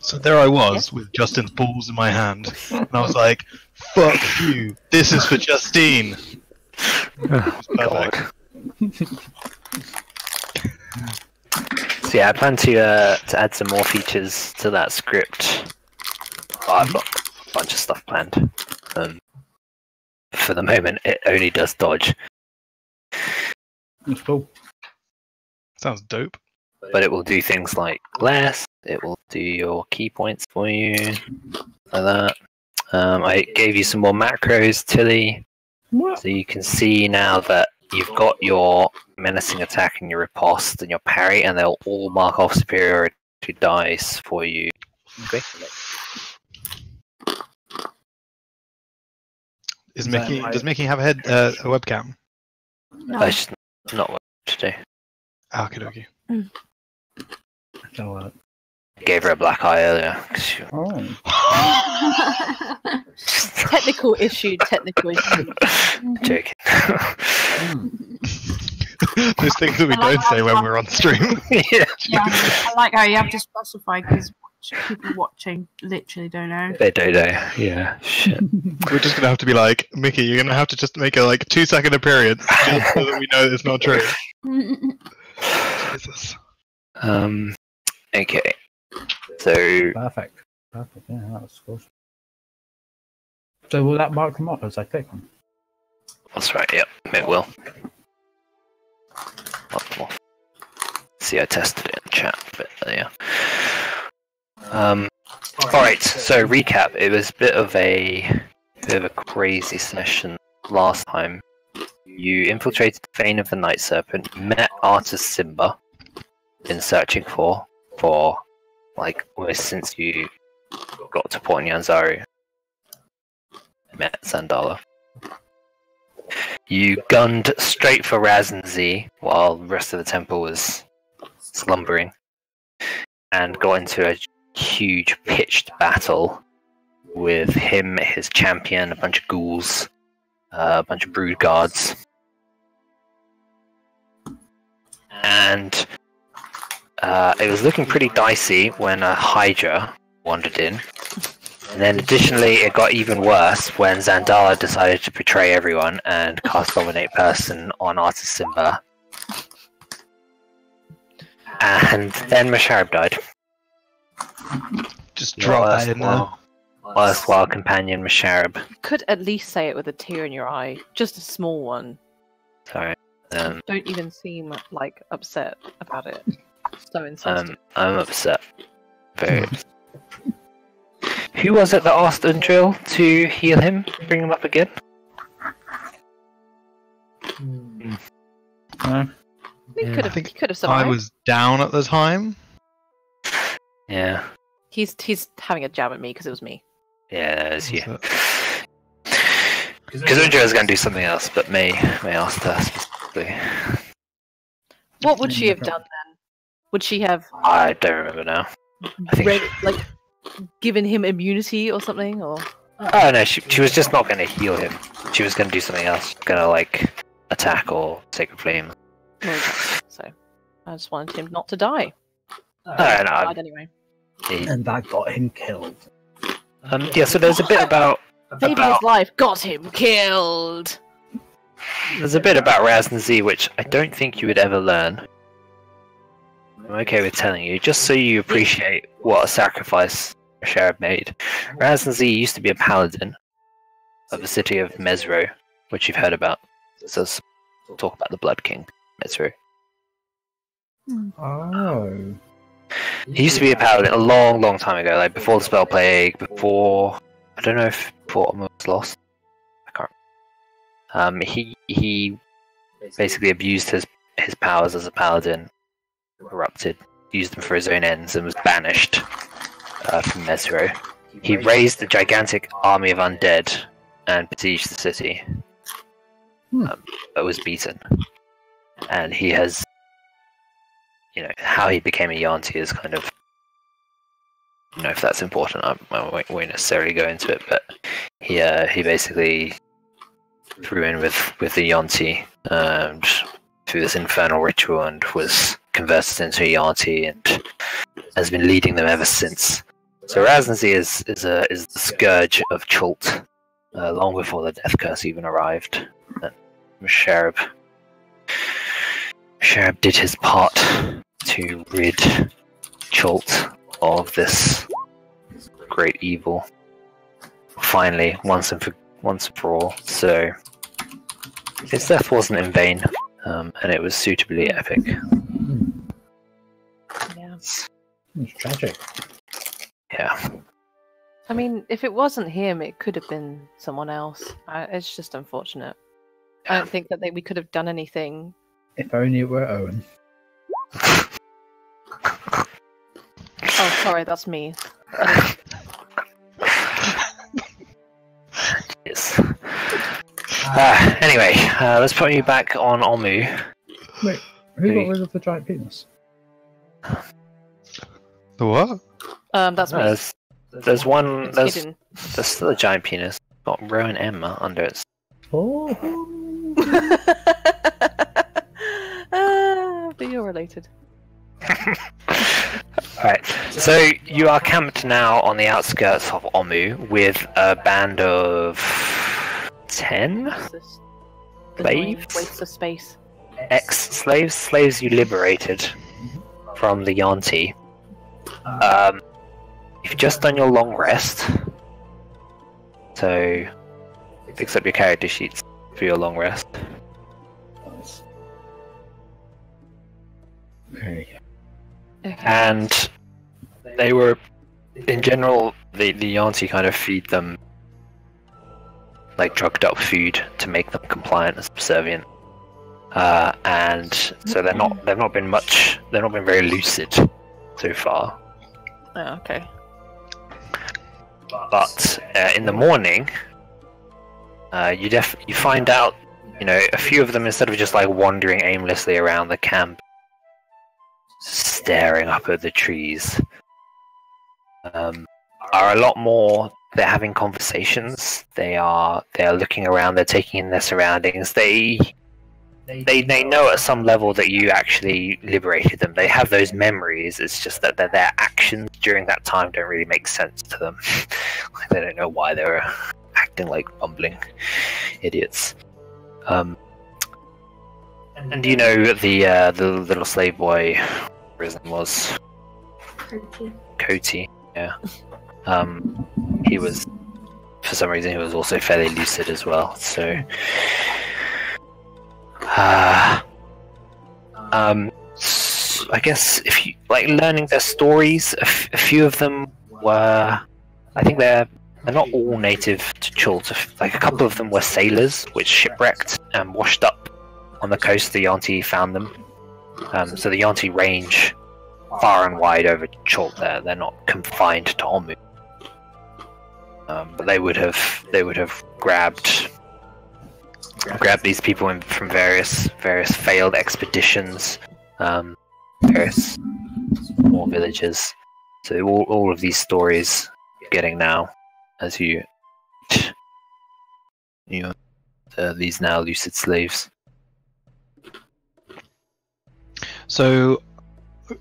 So there I was with Justin's balls in my hand, and I was like, "Fuck you! This is for Justine." It's perfect. So yeah, I plan to uh, to add some more features to that script. But I've got a bunch of stuff planned. Um, for the moment, it only does dodge, That's cool. Sounds dope. but it will do things like less. It will do your key points for you, like that. Um, I gave you some more macros, Tilly, What? so you can see now that you've got your menacing attack and your riposte and your parry, and they'll all mark off superiority dice for you. Okay. Is Is Mickey? right? Does Mickey have a head uh, a webcam? No. That's just not what to do. Ah, okay, okay. Oh, uh, Gave her a black eye earlier. she- oh. technical issue, technical issue. Joking. Those things that we like don't say when we're on stream. yeah. Yeah, I like how you have to specify because people watching literally don't know. They don't know. Yeah. Shit. We're just gonna have to be like, Mickey, you're gonna have to just make a like two second appearance just so that we know it's not true. Jesus. Um. Okay. So Perfect. Perfect. Yeah, that was. So will that mark them off as I click on? that's right. Yep. It will. Mark them off. See, I tested it in chat, but uh, yeah. Um. All right. So recap. It was a bit of a bit of a crazy session last time. You infiltrated the vein of the Night Serpent, met Artus Cimber, been searching for for like almost since you got to Port Nyanzaru. Met Sandala. You gunned straight for Ras Nsi while the rest of the temple was slumbering, and got into a huge pitched battle with him, his champion, a bunch of ghouls, uh, a bunch of brood guards, and uh, it was looking pretty dicey when a Hydra wandered in. And then additionally, it got even worse when Zandala decided to betray everyone and cast Dominate Person on Artus Cimber. And then Masharib died. Just Your drop that in there. erstwhile- Erstwhile companion Masharib. Could at least say it with a tear in your eye, just a small one. Sorry. Um, Don't even seem like upset about it. So insensitive. um, I'm upset. Very upset. Who was it that asked Undrill to heal him? Bring him up again? No? he yeah, could I have. think He could have survived. I was down at the time. Yeah. He's he's having a jab at me because it was me. Yeah, it was you. Because Undrill was going to do something else, but me, May asked her specifically. What would she have done then? Would she have I don't remember now. I think. read, like given him immunity or something? Or Oh no, she, she was just not going to heal him. She was going to do something else. Going to like attack or sacred flame. so I just wanted him not to die. No, no, Died anyway. he- And that got him killed. um, yeah. So there's a bit about Saving about his life, got him killed. there's a bit about Ras Nsi which I don't think you would ever learn. I'm okay with telling you, just so you appreciate what a sacrifice Sharab made. Ras Nsi used to be a paladin of the city of Mezro, which you've heard about. So talk about the Blood King, Mezro. Oh. He used to be a paladin a long, long time ago, like before the spell plague, before I don't know if before was lost. I can't. Um, he he basically abused his his powers as a paladin, corrupted, used them for his own ends, and was banished uh, from Mezro. He raised a gigantic army of undead and besieged the city, Hmm. um, but was beaten. And he has you know how he became a yuan-ti is kind of I don't know if that's important. I, I won't, won't necessarily go into it, but he uh, he basically threw in with with the yuan-ti um, through this infernal ritual and was converted into yuan-ti and has been leading them ever since. So Ras Nsi is is a is the scourge of Chult, uh, long before the death curse even arrived. Sherab Sherab did his part to rid Chult of this great evil. Finally, once and for once and for all. So his death wasn't in vain, um, and it was suitably epic. Yeah. It's tragic. Yeah. I mean, if it wasn't him, it could have been someone else. I, it's just unfortunate. I don't think that they, we could have done anything. If only it were Owen. Oh, sorry, that's me. Yes. Uh, anyway, uh, let's put you back on Omu. Wait, who Hey. got rid of the giant penis? The what? Um, that's me. There's, there's one. It's There's, hidden. there's still a giant penis. Got Rowan Emma under it. Oh, ah, but you're related. Right. So you are camped now on the outskirts of Omu with a band of ten What's this? Annoying Slaves? Waste of space. ex-slaves, slaves you liberated from the yuan-ti. Um, you've just done your long rest, so fix up your character sheets for your long rest. nice. Okay. Okay. and they were in general the the yuan-ti kind of feed them like drugged up food to make them compliant and subservient uh, and so they're not they've not been much they've not been very lucid so far Oh, okay. but uh, in the morning uh, you def you find out you know a few of them instead of just like wandering aimlessly around the camp staring up at the trees um, are a lot more they're having conversations they are they are looking around they're taking in their surroundings they they they know at some level that you actually liberated them. They have those memories. It's just that their, their actions during that time don't really make sense to them. They don't know why they're acting like bumbling idiots. Um and you know the uh, the little slave boy prison was? Koti, yeah. Um, he was, for some reason, he was also fairly lucid as well. So, uh, um, I guess if you like learning their stories, a, f- a few of them were, I think they're they're not all native to Chult. Like a couple of them were sailors, which shipwrecked and washed up on the coast. The yuan-ti found them. Um, so the yuan-ti range far and wide over Chult there. They're not confined to Omu. Um, but they would have they would have grabbed grabbed these people in, from various various failed expeditions, um, various small villages. So all, all of these stories you're getting now as you you know uh, these now lucid slaves. So,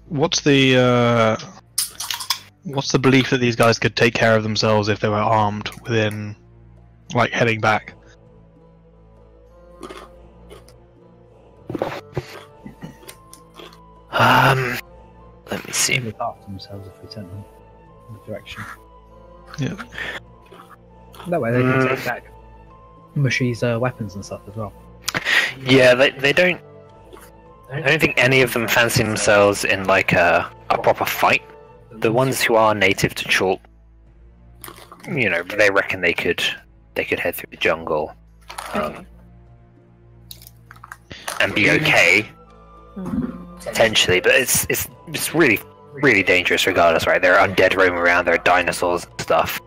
what's the uh, what's the belief that these guys could take care of themselves if they were armed within, like, heading back? Um, let me They see. look after themselves if we turn them in the direction. Yeah. That way they can Mm. take back Mushy's uh, weapons and stuff as well. Yeah, they they don't. I don't think any of them fancy themselves in like a a proper fight. The ones who are native to Chult, you know, they reckon they could they could head through the jungle um, and be okay Mm. potentially, but it's it's it's really really dangerous regardless, right? There are undead roaming around, there are dinosaurs and stuff.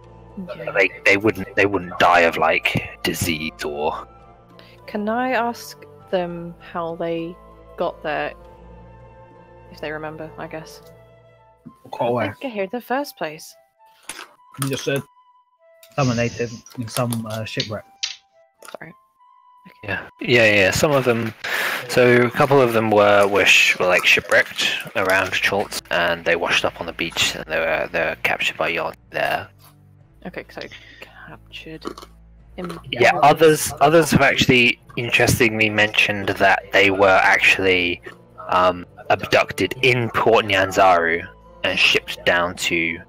Yeah. They they wouldn't they wouldn't die of like disease or Can I ask them how they got there? If they remember, I guess. Quite How away. did get here in the first place? You just said some are native and some uh, shipwreck. Sorry. Yeah, yeah, yeah. Some of them, So a couple of them were were, sh- were like shipwrecked around Schultz, and they washed up on the beach, and they were they were captured by Yon there. Okay, so captured. Im- Yeah, others others have actually interestingly mentioned that they were actually um, abducted in Port Nyanzaru and shipped down to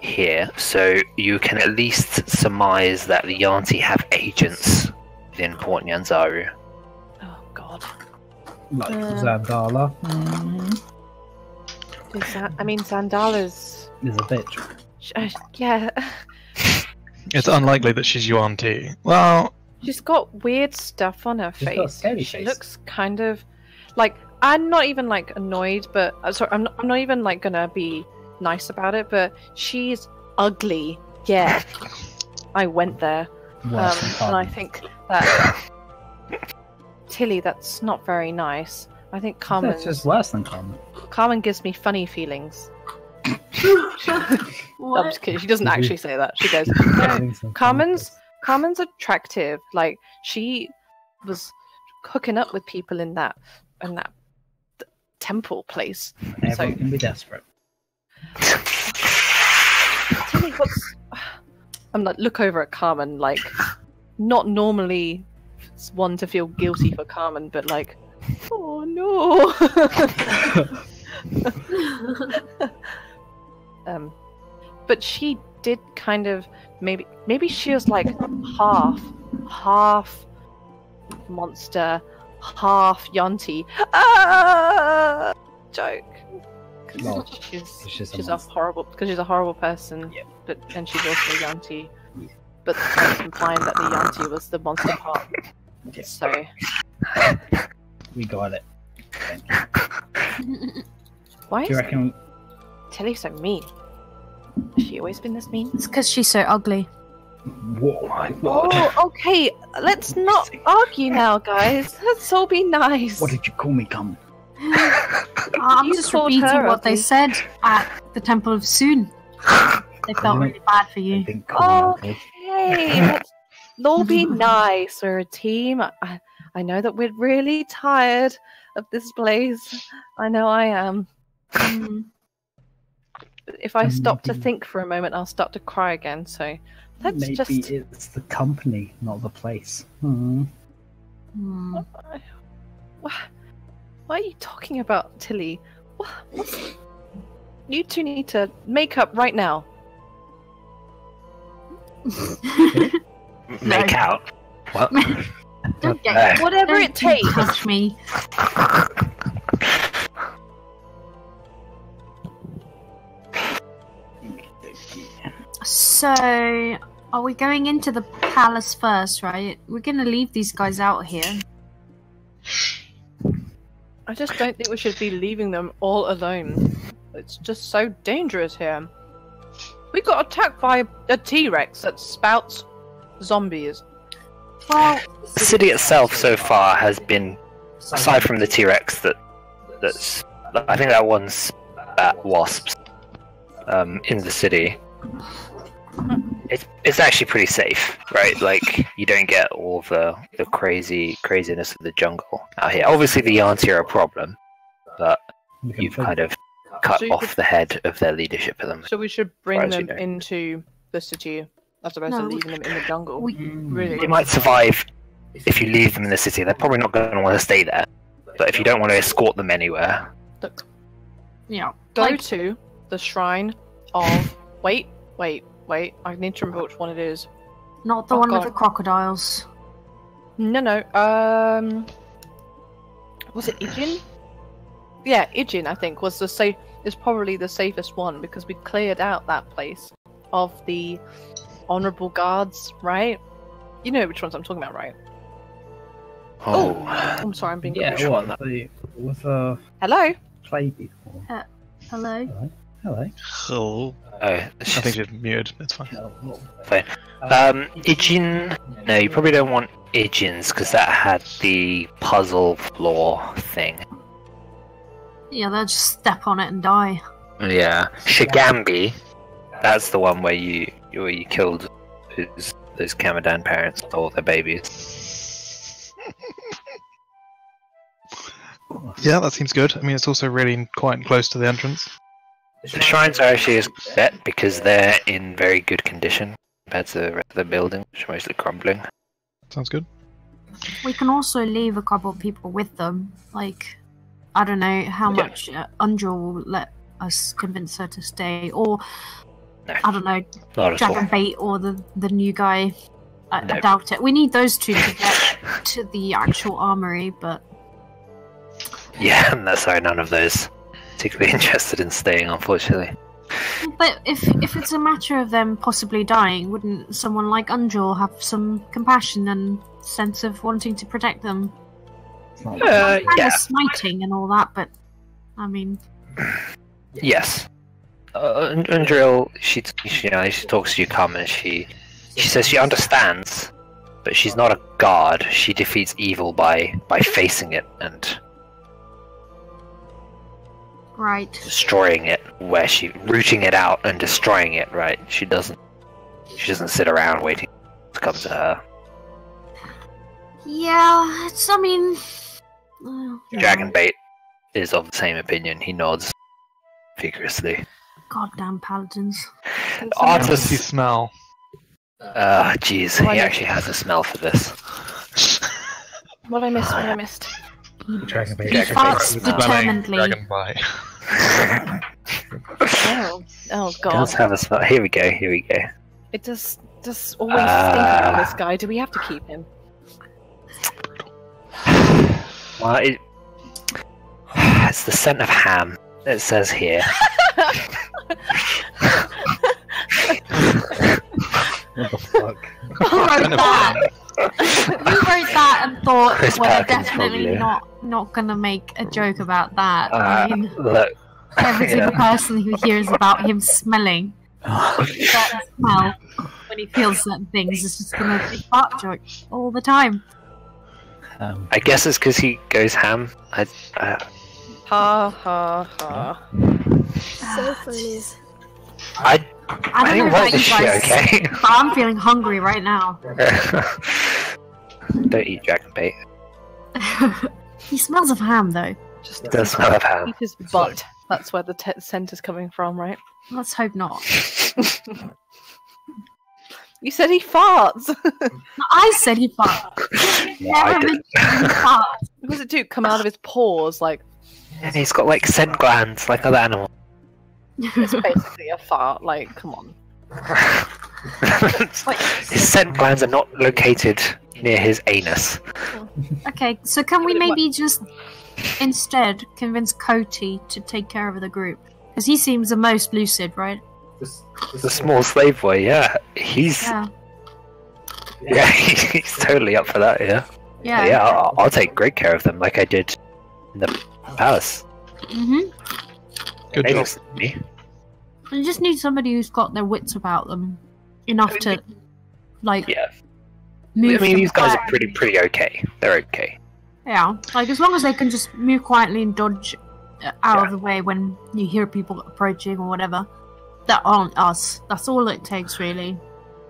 here. So you can at least surmise that the yuan-ti have agents within Port Nyanzaru. Oh God. Like Uh, Zandala Is that? I mean, Zandala's. is a bitch. sh- uh, Yeah. It's unlikely that she's yuan-ti. Well, She's got weird stuff on her She's got a face. scary she face. looks kind of like I'm not even like annoyed, but uh, sorry, I'm not, I'm not even like gonna be nice about it. But she's ugly. Yeah, I went there, um, and I think that Tilly, that's not very nice. I think Carmen, That's just worse than Carmen. Carmen gives me funny feelings. I'm just kidding. She doesn't actually say that. She goes, Having some Carmen's Carmen's attractive. Like she was hooking up with people in that in that t- temple place. with this. Everyone so- can be desperate. Tell me what's. I'm like look over at Carmen like not normally one to feel guilty for Carmen, but like oh no. um, but she did kind of maybe maybe she was like half half monster, half yuan-ti. Ah, joke. 'Cause Well, she's she's a she's a monster. horrible because she's a horrible person. Yep. But and she's also yuan-ti. Yeah. But that's implying that the yuan-ti was the monster part. Yeah. So We got it. why Do you is reckon? Tilly so mean? Has she always been this mean? it's because she's so ugly. Whoa! My God. Oh, okay. Let's not argue now, guys. Let's all be nice. What did you call me, Carmen? I'm You just called repeating her what they ugly. said at the Temple of Soon. They felt really bad for you. didn't call me ugly. Okay, let's all be nice. We're a team. I, I know that we're really tired of this place. I know I am. Mm. If I stop to think for a moment, I'll start to cry again. So let's Maybe just. it's the company, not the place. Hmm. Mm. Why, why are you talking about Tilly? What. You two need to make up right now. Make out. What? Don't get Hey. Whatever don't it takes. touch me. So, are we going into the palace first, right? We're gonna leave these guys out here. I just don't think we should be leaving them all alone. It's just so dangerous here. We got attacked by a T Rex that spouts zombies. Well, The city itself so far has been, aside from the T Rex that that's, I think that one's bat wasps um, in the city. It's it's actually pretty safe, right? Like you don't get all the the crazy craziness of the jungle out here. Obviously, the yuan-ti are a problem, but you've kind of cut So off could- the head of their leadership for them. So we should bring Far as you them know. into the city as opposed to leaving them in the jungle. we. Really? They might survive if you leave them in the city. They're probably not going to want to stay there. But if you don't want to escort them anywhere, Look, yeah. go Like- to the shrine of. Wait, wait, wait. I need to remember which one it is. Not the Oh, one with the crocodiles. No, no. Um, was it Ijin? Yeah, Ijin. I think was the safe. Is probably the safest one because we cleared out that place of the honorable guards, right? You know which ones I'm talking about, right? oh, I'm sorry, I'm being. Yeah, Which what? one? The, with uh, Hello. play people. Hello. Hello. oh, oh, I think she's muted. It's fine. Hello. um, Ijin. No, you probably don't want Ijins because that had the puzzle floor thing. Yeah, they'll just step on it and die. Yeah, Shagambi. That's the one where you where you killed those those Kamadan parents or their babies. Yeah, that seems good. I mean, it's also really quite close to the entrance. The shrines are actually a bet because they're in very good condition compared to the rest of the building, which are mostly crumbling. Sounds good. We can also leave a couple of people with them. Like, I don't know how Yeah. much uh, Undra will let us convince her to stay, or No. I don't know, Not. Dragon Bait or the the new guy. I, I doubt it. We need those two to get to the actual armory, but Yeah, no, sorry, none of those particularly interested in staying, unfortunately. but if if it's a matter of them possibly dying, wouldn't someone like Undra have some compassion and sense of wanting to protect them? It's not Uh, kind yeah, of smiting and all that, but I mean, yes. Uh, Un- she, she, you know, she talks to you, come, and she, she says she understands, but she's not a god. She defeats evil by by facing it and right. destroying it. Where she rooting it out and destroying it. Right? She doesn't. She doesn't sit around waiting to come to her. Yeah, it's. I mean, uh, Dragon Bait is of the same opinion. He nods vigorously. Goddamn paladins. Can Oh, someone- it's a- Fancy smell. Ah, jeez, he not? actually has a smell for this. What I missed? What I missed? Dragon Bait. He farts determinedly. Dragon Bait. Oh, oh Does god! have a smell. Here we go. Here we go. It does just always think about Ah. this guy. Do we have to keep him? Well, it, it's the scent of ham. It says here. What the fuck? Who wrote that? Who wrote that and thought Chris we're Perkins, definitely probably. not not gonna make a joke about that? Uh, I mean, look, every single yeah. person who hears about him smelling that smell when he feels certain things is just gonna be fart joke all the time. Um, I guess it's because he goes ham. I, uh, Ha ha ha! So funny. I, I I don't know didn't about write you this shit. guys, Okay. but I'm feeling hungry right now. Don't eat dragon bait. he smells of ham though. Just It does smell of ham. keep his butt. That's where the te- scent is coming from, right? Let's hope not. You said he farts. I said he farts. No, I Never didn't. mentioned he farts. what does it do? Come out of his paws Like And he's got like scent glands like other animals. it's basically a fart. Like, come on. his scent glands are not located near his anus. Okay, so can we But it might- maybe just instead convince Cody to take care of the group? Because he seems the most lucid, right? The small slave boy, yeah. He's Yeah. yeah, he's totally up for that, yeah. Yeah. Yeah, I'll, I'll take great care of them like I did in the palace. Mm hmm. Good They job. to me. You just need somebody who's got their wits about them enough to, like, Yeah. I move. mean these guys are pretty pretty okay. They're okay. Yeah, like as long as they can just move quietly and dodge uh, out Yeah. of the way when you hear people approaching or whatever. That aren't us. That's all it takes, really.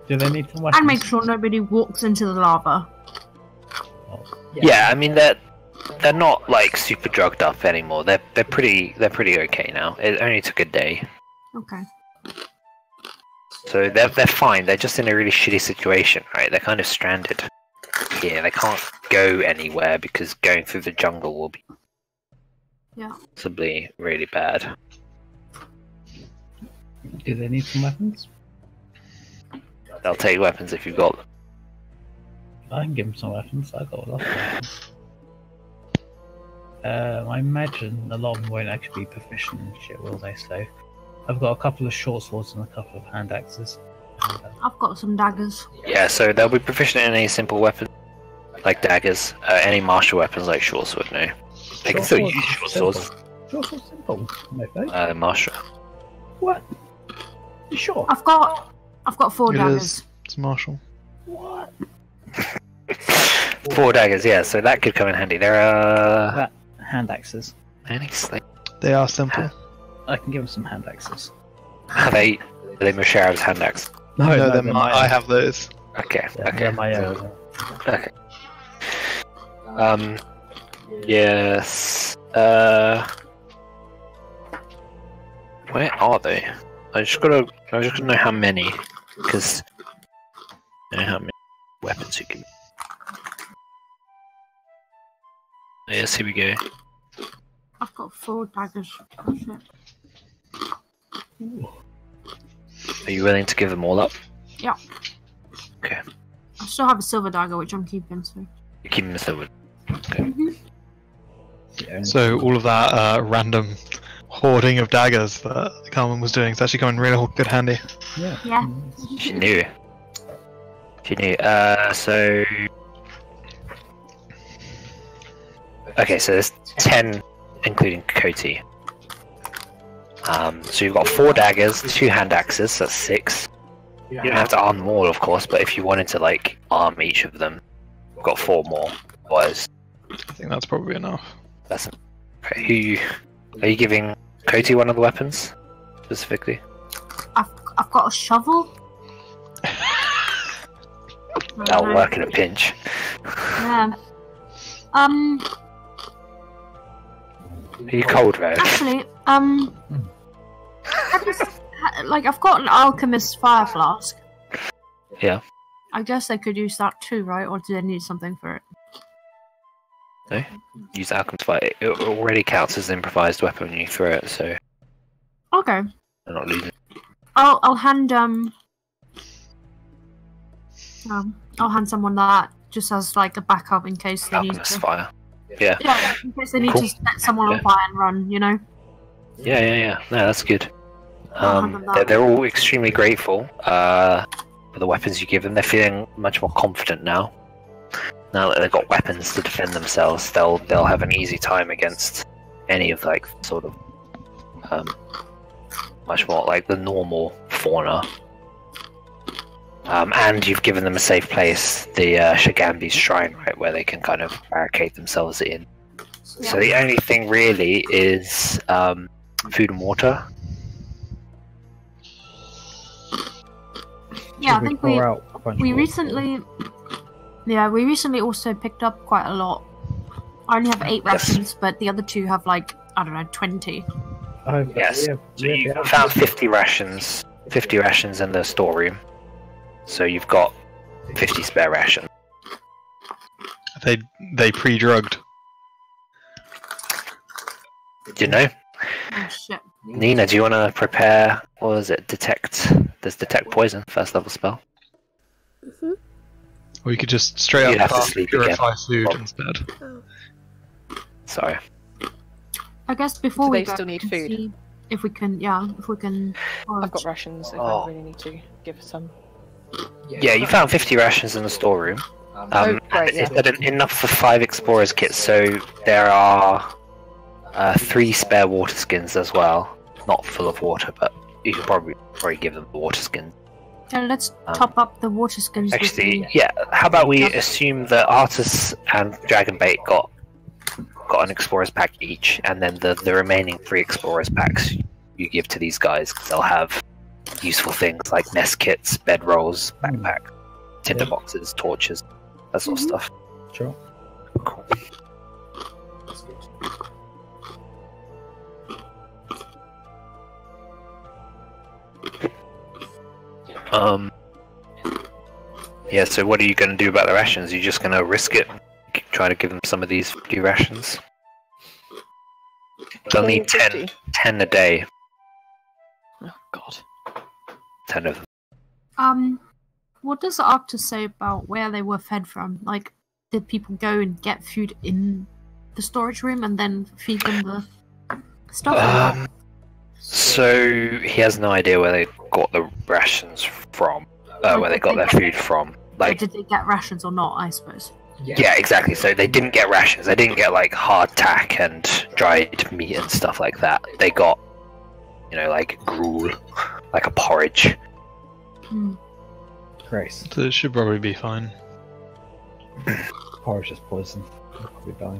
do they need some weapons? And make sure nobody walks into the lava. Yeah. I mean they're they're not like super drugged up anymore. They're they're pretty they're pretty okay now. It only took a day. Okay. So they're they're fine. They're just in a really shitty situation, right? They're kind of stranded here. They can't go anywhere because going through the jungle will be Yeah. possibly really bad. Do they need some weapons? They'll take weapons if you've got them. I can give them some weapons. I got a lot of weapons. Um, I imagine a lot of them won't actually be proficient in shit, will they? So, I've got a couple of short swords and a couple of hand axes. I've got some daggers. Yeah, so they'll be proficient in any simple weapon, like daggers, uh, any martial weapons like short sword. No, they can still use are short simple. swords. Short swords simple. No. Uh, martial. What? You sure? I've got, I've got four It daggers. is. It's Marshall. What? Four daggers, yeah. So that could come in handy. There are Hand axes. any sla- They are simple. I can give them some hand axes. Are they? Are they Musharov's hand axe? No, no, they're they're my, mine. I have those. Okay, Yeah, okay. they're my own. Okay. Um. Yes. Uh, where are they? I just gotta. I just gotta know how many, because I know how many weapons you can. Yes, here we go. I've got four daggers. Are you willing to give them all up? Yeah. Okay. I still have a silver dagger, which I'm keeping. So. You keep the silver. Yeah, So all of that uh, random hoarding of daggers that Carmen was doing. It's actually coming in real good handy. yeah. Yeah. She knew. She knew. Uh, so. Okay, so there's ten, including Coty. Um, so you've got four daggers, two hand axes, that's six. You don't have to arm them all, of course, but if you wanted to like arm each of them, you've got four more. Otherwise, I think that's probably enough. that's okay. Who you, are you giving Coty one of the weapons specifically? I've I've got a shovel. That'll work in a pinch. Yeah. Um. Are you cold, Rose? Actually, um. you like I've got an alchemist fire flask. Yeah. I guess they could use that too, right? Or do they need something for it? Use Alchemist Fire. It already counts as an improvised weapon when you throw it, so Okay. they're not losing. I'll I'll hand um. Um, I'll hand someone that just as like a backup in case they need to. Fire. Yeah, Yeah, in case they need Cool. to set someone on Yeah. fire and run, you know. yeah, yeah, yeah. No, that's good. Um, they're, they're all extremely grateful uh, for the weapons you give them. They're feeling much more confident now. Now that they've got weapons to defend themselves, they'll they'll have an easy time against any of like sort of um, much more like the normal fauna. Um, and you've given them a safe place, the uh, Shagambi shrine, right, where they can kind of barricade themselves in. So the only thing really is um, food and water. Yeah, I Should we think we out a bunch we recently. Yeah, we recently also picked up quite a lot. I only have eight Yes. rations, but the other two have like I don't know twenty. Oh, Yes. yeah, So yeah, you yeah. found 50 rations, 50 rations in the storeroom. So you've got 50 spare rations. They they pre-drugged. Do you know? Oh shit! Nina, do you want to prepare, what was it, detect, there's detect poison, first level spell? hmm Or you could just straight You'd up have to sleep purify again. food Oh. instead. Sorry. I guess before Do we they go, still need food? see If we can, yeah, if we can. I've got rations if Oh. I really need to give some. Yeah, you found 50 rations in the storeroom. Um, Oh, great, yeah. it's en- enough for five explorers kits, so there are uh, three spare water skins as well. Not full of water, but you could probably probably give them the water skins. Yeah, let's Um, top up the water skins. with Actually, the- yeah. How about we assume that Artus and Dragonbait got got an explorers pack each, and then the the remaining three explorers packs you give to these guys 'cause they'll have useful things like nest kits, bed rolls, backpack, tinder Yeah. boxes, torches, that sort of Mhm. stuff. Sure. Cool. Um. Yeah. So, what are you going to do about the rations? Are you just going to risk it? Try to give them some of these few rations. They'll need 10, 10 a day. Oh god. Ten of them. Um, what does the Artus say about where they were fed from? Like, did people go and get food in the storage room and then feed them the stuff? Um, so he has no idea where they got the rations from. Uh, where they got their food from. Like, did they get rations or not? I suppose. yeah, exactly. So they didn't get rations. They didn't get like hardtack and dried meat and stuff like that. They got, you know, like gruel, like a porridge. Hmm. Grace. So it should probably be fine. Porridge is poison. You'll probably die.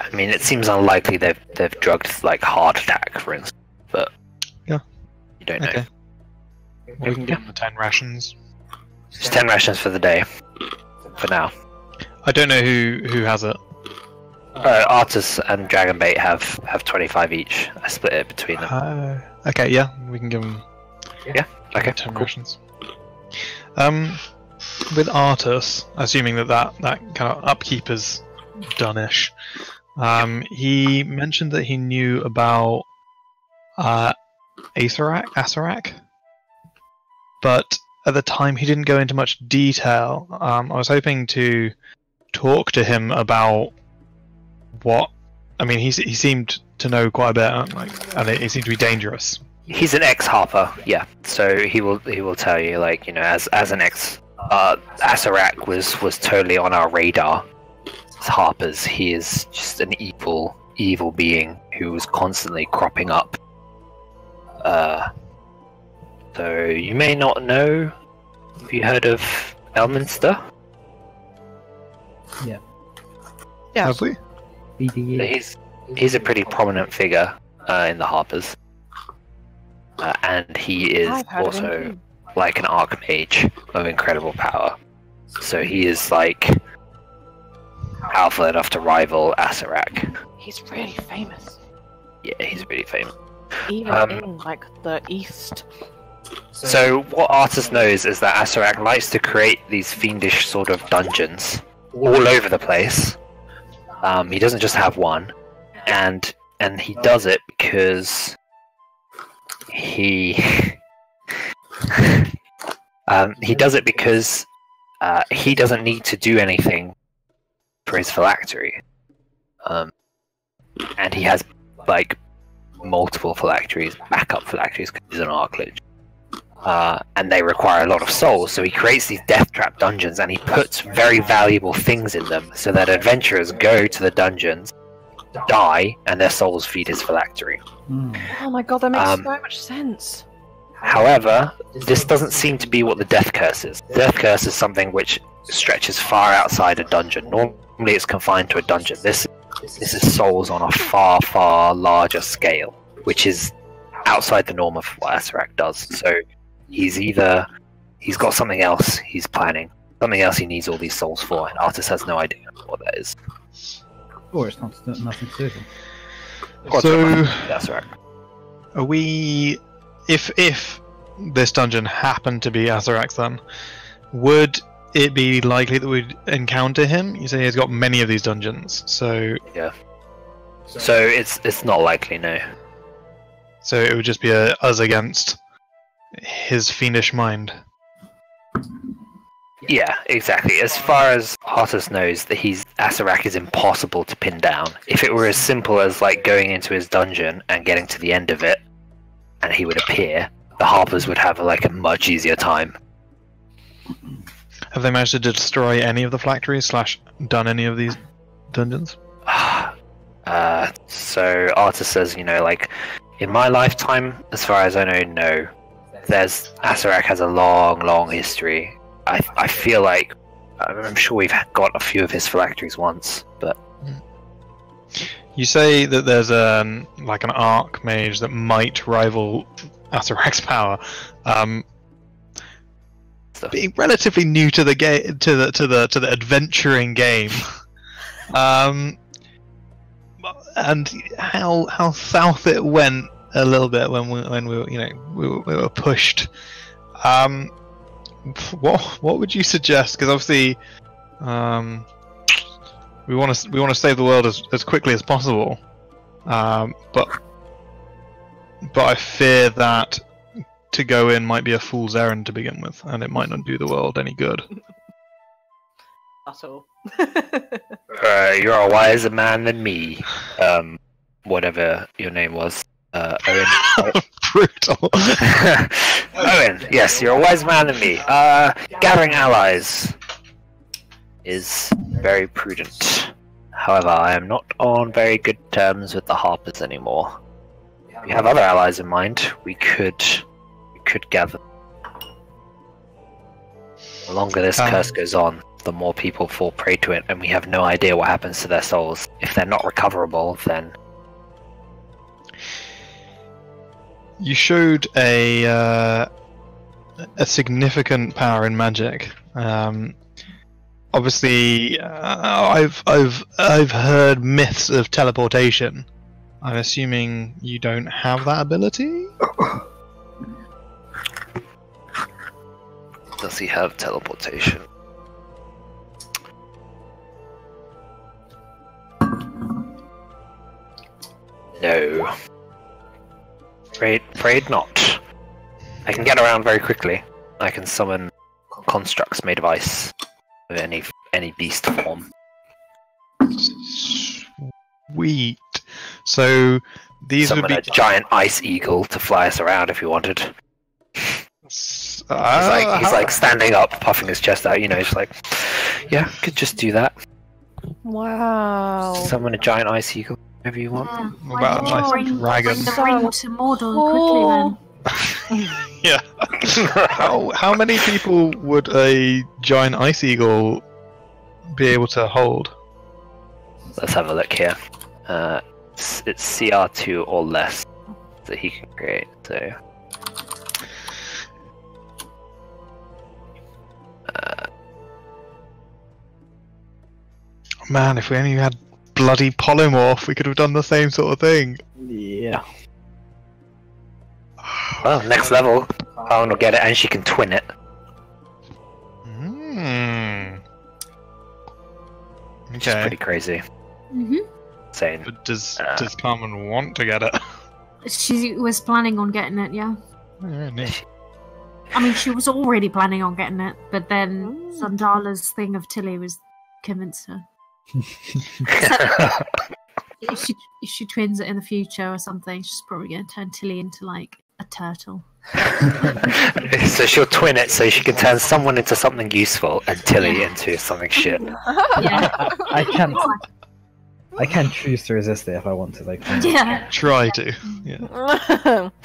I mean, it seems unlikely they've they've drugged like heart attack, for instance, but Yeah. you don't know. We can give them the ten rations. It's ten rations for the day, for now. I don't know who who has it. Uh, Artus and Dragonbait have have 25 each. I split it between them. Uh, okay, yeah, we can give them Yeah. Okay, ten cool. rations. Um, with Artus, assuming that that, that kind of upkeep is done-ish, um, he mentioned that he knew about uh, Acererak, but at the time he didn't go into much detail. Um, I was hoping to talk to him about what. I mean, he he seemed to know quite a bit, like, and it, it seemed to be dangerous. He's an ex-harper, yeah. So he will he will tell you, like you know, as as an ex, uh, Acererak was was totally on our radar. As harpers, he is just an evil evil being who is constantly cropping up. Uh, so you may not know. Have you heard of Elminster? Yeah. Yeah. Have we? BDE. He's he's a pretty prominent figure uh, in the Harpers, uh, and he is I've heard of him also like an archmage of incredible power. So he is like powerful enough to rival Acererak. He's really famous. Yeah, he's really famous. Even Um, in like the east. So what Artus knows is that Acererak likes to create these fiendish sort of dungeons all over the place. Um, he doesn't just have one, and and he does it because he um, he does it because uh, he doesn't need to do anything for his phylactery, um, and he has like multiple phylacteries, backup phylacteries because he's an archlich uh, and they require a lot of souls. So he creates these death trap dungeons, and he puts very valuable things in them, so that adventurers go to the dungeons, die, and their souls feed his phylactery. Hmm. Oh my god, that makes Um, so much sense. However, this doesn't seem to be what the death curse is. Death curse is something which stretches far outside a dungeon. Normally, it's confined to a dungeon. This this is souls on a far, far larger scale, which is outside the norm of what Acererak does. So he's either he's got something else he's planning, something else he needs all these souls for, and Artus has no idea what that is. Or it's not nothing to do with him. Or So- something like Acererak. Are we, if if this dungeon happened to be Acererak's, then would it be likely that we'd encounter him? You say he's got many of these dungeons, so yeah. So it's it's not likely, no. so it would just be a us against his fiendish mind. Yeah, exactly. As far as Artus knows, that he's Acererak is impossible to pin down. If it were as simple as like going into his dungeon and getting to the end of it, and he would appear, the Harpers would have like a much easier time. Have they managed to destroy any of the phylacteries slash done any of these dungeons? Uh, so Artus says, you know, like in my lifetime, as far as I know, no. There's Acererak has a long, long history. I I feel like I'm sure we've got a few of his phylacteries once, but You say that there's a like an arc mage that might rival Acererak's power. Um, Stuff. being relatively new to the game, to the to the to the adventuring game, um, and how how south it went a little bit when we when we were you know we were, we were pushed. Um, what what would you suggest? Because obviously, um, we want to we want to save the world as, as quickly as possible. Um, but but I fear that to go in might be a fool's errand to begin with, and it might not do the world any good. That's all. uh, you're a wiser man than me. Um, whatever your name was, uh, Owen. Brutal. Owen, yes, you're a wise man than me. Uh, gathering allies is very prudent. However, I am not on very good terms with the Harpers anymore. If we have other allies in mind, we could we could gather. The longer this Um, curse goes on, the more people fall prey to it, and we have no idea what happens to their souls. If they're not recoverable, then You showed a uh, a significant power in magic. Um, obviously, uh, I've I've I've heard myths of teleportation. I'm assuming you don't have that ability. Does he have teleportation? No. Afraid, afraid not. I can get around very quickly. I can summon constructs made of ice of any any beast form. Sweet. So these summon would be a giant ice eagle to fly us around if you wanted. He's He's like he's like standing up, puffing his chest out. You know, he's like, yeah, could just do that. Wow. Summon a giant ice eagle, whatever you want. Yeah. What about a nice bring, dragon? bring the So ring to Mordor quickly then? yeah. how how many people would a giant ice eagle be able to hold? Let's have a look here. Uh, it's, it's CR2 or less that he can create. So, Man, if we only had bloody polymorph, we could have done the same sort of thing. Yeah. well, next level, Owynn will get it, and she can twin it. Hmm. Which is Okay. pretty crazy. hmm Saying But does Uh. does Carmen want to get it? She was planning on getting it, yeah. Oh. I mean, she was already planning on getting it, but then Sandala's thing of Tili was convinced her. If she if she twins it in the future or something, she's probably going to turn Tili into like a turtle. so she'll twin it so she can turn someone into something useful and Tili Yeah. into something shit. Yeah, I, I can I can choose to resist it if I want to. Like, yeah. Try to. Yeah.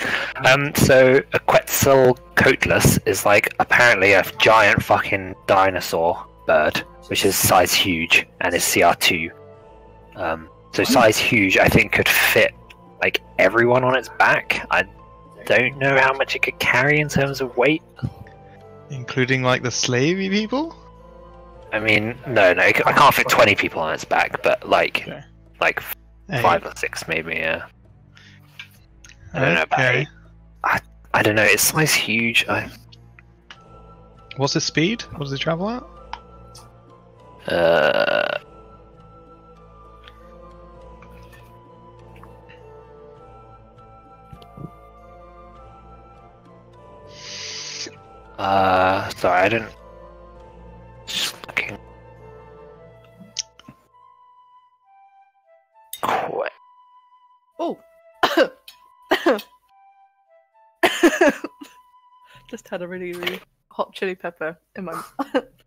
Um, so a Quetzal coatless is like apparently a giant fucking dinosaur bird, which is size huge and is CR2. Um, so size huge, I think could fit like everyone on its back. I don't know how much it could carry in terms of weight. Including like the slavey people? I mean, no, no, I can't fit 20 people on its back, but like, Okay. like five or six maybe. Yeah, I don't know about eight. I don't know. It's size huge. I What's his speed? What does it travel at? Uh. Uh, sorry, I didn't. Just looking. Quite. Oh. Just had a really, really hot chili pepper in my.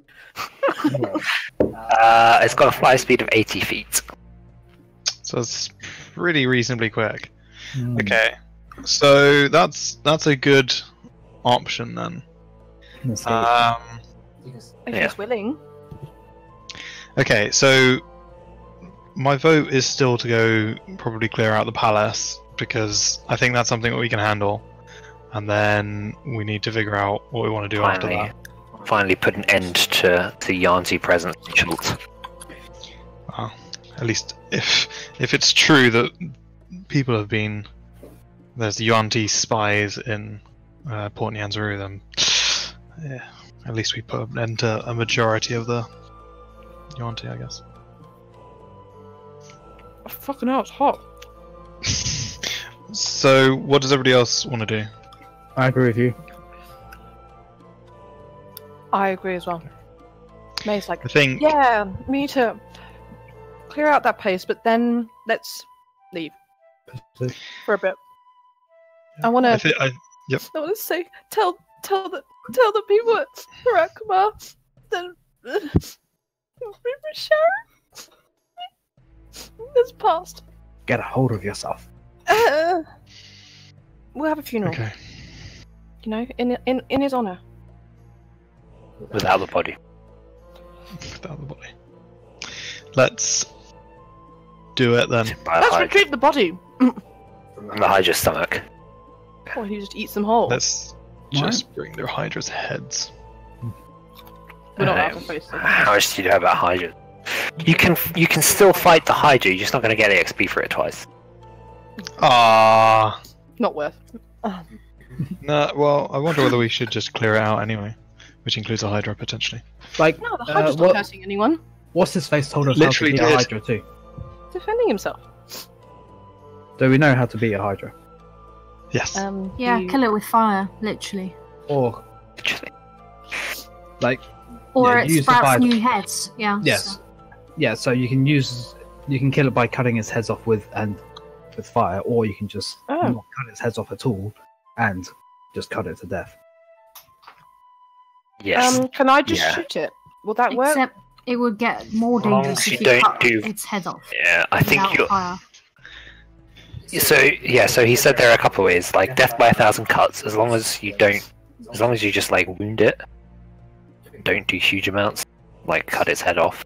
Uh, it's got a fly speed of 80 feet. So it's pretty reasonably quick. Mm. Okay. So that's that's a good option then. Escape. Um, if Yeah. he's willing. okay, so my vote is still to go probably clear out the palace because I think that's something that we can handle. And then we need to figure out what we want to do after that. Finally put an end to the Yanzi presence in Chult. At least if if it's true that people have been there's Yuan-Ti spies in uh, Port Nyanzaru, then yeah, at least we put an end to a majority of the Yuan-Ti, I guess. Fucking hell, it's hot. so, what does everybody else want to do? I agree with you. I agree as well. Mei's like, I think yeah, me too. Clear out that place, but then let's leave for a bit. I want to. thi- I I want to say, tell, tell the, tell the people at Rakma that Sharon has passed. Get a hold of yourself. Uh, we'll have a funeral. okay. You know, in in in his honor. Without the body. Without the body. Let's do it then. Let's Hydra, retrieve the body. from the Hydra's stomach. Or he just eats them whole. Let's What? just bring their Hydra's heads. We're not Uh, to face them. How much do you know about Hydra? You can you can still fight the Hydra. You're just not going to get the XP for it twice. Ah. Not worth. No, well, I wonder whether we should just clear it out anyway, which includes a Hydra potentially. Like, No, the uh, Hydra's what, not hurting anyone. what's his face told us Literally how to beat a. Hydra too? Defending himself. Do we know how to beat a Hydra? Yes. Um, Yeah, you- kill it with fire, literally. Or Literally. like, Or Yeah, it use the sprouts fire- new heads. Yeah. yes, so- yeah. So you can use you can kill it by cutting its heads off with and with fire, or you can just Oh. not cut its heads off at all and just cut it to death. Yes. Um, can I just Yeah. shoot it? Will that work? Except it would get more As long dangerous if you you don't cut do- its head off. yeah, I think without you. fire. So yeah, so he said there are a couple ways, like death by a thousand cuts. As long as you don't, as long as you just like wound it, don't do huge amounts, like cut its head off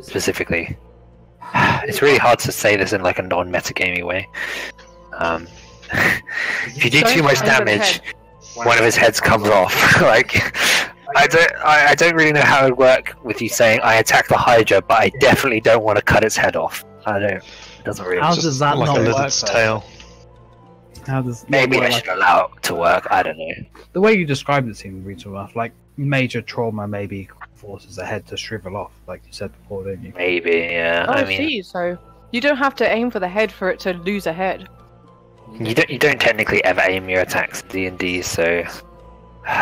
specifically. It's really hard to say this in like a non-metagaming way. Um, if you do Don't too much aim for the damage, one of his heads comes off. like, I don't, I, I don't really know how it would work with you saying I attack the Hydra, but I definitely don't want to cut its head off. I don't. It doesn't really. How does that like not a work? lizard's though? tail. How does Maybe not I should like- allow it to work. I don't know. the way you described it seemed reasonable enough. Like major trauma maybe forces the head to shrivel off, like you said before, didn't you? Maybe, yeah. Oh, I I mean, see. So you don't have to aim for the head for it to lose a head. you don't you don't technically ever aim your attacks in D and D, so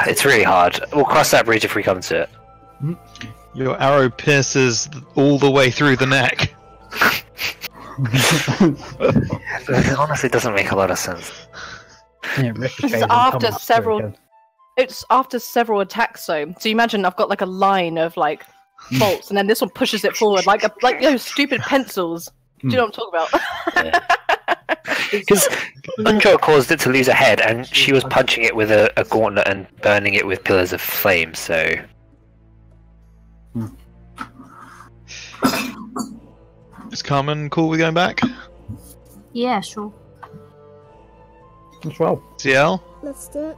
it's really hard. We'll cross that bridge if we come to it. Hmm. Your arrow pierces all the way through the neck. It honestly doesn't make a lot of sense. yeah, ricochets It's after several- It's after several attacks, though. So you imagine I've got like a line of like bolts, and then this one pushes it forward, like a, like those stupid pencils. Do you know what I'm talking about? Because Unjo caused it to lose a head, and she was punching it with a, a gauntlet and burning it with pillars of flame. So hmm. Is Carmen cool with going back? Yeah, sure. As well. Ciel? Let's do it.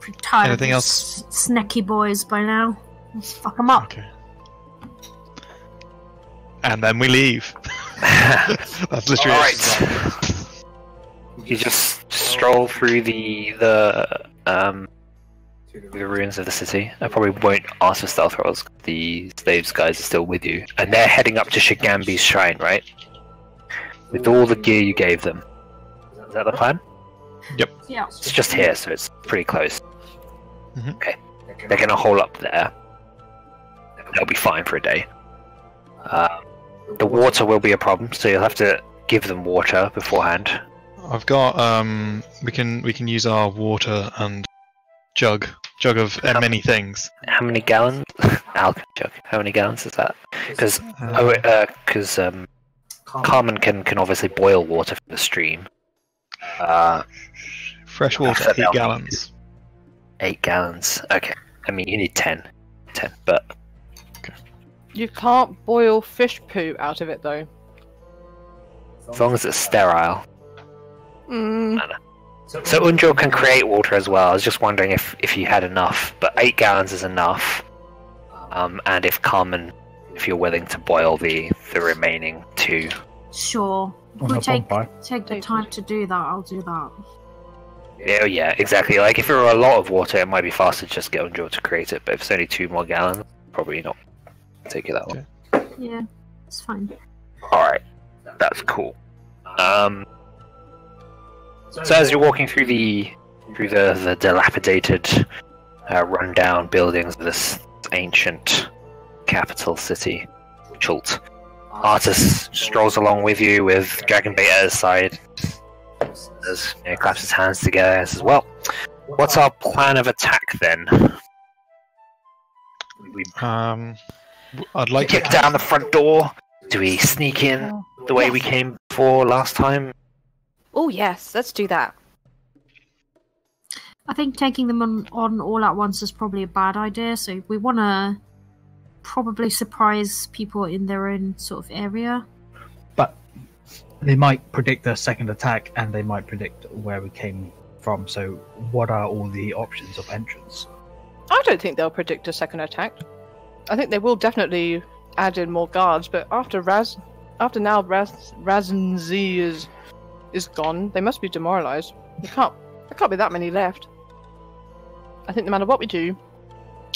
Pretty tired Anything else? these snacky boys by now. Let's fuck them up. Okay. And then we leave. That's literally All it. right. you just stroll through the the um the ruins of the city. I probably won't ask for stealth rolls. The slaves guys are still with you, and they're heading up to Shagambi's shrine, right? With all the gear you gave them. Is that the plan? Yeah. It's just here, so it's pretty close. Mhm. Okay. They're gonna hole up there. They'll be fine for a day. Um, the water will be a problem, so you'll have to give them water beforehand. I've got um we can we can use our water and jug jug of uh, many things. How many gallons? Alchemy jug. How many gallons is that? Because Uh, oh, because um, Carmen can can obviously boil water from the stream. Uh, fresh water, eight gallons. eight gallons. Okay. I mean, you need ten. Ten, but You can't boil fish poo out of it, though. as long as it's sterile. Mm. So Unjil can create water as well. I was just wondering if if you had enough, but eight gallons is enough. Um, and if Carmen, if you're willing to boil the the remaining two, Sure. If On we a take take the time to do that, I'll do that. yeah, yeah, exactly. Like if there were a lot of water, it might be faster to just get Unjil to create it. But if it's only two more gallons, probably not. Take it that long. Yeah, it's fine. All right, that's cool. Um, so as you're walking through the through the the dilapidated, uh, rundown buildings of this ancient capital city, Chult, Artus strolls along with you with Dragonbait at his side. As you know, claps his hands together and says, "Well, what's our plan of attack then? We Um, w- I'd like to kick down the front door. Do we sneak in the way we came before last time? Oh yes, let's do that. I think taking them on, on all at once is probably a bad idea. So we want to probably surprise people in their own sort of area. But they might predict a second attack and they might predict where we came from. So, what are all the options of entrance? I don't think they'll predict a second attack. I think they will definitely add in more guards, but after Ras, after now Ras Razanzi is is gone, they must be demoralized. There can't there can't be that many left. I think no matter what we do,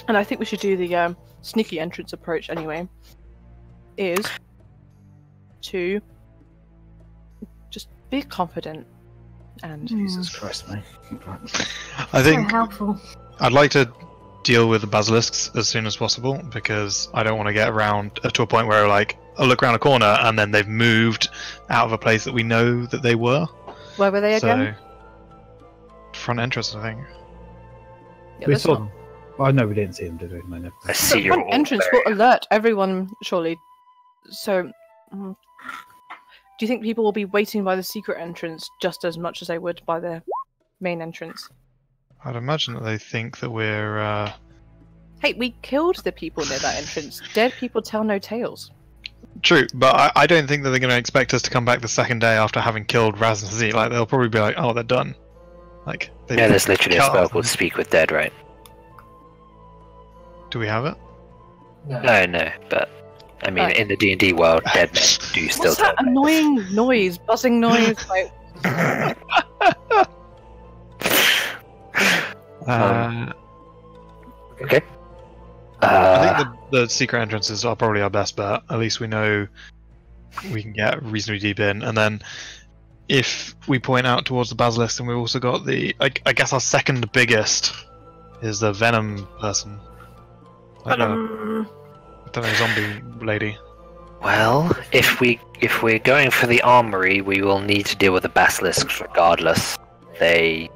and I think we should do the um, sneaky entrance approach anyway, is to just be confident and Jesus Christ, mate. I think helpful. I'd like to deal with the basilisks as soon as possible because I don't want to get around uh, to a point where like I look around a corner and then they've moved out of a place that we know that they were. where were they again? Front entrance, I think. Yeah, we saw not- them. Oh no, we didn't see them, did we? No, no. I see The you're front entrance very- will alert everyone, surely. So, mm, do you think people will be waiting by the secret entrance just as much as they would by the main entrance? I'd imagine that they think that we're. Uh... Hey, we killed the people near that entrance. Dead people tell no tales. True, but I, I don't think that they're going to expect us to come back the second day after having killed Ras Nsi. Like they'll probably be like, "Oh, they're done." Like, they Yeah, there's literally a cut spell off called them. Speak with Dead, right? Do we have it? No, no, but I mean, Right. in the D and D world, dead men do still What's that tell annoying noise, buzzing noise? Like, Uh, Okay. I Uh, think the, the secret entrances are probably our best bet. At least we know we can get reasonably deep in, and then if we point out towards the basilisk, then we've also got the. I, I guess our second biggest is the venom person. Like the, um, I don't know, zombie lady. well, if we if we're going for the armory, we will need to deal with the basilisks regardless. They they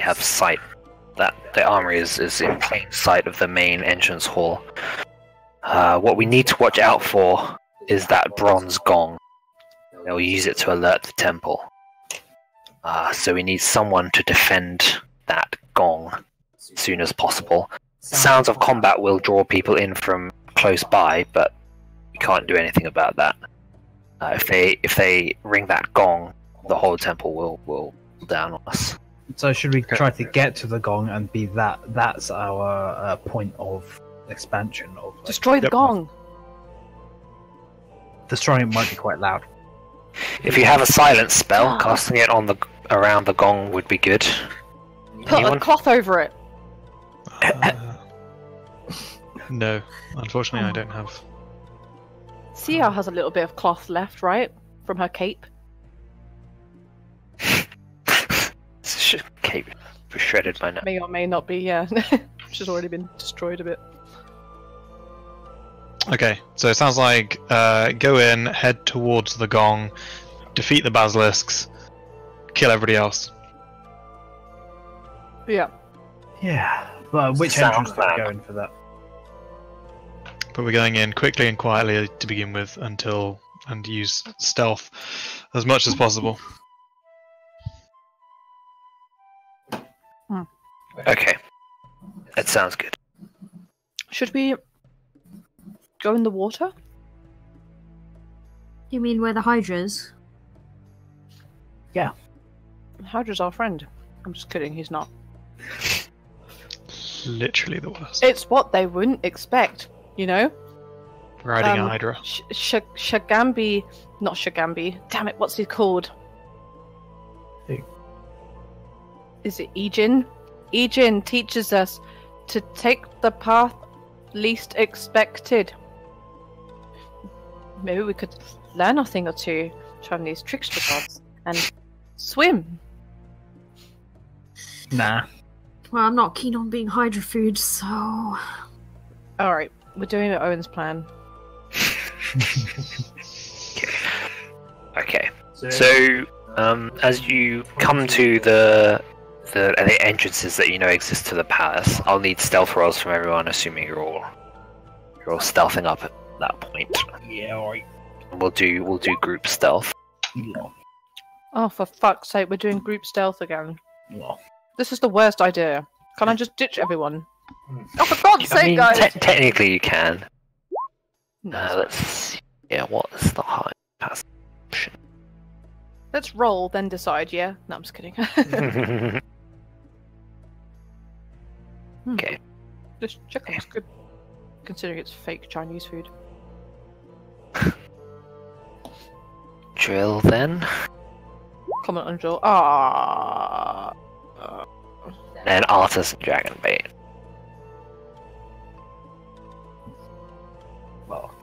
have sight. That the armory is, is in plain sight of the main entrance hall. Uh, what we need to watch out for is that bronze gong. They'll use it to alert the temple. Uh, so we need someone to defend that gong as soon as possible. Sounds of combat will draw people in from close by, but we can't do anything about that. Uh, if they if they ring that gong, the whole temple will will down on us. So should we try to get to the gong and be that? That's our uh, point of expansion. Of like, destroy the Yep. gong. destroying it might be quite loud. If you have a silence spell, casting it on the around the gong would be good. Put a cloth over it. Uh, no, unfortunately, I don't have. Sia has a little bit of cloth left, right? From her cape. Sh- Cape shredded by now. May or may not be, yeah. She's already been destroyed a bit. Okay, so it sounds like uh, go in, head towards the gong, defeat the basilisks, kill everybody else. Yeah. Yeah, but which Sound entrance are we plan. going for that? But we're going in quickly and quietly to begin with until and use stealth as much as possible. Okay, that sounds good. Should we go in the water? You mean where the Hydra's? Yeah. Hydra's our friend. I'm just kidding, he's not. Literally the worst. It's what they wouldn't expect, you know? Riding um, a hydra. Sh- Sh- Shagambi. Not Shagambi. Damn it, what's he called? Who? Is it I'jin? I'jin teaches us to take the path least expected. Maybe we could learn a thing or two from these trickster gods and swim. Nah. Well, I'm not keen on being Hydra food, so. Alright, we're doing it Owynn's plan. Okay. So, um, as you come to the the, the entrances that you know exist to the palace, I'll need stealth rolls from everyone, assuming you're all you're all stealthing up at that point. Yeah, alright. We'll do we'll do group stealth. Oh, for fuck's sake, we're doing group stealth again. Yeah. This is the worst idea. Can I just ditch everyone? Oh, for God's I sake, mean, guys! te- technically you can. No, Uh, let's see. Yeah, what is the high pass? Let's roll, then decide, yeah? No, I'm just kidding. okay. This chicken is good, considering it's fake Chinese food. Drill then. Comment on Joel. Ah. Uh, And Artus and Dragon Bait. Well,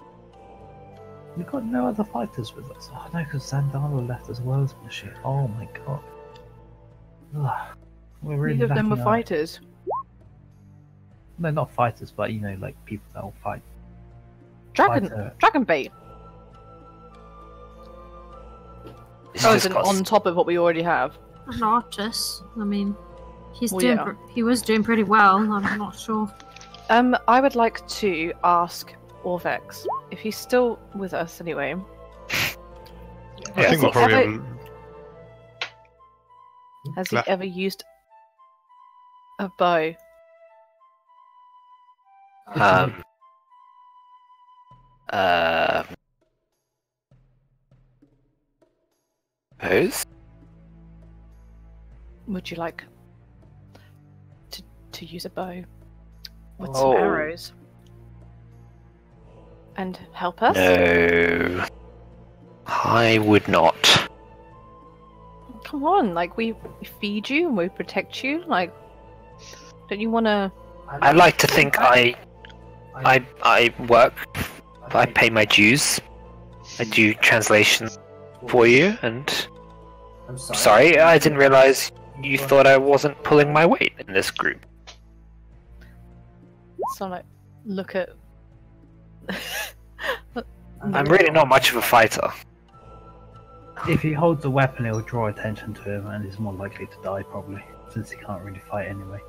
we got no other fighters with us. Oh no, because Zandala left as well as shit. Oh my god. Ugh. We're really neither of them were lacking our- fighters. No, not fighters, but you know, like people that will fight. Dragon, Fighter. dragon bait. It's Oh, just as on top of what we already have. An artist. I mean, he's Well, doing. Yeah. He was doing pretty well. I'm not sure. Um, I would like to ask Orvex if he's still with us anyway. I Yeah, think we'll probably. ever- have- Has he Left. ever used a bow? Um. Uh. Who's? Would you like to to use a bow with Oh. some arrows and help us? No. I would not. Come on, like we we feed you and we protect you. Like, don't you want to? I like to think I, I, I work. I pay my dues. I do translation for you, and I'm sorry, I didn't realize you thought I wasn't pulling my weight in this group. So like, look at. I'm really not much of a fighter. If he holds a weapon, it will draw attention to him, and he's more likely to die probably, since he can't really fight anyway.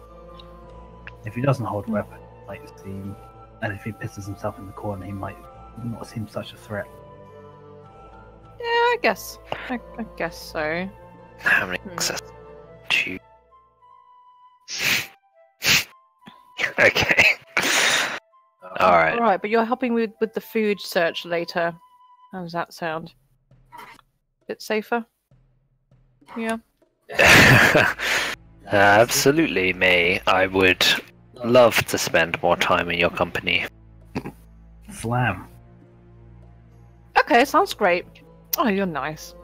If he doesn't hold a weapon, he might seem, and if he pisses himself in the corner, he might not seem such a threat. Yeah, I guess. I, I guess so. How many Hmm. access? Two. okay. All right. All right, but you're helping with with the food search later. How does that sound? Bit safer. Yeah. Absolutely, me. I would love to spend more time in your company. Slam. Okay, sounds great. Oh, you're nice.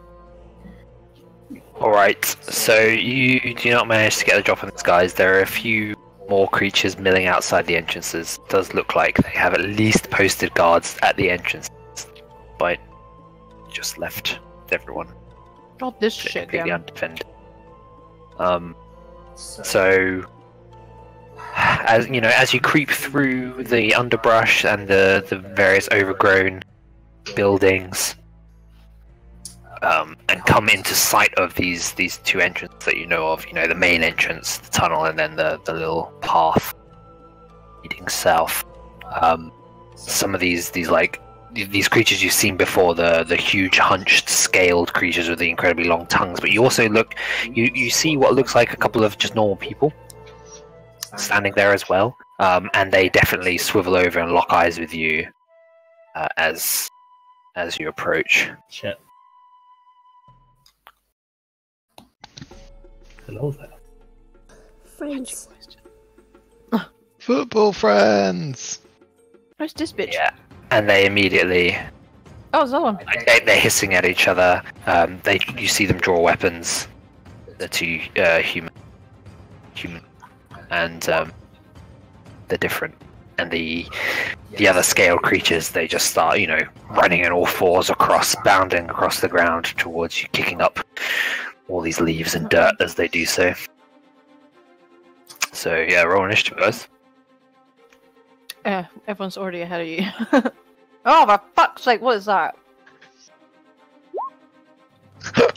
Alright, so you do not manage to get the drop on these guys. There are a few more creatures milling outside the entrances. does look like they have at least posted guards at the entrance, but just left everyone God, this shit completely again. undefended. Um, so as you know, as you creep through the underbrush and the the various overgrown buildings, um, and come into sight of these these two entrances that you know of, you know, the main entrance, the tunnel, and then the the little path leading south. Um, some of these these like these creatures you've seen before the the huge hunched scaled creatures with the incredibly long tongues but you also look you you see what looks like a couple of just normal people standing there as well um, and they definitely swivel over and lock eyes with you uh, as as you approach Shit. Hello there. Friends. Football friends. Where's this bitch? yeah and they immediately Oh, Zolan. they, they're hissing at each other um, they you see them draw weapons the two uh, human human and um, they're different and the the other scale creatures they just start you know running in all fours across bounding across the ground towards you kicking up all these leaves and dirt as they do so so yeah roll initiative guys Yeah, everyone's already ahead of you. oh, my fuck's sake, what is that?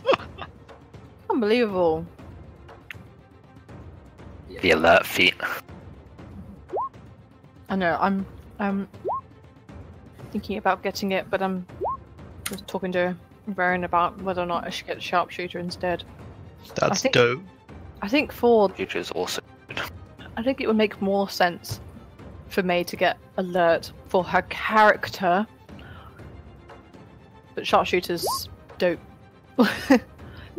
Unbelievable. The alert feat I know, I'm I'm thinking about getting it, but I'm just talking to Baron about whether or not I should get the sharpshooter instead. That's think- dope. I think for which is also I think it would make more sense for Mei to get alert for her character. But sharpshooter's dope. it's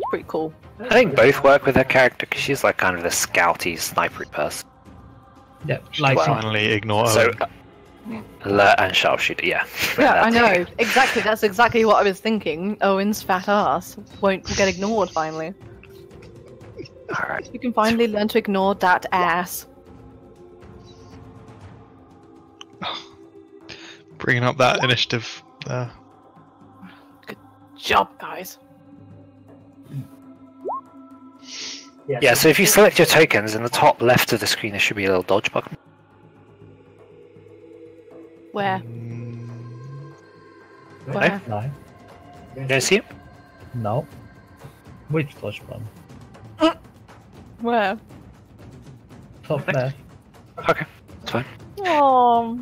pretty cool. I think both work with her character because she's like kind of the scouty, snipery person. Yeah, like Wow. Finally, ignore. So, uh, alert and sharpshooter, yeah. Yeah, I know. Exactly. That's exactly what I was thinking. Owynn's fat ass won't get ignored finally. Alright. You can finally learn to ignore that ass. bringing up that initiative. Uh, good Job, guys. Yeah, so if you select your tokens, in the top left of the screen there should be a little dodge button. Where? mm, Where? no, You don't see it? no. Which dodge button? Where? Top left. Okay, that's fine. Oh.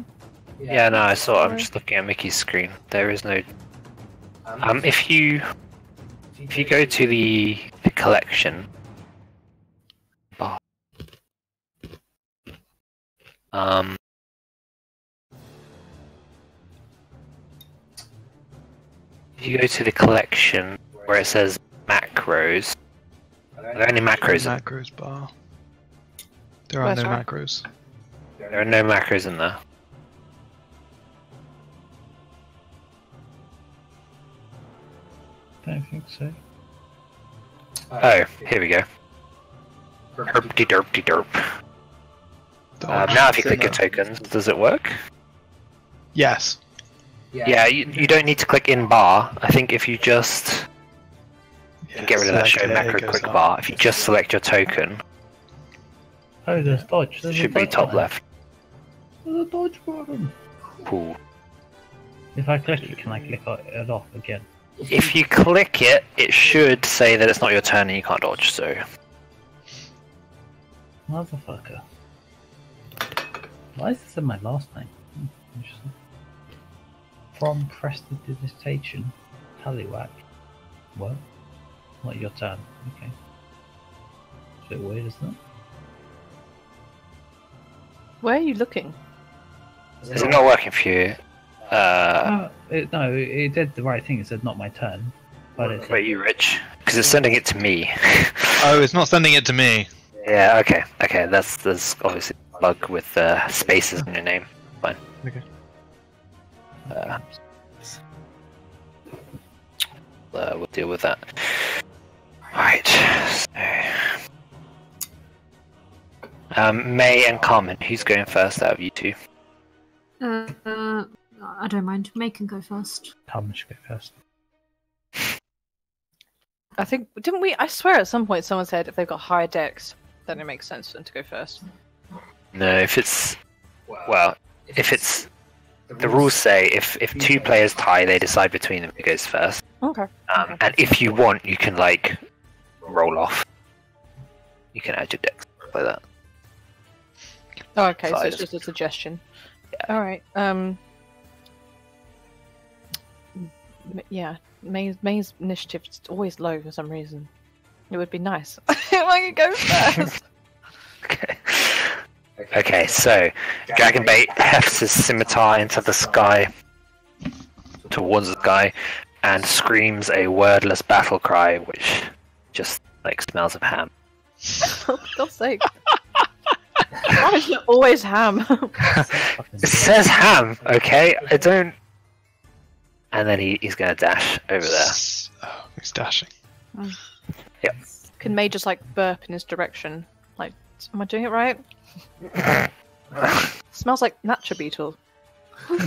Yeah, no, I saw. I'm just looking at Mickey's screen. There is no. Um, if you if you go to the, the collection um, if you go to the collection where it says macros, are there any macros? in- macros bar. There are Where, no sorry? macros. There are no macros in there. Don't think so. Oh, here we go. Herpty derpty derp. Um, Dodge. now, if you click your there. tokens, does it work? Yes. Yeah, you, you don't need to click in bar. I think if you just Yeah, get rid of that show select it, it macro goes quick up. bar, if you just select your token, Oh, there's dodge. There's a should be top button. left. There's a dodge button. Cool. If I click it, can I click it off again? If you click it, it should say that it's not your turn and you can't dodge. So Motherfucker. Why is this in my last name? Hmm, interesting. From prestidigitation, Tallywhack. What? Not your turn. Okay. It's a bit weird, isn't it? Where are you looking? is it not working for you? Uh, no, it, no, it, it did the right thing. It said not my turn. But it wait, you rich? Because it's sending it to me. Oh, it's not sending it to me. yeah. Okay. Okay. That's there's obviously a bug with uh, spaces in your name. Fine. Okay. Uh, uh, we'll deal with that. Alright. So, um, Mei and Carmen, who's going first out of you two? Uh, uh, I don't mind. Mei can go first. Carmen should go first. I think didn't we? I swear at some point someone said if they've got higher Dex, then it makes sense for them to go first. No, if it's well, if it's the rules say if if two players tie, they decide between them who goes first. Okay. Um, and if you want, you can like roll off. You can add your deck like that. Oh, okay. So Size. it's just a suggestion. All right. Um. Yeah, Mei's Mei's initiative is always low for some reason. It would be nice if I could go first. Okay. Okay, so Dragonbait hefts his scimitar into the sky, towards the sky, and screams a wordless battle cry, which just like smells of ham. for God's sake. Why is it always ham? It says ham, okay? I don't. And then he, he's gonna dash over there. Oh, he's dashing. Hmm. Can Mei just like burp in his direction? Like, am I doing it right? smells like nacho beetle.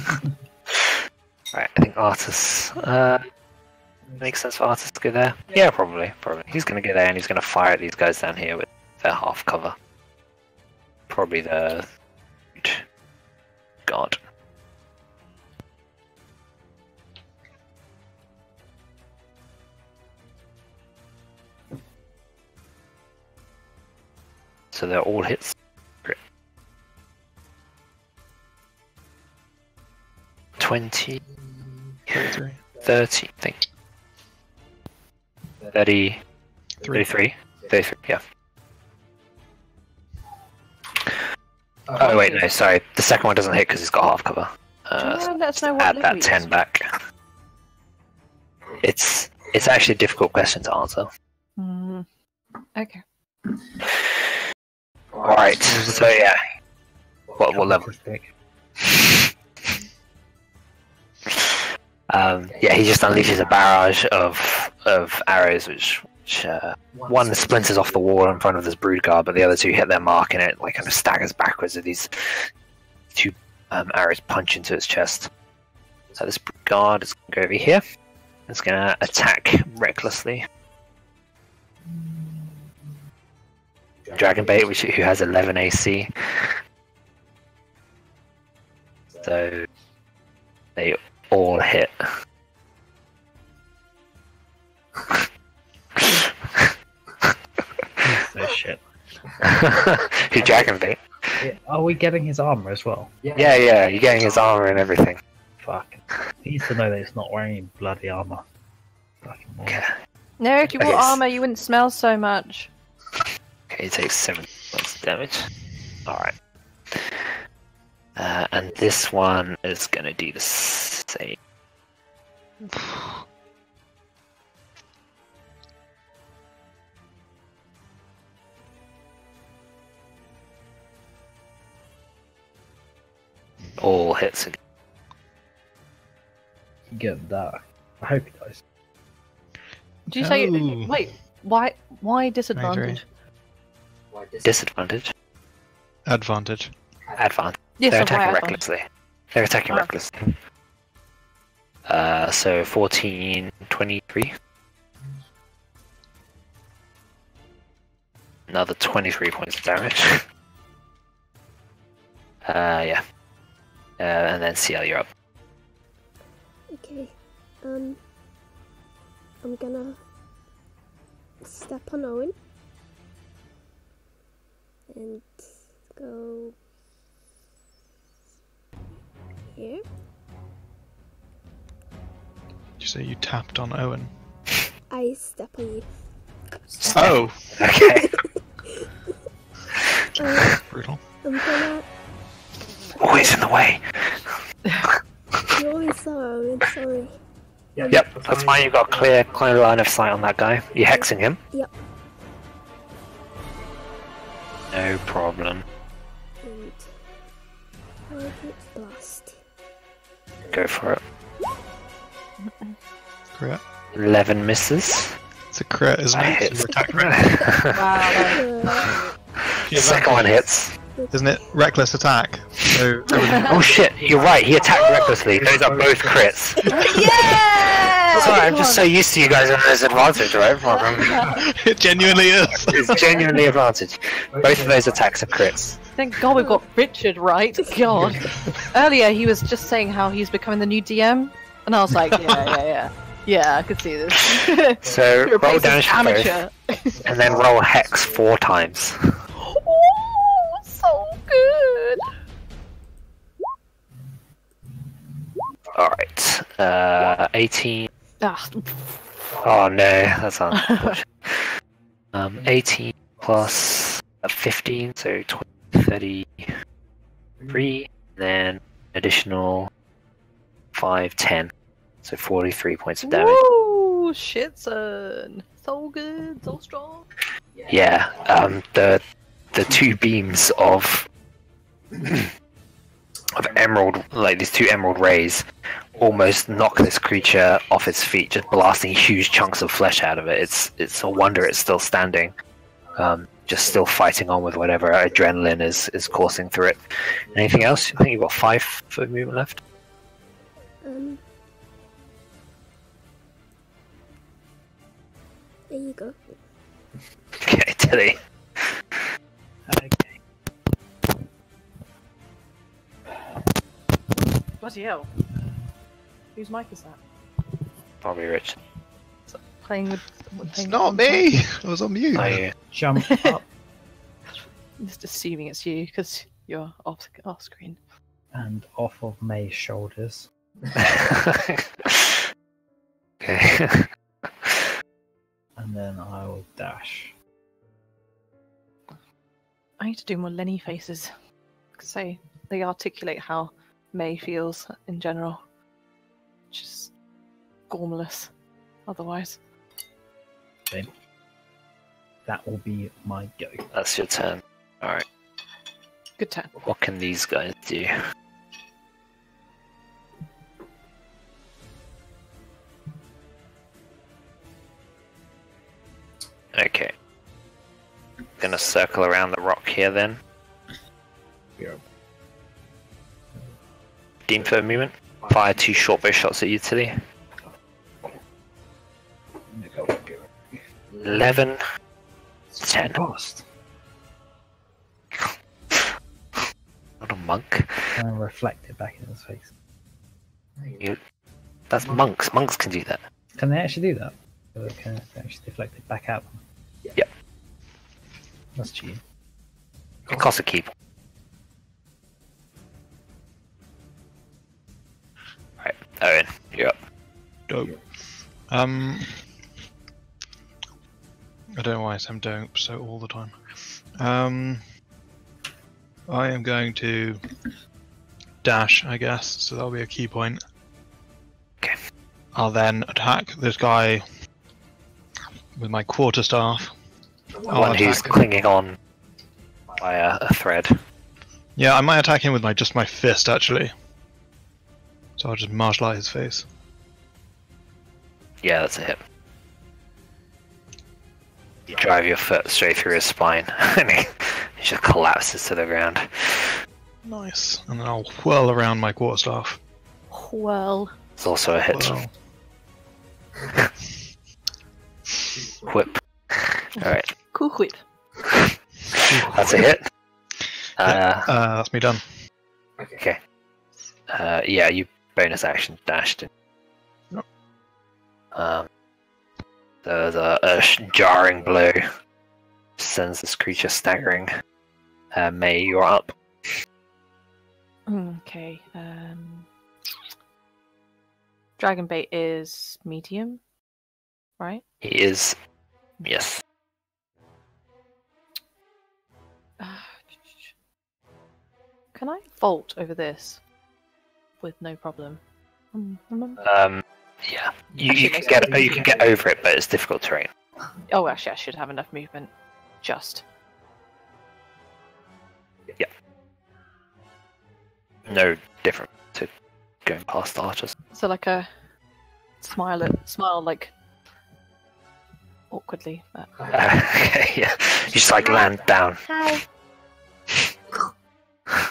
Right, I think Artus. Uh, makes sense for Artus to go there. Yeah, probably, probably. He's gonna go there and he's gonna fire at these guys down here with their half cover. Probably the god. So they're all hits. 20, 30, I think. 30, 33. 33, 33 yeah. Uh, oh, wait, no, sorry. The second one doesn't hit because he's got half cover. Uh, that's no add that ten back. It's it's actually a difficult question to answer. Mm. Okay. All right. So yeah, what what level? Um, yeah, he just unleashes a barrage of of arrows, which, which uh, one splinters off the wall in front of this brood guard, but the other two hit their mark, and it like kind of staggers backwards as these two um, arrows punch into its chest. So this brood guard is going to go over here. It's going to attack recklessly. Dragonbait, which who has 11 AC. So they all hit. So shit. who Dragonbait? Yeah, Are we getting his armor as well? Yeah, yeah, yeah you're getting his armor and everything. Fuck. He needs to know that it's not wearing any bloody armor. Fucking moron. Okay, No, if you wore Okay, armor, you wouldn't smell so much. okay he takes 7 points of damage. Alright. Uh, and this one is gonna do the same. All hits again. Get that. I hope he dies. Do you say? Oh. Wait, why? Why disadvantage? Disadvantage. Advantage. Advantage. Yes, They're attacking recklessly. They're attacking recklessly. Uh, so 14, 23. Another 23 points of damage. uh, yeah. Uh, and then Ciel, you're up. Okay. Um. I'm gonna step on Owynn and go here. You say you tapped on Owynn. I step on you. Oh, Okay. Uh, brutal. I'm gonna. Always in the way. You always saw Owynn. Sorry. Yep, that's fine. You've got a clear, clear line of sight on that guy. You're hexing him? Yep. No problem. And target blast. Go for it. Crit. 11 misses. It's a crit, isn't it? hit. Your attack crit. Wow. Second one hits. Isn't it reckless attack? So Oh shit, you're right, he attacked recklessly. Those are both crits. yeah! Sorry, I'm just so used to you guys having this advantage, right? From- it genuinely is. It's genuinely advantage. Both of those attacks are crits. Thank God we've got Richard right. God. Earlier he was just saying how he's becoming the new DM, and I was like, yeah, yeah, yeah, yeah. I could see this. So roll damage this for both, and then roll hex four times. oh, so good. Alright. Uh, 18. Ah, Oh no, that's unfortunate. um, 18 plus uh, 15, so 20, 33. Then additional 5, 10. So 43 points of damage. Woo! Shit, son. So good, so strong. Yeah, um, the the two beams of of emerald, like these two emerald rays, almost knock this creature off its feet, just blasting huge chunks of flesh out of it. It's it's a wonder it's still standing, um, just still fighting on with whatever adrenaline is is coursing through it. Anything else? I think you've got five foot of movement left. um. There you go. Okay, Tili. Okay. Bloody hell. Whose mic is that? Probably Rich. Playing with. It's playing not with- me. I was on mute. Oh, Are you? Jump up I'm just assuming it's you because you're off, off screen. and off of Mei's shoulders. okay. And then I will dash. I need to do more Lenny faces. Because they, they articulate how May feels in general. Just gormless. Otherwise. Okay. That will be my go. That's your turn. Alright. Good turn. What can these guys do? Okay. Gonna circle around the rock here then. Yeah. Deem for movement. Fire two short bow shots at you today. 11. Ten. Lost. Not a monk. And reflect it back in his face. You, that's monks. Monks can do that. Can they actually do that? Or Can they actually deflect it back out? Yep. That's cheating. It costs a keep. Owynn, you're up. Dope. Um, I don't know why I'm dope so all the time. Um, I am going to dash, I guess, so that'll be a ki point. Okay. I'll then attack this guy with my quarterstaff. I'll One who's clinging on by a, a thread. Yeah, I might attack him with my just my fist actually. So I'll just martial art his face. Yeah, that's a hit. You drive your foot straight through his spine, and he, he just collapses to the ground. Nice. And then I'll whirl around my quarterstaff. Well, It's also a hit. Whirl. Whip. Alright, cool whip. that's a hit. Uh, Uh, that's me done. okay. Uh, yeah, you bonus action dashed in. Yep. Um, there's a, a jarring blow. Sends this creature staggering. Uh, Mei, you're up. Okay. Um, Dragon bait is medium, right? He is. Yes. Can I vault over this with no problem? Um, yeah. You, you can get you can get over it, but it's difficult terrain. Oh, actually, I should have enough movement. Just. Yeah. No different to going past the archers. So like a smile at smile like awkwardly. But... Uh, okay, yeah. You just like land down. Hi.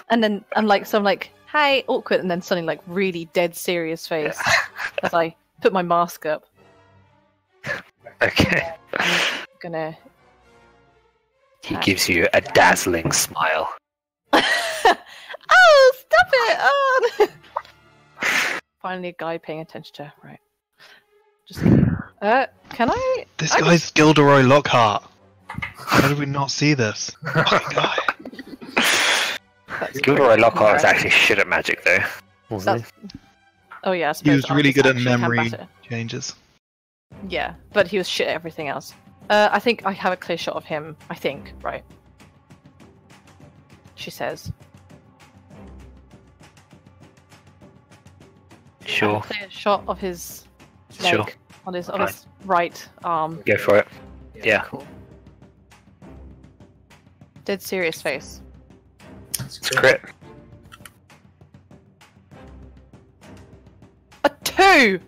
And then I'm like some like hi awkward and then suddenly like really dead serious face as I put my mask up. Okay. I'm gonna He gives you a dazzling smile. Oh stop it! Oh Finally a guy paying attention to right. Just uh can I This I guy's Gilderoy Lockhart. How did we not see this? oh my guy. That's Gilderoy great. Lockhart was actually shit at magic, though. Wasn't That's- Oh yeah, He was really good at memory changes. Yeah, but he was shit at everything else. Uh, I think I have a clear shot of him. I think, right? She says. he? I have Sure. a clear shot of his leg Sure. on his on his right arm. Go for it. Yeah. Cool. Dead serious face. It's crit. A two.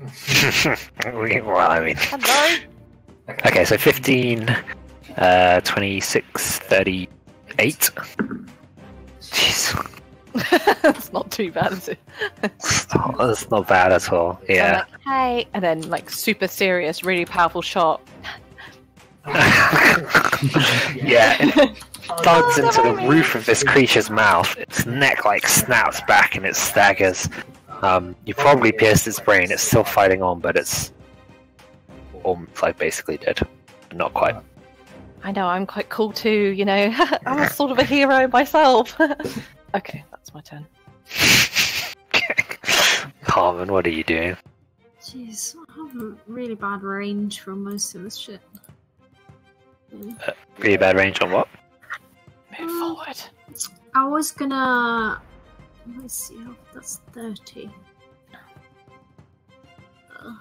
well, I mean. Hello. Okay, so 15, uh, 26, 38. Jeez. That's not too bad, is it? That's not bad at all. Yeah. like, hey, and then like super serious, really powerful shot. yeah, it thuds into the roof of this creature's mouth. Its neck like snaps back and it staggers. Um, you probably pierced its brain. It's still fighting on, but it's almost like basically dead. Not quite. I know, I'm quite cool too, you know. I'm a sort of a hero myself. okay, that's my turn. Carmen, what are you doing? Jeez, I have a really bad range for most of this shit. Really bad range on what? Move forward. I was gonna. Let's see, how that's 30. Ugh.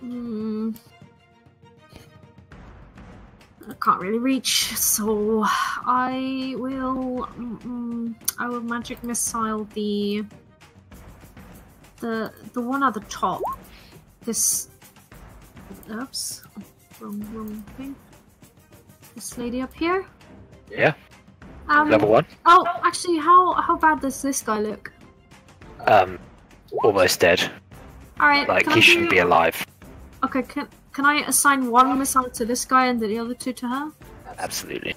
Hmm. I can't really reach, so I will. Mm, I will magic missile the the the one at the top. This. Oops, wrong wrong thing. This lady up here. Yeah. Um, Level one. Oh, actually, how how bad does this guy look? Um, almost dead. All right. Like he shouldn't be alive. Okay, can can I assign one missile to this guy and the other two to her? Absolutely.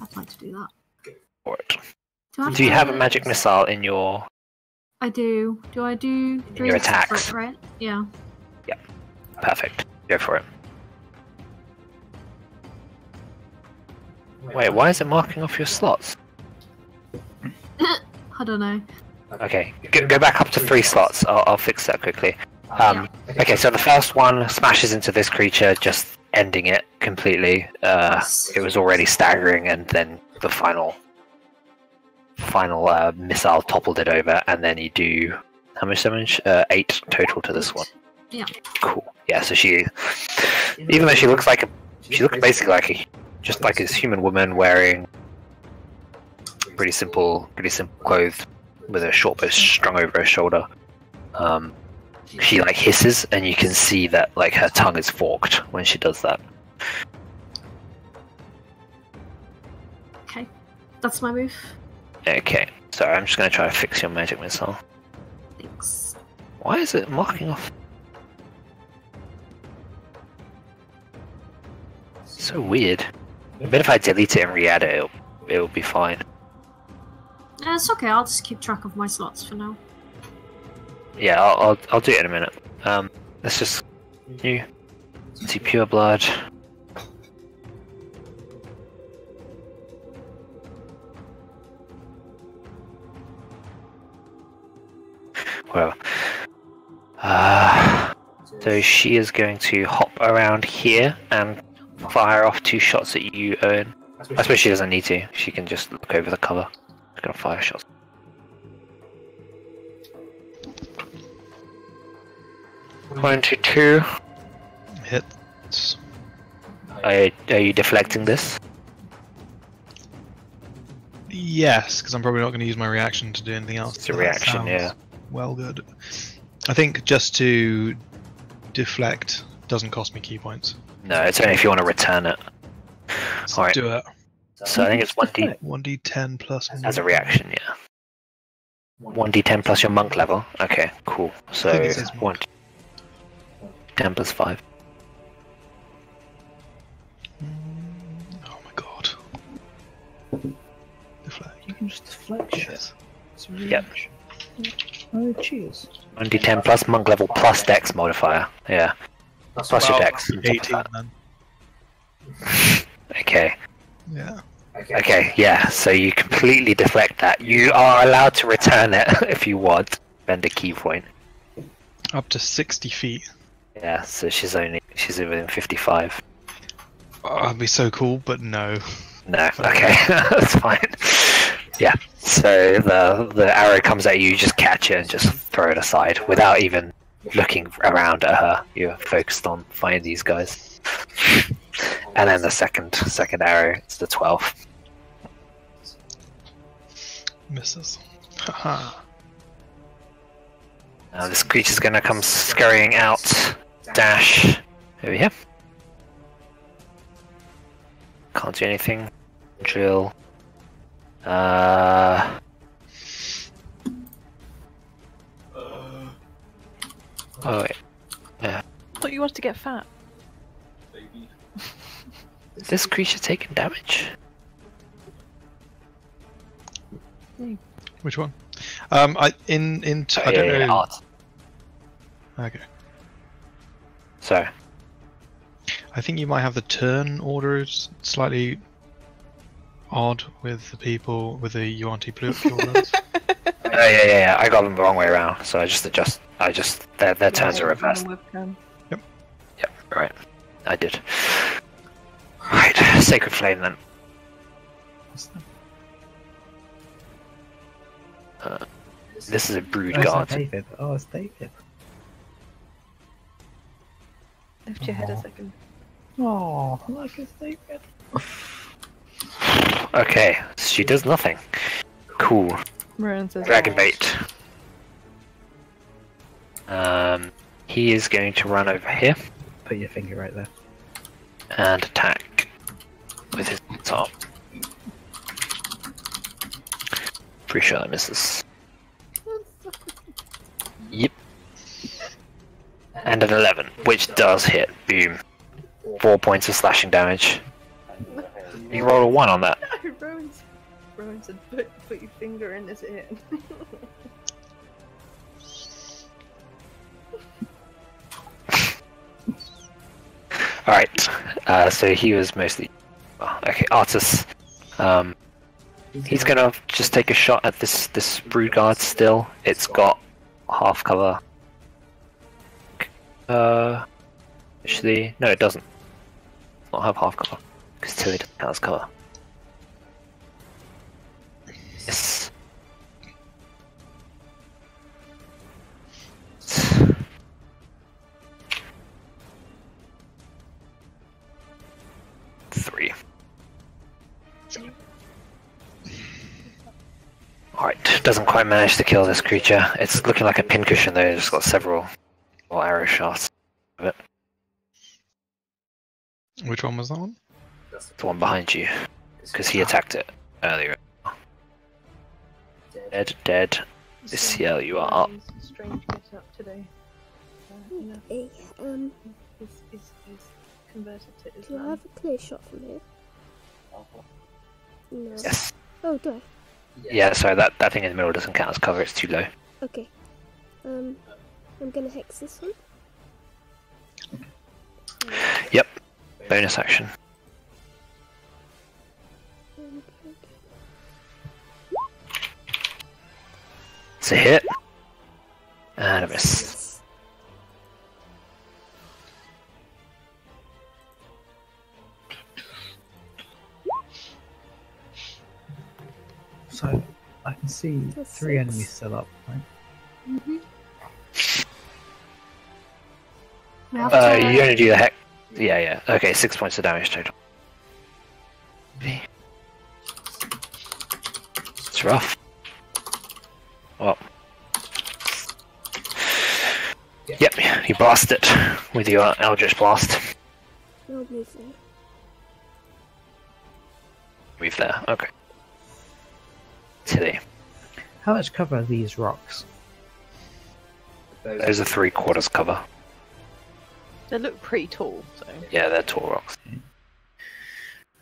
I'd like to do that. For it. Do, Do you have a magic missile in your? I do. Do I do three your separate, attacks. Right. Yeah. Perfect. Go for it. Wait, why is it marking off your slots? I don't know. Okay, go, go back up to three slots. I'll, I'll fix that quickly. Um, okay, so the first one smashes into this creature, just ending it completely. Uh, it was already staggering, and then the final, final uh, missile toppled it over, and then you do how much damage? Uh, eight total to this one. Yeah. Cool. Yeah. So she, even though she looks like a, she looks basically like a, just like a human woman wearing pretty simple, pretty simple clothes with a short bow strung over her shoulder. Um, she like hisses, and you can see that like her tongue is forked when she does that. Okay. That's my move. Okay, so I'm just gonna try to fix your magic missile. Thanks. Why is it marking off? So weird. But if I delete it and re-add it, it'll, it'll be fine. Uh, it's okay. I'll just keep track of my slots for now. Yeah, I'll, I'll, I'll do it in a minute. Um, let's just you see pure blood. Well, uh, so she is going to hop around here and fire off two shots at you, Owynn. I suppose she doesn't need to. She can just look over the cover. She's gonna fire shots. Twenty-two. Hits. Are, are you deflecting this? Yes, because I'm probably not going to use my reaction to do anything else. It's a reaction, sounds yeah. Well, good. I think just to deflect doesn't cost me ki points. No, it's only if you want to return it. Let's Alright. do it. So I think it's one d One d10 plus. as a reaction, yeah. One d10 plus your monk level. Okay, cool. So I think it says one ten plus five. Mm, oh my god. Deflect. You can just deflect shit. Yes. It's a Yep. reaction. Oh, cheers. One d10 plus monk level plus dex modifier. Yeah. That's Plus your dex. on top of 18 then. Okay. Yeah. Okay, yeah, so you completely deflect that. You are allowed to return it if you want. Spend a ki point. Up to 60 feet. Yeah, so she's only she's within fifty five. Oh, that'd be so cool, but no. No, okay, that's fine. Yeah, so the the arrow comes at you, you just catch it and just throw it aside without even looking around at her. You're focused on finding these guys. And then the second second arrow, it's the twelfth. Misses. Haha. Now this creature's gonna come scurrying out. Dash over here. Can't do anything. Drill. Uh. Oh wait. I thought you wanted to get fat. Is this creature taking damage? Which one? Um, I in in t- I Oh, don't yeah, yeah, know. art. Okay. So I think you might have the turn order slightly odd with the people with the UNT blue ones. Oh yeah, yeah, yeah. I got them the wrong way around, so I just adjust. I just their their turns are reversed. Yep, Yep. right. I did. Right, sacred flame then. Uh, this is a brood Oh, guard. David. Oh, it's David. Lift your head a second. Oh, look, it's David. Okay, she does nothing. Cool. Maroon says. Dragon bait. Um, he is going to run over here Put your finger right there. and attack with his top. Pretty sure that misses. Yep. And an 11, which does hit. Boom. Four points of slashing damage. You rolled a 1 on that. Rohan, Rohan said, put, put your finger in his ear. Alright, uh, so he was mostly. okay, Artus. Um, he's gonna just take a shot at this this brood guard still. It's got half cover. Uh, actually, no, it doesn't. It's Not have half cover because Tili doesn't as cover. Yes. Three. Alright, doesn't quite manage to kill this creature. It's looking like a pincushion though, it's got several arrow shots. of it. Which one was that one? The one behind you, because he attacked it earlier. Dead, dead. Ciel, you are up. Strange get up today. Uh, you um, he's, he's, he's converted to do I have a clear shot from here? No. Yes. Oh, do I? Yeah, sorry, that, that thing in the middle doesn't count as cover, it's too low. Okay. Um, I'm gonna hex this one. Yep. Bonus action. It's a hit. And a miss. So, I can see That's three six. enemies still up, right? Mm-hmm. We have Uh, to. you only do the heck. Yeah, yeah. Okay, six points of damage total. It's rough. Well. Yep, you blast it with your Eldritch Blast. I'll move there. Move there, okay. Tili. How much cover are these rocks? Those are three quarters cover. They look pretty tall, so Yeah, they're tall rocks.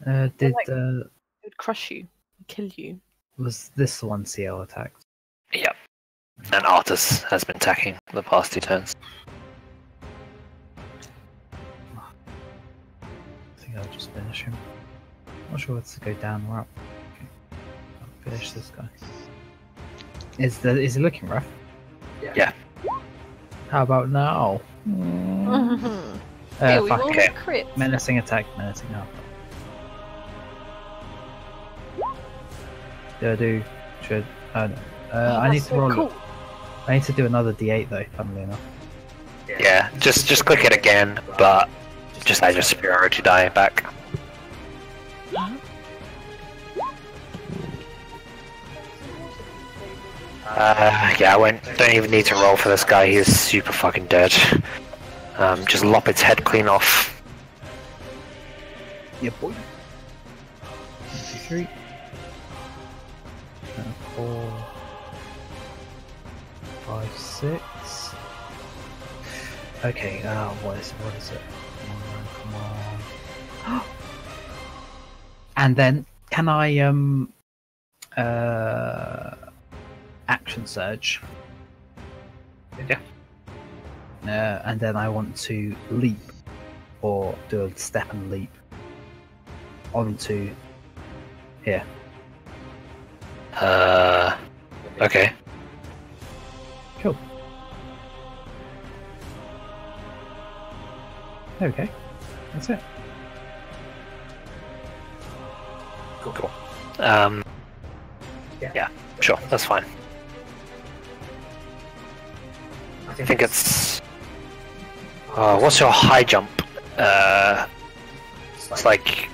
Uh, did like- uh, would crush you, kill you. was this the one Ciel attacked? Yep. And Artus has been attacking the past two turns. I think I'll just finish him. Not sure whether to go down or up. Okay. I'll finish this guy. Is the is he looking rough? Yeah. How about now? hey, Uh, we fuck. rolled okay. crit. Menacing attack, menacing up. Do I do? Should oh no. Uh, I need to roll. cool. I need to do another D8 though. Funnily enough. Yeah, just just click it again, but just add your superiority die back. Uh, yeah, I won't. Don't even need to roll for this guy. He's super fucking dead. Um, just lop its head clean off. Yeah, boy. One, two, three. Six. Okay. Uh, what is what is it? Come on, come on. and then can I um uh action surge? Yeah. Uh, and then I want to leap or do a step and leap onto here. Uh, okay. Okay, that's it. Cool. Um, yeah, yeah. sure, that's fine. I think it's. Uh, what's your high jump? Uh, it's like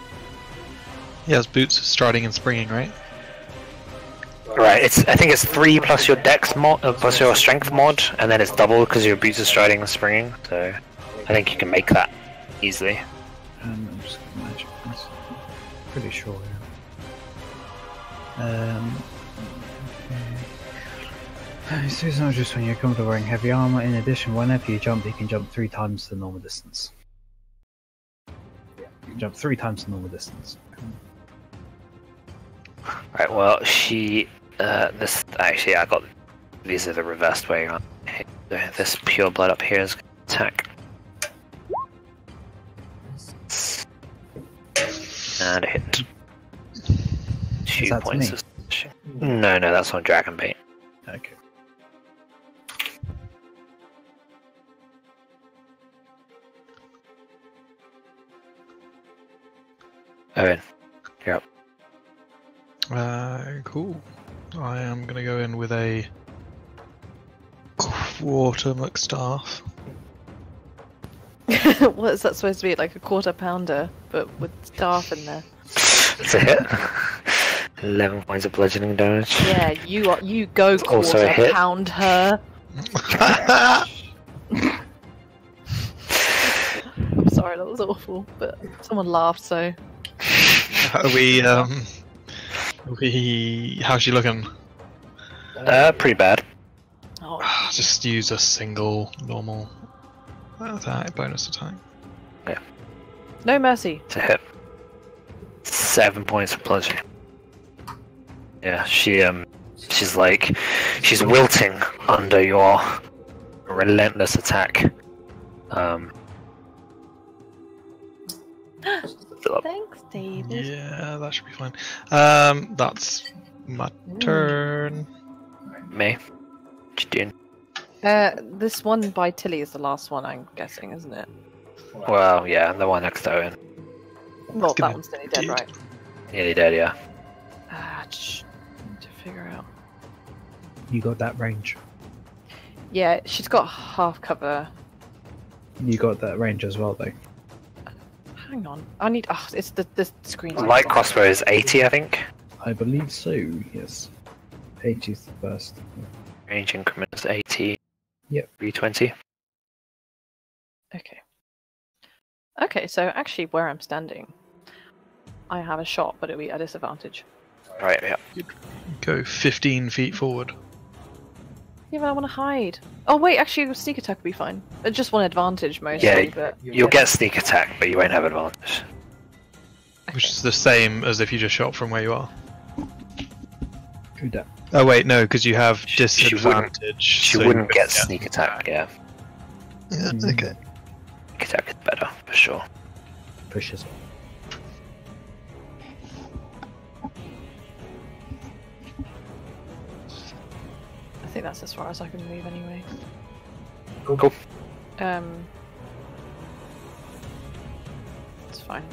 He has boots, striding and springing, right? right. It's I think it's three plus your dex mod uh, plus your strength mod, and then it's double because your boots are striding and springing. So I think you can make that easily. Um, I'm just gonna magic this. Pretty sure. Yeah. Um. okay. So it's not just when you're comfortable wearing heavy armor. In addition, whenever you jump, you can jump three times the normal distance. Yeah, you can jump three times the normal distance. Right. Well, she. Uh, this actually, I got these are the reversed way around. This pure blood up here is gonna attack. And a hit. Two that points me? of slashing. No, no, that's on Dragon Bait. Okay. Owynn. Uh, cool. I am gonna go in with a quarter McStaff. what is that supposed to be? Like a quarter pounder, but with staff in there. It's a hit. 11 points of bludgeoning damage. Yeah, you are, you go quarter also a hit. pound her. I'm sorry, that was awful, but someone laughed, so Are we um? are we how's she looking? Uh, pretty bad. oh, Just use a single normal attack, bonus attack. Yeah. No mercy. To hit. Seven points of bludgeoning. Yeah, she um, she's like, she's wilting under your relentless attack. Um. Thanks, David. Yeah, that should be fine. Um, that's my turn. Me. What you doing? Uh, this one by Tili is the last one, I'm guessing, isn't it? Well, yeah, the one next to Owynn. Well, that one's nearly dead, do- right? Nearly dead, yeah. Ah, sh- to figure out. You got that range. Yeah, she's got half cover. You got that range as well, though. Hang on, I need. Oh, it's the the screen. Light crossbow is 80, I think. I believe so. Yes. 80 is the first. Range increment is 80. Yep. B20. Okay. Okay, so actually, where I'm standing, I have a shot, but it'll be at a disadvantage. Right, yeah. Go 15 feet forward. Yeah, but I want to hide. Oh wait, actually, sneak attack would be fine. Uh, Just one advantage mostly, Yeah, but You'll get sneak attack, but you won't have advantage. Which is the same as if you just shot from where you are. True that. Oh wait, no, because you have She- she wouldn't- disadvantage. She so you wouldn't get yeah. sneak attack, yeah. Yeah, Mm. okay. Sneak attack is better, for sure. Pushes. I think that's as far as I can move anyway. Cool. Um, it's fine.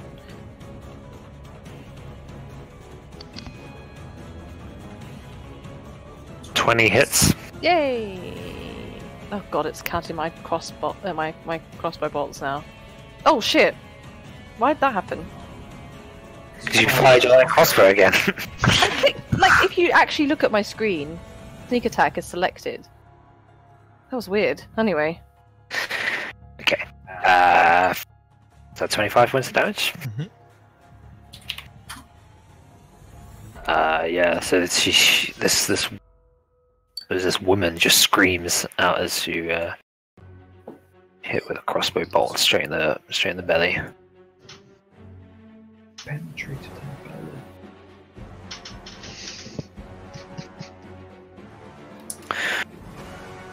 Twenty hits. Yay! Oh god, it's counting my crossbow, uh, my my crossbow bolts now. Oh shit! Why'd that happen? Because you fired your crossbow again. I think, like, if you actually look at my screen, sneak attack is selected. That was weird. Anyway, okay. Uh, is that 25 points of damage? Mhm. Uh, yeah. So she, she, this this there's this woman just screams out as you uh, hit with a crossbow bolt straight in the straight in the belly. Penetrated in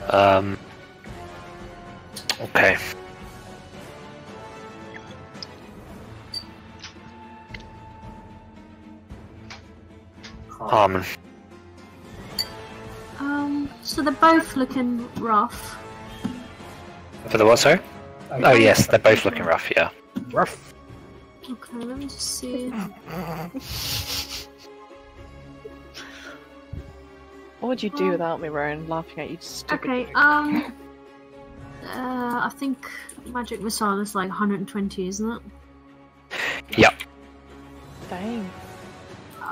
belly. Um. Okay. Carmen. Um, so they're both looking rough. For the what, sorry? Oh, yes, they're both looking rough, yeah. Rough. Okay, let me just see. what would you do without me, Rohan? Laughing at you, stupid. Okay, um. Uh, I think magic missile is like 120, isn't it? Yep. Dang.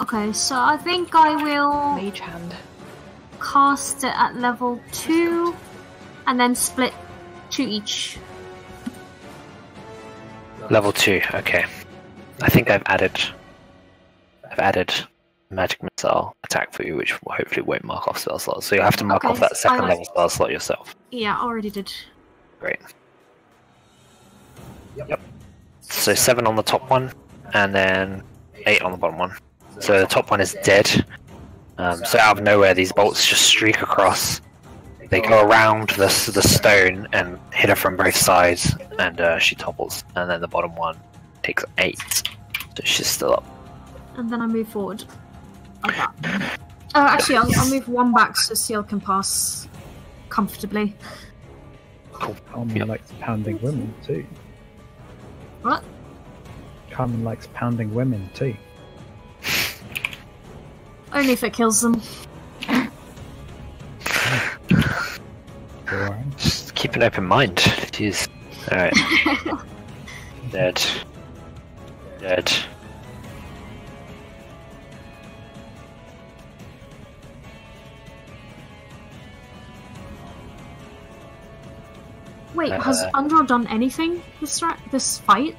Okay, so I think I will Mage hand. Cast it at level two, and then split to each. Level two. Okay. I think I've added. I've added magic missile attack for you, which hopefully won't mark off spell slots. So you have to mark Okay, off that second level spell slot yourself. Yeah, I already did. Great. Yep. So seven on the top one, and then eight on the bottom one. So the top one is dead. Um, so out of nowhere, these bolts just streak across. They go around the the stone and hit her from both sides, and uh, she topples. And then the bottom one takes eight, so she's still up. And then I move forward. Like that. Uh, actually, I'll, I'll move one back so Ciel can pass comfortably. Carmen Yep. likes pounding women too. What? Carmen likes pounding women too. Only if it kills them. Just keep an open mind. Jeez. Alright. Dead. Dead. Wait, has Uh, Andro done anything this ra- this fight?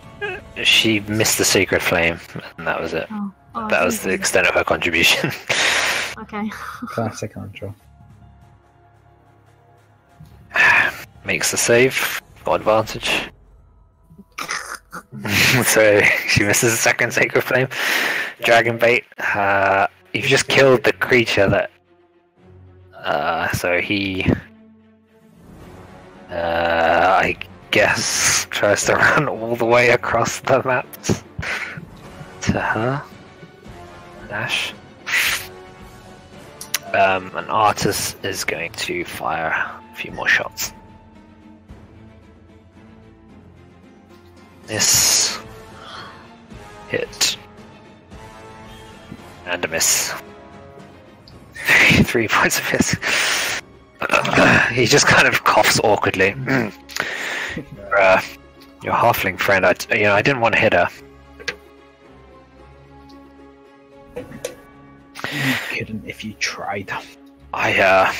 She missed the sacred flame, and that was it. Oh, oh that was the extent of her contribution. Okay. Classic Andro. Makes the save. Got advantage. so she misses the second sacred flame. Dragon bait. Uh, you've just killed the creature that. Uh, so he. Uh, I guess tries to run all the way across the map to her. Dash. Um, an Artus is going to fire a few more shots. Miss. Hit. And a miss. Three points of miss. he just kind of coughs awkwardly. your, uh, your halfling friend, I, you know, I didn't want to hit her. You couldn't if you tried. I, uh,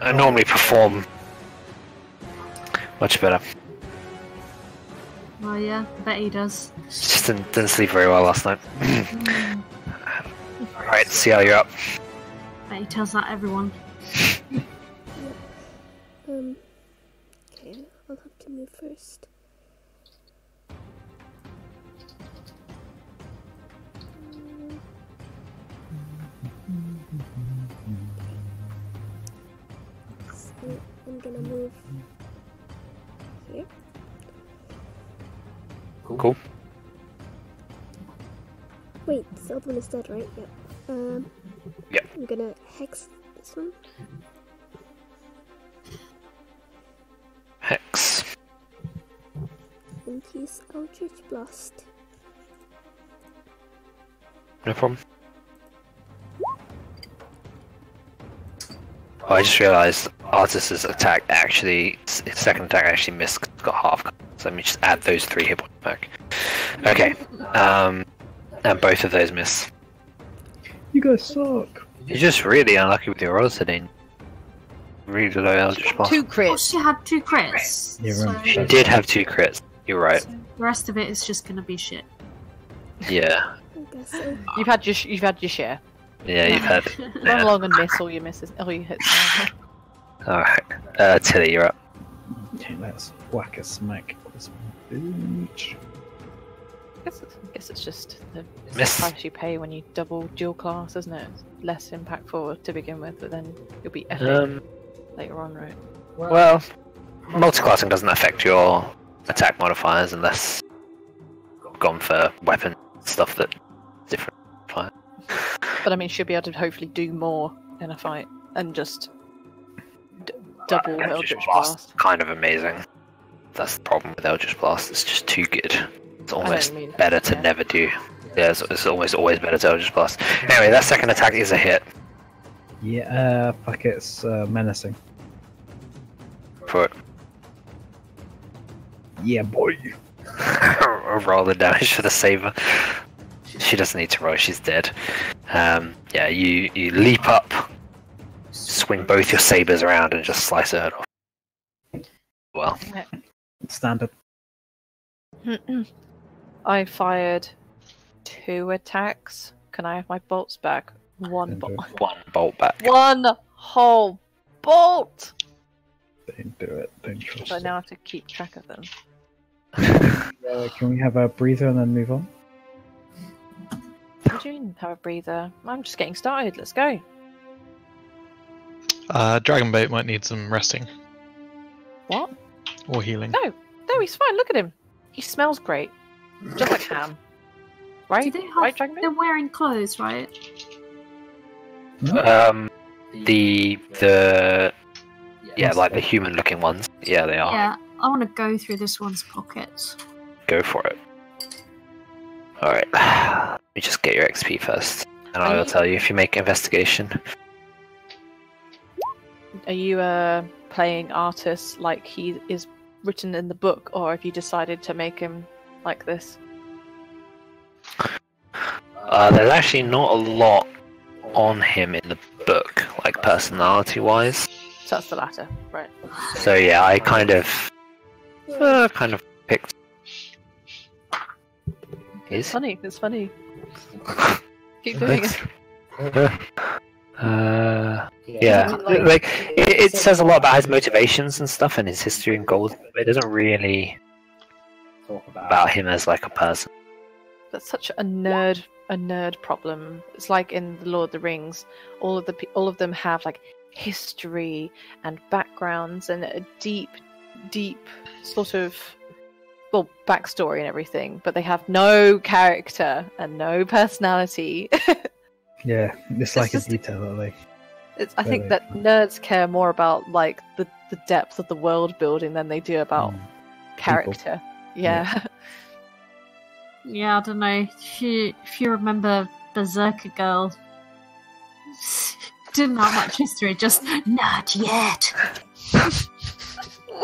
I normally perform much better. Oh yeah, I bet he does. Just didn't, didn't sleep very well last night. Mm, Alright, see how you're up. bet he tells that everyone. Um. Okay, I'll have to move first. Gonna move here. Cool. Wait, this other one is dead, right? Yep. Um. Yep. I'm gonna hex this one. Hex. and use Eldritch Blast. No problem. Oh, I just realised Artus's attack actually, his second attack actually missed, 'cause it's got half. So let me just add those three hit points back. Okay. Um, and both of those miss. You guys suck. You're just really unlucky with your rolls today. Really low Eldritch Blast. Two Oh, crits. she had two crits. You're so. She did have two crits. You're right. so the rest of it is just gonna be shit. Yeah. I guess so. You've had your sh- you've had your share. Yeah, you've had. Run Yeah. along and miss all your misses. All your hits. Alright. Uh, Tili, you're up. Okay, let's whack a smack. This bitch. I guess it's, I guess it's just the Miss. price you pay when you double dual class, isn't it? It's less impactful to begin with, but then you'll be epic Um, later on, right? well, multiclassing doesn't affect your attack modifiers unless you've gone for weapon stuff that different. Fire. But I mean, she'll be able to hopefully do more in a fight and just d- double Eldritch Blast. Kind of amazing. That's the problem with Eldritch Blast. It's just too good. It's almost what mean, better to yeah. never do. Yeah, it's, it's almost always better to Eldritch Blast. Anyway, that second attack is a hit Yeah, uh, fuck it's uh, menacing. for it. Yeah, boy. roll the damage for the saber. She doesn't need to roll; she's dead. Um, yeah, you you leap up, swing both your sabers around, and just slice her head off. Well, Standard. I fired two attacks. Can I have my bolts back? One bolt. one bolt back. One whole bolt. Don't do it. Don't trust So it. now I have to keep track of them. Uh, can we have a breather and then move on? What do you mean have a breather? I'm just getting started. Let's go. Uh, Dragonbait might need some resting What? or healing. No, no, he's fine. Look at him. He smells great, just like ham. Do Right? they have? Right, Dragon they're wearing clothes, right? Um, the the yeah, like the human-looking ones. Yeah, they are. Yeah. I want to go through this one's pockets. Go for it. All right. Let me just get your XP first, and I will tell you if you make investigation. Are you uh playing Artus like he is written in the book, or have you decided to make him like this? Uh, there's actually not a lot on him in the book, like personality-wise. So that's the latter, right? So yeah, I kind of, uh, kind of picked. It's funny. It's funny. Keep doing it. Uh, yeah, Like- like it, it says a lot about his motivations and stuff and his history and goals. But it doesn't really Talk about him as like a person. That's such a nerd a nerd problem. It's like in the Lord of the Rings, all of the pe- all of them have like history and backgrounds and a deep, deep sort of well backstory and everything, but they have no character and no personality. Yeah, it's like just- a detail that they. it's, I think that nerds care more about like the the depth of the world building than they do about Mm. character. Yeah. Yeah, I don't know. If you, if you remember Berserker Girl, didn't have much history, just not yet.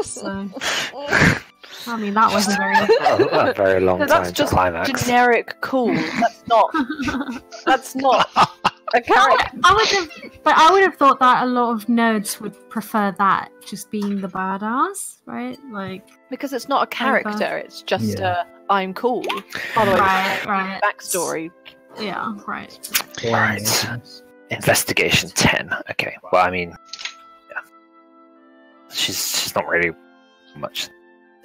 so, I mean, that wasn't very. a very long No, time that's to just climax. generic cool. That's not. That's not a character. I would have, but I would have thought that a lot of nerds would prefer that, just being the badass, right? Like, Because it's not a character. It's just Yeah. uh, I'm cool. By the way, right, right. backstory. Yeah, right. Right. Investigation ten. Okay. Well, I mean, yeah, she's she's not really much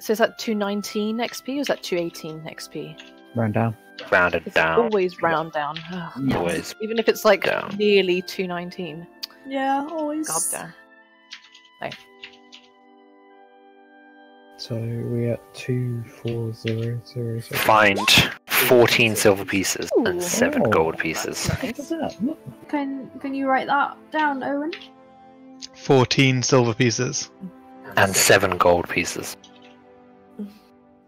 So is that 219 XP or is that 218 XP? Round down. rounded It's down. always round down. Ugh. Always. Even if it's like Down. nearly 219. Yeah, always. God damn. So we at two four zero zero zero. Find fourteen silver pieces Ooh. and seven Oh. gold pieces. What is that? Look. Can Can you write that down, Owynn? 14 silver pieces. And seven gold pieces.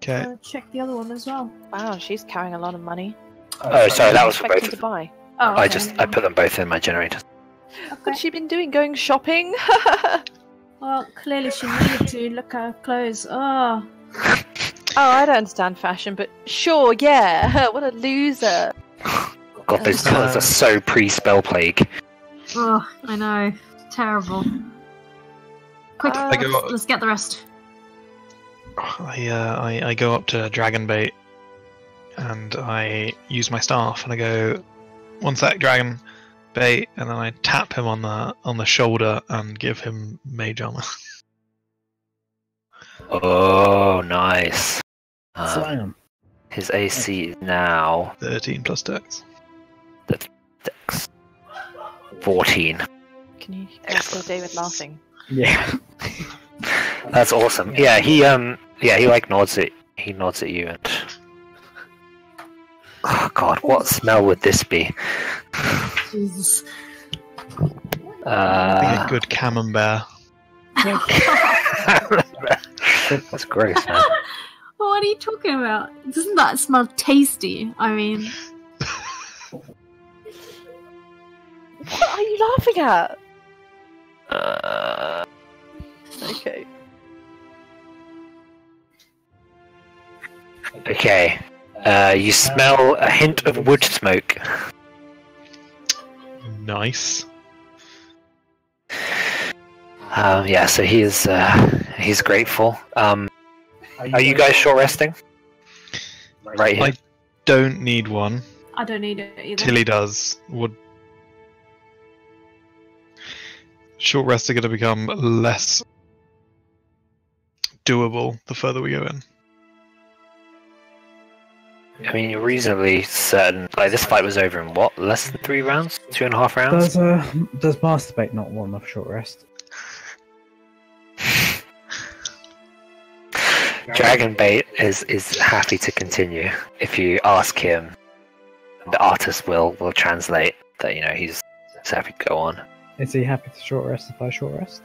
Okay. Uh, check the other one as well. Wow, she's carrying a lot of money. Oh, sorry, that was for both. to buy. Oh, I just I put them both in my generator. Okay. What's she been doing? Going shopping? Well, clearly she needed to look at her clothes. Oh, Oh, I don't understand fashion, but sure, yeah. what a loser. God, those colours are so pre-spell plague. oh, I know. Terrible. Quick, Uh, let's, let's get the rest. I, uh, I I go up to Dragonbait and I use my staff and I go, one sec, Dragon Bait, and then I tap him on the on the shoulder and give him mage armor. Oh, nice. Uh, Slam. his AC is now 13 plus dex. Dex. 14. Can you hear David laughing? Yeah. That's awesome. Yeah, he um yeah, he like nods at he nods at you and Oh god, what smell would this be? Jesus. I think Uh, a good camembert. that's gross, man. what are you talking about? Doesn't that smell tasty? I mean, What are you laughing at? Uh, Okay. Okay. Uh, you smell a hint of wood smoke. Nice. Um, yeah, so he is uh, he's grateful. Um, are you guys short resting? Right here. I don't need one. I don't need it either. Tili does. Would short rests are going to become less doable the further we go in. I mean, you're reasonably certain. Like this fight was over in what? Less than three rounds? Two and a half rounds? Does uh does masturbate not want enough short rest? Dragonbait is is happy to continue. If you ask him, the artist will will translate that. You know, he's, he's happy to go on. Is he happy to short rest if I short rest?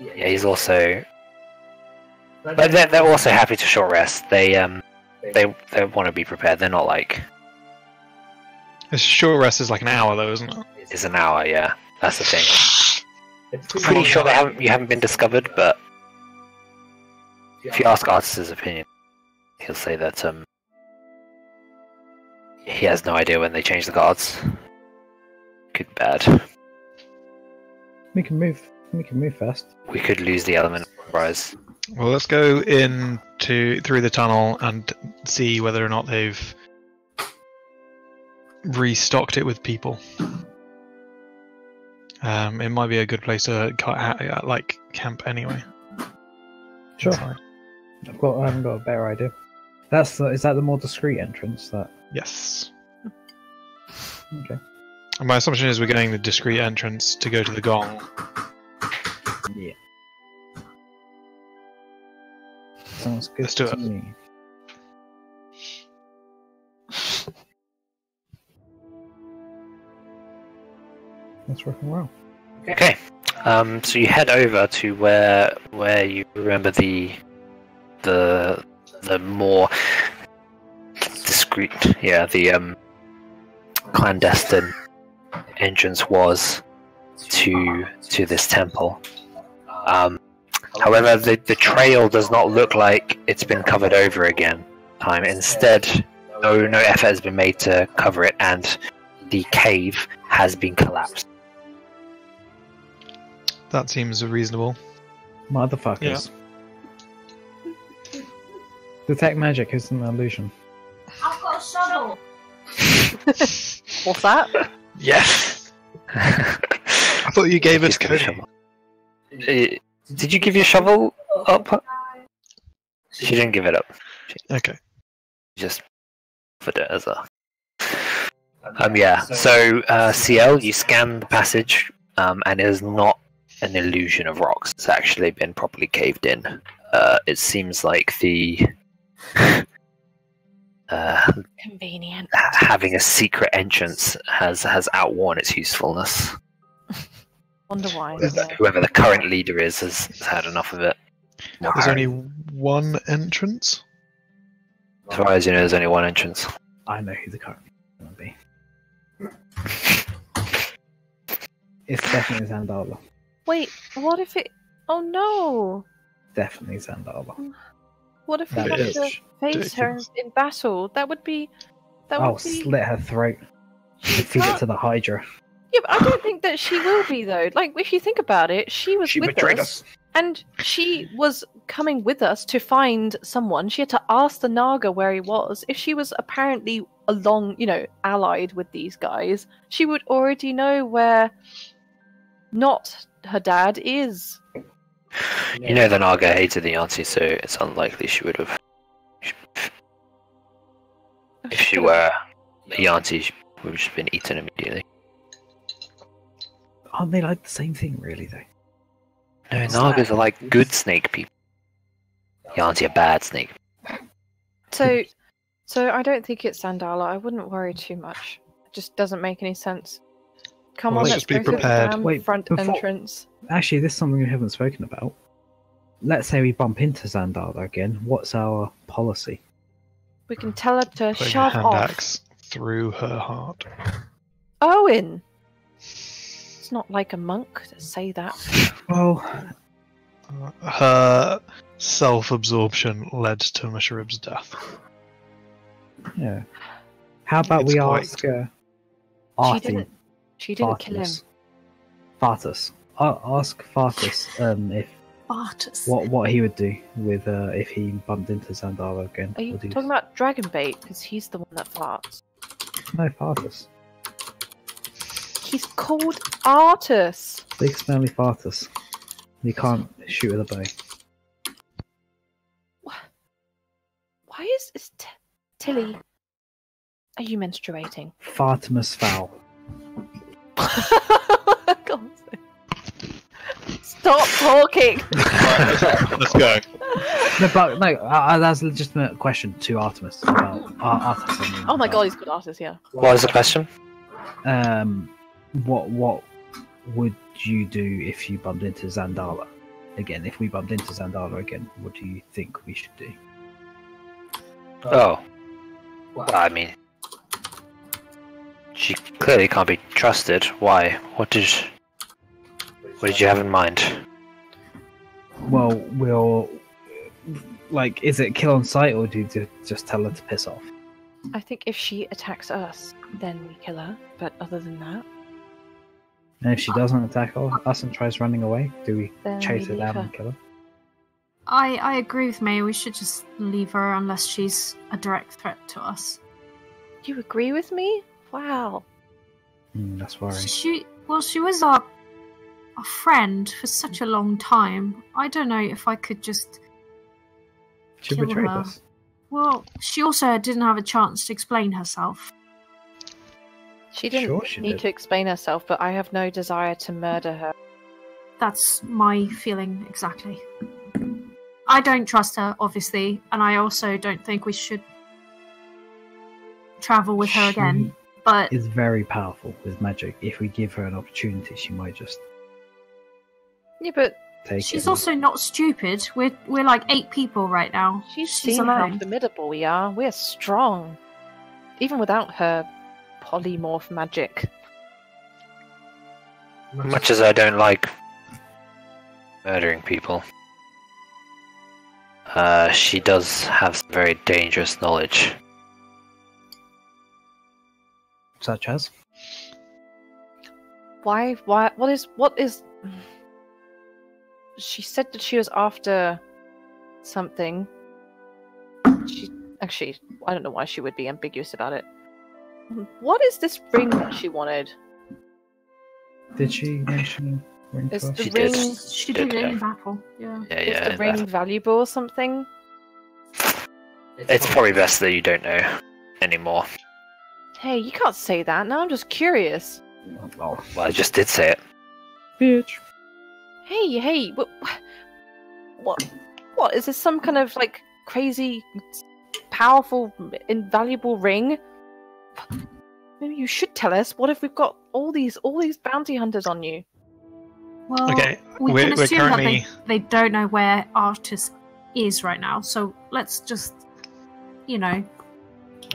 Yeah, he's also. But they're, they're also happy to short rest. They um, they they want to be prepared. They're not like This short rest is like an hour though, isn't it? it's an hour. Yeah, that's the thing. Pretty sure they haven't you haven't been discovered, but if you ask Artus's opinion, he'll say that um, he has no idea when they change the guards. Good bad. We can move. We can move fast. We could lose the element of rise. Well, let's go in to through the tunnel and see whether or not they've restocked it with people. Um, it might be a good place to ha- like camp anyway. Sure. Sorry. I've got. I haven't got a better idea. That's the. Is that the more discreet entrance? That. Yes. Okay. And my assumption is we're getting the discreet entrance to go to the gong. Sounds good Let's do to it. me. That's working well. Okay. Um, so you head over to where where you remember the the the more discreet, yeah, the um clandestine entrance was to to this temple. Um, however, the the trail does not look like it's been covered over again. Time instead, no no effort has been made to cover it, and the cave has been collapsed. That seems reasonable. Motherfuckers. Detect magic is an illusion. I've got a shuttle. What's that? Yes. I thought you gave us Just give a Cody. shovel. Did you give your shovel up? She didn't give it up. Okay. Just put it as a. Um. Yeah. So, uh, Ciel, you scan the passage, um, and it is not an illusion of rocks. It's actually been properly caved in. Uh, it seems like the. Uh, Convenient. having a secret entrance has has outworn its usefulness. Wonder why. Whoever the current leader is has, has had enough of it. There's only one entrance. As far as you know, there's only one entrance. I know who the current is going to be. It's definitely Zandala. Wait, what if it? Oh no! Definitely Zandala. What if we That had to face her in, battle? That would be. That would I'll be. slit her throat. She Feed it to the Hydra. Yeah, but I don't think that she will be though. Like, if you think about it, she was She with betrayed us, and she was coming with us to find someone. She had to ask the Naga where he was. If she was apparently along, you know, allied with these guys, she would already know where not her dad is. You know, the Naga hated the yuan-ti, so it's unlikely she would have. If she were the yuan-ti, she would have just been eaten immediately. Aren't they like the same thing, really, though? No, Nagas are like good snake people. The yuan-ti are bad snake. So, so I don't think it's Zandala. I wouldn't worry too much. It just doesn't make any sense. Come Well, on, let's let's just be go to the prepared. damn Wait, front before- entrance. Actually, this is something we haven't spoken about. Let's say we bump into Zandala again. What's our policy? We can tell her to Putting a shove hand off. axe through her heart. Owynn. It's not like a monk to say that. Well, Uh, Her self-absorption led to Masharib's death. Yeah. How about It's we quite- ask uh, She didn't. She didn't kill him. Fartus? Fartus. A- ask Fartus um, if Fartus. what what he would do with uh, if he bumped into Zandala again. Are you talking about dragon bait? Because he's the one that farts. No, Fartus. He's called Artus. Big smelly Fartus. You can't shoot with a bow. Why is, is T- Tili? Are you menstruating? Fartimus foul. Stop talking. Let's go. No, but no, uh, uh, that's a legitimate question to Artemis about Ar- Artemis. I mean, Oh my about, god, he's called Artus. Yeah. What is the question? Um, what what would you do if you bumped into Zandala again? If we bumped into Zandala again, what do you think we should do? Oh. oh. Well, I mean, she clearly can't be trusted. Why? What did what did you have in mind? Well, we'll like, is it kill on sight or do you just tell her to piss off? I think if she attacks us, then we kill her. But other than that, And if she doesn't attack us and tries running away, do we then chase we her down her. and kill her? I I agree with Mei. We should just leave her unless she's a direct threat to us. You agree with me? Wow. Hmm, that's worrying. She well, she was our a friend for such a long time. I don't know if I could just. She kill betrayed her. us. Well, she also didn't have a chance to explain herself. She didn't Sure she need did. to explain herself, but I have no desire to murder her. That's my feeling exactly. I don't trust her, obviously, and I also don't think we should travel with her again. But She is very powerful with magic. If we give her an opportunity, she might just Yeah, but take she's it. also not stupid. We're we're like eight people right now. she's, She's seen how formidable we are. We're strong. Even without her polymorph magic. Much as I don't like murdering people, uh, she does have some very dangerous knowledge. such as Why? Why? What is? What is? She said that she was after something. She actually, I don't know why she would be ambiguous about it. What is this ring that she wanted? did she mention ring Is the She ring? did. She Did, did it yeah. battle. Yeah. Yeah, Is yeah. the ring that- valuable or something? It's probably best that you don't know anymore. Hey, you can't say that. Now I'm just curious. Oh, Well, I just did say it. bitch. Hey, hey, what? What? What is this? Some kind of like crazy, powerful, invaluable ring? Maybe you should tell us. What if we've got all these all these bounty hunters on you? Well, Okay, we we're, can we're assume currently. that they, they don't know where Artus is right now. So let's just, you know,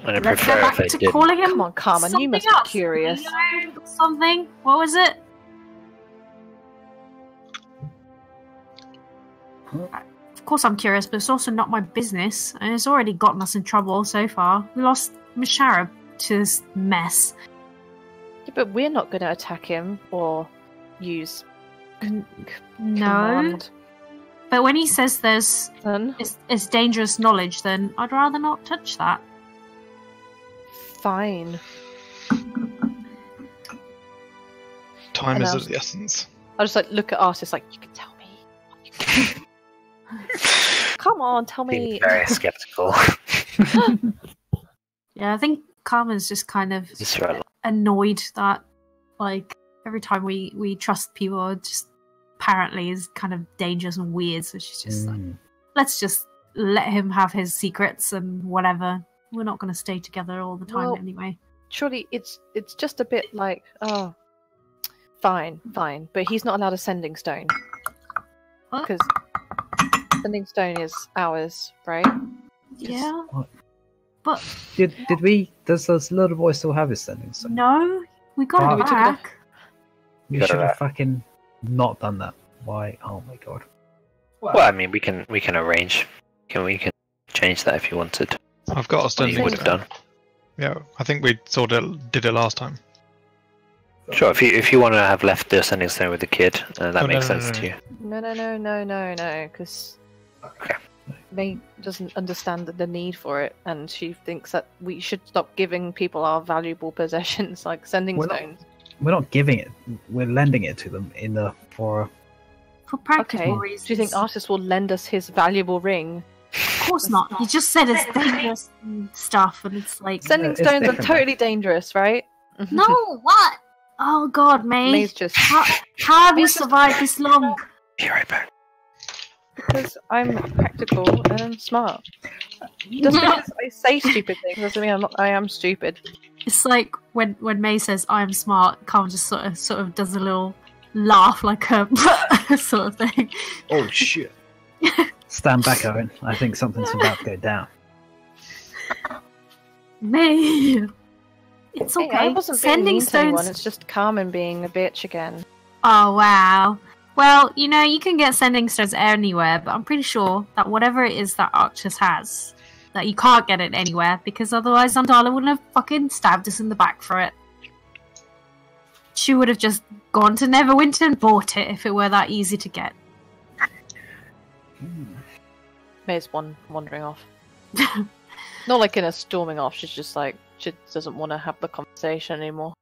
I let's go prefer back to did. calling him. Come on, Carmen, you something must be curious. you know, something. What was it? Of course, I'm curious, but it's also not my business, and it's already gotten us in trouble so far. We lost Misharab to this mess. Yeah, but we're not going to attack him or use N- No, command. but when he says there's Then it's, it's dangerous knowledge, then I'd rather not touch that. fine. Time And is I of the essence. I'll just like look at artists like you can tell me. Come on, tell Being me. very skeptical. Yeah, I think Carmen's just kind of It's annoyed that, like, every time we we trust people, just apparently is kind of dangerous and weird. So she's just like, Mm. let's just let him have his secrets and whatever. We're not going to stay together all the time Well- anyway. Surely it's it's just a bit like oh, fine, fine, but he's not allowed a sending stone What? because sending stone is ours, right? Yeah, What? But Did did we? Does this little boy still have his sending? So no, we got Oh, it we back. we should have fucking not done that. Why? Oh my god. Well, I mean, we can we can arrange. Can we can change that if you wanted? I've got a What you standing would have done. Yeah, I think we sort of did it last time. Sure. If you if you want to have left the sending stone with the kid, uh, that Oh, makes no, no, sense no. to you. No, no, no, no, no, no, because Okay. Mei doesn't understand the need for it, and she thinks that we should stop giving people our valuable possessions, like sending We're not- stones. We're not giving it. We're lending it to them in the for. For practical Okay. reasons. Do you think Artus will lend us his valuable ring? Of course not. He just said it's dangerous and stuff, and it's like. Sending it's stones are different, totally dangerous, right? No, what? Oh God, Mei. Mei's just How, how have you survived this long? Be right back. Because I'm practical and I'm smart. Just because I say stupid things doesn't mean I'm not. I am stupid. It's like when when Mei says I'm smart, Carl just sort of sort of does a little laugh, like a sort of thing. Oh shit! Stand back, Owynn. I think something's about to go down. Mei, it's Hey, okay. I wasn't being Sending mean to anyone. stones. It's just Carmen being a bitch again. Oh wow. Well, you know, you can get sending stones anywhere, but I'm pretty sure that whatever it is that Artus has, that you can't get it anywhere because otherwise Andala wouldn't have fucking stabbed us in the back for it. She would have just gone to Neverwinter and bought it if it were that easy to get. Hmm. Mei's one wandering off. Not like in a storming off. She's just like she doesn't want to have the conversation anymore.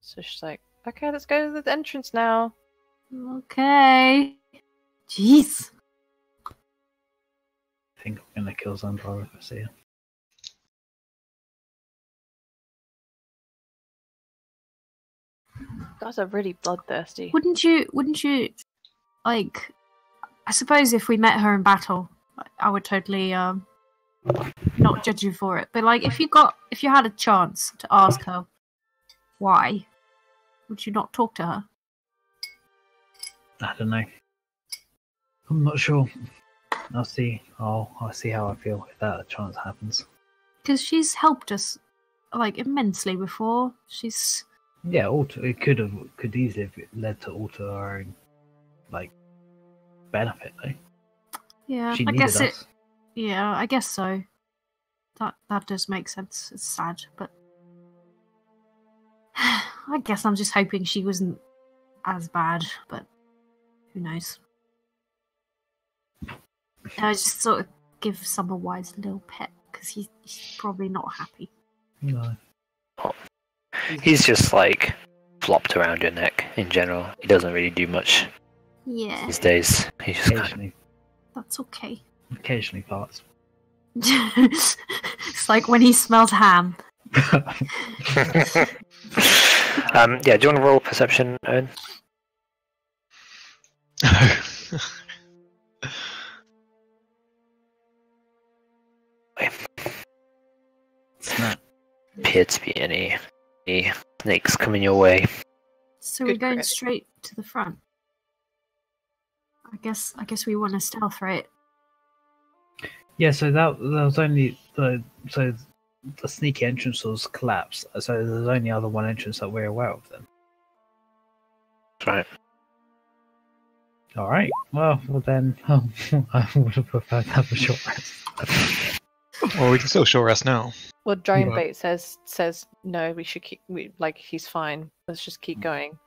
So she's like, okay, let's go to the entrance now. Okay. Jeez. I think I'm gonna kill Zandra if I see her. Guys are really bloodthirsty. Wouldn't you? Wouldn't you? Like, I suppose if we met her in battle, I would totally um not judge you for it. But like, if you got, if you had a chance to ask her why, would you not talk to her? I don't know. I'm not sure. I'll see. I'll I'll see how I feel if that chance happens. Because she's helped us like immensely before. She's Yeah, alter, it could have could easily have led to alter our own like benefit though. yeah. she I guess us. it. Yeah, I guess so. That that does make sense. It's sad, but I guess I'm just hoping she wasn't as bad. But who knows? I just sort of give Summer Wise a little pet because he's, he's probably not happy. No. He's just like flopped around your neck in general. He doesn't really do much Yeah, these days. He just kind Occasionally that's okay. occasionally parts. it's like when he smells ham. um, yeah, do you want to roll perception, Owynn? Snap. Appear to be any, any snakes coming your way. So Good we're going crit. straight to the front. I guess I guess we want to stealth right. Yeah, so that that was only the so the sneaky entrance was collapsed. So there's only other one entrance that we're aware of then. Right. All right. Well, well then, um, I would have preferred to have a short rest. well, we can still short rest now. Well, Drone Right. Bait says says no. We should keep. We, like he's fine. Let's just keep hmm. going.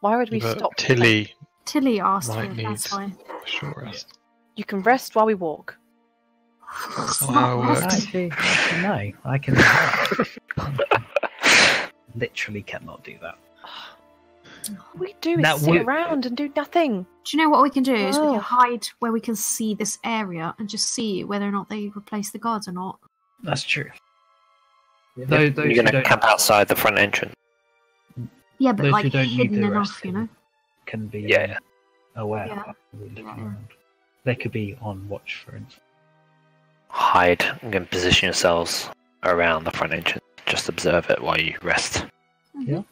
Why would we But stop? Tili, Tili asked Might for it, that's need- why. short rest. You can rest while we walk. That's not Not how it works. Actually, actually, no, I can literally cannot do that. All we do is That sit would- around and do nothing. Do you know what we can do? Is we Oh. can hide where we can see this area and just see whether or not they replace the guards or not. That's true. Those, those You're gonna camp outside the front entrance. Yeah, but Those like hidden enough, you know. can be Yeah. aware. Yeah. of what's. They could be on watch, for instance. Hide and position yourselves around the front entrance. Just observe it while you rest. Mm-hmm. Yeah.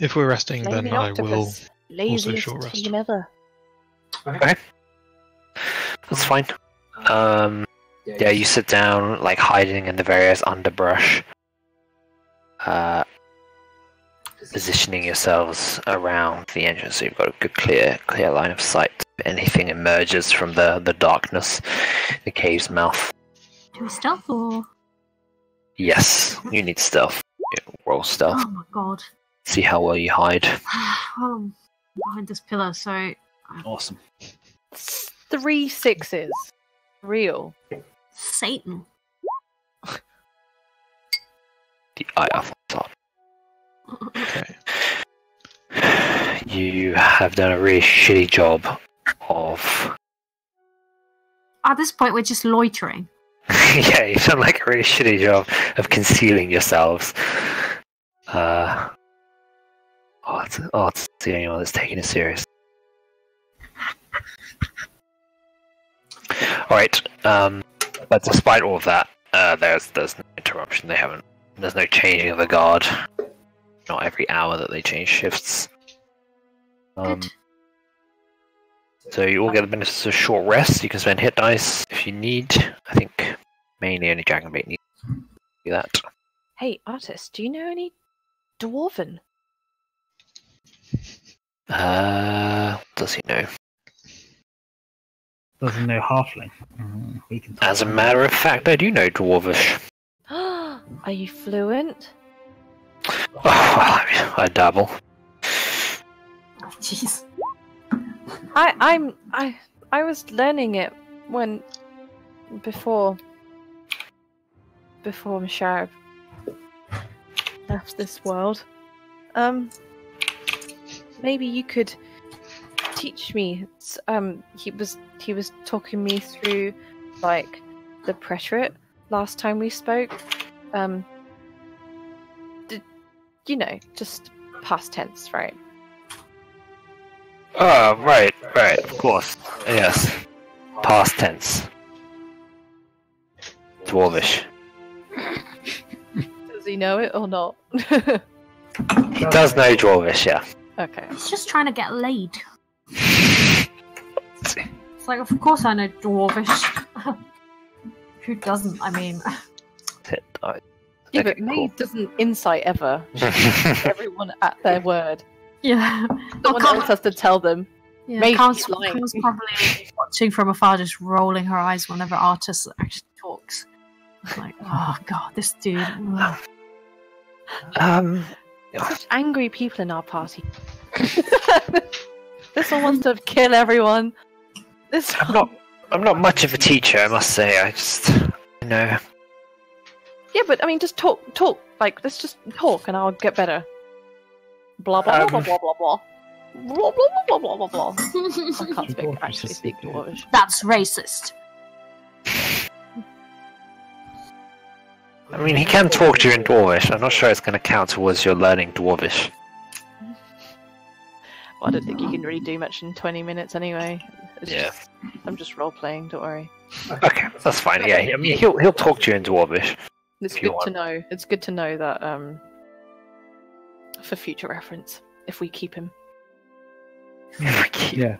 If we're resting, Maybe then an I will. octopus. Laziest short rest. team ever. That's fine. Um, yeah, you sit down, like hiding in the various underbrush, uh, positioning yourselves around the entrance so you've got a good, clear, clear line of sight. if anything emerges from the, the darkness, the cave's mouth. Do we stealth or? Yes, you need stealth. Yeah, roll stealth. Oh my god. See how well you hide. well, I'm behind this pillar, so Awesome. Three sixes. Real. Satan. The eye of thought. Okay. You have done a really shitty job of. At this point, we're just loitering. yeah, you've done like a really shitty job of concealing yourselves. Uh. Oh, it's, oh, it's the only one that's taking it serious. Alright, um, but despite all of that, uh, there's there's no interruption. They haven't. There's no changing of the guard. Not every hour that they change shifts. Um, Good. so you all get the benefits of short rest. You can spend hit dice if you need. I think mainly only Dragonbait needs to do that. Hey, Artus, do you know any dwarven? Uh, does he know? Doesn't know halfling. Mm, we can. As a matter of fact, I do know Dwarvish. Are you fluent? Oh, I dabble. Jeez. I I'm I I was learning it when before before Misharab left this world. Um maybe you could teach me um he was he was talking me through like the preterite last time we spoke. Um did, you know, just past tense, right? Oh, right, right, of course. Yes. Past tense. Dwarvish. Does he know it or not? He does know Dwarvish, yeah. okay. He's just trying to get laid. It's like, of course I know Dwarvish. Who doesn't? I mean, I- Yeah, but Mei cool. doesn't insight ever. Everyone at their word. yeah. No one Carl- else has to tell them. yeah Maybe Carl's. Carl's probably watching from afar, just rolling her eyes whenever Artus actually talks. Like, oh god, this dude. ugh. Um, Such angry people in our party. this one wants to kill everyone. This I'm not. I'm not much of a teacher, I must say. I just, you know, Yeah, but I mean, just talk, talk. Like, let's just talk, and I'll get better. Blah blah blah Um, blah blah blah. Blah blah blah blah blah blah blah. I can't speak, actually speak good. Dwarvish. That's racist. I mean, he can talk to you in Dwarvish. I'm not sure it's going to count towards your learning Dwarvish. Well, I don't think you can really do much in 20 minutes anyway. It's Yeah. just- I'm just role playing. Don't worry. Okay, that's fine. Yeah, I mean, he'll he'll talk to you in Dwarvish. It's good to know. It's good to know that um, for future reference, if we keep him. Yeah.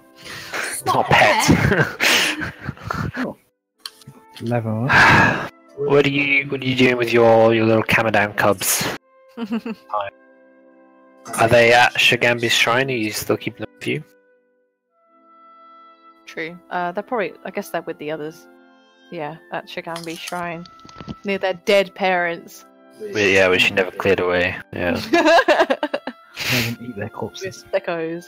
It's not a pet. Level up. What are you What are you doing with your your little Kamadan cubs? Are they at Shagambi's shrine? Are you still keeping them with you? True. Uh, they're probably. I guess they're with the others. Yeah, at Shigambi Shrine, near their dead parents. But yeah, which she never cleared away. Yeah. Doesn't eat their corpses. With thickos.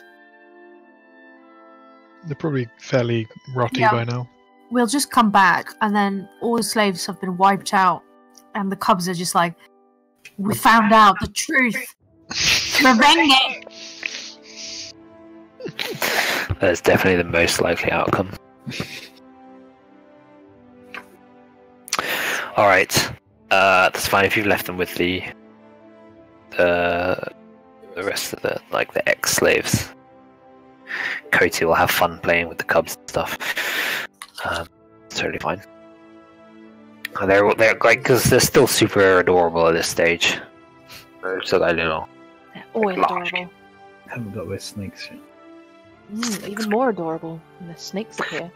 They're probably fairly rotty Yeah. by now. We'll just come back, and then all the slaves have been wiped out, and the cubs are just like, we found out the truth. Revenge. That's definitely the most likely outcome. All right, uh, that's fine if you've left them with the the the rest of the like the ex slaves. Coty will have fun playing with the cubs and stuff. Um, it's totally fine. Uh, They're they're like because they're still super adorable at this stage. They're still like little. They're always large. adorable. Haven't got with snakes yet. Mm, even more adorable when the snakes appear.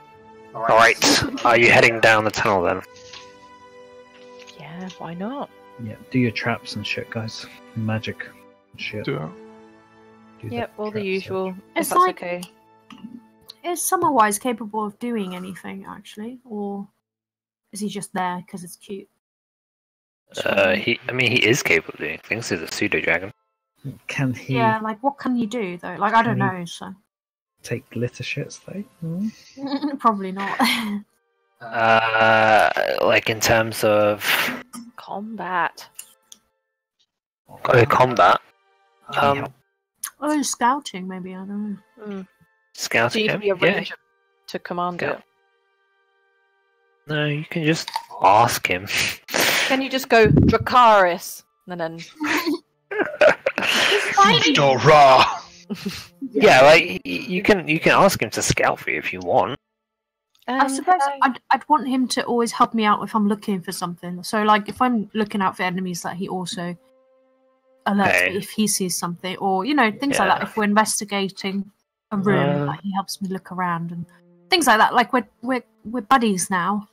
All right, are you heading down the tunnel then? Yeah, why not? Yeah. Do your traps and shit, guys. Magic shit. Do it. Do Yep, all the traps, usual. If It's that's like- okay. Is Summerwise capable of doing anything actually, or is he just there because it's cute? Uh, he, I mean, he is capable of doing things. He's a pseudo dragon. Can he Yeah, like what can you do though? Like I don't he- know, so take glitter shits though? Hmm? probably not. Uh, like in terms of Combat. uh, combat, Can he um, oh, scouting maybe. I don't know. Mm. So scouting. you him, can be a yeah. to command Scout. it. No, you can just ask him. Can you just go Dracarys and then Dora! yeah, like you can you can ask him to scout for you if you want. I Um, suppose hello. I'd, I'd want him to always help me out if I'm looking for something. So, like, if I'm looking out for enemies, that he also alerts Okay. me if he sees something, or you know, things like that. If we're investigating a room, Uh. like, he helps me look around and things like that. Like we're we're we're buddies now,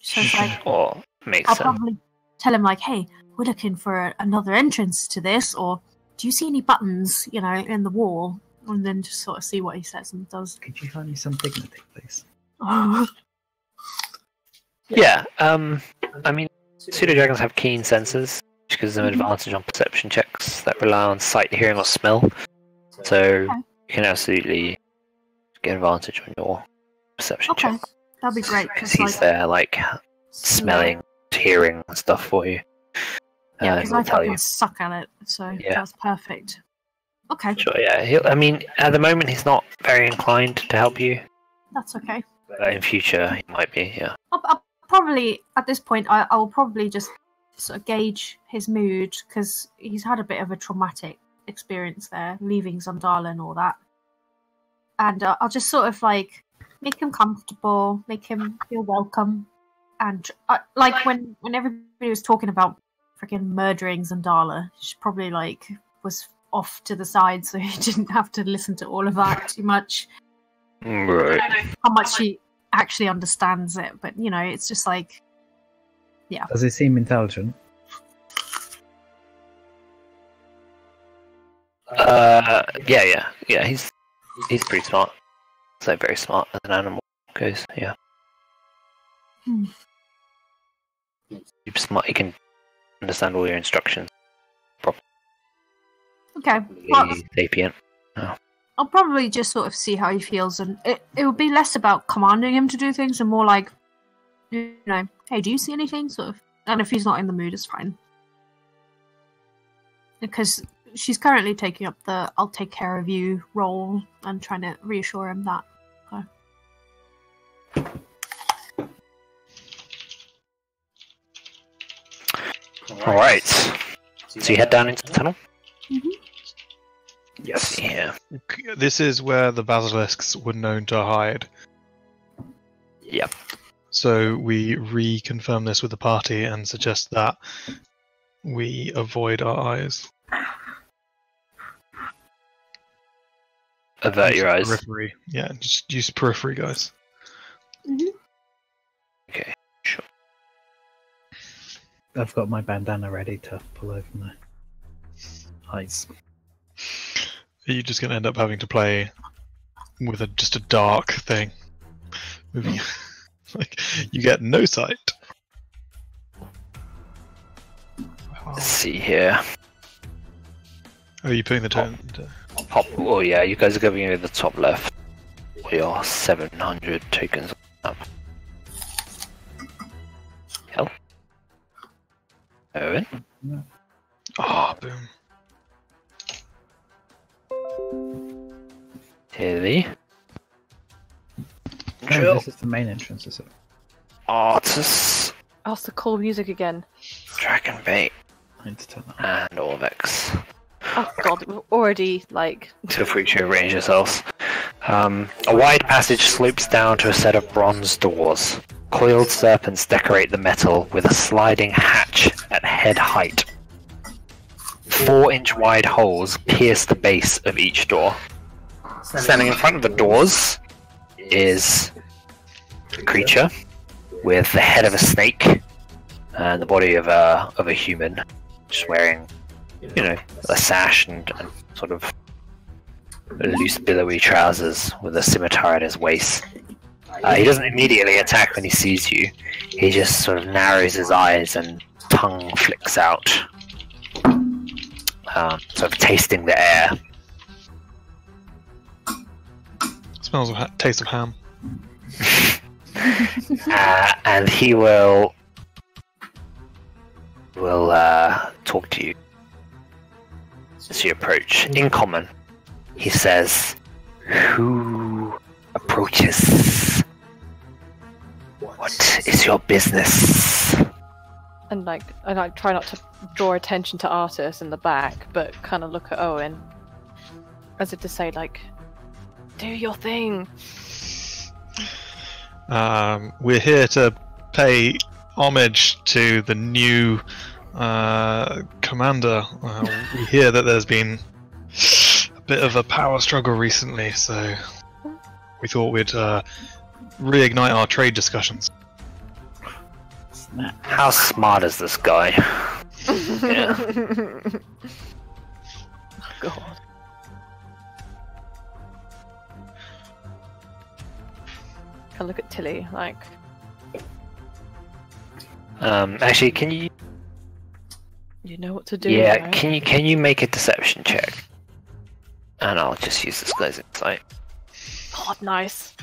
so it's like Or makes I'll sense. probably tell him like, "Hey, we're looking for a, another entrance to this," or "Do you see any buttons, you know, in the wall?" And then just sort of see what he says and does. Could you find me some dignity, please? Yeah. Um. I mean, pseudo dragons have keen senses, which gives them Mhm. advantage on perception checks that rely on sight, hearing, or smell. So you can absolutely get advantage on your perception okay, check that'd be great because because he's like there, like smelling, hearing stuff for you. Yeah, Uh, because he'll I tell fucking suck at it, so Yeah. that's perfect. Okay, Sure. Yeah. He'll, I mean, at the moment he's not very inclined to help you, that's okay. but in future he might be. Yeah. I'll, I'll probably at this point I, I'll probably just sort of gauge his mood because he's had a bit of a traumatic experience there, leaving Zandala and all that, and uh, I'll just sort of like make him comfortable, make him feel welcome, and uh, like when when everybody was talking about freaking murdering Zandala, she probably like was off to the side so he didn't have to listen to all of that too much. Right. how much she actually understands it, but you know, it's just like yeah. Does he seem intelligent? Uh, yeah, yeah, yeah. He's he's pretty smart. So very smart as an animal goes. Yeah. Hmm. Super smart. He can understand all your instructions. okay. Well, sapient. I'll probably just sort of see how he feels, and it it would be less about commanding him to do things and more like, you know, hey, do you see anything? Sort of, and if he's not in the mood, it's fine. Because she's currently taking up the "I'll take care of you" role and trying to reassure him that. All right. So you head down into the tunnel. Mhm. Yes. Yeah. This is where the basilisks were known to hide. Yep. So we reconfirm this with the party and suggest that we avoid our eyes. Avert Use your eyes. Periphery. Yeah, just use periphery, guys. Mm-hmm. Okay. Sure. I've got my bandana ready to pull over my eyes. Are you just going to end up having to play with a just a dark thing? Moving, like you get no sight. Let's see here. Oh, Are you putting the turn? Oh. to- Top. Oh yeah, you guys are going in the top left. We are 700 tokens up. Hell. Owynn. Ah, boom. Tili. Oh, this is the main entrance, is it? Artus. Oh, it's the cool music again. Dragon Bait. I need to turn that on. And Orvex. Oh god, we're already like Feel free to arrange yourselves. Um, a wide passage slopes down to a set of bronze doors. Coiled serpents decorate the metal with a sliding hatch at head height. Four inch wide holes pierce the base of each door. Standing in front of the doors is a creature with the head of a snake and the body of a of a human, just wearing, you know, a sash and, and sort of loose billowy trousers with a scimitar at his waist. Uh, he doesn't immediately attack when he sees you. He just sort of narrows his eyes and tongue flicks out, um, sort of tasting the air. Smells of ha- taste of ham. uh, and he will will uh, talk to you as you approach. In common, he says, "Who approaches? What is your business?" And like, and I try not to draw attention to Artus in the back, but kind of look at Owynn, as if to say, like, "Do your thing." Um, we're here to pay homage to the new uh, commander. Uh, we hear that there's been a bit of a power struggle recently, so we thought we'd uh, reignite our trade discussions. How smart is this guy? Yeah. oh, God. I look at Tili like, Um, actually, can you? You know what to do. yeah, right? can you can you make a deception check? And I'll just use this guy's insight. God, nice.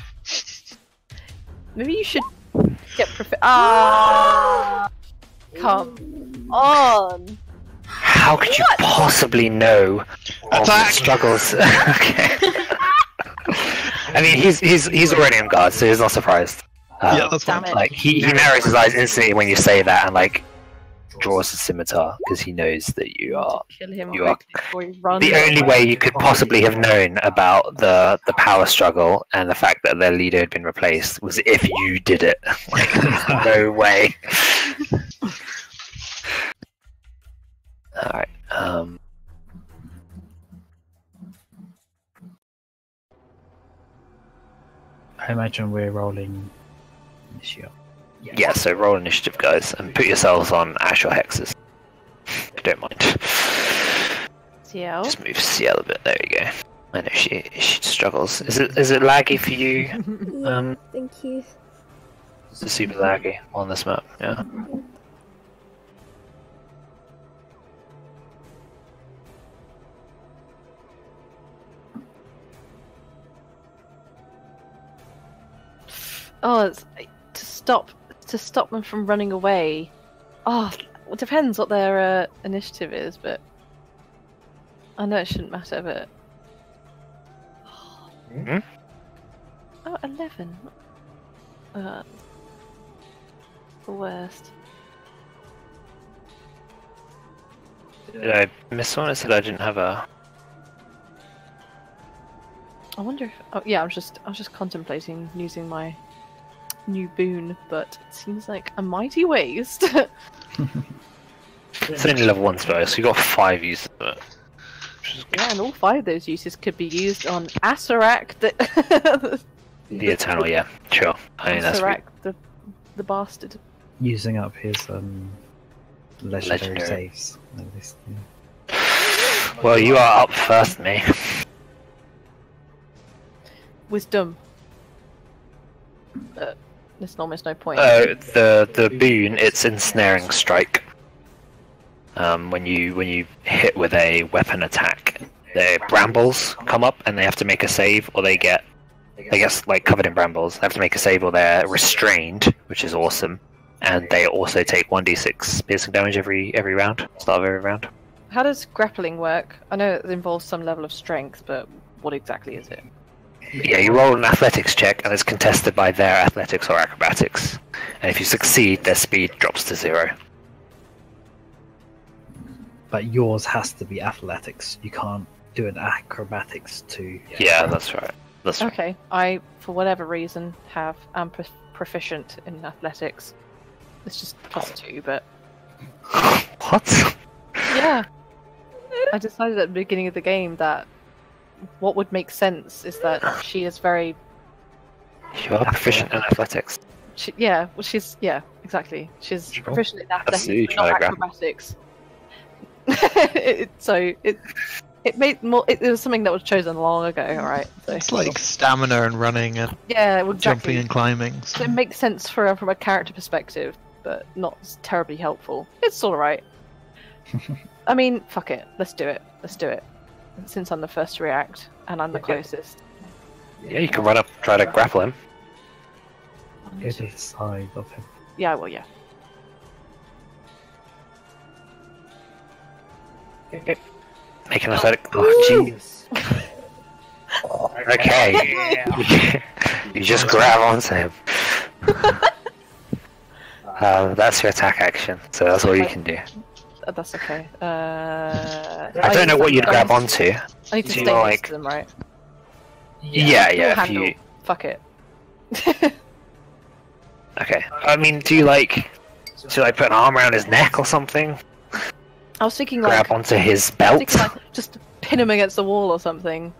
Maybe you should get profi- Ah! Come on! How could you possibly know of the struggles? okay. I mean, he's he's he's already on guard, so he's not surprised. Um, yeah, that's damn fine. it. like he, he narrows his eyes instantly when you say that, and like draws his scimitar because he knows that you are Kill him you are quickly before he runs. the only way you could possibly have known about the the power struggle and the fact that their leader had been replaced was if you did it. Like, no way. All right. Um, I imagine we're rolling this year. Yeah. So roll initiative, guys, and put yourselves on Ash or Hexes. If you don't mind. Ciel. Just move Ciel a bit. There you go. I know she she struggles. Is it is it laggy for you? Yeah, Um, thank you. It's it super laggy on this map? Yeah. Oh, it's, to stop to stop them from running away. Oh, it depends what their uh, initiative is, but I know it shouldn't matter. But Mhm. oh, 11. Uh, the worst. Did I miss one? I said I didn't have a. I wonder if. Oh, yeah. I was just I was just contemplating using my new boon, but it seems like a mighty waste. It's only level one spell, so you got five uses of it. Which is good. yeah, and all five of those uses could be used on Acererak, the The Eternal, yeah, sure. I mean, that's Acererak, the the bastard. Using up his um, legendary, Legendary. saves. at least, yeah. Well, you are up first, me. Wisdom. Uh, there's almost no point. Uh, the the boon, it's ensnaring strike. Um, when you when you hit with a weapon attack, the brambles come up and they have to make a save, or they get, I guess, like covered in brambles. They have to make a save, or they're restrained, which is awesome. And they also take one d6 piercing damage every every round, start of every round. How does grappling work? I know it involves some level of strength, but what exactly is it? Yeah, you roll an athletics check, and it's contested by their athletics or acrobatics. And if you succeed, their speed drops to zero. But yours has to be athletics. You can't do an acrobatics to. Yeah, that's right. That's right. Okay, I, for whatever reason, have am pro- proficient in athletics. It's just plus two, but what? yeah. I decided at the beginning of the game that what would make sense is that she is very, You are proficient in athletics. she, yeah, well, she's yeah, exactly. She's Sure. proficient in athletics, but not acrobatics. it, so it It made more. It, it was something that was chosen long ago. All right. So, It's like stamina and running and yeah, well, jumping and climbing. So it makes sense for from a character perspective, but not terribly helpful. It's all right. I mean, fuck it. Let's do it. Let's do it. Since I'm the first to react and I'm the Okay. closest. Yeah, you can run up, try to grapple him. Go to the side of him. Yeah, well, yeah. Make an athletic. Oh, jeez. Okay. you just grab onto him. um, that's your attack action, so that's all you can do. Uh, That's okay. Uh, I don't know what you'd grab on. onto. I need to Do stay you next like- to them, right? Yeah, Dual yeah. If handle. you Fuck it. okay. I mean, do you like? Do you like put an arm around his neck or something? I was thinking Grab onto his belt. thinking, like just pin him against the wall or something,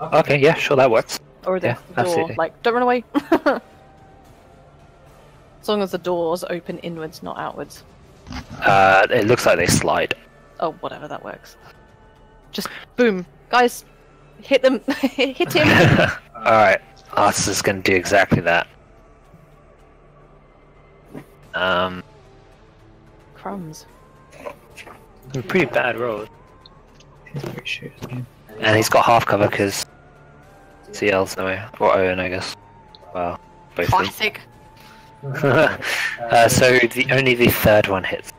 Okay, yeah, sure, that works. or against Yeah, the door. absolutely. Like, don't run away. as long as the doors open inwards, not outwards. Uh, it looks like they slide. Oh, whatever, that works. Just boom, guys, hit them, hit him. All right, Artus is going to do exactly that. Um, Crumbs. pretty bad roll. Pretty shit, isn't? And he's got half cover because Ciel's away or Owynn, I guess. Well, both. of them. Uh, so the only the third one hits.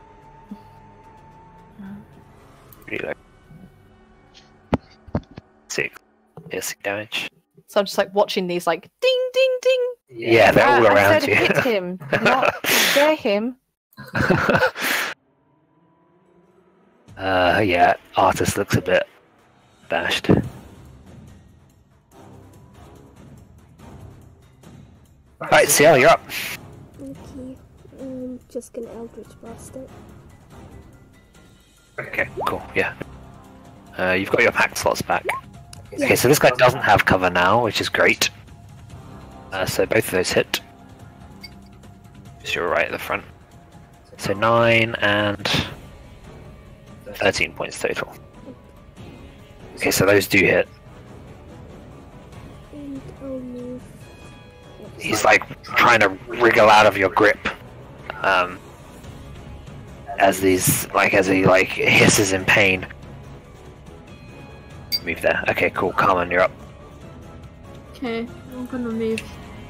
Reload. Six. Six damage. So I'm just like watching these, like ding, ding, ding. Yeah, they're all Ah, I around said you. hit him, not scare him. uh, yeah, Artus looks a bit bashed. Alright, Ciel, you're up. Just gonna Eldritch Blast it. Okay, cool, yeah. Uh, you've got your pact slots back. Okay, so this guy doesn't have cover now, which is great. Uh, so both of those hit. Just you're right at the front. So 9 and 13 points total. Okay, so those do hit. And I'll move. He's like trying to wriggle out of your grip. Um, as these, like, as he like hisses in pain. Move there. Okay, cool. Carmen, you're up. Okay, I'm gonna move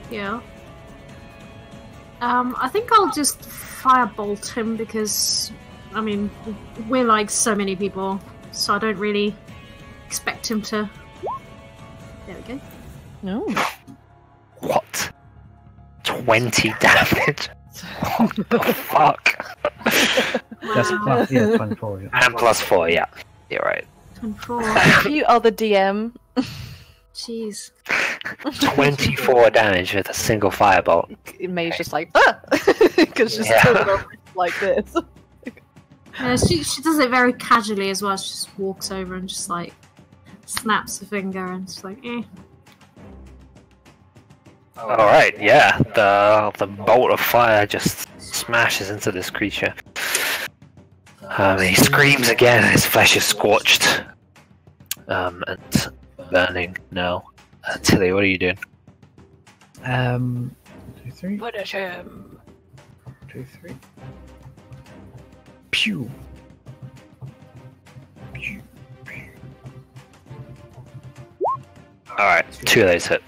here. Um, I think I'll just firebolt him because, I mean, we're like so many people, so I don't really expect him to. There we go. No. What? 20 damage? What the fuck? That's Wow. plus, yeah, 24. Yeah. And plus 4, yeah. You're right. 24. you are the DM. Jeez. 24 damage with a single firebolt. Mei's just like ah, because she's Yeah. stood off like this. Yeah, she, she does it very casually as well. She just walks over and just like snaps a finger and just like, eh. Alright, yeah. The, the bolt of fire just smashes into this creature. Um, he screams again, his flesh is scorched. Um, and burning now. Uh, Tili, what are you doing? Um, two, three, Punish him. two, three. Pew. Pew. Alright, two of those hit.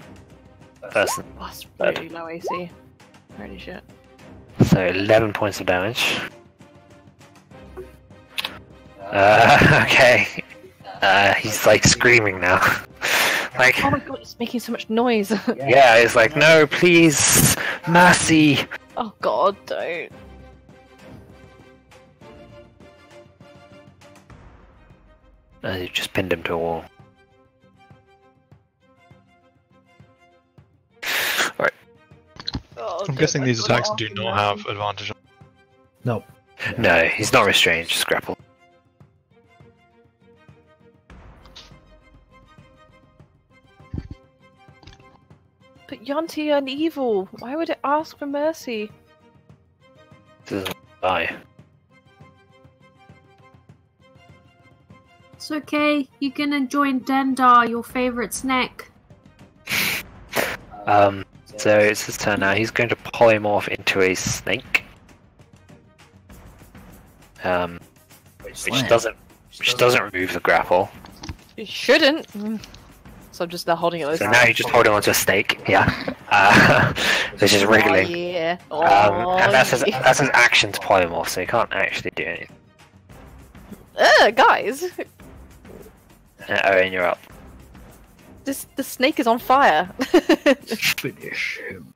First, That's really low AC. Holy shit. so 11 points of damage. Uh, okay. Uh, he's like screaming now. like, Oh my god, it's making so much noise. yeah, he's like, no, please, mercy. oh god, don't. Uh, you just pinned him to a wall. Oh, I'm guessing these attacks do not have advantage. on- No. No, he's not restrained, just grapple. But yuan-ti and evil. Why would it ask for mercy? Doesn't die. It's okay. You can join Dendar, your favorite snack. Um, so it's his turn now. He's going to polymorph into a snake. Um, which Slam. doesn't which doesn't remove the grapple. You shouldn't. So I'm just there holding it. like So now you're just holding onto a snake. Yeah. Uh, which is Oh, wriggling. yeah. Um, Oh, and that's his yeah. that's his action to polymorph, so he can't actually do anything. Ugh, guys, Uh, Owynn, you're up. This the snake is on fire. Finish him.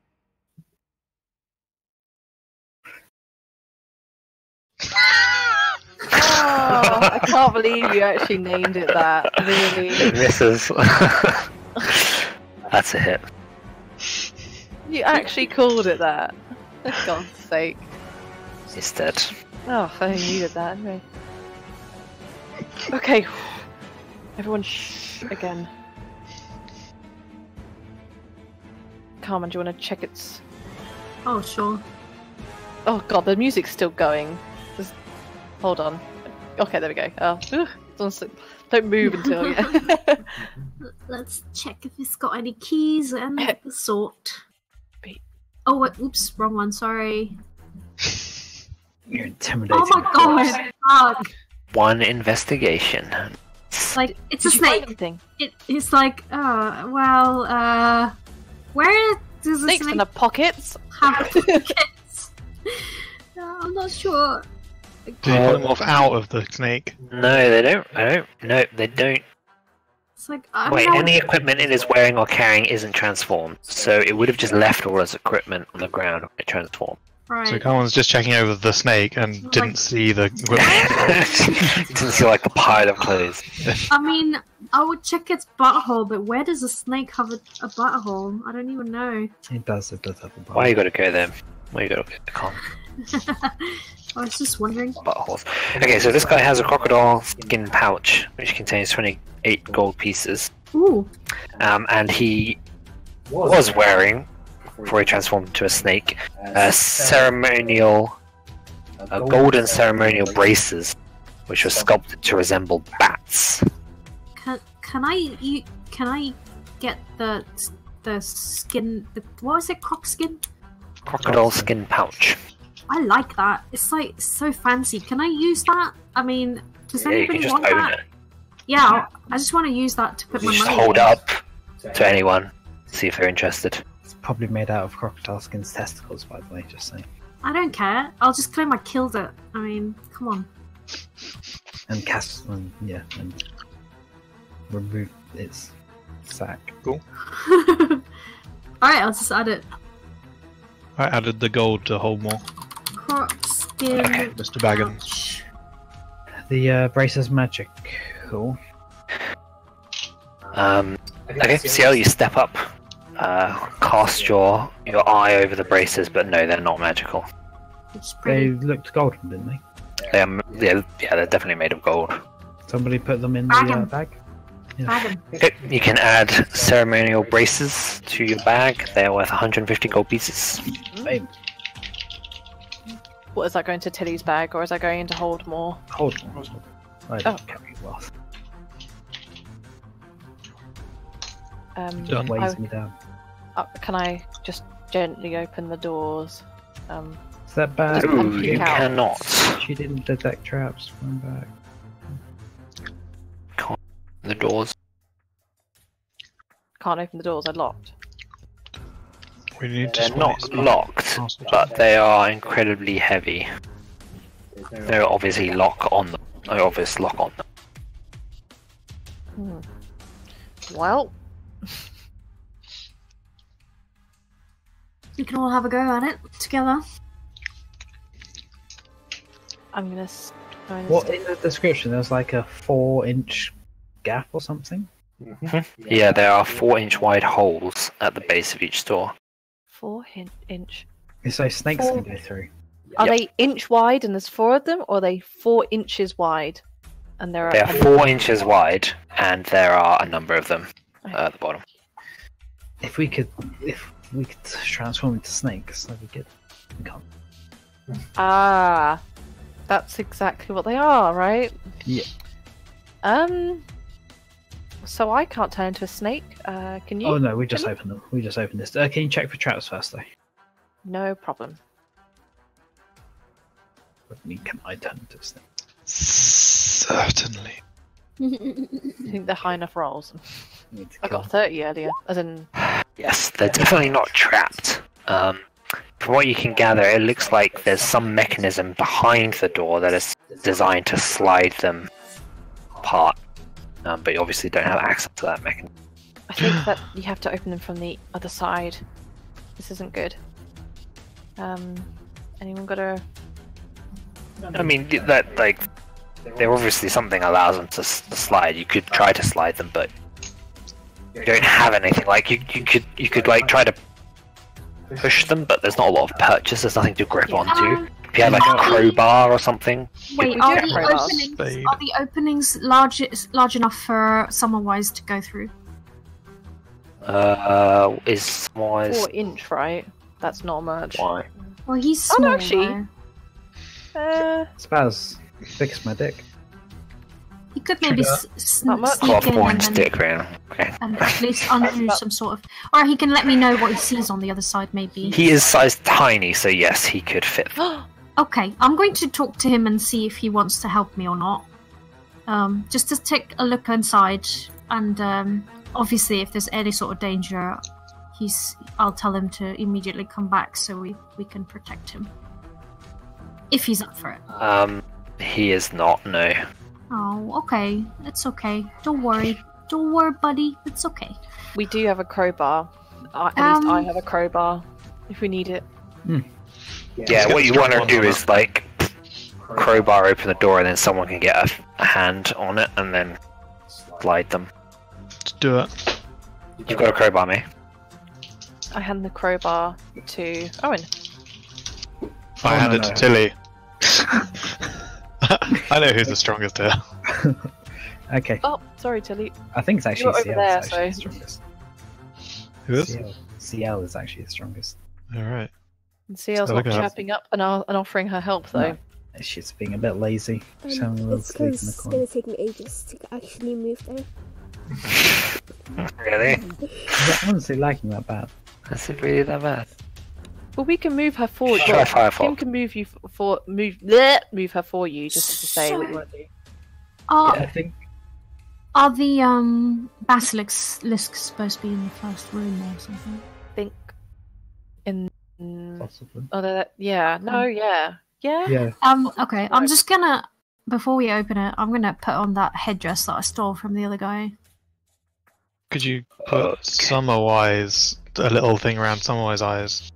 oh, I can't believe you actually named it that. It Really, misses. that's a hit. you actually called it that. For God's sake. He's dead. Oh, I needed that anyway. Okay, everyone, shh again. Carmen, do you want to check its? Oh, sure. Oh God, the music's still going. Just hold on. Okay, there we go. Oh, ugh, don't, s- don't move until yeah. Let's check if it's got any keys and the sort. Wait. Oh, wait, oops, wrong one. Sorry. You're intimidating. Oh my god! Fuck. One investigation. Like it's Did a snake. anything? It, it's like, uh, well, uh, where does a Snakes in the pockets. have pockets? Uh, I'm not sure. Did you pull them off out of the snake? No, they don't. I don't. No, they don't. It's like I Wait, don't know. any equipment it is wearing or carrying isn't transformed, so it would have just left all his equipment on the ground when it transformed. Right. So Carmen's just checking over the snake and Like- didn't see the equipment. Didn't see like the pile of clothes. I mean, I would check its butthole, but where does a snake have a, a butthole? I don't even know. It does. It does have a butthole. Why you gotta go there? Why you gotta go there? Calm. I was just wondering. buttholes. Okay, so this guy has a crocodile skin pouch which contains 28 gold pieces, Ooh, um, and he was wearing, before he transformed into a snake, a ceremonial, uh, golden ceremonial braces, which were sculpted to resemble bats. can can I you can I get the the skin? The, what was it? Croc skin? Crocodile skin pouch. I like that. It's like so fancy. Can I use that? I mean, does Yeah, you anybody can just want own that? it. Yeah, I'll- just want to use that to put You my just money. hold in. up to anyone, see if they're interested. It's probably made out of crocodile skin's testicles, by the way. Just saying. I don't care. I'll just claim I killed it. I mean, come on. And cast and yeah, and remove its sack. Cool. All right, I'll just add it. I added the gold to hold more. Croc skin. Okay. Mr. Baggins. The uh, braces magic. Cool. Um, okay, Ciel, you step up, uh, cast your your eye over the braces, but no, they're not magical. They looked golden, didn't they? They are, yeah, yeah, they're definitely made of gold. Somebody put them in the Bag uh, 'em. bag. Bag 'em. Okay, you can add ceremonial braces to your bag. They're worth 150 gold pieces. Babe, What is that going to Tili's bag, or is that going into hold more? hold on. I Oh. don't carry wealth. Um, Done. Weighs I- me down. uh, can I just gently open the doors? Um, Is that bad? Just Ooh, one you out. cannot. She didn't detect traps. Run back. Can't The doors. can't open the doors. They're locked. We need to They're split not it. locked, but they are incredibly heavy. They're obviously lock on them. They're obvious lock on them. Hmm. Well, We can all have a go at it together. I'm gonna. s- try What in the description? There's like a four-inch gap or something. Yeah, there are four inch wide holes at the base of each door. Four hin- inch. So snakes Four. can go through. Are Yep. they inch wide and there's four of them, or are they four inches wide? And there are. They are four inches wide, and there are a number of them uh, at the bottom. If we could, if we could transform into snakes, that'd be good. We can't. Ah, that's exactly what they are, right? Yeah. Um. So I can't turn into a snake. Uh, can you? Oh no, we just Can opened them. We just opened this. Uh, can you check for traps first, though? No problem. What do you mean, can I turn into a snake? Certainly. I think they're high enough rolls. I need to I kill got 30 earlier. As in, Yes, they're definitely not trapped. Um, from what you can gather, it looks like there's some mechanism behind the door that is designed to slide them apart. Um, but you obviously don't have access to that mechanism. I think that you have to open them from the other side. This isn't good. Um, anyone got a? I mean, that like, there obviously something allows them to, to slide. You could try to slide them, but you don't have anything. Like you, you could, you could like try to push them, but there's not a lot of purchase. There's nothing to grip onto. Um, If you had like a crowbar or something, wait, we are the openings Spade. are the openings large large enough for someone wise to go through? uh, is wise Four inch, right? That's not much. why? Well, he's Oh, small. no, actually- though. Uh, Spaz, thick as my dick. He could maybe Trigger. s- s- sneak in and, stick, man. Okay. and at least undo some sort of, or he can let me know what he sees on the other side. Maybe. He is sized tiny, so yes, he could fit. Okay, I'm going to talk to him and see if he wants to help me or not. Um, just to take a look inside, and um, obviously, if there's any sort of danger, he's. I'll tell him to immediately come back so we we can protect him. If he's up for it. Um, he is not. No. Oh, okay, it's okay. Don't worry. Don't worry, buddy. It's okay. we do have a crowbar. Uh, at least I Um, have a crowbar. If we need it. Yeah, what you want to do is like crowbar open the door, and then someone can get a, a hand on it, and then slide them. Let's do it. You've got a crowbar, me. I hand the crowbar to Owynn. I Oh, hand no, it to no. Tili. I know who's the strongest here. Okay, Oh, sorry, Tili. I think it's actually You're over Ciel there, is actually the strongest. Who is? Ciel. Ciel is actually the strongest. All right. And Ciel's So not look at that. chapping up and, uh, and offering her help, though. No. She's being a bit lazy. Just having a Um, little it's sleep in because the it's gonna take me ages to actually move there. Really? Is that honestly liking that bad? Is it really that bad? Well, we can move her forward. Try well, Firefox. Kim can move you f- for move bleh, move her for you, just to say what you want to do. Are Yeah, I think are the um basilisks lisks supposed to be in the first room or something? I think in possibly. oh, that yeah, no, yeah, yeah. Yeah, Um. Okay. I'm just gonna before we open it, I'm gonna put on that headdress that I stole from the other guy. Could you put Okay. Summerwise a little thing around Summerwise eyes?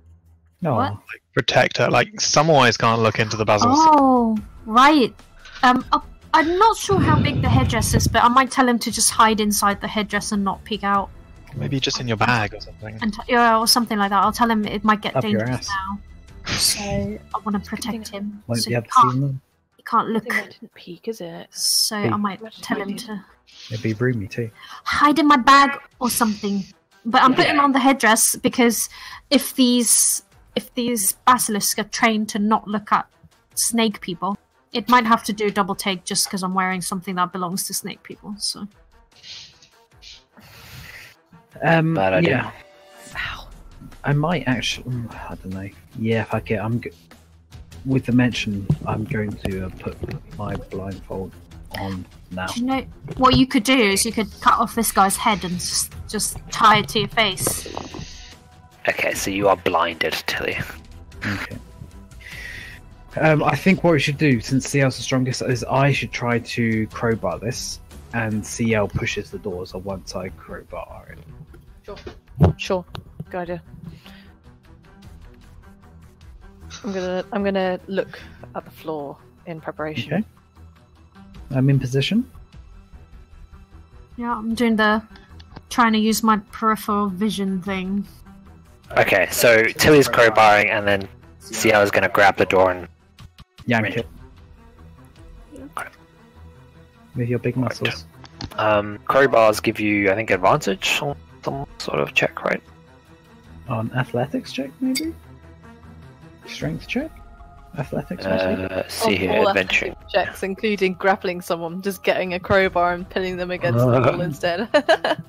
No. What? Like protect her. Like Summerwise can't look into the basilisk. Oh, right. Um. uh, I'm not sure how big the headdress is, but I might tell him to just hide inside the headdress and not peek out, Maybe just in your bag or something. and t- yeah, or something like that. I'll tell him it might get Up dangerous now. So I want to protect him. Won't so be he able to see can't, them. he can't look. think I didn't peek, is it? So Hey. I might Imagine tell him to It'd be roomy too. hide in my bag or something. But I'm putting on the headdress because if these if these basilisks are trained to not look at snake people, it might have to do a double take just because I'm wearing something that belongs to snake people. So Um, Bad idea. yeah, I might actually. mm, I don't know. Yeah, fuck it. I'm. G- with the mention, I'm going to uh, put my blindfold on now. do you know what you could do is you could cut off this guy's head and just just tie it to your face. Okay, so you are blinded, Tili. Okay. Um, I think what we should do, since Ciel's the strongest, is I should try to crowbar this, and Ciel pushes the doors on one side, crowbar it. Sure, Sure. good idea. I'm gonna I'm gonna look at the floor in preparation. Okay. I'm in position. Yeah, I'm doing the trying to use my peripheral vision thing. Okay, so Tili's crowbarring, and then Ciel is going to grab the door and Yank it. With your big muscles. um, crowbars give you, I think, advantage on some sort of check, right? On athletics check, maybe? Strength check? Athletics, maybe? Uh, see here, all adventuring. checks, including grappling someone, just getting a crowbar and pinning them against the wall instead.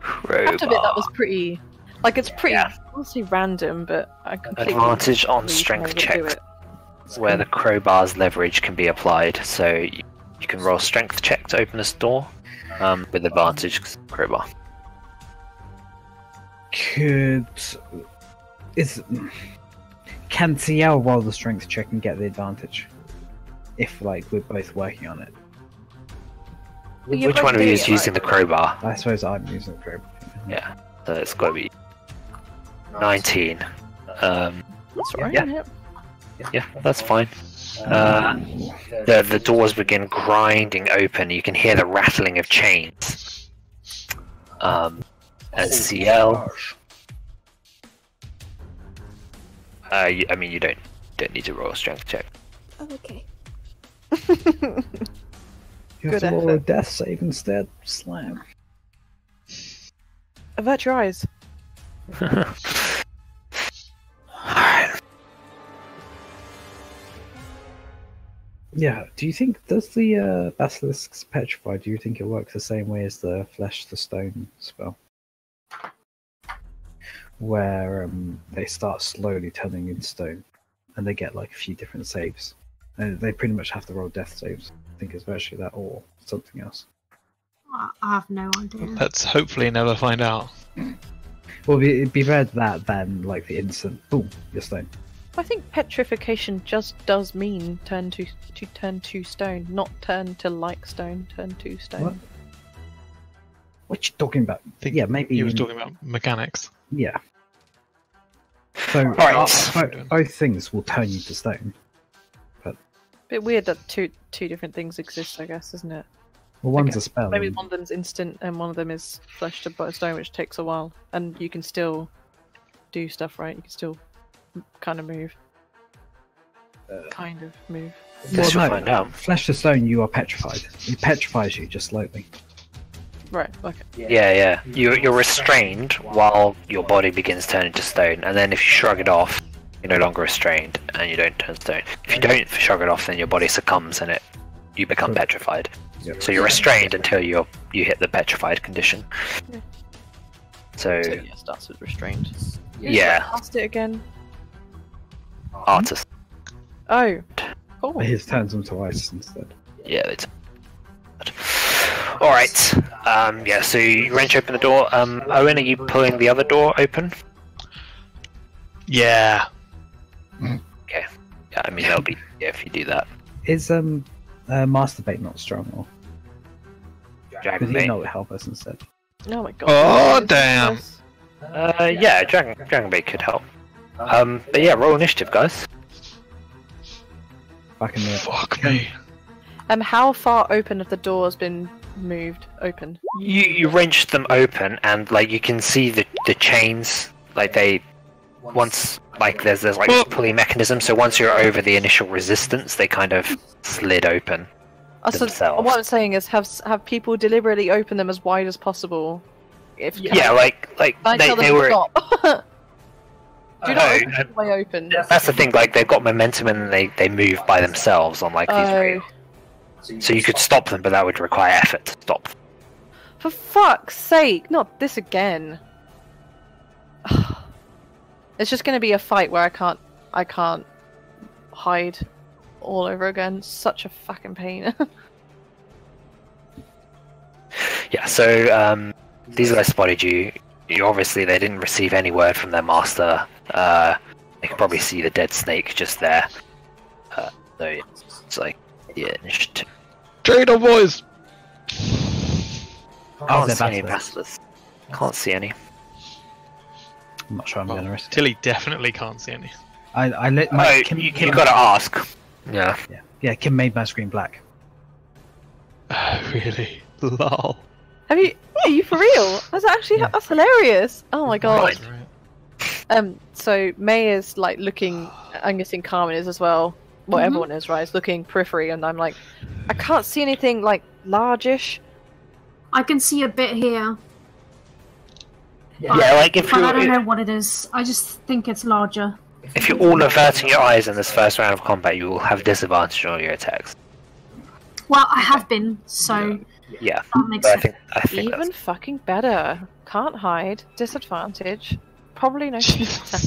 Crowbar. After a bit, that was pretty. Like it's pretty. Yeah. I random, but I completely. Advantage on strength how they do checks. where the crowbar's leverage can be applied. So you, you can roll strength check to open this door um, with advantage 'cause crowbar. Could is can Ciel roll the strength check and get the advantage? If like we're both working on it, But Which one of you is using right? the crowbar? I suppose I'm using the crowbar. Yeah, so it's got to be 19. Um, That's. Yeah. Yeah. yeah, that's fine. Uh, the, the doors begin grinding open. You can hear the rattling of chains. Um, and Ciel. Uh, you, I mean, you don't don't need to roll a strength check. Oh, okay. You Good have to roll a effort. death save instead. Slam. Avert your eyes. Yeah. Do you think does the uh, basilisk's petrify? Do you think it works the same way as the flesh to stone spell, where um, they start slowly turning into stone, and they get like a few different saves, and they pretty much have to roll death saves. I think it's virtually that or something else. I I have no idea. Let's hopefully never find out. Well, it'd be, it'd be better that than like the instant boom, you're stone. I think petrification just does mean turn to to turn to stone, not turn to like stone, turn to stone. What? What you talking about? Think Yeah, maybe he was in- talking about mechanics. Yeah. So Alright. uh, both, both things will turn you to stone. But Bit weird that two two different things exist, I guess, isn't it? Well, one's Okay. a spell. Maybe one of them's instant and one of them is flesh to bu- stone, which takes a while, and you can still do stuff, right? You can still uh, kind of move, kind of move. Guess Well, no. find out. Flesh to stone, you are petrified. It petrifies you just slightly. Right. Okay. Yeah, yeah. You're you're restrained while your body begins turning to stone, and then if you shrug it off, you're no longer restrained, and you don't turn stone. If you don't shrug it off, then your body succumbs, and it you become Correct. petrified. Yep. So you're restrained until you you hit the petrified condition. Yeah. So So yeah, starts with restrained. yeah, Cast it again. Artus. Oh. Cool. But his turns them to ice instead. Yeah, it's. All right. Um, yeah. So you wrench open the door. Um, Owynn, are you pulling the other door open? Yeah. Okay. Yeah. I mean, that'll be yeah if you do that. Is um uh, masturbate not strong or Dragon could he Bait. not help us instead? Oh my god. Oh, damn. Uh, yeah, Dragon Dragon Bait could help. Um, but yeah, roll initiative, guys. Back in the Fuck me. Um, how far open have the doors been moved? Open. You you wrench them open, and like you can see the the chains. Like they once like there's there's like pulley mechanism. So once you're over the initial resistance, they kind of slid open. Uh, so Themselves. what I'm saying is, have have people deliberately open them as wide as possible? If Yeah, like like I they tell they to were. stop? Do not No, open all the way open. That's the thing. Like they've got momentum and they they move by themselves on like these Oh, rails. So you could stop them, but that would require effort to stop. them. for fuck's sake! Not this again. It's just going to be a fight where I can't, I can't hide all over again. Such a fucking pain. Yeah. So um, these guys spotted you. You obviously they didn't receive any word from their master. Uh, they can probably see the dead snake just there. Uh, so yeah, it's like yeah, initiative. Trade boys! Can't they're see any basilisks. basilisks. Can't see any. I'm not sure I'm Well, generous. Tili definitely can't see any. I I let my Oh, Kim, you, Kim, you gotta ask. Yeah. yeah yeah Kim made my screen black. Oh, really? Lol. Have you? Are you for real? That's actually Yeah. that's hilarious. Oh my god. Right. Um. So Mei is like looking. I'm guessing Carmen is as well. Well, Mhm. everyone is right. Is looking periphery, and I'm like, I can't see anything like largish. I can see a bit here, Yeah, like if but I don't know what it is. I just think it's larger. if you're all averting your eyes in this first round of combat, you will have disadvantage on your attacks. Well, I have been, so Yeah, that makes but I think I think Even that's, fucking better. Can't hide. Disadvantage. Probably no attack.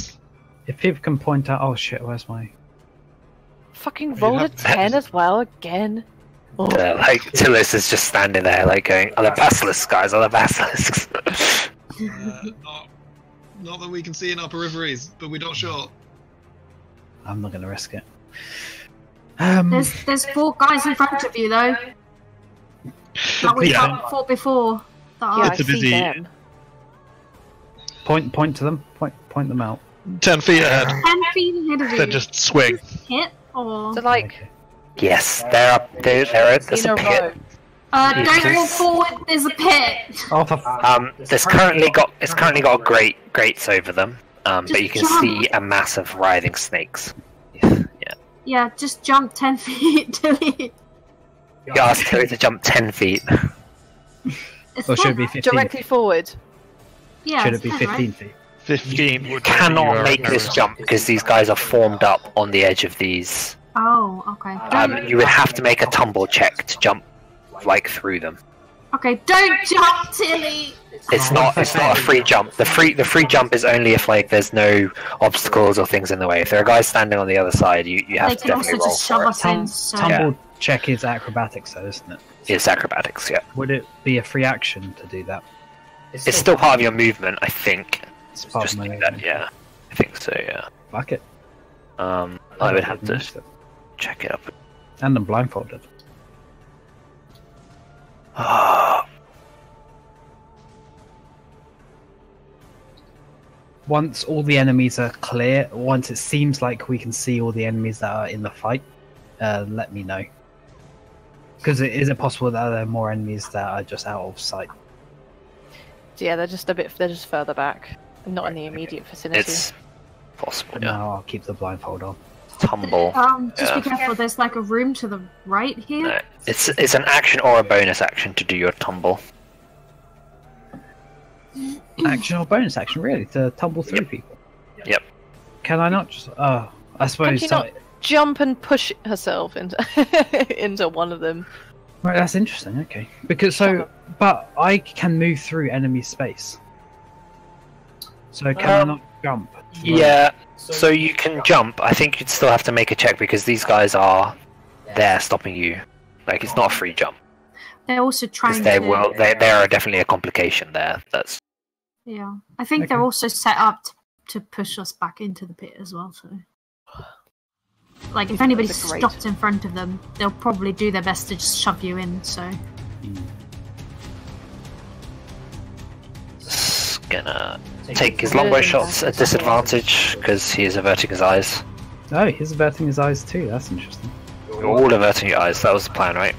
If people can point out, oh shit, where's my? Fucking You rolled a 10 as well again. Oh, uh, like Tili's is just standing there, like going, "Are the basilisks, guys? Are the basilisks?" Uh, not, not that we can see in our peripheries, but we're not sure. I'm not gonna risk it. Um, There's there's four guys in front of you though. That we Yeah. fought fought before. That yeah, are It's I a see busy- them. point point to them. Point point them out. Ten feet ahead. ten feet ahead of you. Then just swing. hit or So, like, yes, they're up. They're, they're there's in a a pit. Row. uh, Yeah. don't walk forward. There's a pit. Oh, for Um, there's currently got it's currently got grate grates over them. Um, but you can Just see a mass of writhing snakes. Yeah, Yeah, just jump ten feet to it. you asked Tili to jump ten feet. It's or should it be 15? Directly forward. Yeah, should it be fine, right? 15 feet? Fifteen. You would be your cannot make this jump because these guys are formed up on the edge of these. Oh, okay. Um, you would have to make a tumble check to jump like through them. okay, don't jump, Tili. It's not it's not a free jump. The free the free jump is only if like there's no obstacles or things in the way. If there are guys standing on the other side, you, you have They to can also definitely roll just shove for it. us in. So tumble check is acrobatics, though, isn't it? It's acrobatics, yeah. Would it be a free action to do that? It's still part of your movement, I think. It's part Just of my think that, movement. yeah. I think so, yeah. Fuck it. Um, I would have to it. check it up. And I'm blindfolded. Once all the enemies are clear, once it seems like we can see all the enemies that are in the fight, uh, let me know. Because is it possible that there are more enemies that are just out of sight? Yeah, they're just a bit. They're just further back, not in the immediate vicinity. It's possible, But yeah. now I'll keep the blindfold on. Tumble. um, just be careful. There's like a room to the right here. No, it's it's an action or a bonus action to do your tumble. Action or bonus action, really, to tumble through people. Yep. Can I not just? Oh, I suppose. she so- not- Jump and push herself into into one of them. Right, that's interesting. Okay, because so, but I can move through enemy space. So can I Um, not jump? Yeah. So you can jump. I think you'd still have to make a check because these guys are there stopping you. Like it's not a free jump They're also trying they to. will. They they are definitely a complication there. That's Yeah, I think they're also set up t- to push us back into the pit as well. So, like, if anybody That's stops in front of them, they'll probably do their best to just shove you in. So, s- gonna take his longbow shots at disadvantage because he is averting his eyes. Oh, he's averting his eyes too. That's interesting. You're all averting your eyes. That was the plan, right?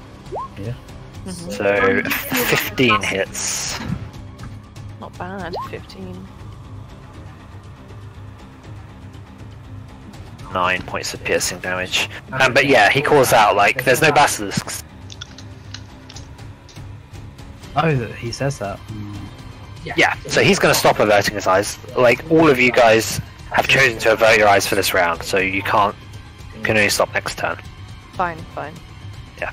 Mhm. So 15 hits. Not bad. Fifteen. nine points of piercing damage. Um, but yeah, he calls out like, "There's no basilisks." Oh, he says that. Hmm. Yeah, so he's going to stop averting his eyes. Like all of you guys have chosen to avert your eyes for this round, so you can't. Can only stop next turn. Fine, fine. Yeah.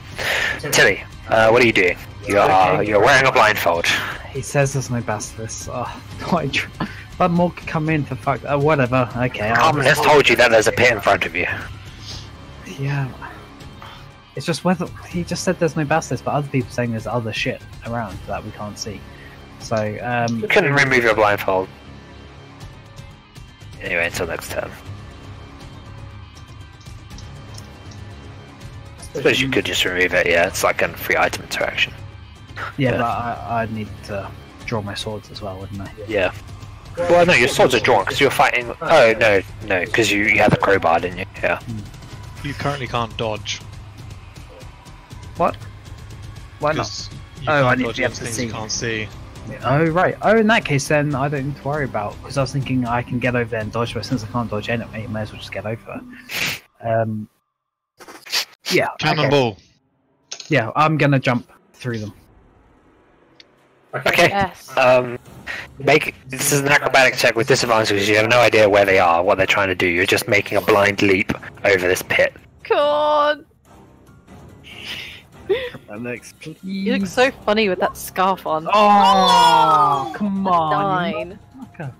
Tili, uh, what are you doing? You are Okay. you're wearing a blindfold. He says there's no basilisks. Oh, I tr- but more could come in for fuck. Uh, whatever. Okay. I'll Carmen has told you that there's a pit in front of you. Yeah. It's just whether he just said there's no basilisks, but other people saying there's other shit around that we can't see. So um, You can remove your blindfold. Anyway, until next turn. I suppose you could just remove it. Yeah, it's like a free item interaction. yeah, Yeah. but I, I'd need to draw my swords as well, wouldn't I? Yeah. Well, no, your swords are drawn because you're fighting. Oh no, no, because you, you had the crowbar, didn't you? Yeah. You currently can't dodge. What? Why not? 'cause You Oh, I can't need to dodge be able to things see. you can't see. Oh right. Oh, in that case, then I don't need to worry about because I was thinking I can get over there and dodge, but since I can't dodge anyway, I may as well just get over. Um. Yeah. okay. Cannonball. Yeah, I'm gonna jump through them. Okay. Yes. Um, make this is an acrobatic check with disadvantage because you have no idea where they are, what they're trying to do. You're just making a blind leap over this pit. God, Alex, please. you look so funny with that scarf on. Oh, come on, Nine. you motherfucker!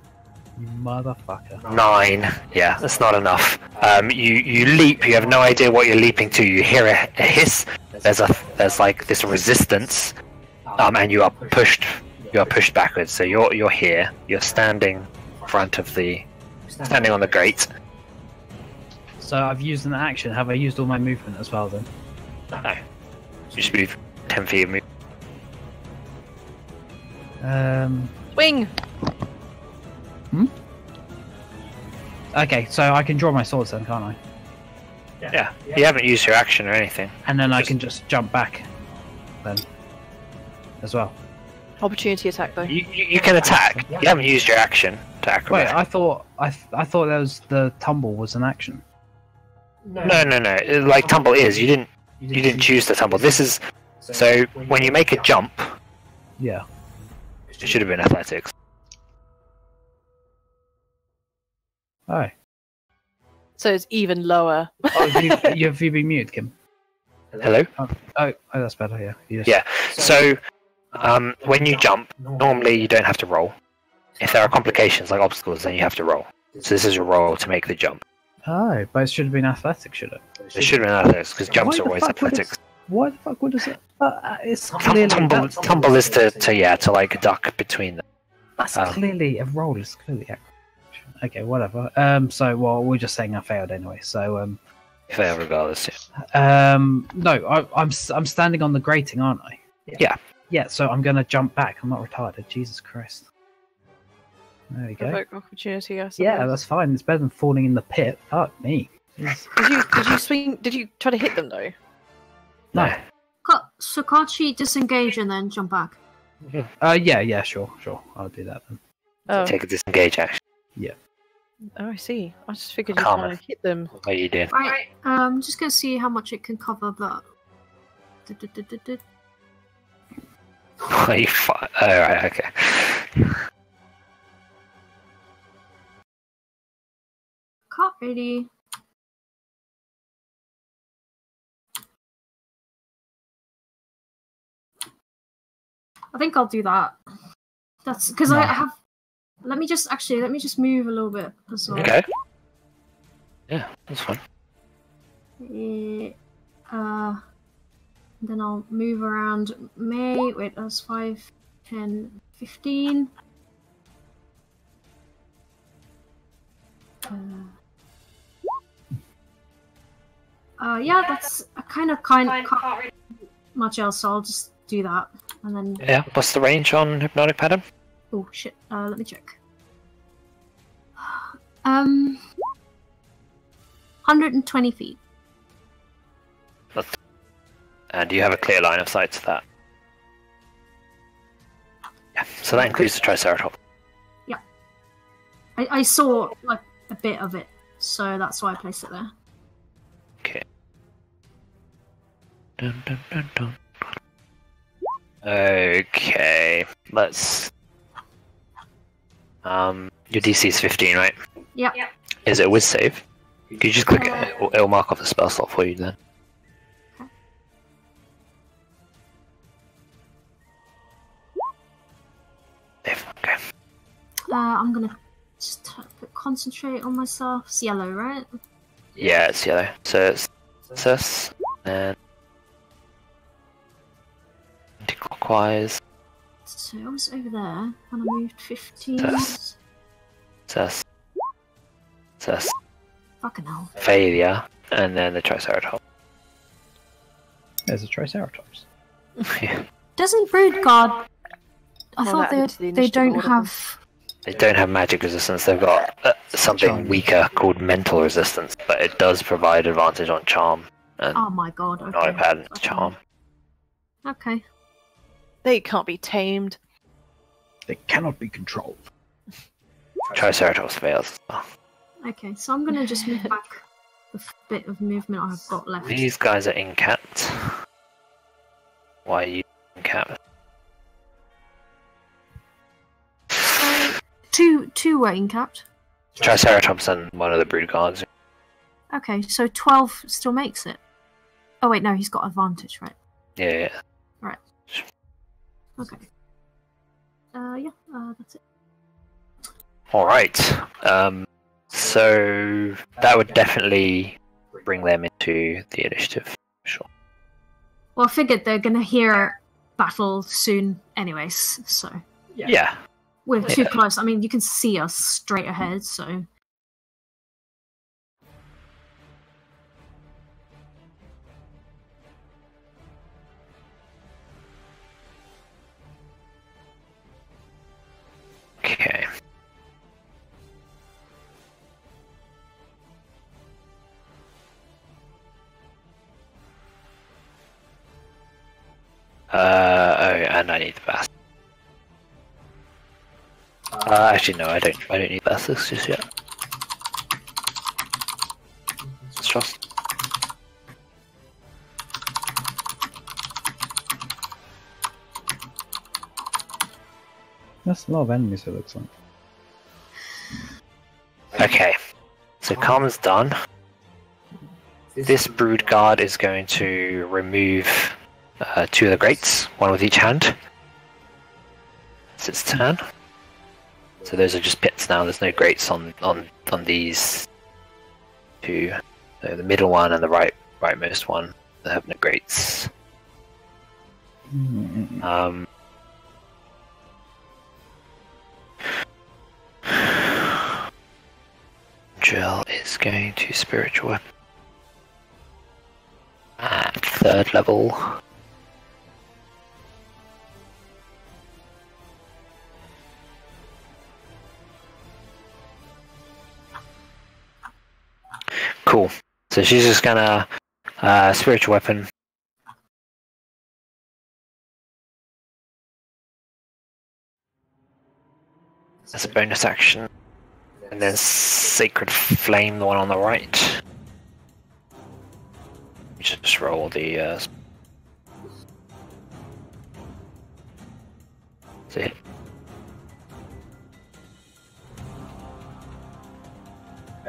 You motherfucker! Nine. Yeah, that's not enough. Um, you you leap. You have no idea what you're leaping to. You hear a, a hiss. There's a there's like this resistance, um, and you are pushed. You are pushed backwards. So you're you're here. You're standing in front of the standing on the grate. So I've used an action. Have I used all my movement as well then? No, you just move ten feet. Of move. Um. Swing. Hmm? Okay, so I can draw my swords then, can't I? Yeah, yeah. you haven't used your action or anything. And then I can just jump back, then, as well. Opportunity attack though. You, you, you can attack. You haven't used your action to Wait. I thought I th- I thought that was the tumble was an action. No, no, no. it- Like tumble is. You didn't. You didn't choose the tumble. This is. So when you make a jump, Yeah. it should have been athletics. Oh. So it's even lower. oh have, you, you- have you been muted, Kim? Hello. Oh, oh, that's better. Yeah. You just- Yeah. So um, when you jump, normally you don't have to roll. If there are complications like obstacles, then you have to roll. So this is a roll to make the jump. Oh, but it should have been athletics, should it? It should have been athletics because jumps are always fuck would it- athletics. Why the fuck would it? Uh, uh, it's Tum- clearly Tumble, that's, tumble is to, to yeah to like duck between them. that's um, clearly a roll. Is clearly action. Okay, whatever. Um, so well, we're just saying I failed anyway. So um, Fail regardless. Yeah. um, no, I, I'm s- I'm standing on the grating, aren't I? Yeah. Yeah. So I'm gonna jump back. I'm not retarded. Jesus Christ. There we go. Provoke opportunity. I suppose. Yeah, that's fine. It's better than falling in the pit. Fuck me. Jeez. Did you did you swing? Did you try to hit them though? No. Ca- So can't she disengage and then jump back? Uh, yeah, yeah, sure, sure. I'll do that then. Oh, Take a disengage action. Yeah. Oh, I see. I just figured you Karma. want to hit them. What you did. Right. Um, I'm just gonna see how much it can cover, but. Are you fi- oh, right, okay. Can't really. I think I'll do that. That's because I have. Let me just actually let me just move a little bit as well. Okay. Yeah, that's fine. Uh, then I'll move around Mei. Wait, that's 5, 10, 15. Uh, uh, yeah, that's I kind of kind can't really do much else, so I'll just do that. And then, Yeah, what's the range on hypnotic pattern? oh shit, uh, let me check. Um, 120 feet. And do you have a clear line of sight to that? Yeah, so that includes the Triceratops. I, I saw like a bit of it, so that's why I placed it there. Okay. Dun, dun, dun, dun. Okay, let's. Um, your DC is 15, right? Yeah. Is it with save? Could you just click it? It'll, it'll mark off the spell slot for you then. Save, Okay. Uh, I'm gonna just put concentrate on myself. It's yellow, right? Yeah, it's yellow. So it's this, and anti-clockwise. So I was over there, and I moved 15. Yes. Sus. Sus. Fucking hell. Failure, and then the Triceratops. There's a Triceratops. Yeah. Doesn't Brood Guard. I Well, thought they, they don't order. have. They don't have magic resistance. They've got uh, something Charm. weaker called mental resistance, but it does provide advantage on charm and Oh my god. Okay. not a pattern Fucking charm. Okay. They can't be tamed. They cannot be controlled. Triceratops fails. Okay, so I'm gonna just move back the bit of movement I've got left. These guys are incapped. Why are you incapped? Um, Who were incapped? Triceratops and one of the brood guards. Okay, so 12 still makes it. Oh, wait, no, he's got advantage, right? Yeah, yeah. Okay. Uh, yeah, uh, that's it. All right. Um, so that would definitely bring them into the initiative. Sure. Well, I figured they're gonna hear battle soon, anyways, so. Yeah. We're too Yeah. close. I mean, you can see us straight ahead, so. Uh, oh, and I need the basics. Uh, actually, no, I don't. I don't need basics just yet. It's just That's a lot of enemies, it looks like. okay. So Carmen's done. This brood guard is going to remove uh, two of the grates, one with each hand. It's its turn. So those are just pits now. There's no grates on on on these two. So the middle one and the right rightmost one. They have no grates. Um, Jill is going to spiritual weapon at third level. Cool. So she's just gonna uh, spiritual weapon as a bonus action. And then Sacred Flame, the one on the right. Just roll the. Uh... See.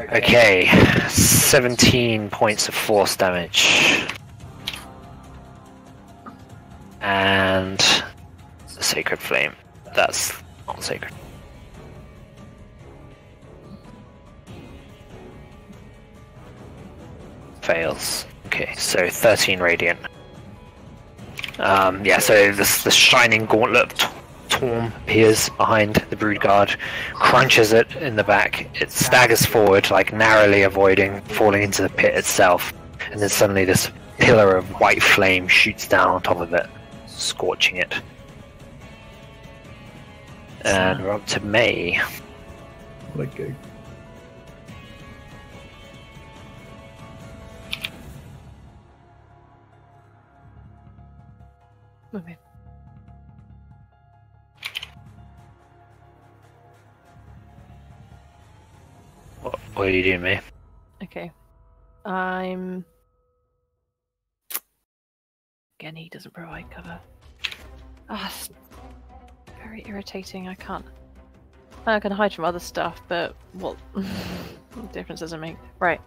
Okay, 17 points of force damage. And the Sacred Flame. That's not sacred. fails. Okay, so 13 radiant. Um, yeah, so this the shining gauntlet Torm appears behind the brood guard, crunches it in the back. It staggers forward, like narrowly avoiding falling into the pit itself, and then suddenly this pillar of white flame shoots down on top of it, scorching it. And we're up to Mei. What a go. What, what are you doing, Mei? Okay. I'm. Again, he doesn't provide cover. Ah, it's very irritating. I can't. I can hide from other stuff, but what, what difference does it make? Right.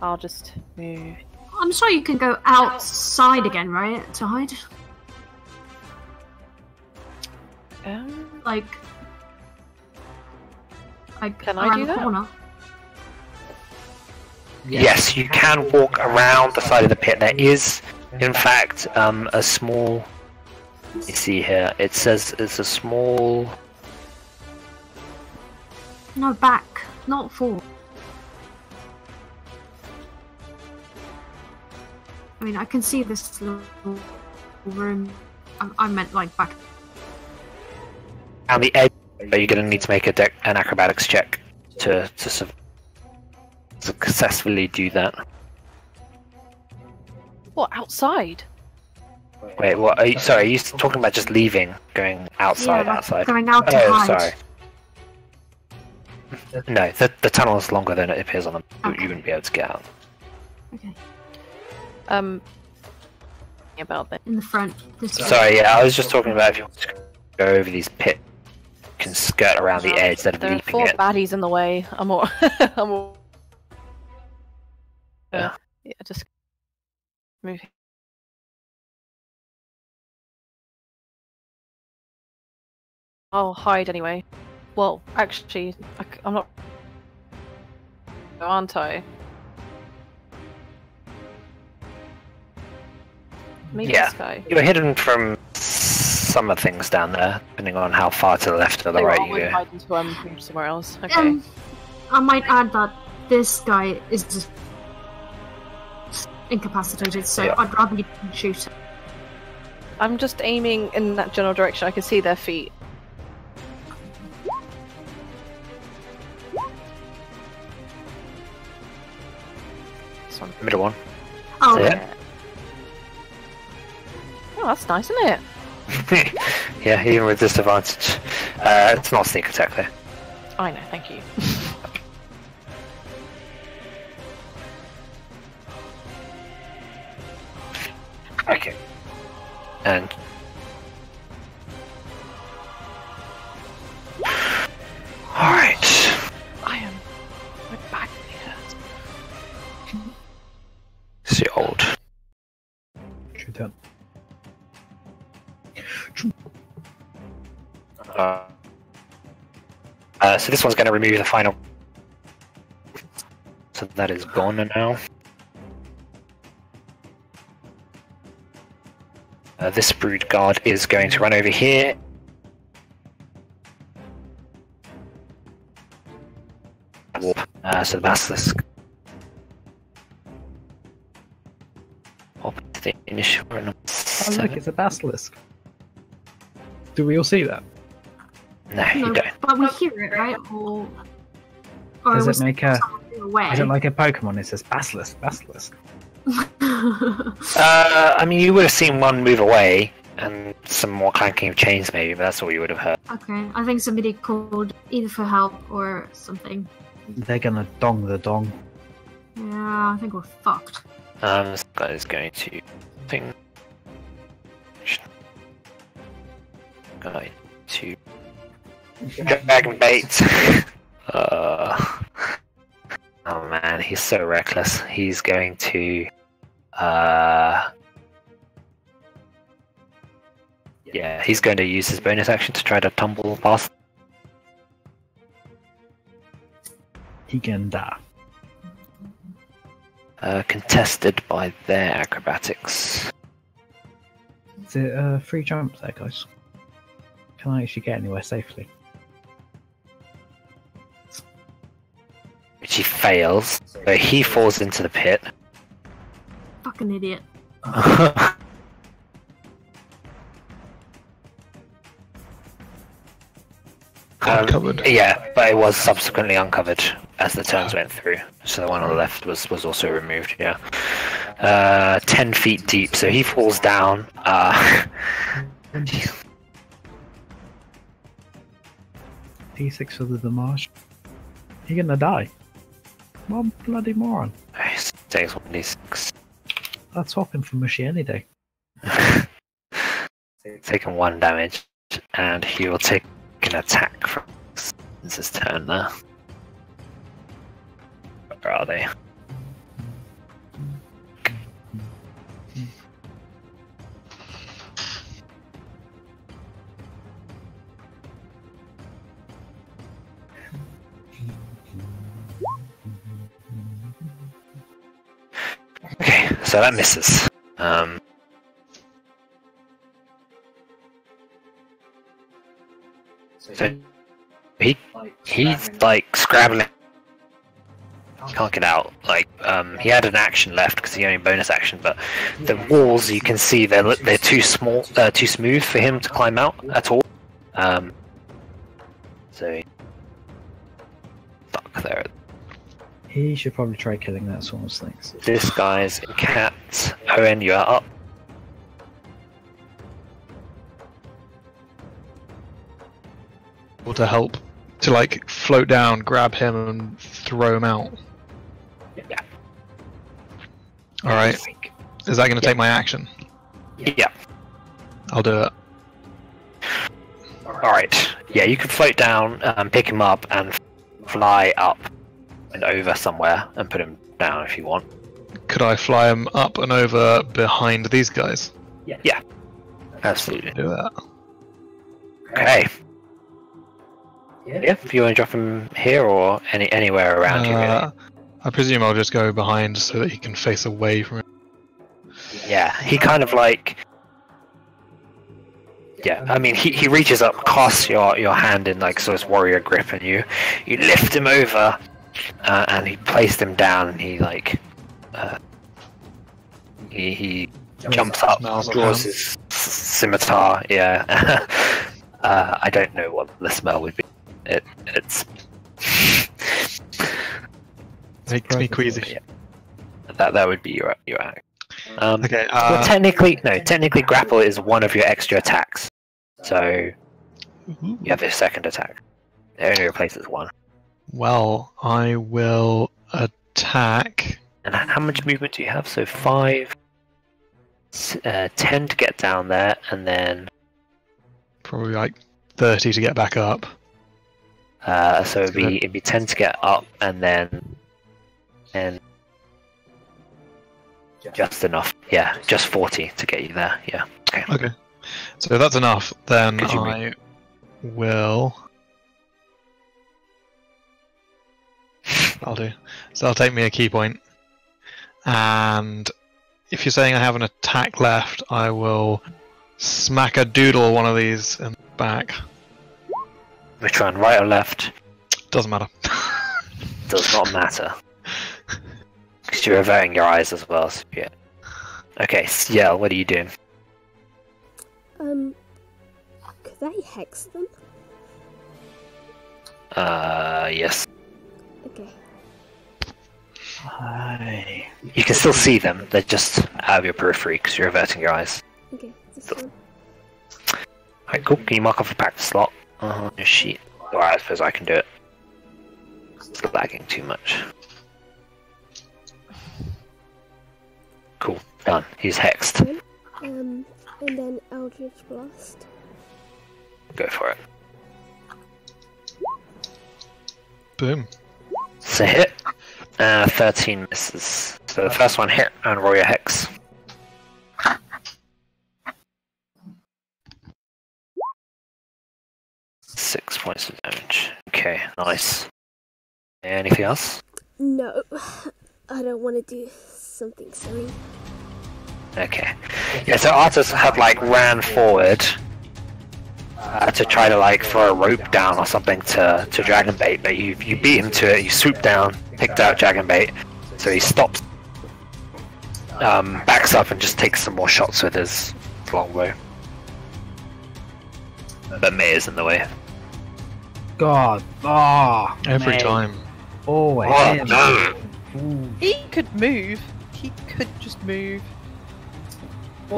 I'll just move. I'm sure you can go outside again, right? To hide? Um, Like. Like Can I around do the that? corner. Yes, you can walk around the side of the pit. There is, in fact, um, a small. You see here, it says it's a small. No, back, not forward. I mean, I can see this little room. I, I meant like back. on the edge, but you're going to need to make a dec- an acrobatics check to to su- successfully do that. what outside? Wait, what? Are you, sorry, are you talking about just leaving, going outside, yeah, outside? going out to Oh, hide. sorry. No, the the tunnel is longer than it appears on the. You wouldn't be able to get out. Okay, Um. About that. in the front. This way. Sorry, yeah, I was just talking about if you want to go over these pit can skirt around the edge instead of There are four baddies in the way. I'm all. I'm all. Yeah. yeah, just move. I'll hide anyway. Well, actually, I, am not. Aren't I? Maybe Yeah. this guy. You're hidden from some of things down there, depending on how far to the left or the They right all you would go. hide into um, from somewhere else. Okay. Um, I might add that this guy is incapacitated, so Yeah. I'd rather you didn't shoot. I'm just aiming in that general direction. I can see their feet. This one. Middle one. Oh, Yeah. Oh, that's nice, isn't it? yeah, even with disadvantage. Uh, it's not sneak attack though. I know, thank you. Okay. And. Alright. I am. My back hurts. See old. Shoot that. Uh, uh, so this one's going to remove the final. So that is gone now. Uh, this brood guard is going to run over here. Warp. Uh, so the basilisk. Hop to the initial number Oh, look, it's a basilisk. Do we all see that? No, you no, don't. but we hear it, right? Or, or Does it make a? someone away? Is it like a Pokemon? It says basilisk, basilisk. Uh, I mean, you would have seen one move away and some more clanking of chains, maybe, but that's all you would have heard. okay, I think somebody called either for help or something. They're gonna dong the dong. Yeah, I think we're fucked. Um, this guy is going to thing. Guy to dragon bait. uh, oh man, he's so reckless. He's going to. Uh, yeah, he's going to use his bonus action to try to tumble past. He can die. Uh, contested by their acrobatics. Is it a free jump there, guys? Can I actually get anywhere safely? Which he fails. So he falls into the pit. Fucking idiot. Um, Uncovered. yeah, but it was subsequently uncovered as the turns went through. So the one on the left was, was also removed, yeah. Uh, 10 feet deep, so he falls down. Uh, D6 for the damage. You're gonna die. One bloody moron. takes 1d6. That's hopping for mushy any day. Taking one damage, and he will take an attack from his turn there. Where are they? So that misses. Um, so he he's like scrabbling. Can't get out. Like um, he had an action left because he only bonus action, but the walls you can see they're they're too small, uh, too smooth for him to climb out at all. Um, so stuck there. He should probably try killing that swarm of snakes. This guy's in cat. Owynn, you are up. Or to help to like float down, grab him, and throw him out. Yeah. All right. Is that going to take my action? Yeah. I'll do it. Alright. Yeah, you can float down, um, pick him up, and fly up and over somewhere and put him down if you want. Could I fly him up and over behind these guys? Yeah. Yeah. Absolutely. Do that. Okay. Yeah, if you want to drop him here or any anywhere around you, really. Uh, I presume I'll just go behind so that he can face away from it. Yeah, he kind of like. Yeah, I mean, he, he reaches up, casts your, your hand in like sort of warrior grip, and you you lift him over, uh, and he placed him down, and he like, uh, he he jumps up, Smells of draws his scimitar. Yeah, uh, I don't know what the smell would be. It it's Makes me queasy. yeah. That that would be your your act. Um, Okay, well, uh, technically, no. Technically, grapple is one of your extra attacks, so you have a second attack. It only replaces one. Well, I will attack. And how much movement do you have? So five, uh, ten to get down there, and then Probably like 30 to get back up. uh, so it'd be it'd be ten to get up, and then and just enough. Yeah, just forty to get you there. Yeah. Okay. Okay. So if that's enough, then I will. I'll do. So that'll take me a ki point. And if you're saying I have an attack left, I will smack a doodle one of these in the back. Which one, right or left? Doesn't matter. Does not matter. Because you're averting your eyes as well. So yeah. Okay, Ciel, what are you doing? Um, could I hex them? Uh, yes. Okay. Hi. You can still see them. They're just out of your periphery because you're averting your eyes. Okay, this one. Alright, cool. Can you mark off a pact slot on your sheet? Or I suppose I can do it. It's lagging too much. Cool. Done. He's hexed. Um, and then Eldritch Blast. Go for it. Boom. It's a hit. Uh, 13 misses. So the first one hit and roll your hex. Six points of damage. Okay, nice. Anything else? No, I don't want to do something silly. Okay. Yeah, so Artus had like ran forward uh, to try to like throw a rope down or something to to Dragon Bait, but you you beat him to it. You swoop down, picked out Dragon Bait, so he stops, um, backs up, and just takes some more shots with his longbow. But Mei is in the way. God. Ah. Every mate. time. Always. Oh, no. Ooh. He could move. He could just move.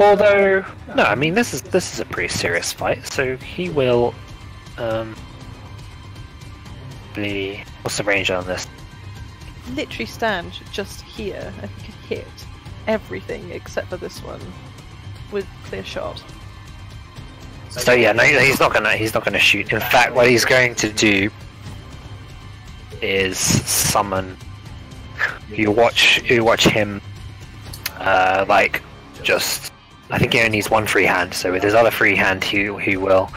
Although, no, I mean this is this is a pretty serious fight, so he will. Um, be what's the range on this? Literally stand just here and he could hit everything except for this one with clear shot. So yeah, no, he's not gonna he's not gonna shoot. In fact, what he's going to do is summon. You watch you watch him, uh, like just. I think he only needs one free hand. So with his other free hand, he he will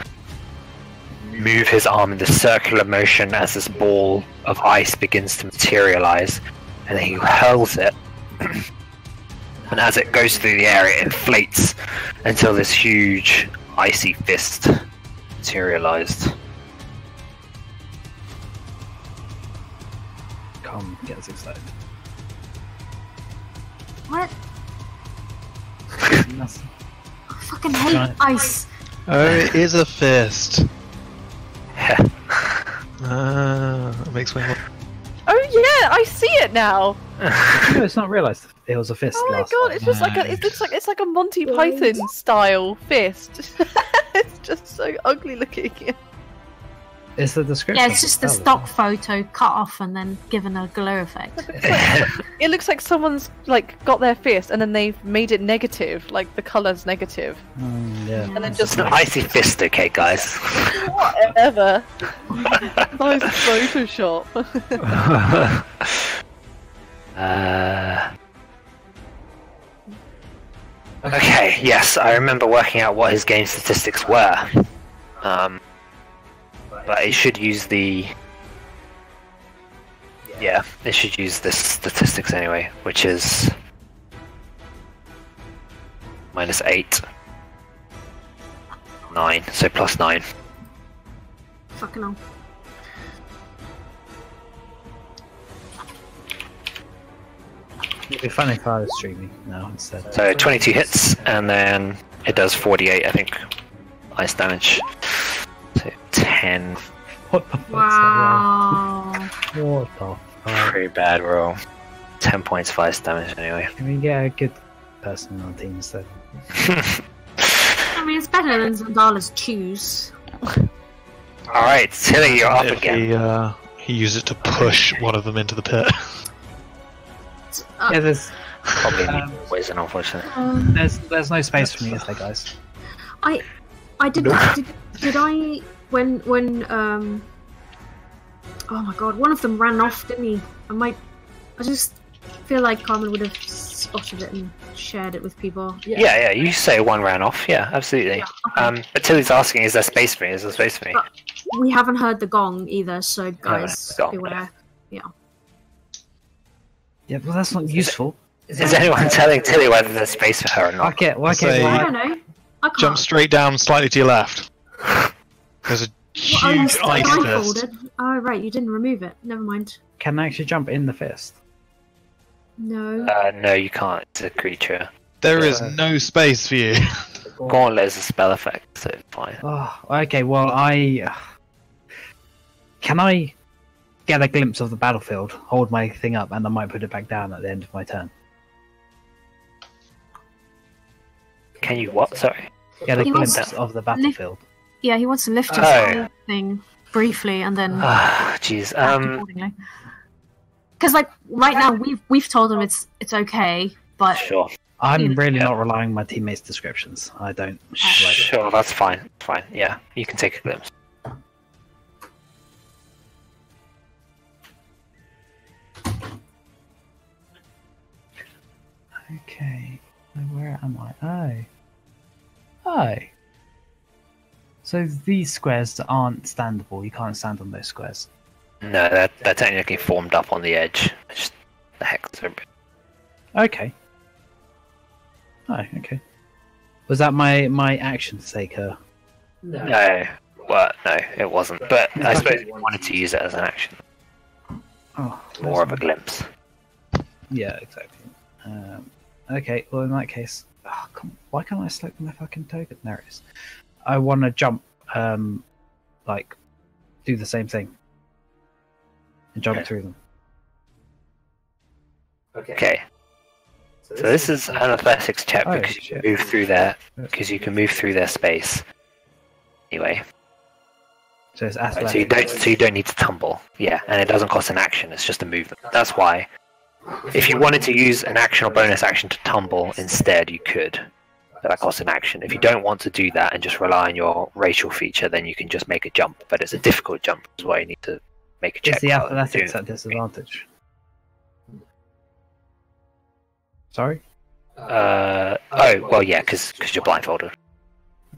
move his arm in the circular motion as this ball of ice begins to materialize, and then he hurls it. and as it goes through the air, it inflates until this huge icy fist materialized. Come, get us excited. What? Nothing. I fucking hate Right. ice. Oh, it is a fist. Ah, that makes me. Oh yeah, I see it now. You know, it's not realised it was a fist. Oh my last god, time. it's just like a, it looks like it's like a Monty Python style fist. it's just so ugly looking. It's the description. Yeah, it's just the Oh, stock photo cut off and then given a glow effect. It looks like someone's like got their fist and then they've made it negative, like the color's negative, mm, yeah. and then just an icy fist, okay, guys. whatever. nice Photoshop. uh... Okay, yes, I remember working out what his game statistics were. Um, but it should use the. Yeah, it should use this statistics anyway, which is. Minus 8. 9, so plus 9. Fucking hell. It'd be funny if I was streaming now instead. So 22 hits, and then it does 48, I think, ice damage. So 10. What the fuck's Wow. that? What the fuck? Pretty bad roll. 10 points of ice damage anyway. Can we get a good person on the team instead? I mean, it's better than Zandala's choose. Alright, Tili, you're up If again. he, uh, he used it to push one of them into the pit. Uh, Yeah, there's Probably Um, need poison, unfortunately. um, there's there's no space for me, is there, guys? I, I did, did. Did I when when um. Oh my god! One of them ran off, didn't he? I might. I just feel like Carmen would have spotted it and shared it with people. Yeah, yeah, you say one ran off. Yeah, absolutely. Okay. Um, but Tili's asking, is there space for me? Is there space for me? Uh, we haven't heard the gong either, so guys, the gong, beware. Yeah, Yeah, well, that's not useful. Is anyone telling Tili whether there's space for her or Why not? can't, why Say- can't I don't know. I can't. Jump straight down, slightly to your left. There's a Well, I was huge ice fist. Oh right, you didn't remove it. Never mind. can I actually jump in the fist? No. Uh, no, you can't. It's a creature. There is no space for you. Gauntlet is a spell effect, so it's fine. Oh, okay. Well, I uh, can I get a glimpse of the battlefield, hold my thing up, and I might put it back down at the end of my turn. Can you what? Sorry. Get a He glimpse of the battlefield. Yeah, he wants to lift his Oh. thing briefly and then Ah, jeez. act Um. Because like right now we've we've told him it's it's okay, but sure. I'm really Yeah. not relying on my teammates' descriptions. I don't. Like it. Sure, that's fine. Fine. Yeah, you can take a glimpse. Okay. Where am I? Oh. Oh. So these squares aren't standable. You can't stand on those squares. No, they're, they're technically formed up on the edge. Just the heck. Okay. Oh, okay. Was that my my action to take her? No. Well, no, it wasn't. But I suppose you wanted to use it as an action. Oh, More of a glimpse. Yeah, exactly. Um, okay, well in that case, oh, come, why can't I select my fucking token? There it is. I want to jump, um, like, do the same thing, and jump Okay. through them. Okay. okay. So this is an athletics check Oh, because you can move through there because you can move through their space. Anyway, So it's right, so you don't so you don't need to tumble. Yeah, and it doesn't cost an action. It's just a movement. That's why. If you wanted to use an action or bonus action to tumble instead, you could. That costs an action. If you don't want to do that and just rely on your racial feature, then you can just make a jump. But it's a difficult jump, is why you need to make a check. Is the athletics at disadvantage? Sorry. Uh oh well yeah because you're blindfolded.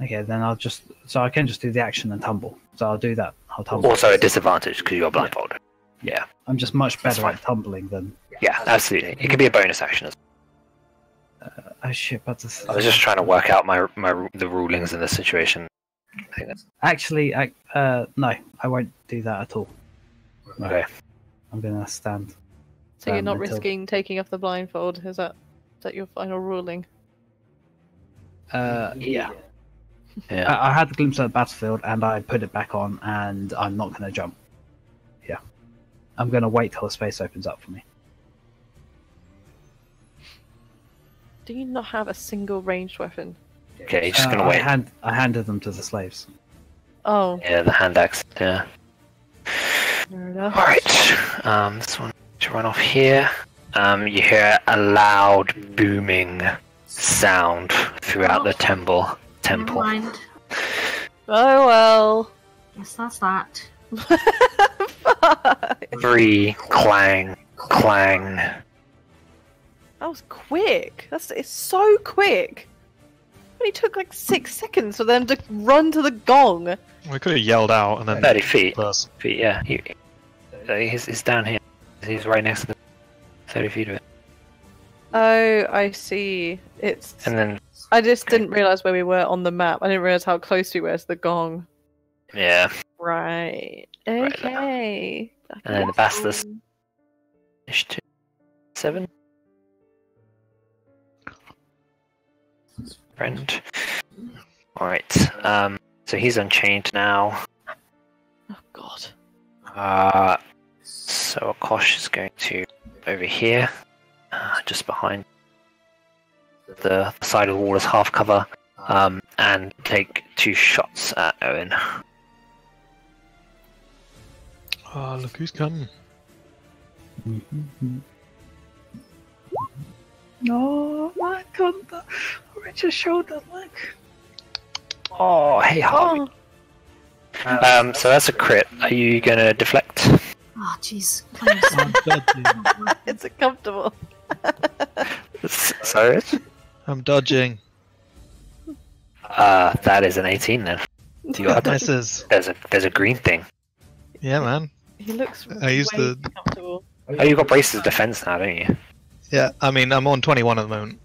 Okay, then I'll just so I can just do the action and tumble. So I'll do that. I'll tumble. Also a disadvantage because you're blindfolded. Yeah, I'm just much better at tumbling than. yeah, absolutely. It could be a bonus action. As Oh shit! But this, I was just trying to work out my my the rulings in this situation. I think actually, I, uh, no, I won't do that at all. No, okay. I'm gonna stand. So you're not until- risking taking off the blindfold. Is that is that your final ruling? Uh, yeah. Yeah. I, I had the glimpse of the battlefield and I put it back on, and I'm not gonna jump. Yeah, I'm gonna wait till the space opens up for me. Do you not have a single ranged weapon? Okay, you're just Uh, gonna I wait. hand I handed them to the slaves. Oh, Yeah, the hand axe. Yeah. Fair enough. Alright, um, this one to run off here. Um, you hear a loud booming sound throughout the temple. Never Temple. mind. Oh well. Yes, that's that. Fuck. Three clang, clang. That was quick. That's it's so quick. It only took like six seconds for them to run to the gong. We could have yelled out and then. Thirty feet. Plus. Feet, yeah. He, he's, he's down here. He's right next to the thirty feet of it. Oh, I see. It's. And then, I just didn't realize where we were on the map. I didn't realize how close we were to the gong. yeah. Right. Right. Okay. And then the basilisk. Ish two, seven. Friend. Alright, um, so he's unchained now. Oh God. Uh, so Akosh is going to over here, uh, just behind the side of the wall as half cover, um, and take two shots at Owynn. Oh, look who's come. No, my God, the Richard shoulder, look. Oh, hey, Harvey. Oh, Um, so that's a crit. Are you gonna deflect? Oh, jeez. Please. I'm dodging. it's uncomfortable. Sorry. I'm dodging. Uh, that is an 18 then. Do you have Misses. There's a there's a green thing. Yeah, man. He looks. I used the- comfortable. Oh, you've got braces defense now, don't you? Yeah, I mean, I'm on 21 at the moment.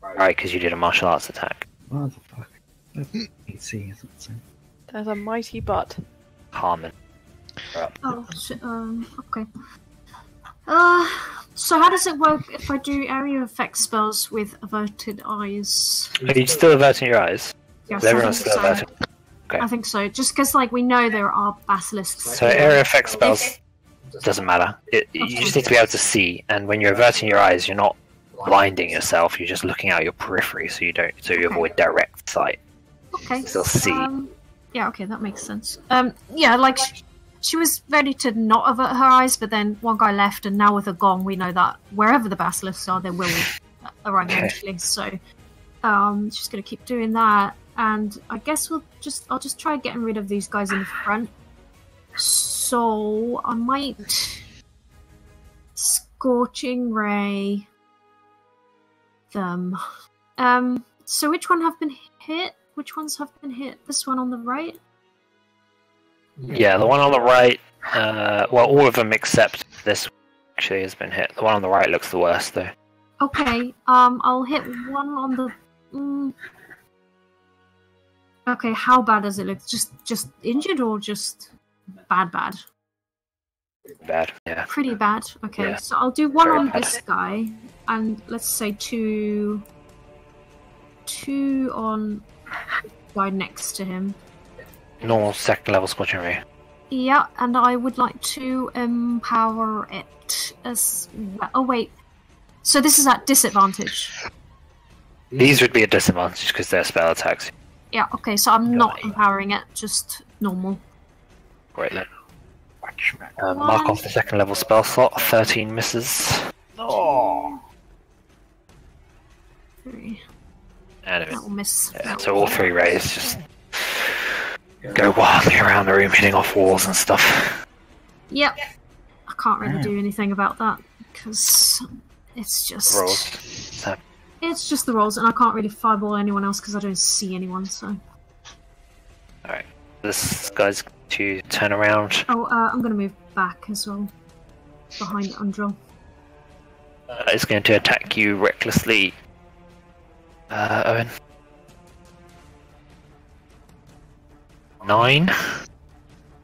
Right, because you did a martial arts attack. What the fuck? Isn't so. There's a mighty butt. Harmon. Oh, shit, um, okay. Uh, so how does it work if I do area effect spells with averted eyes? Are you still averting your eyes? Yes, Is I think still so. averting? Okay. I think so. Just because, like, we know there are basilisks. So area effect spells doesn't matter. It, you just need to be able to see, and when you're averting your eyes, you're not blinding yourself. You're just looking out your periphery, so you don't, so you avoid direct sight. Okay. Still see. Um, yeah, okay, that makes sense. Um, yeah, like sh- she was ready to not avert her eyes, but then one guy left, and now with a gong, we know that wherever the basilisks are, they will arrive Okay. eventually. So, um, she's gonna keep doing that, and I guess we'll just I'll just try getting rid of these guys in the front. So I might scorching ray them. Um, so which one have been hit? Which ones have been hit? This one on the right? Yeah, the one on the right. Uh, well, all of them except this actually has been hit. The one on the right looks the worst, though. Okay, um, I'll hit one on the. Mm, okay, how bad does it look? Just, just injured or just bad, bad? Bad. Yeah. Pretty bad. Okay, Yeah. so I'll do one Very on bad. this guy, and let's say two. Two on the guy next to him. Normal second level ray. Yeah, and I would like to empower it as well. Oh wait, so this is at disadvantage. These would be a disadvantage because they're spell attacks. Yeah, okay, so I'm not empowering it, just normal. Great then. Um, mark off the second level spell slot. Thirteen misses. Three. And it That will miss. Yeah, That so all three rays just go wildly around the room, hitting off walls and stuff. Yep. I can't really Damn. do anything about that because it's just Rolls. So, it's just the rolls, and I can't really fireball anyone else because I don't see anyone. So All right. this guy's to turn around. oh, uh, I'm gonna move back as well behind Undril. Uh, is going to attack you recklessly. Uh, Owynn. Nine,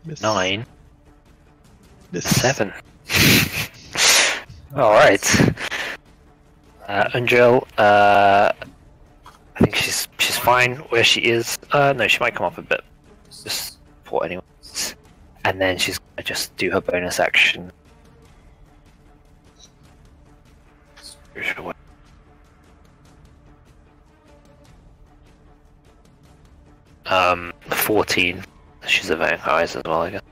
Miss. nine, Miss. seven. All right. Uh, Angel, uh, I think she's she's fine where she is. Uh, no, she might come up a bit, just for anyone. And then she's gonna just do her bonus action. Um, fourteen. She's averting her eyes as well, I guess.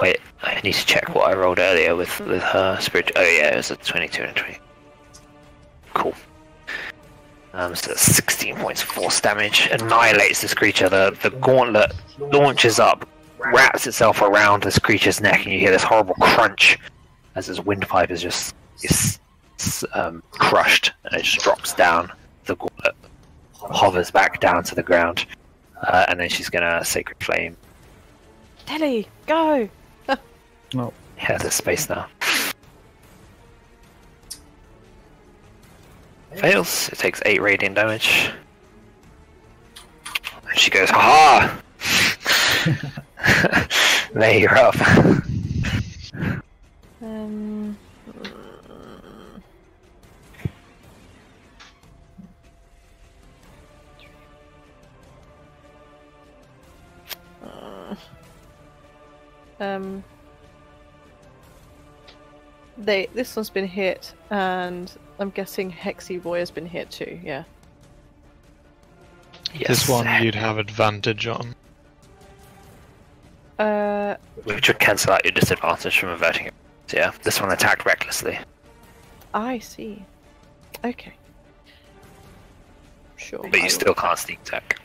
Wait, I need to check what I rolled earlier with with her spirit. Oh yeah, it was a 22 and a 20. Cool. Um, so that's 16 points of force damage. Annihilates this creature. The the gauntlet launches up, wraps itself around this creature's neck, and you hear this horrible crunch as its windpipe is just is, is, um, crushed, and it just drops down. The gauntlet hovers back down to the ground, uh, and then she's gonna sacred flame. Telly, go! oh. Yeah, there's a space now. Fails. It takes eight radiant damage. And she goes, ha! there you're up. Um. uh, Um. They this one's been hit, and I'm guessing Hexy Boy has been hit too. Yeah. Yes. This one you'd have advantage on. Uh. Which would cancel out your disadvantage from averting it. So yeah, this one attacked recklessly. I see. Okay. Sure. But I you will- still can't sneak attack.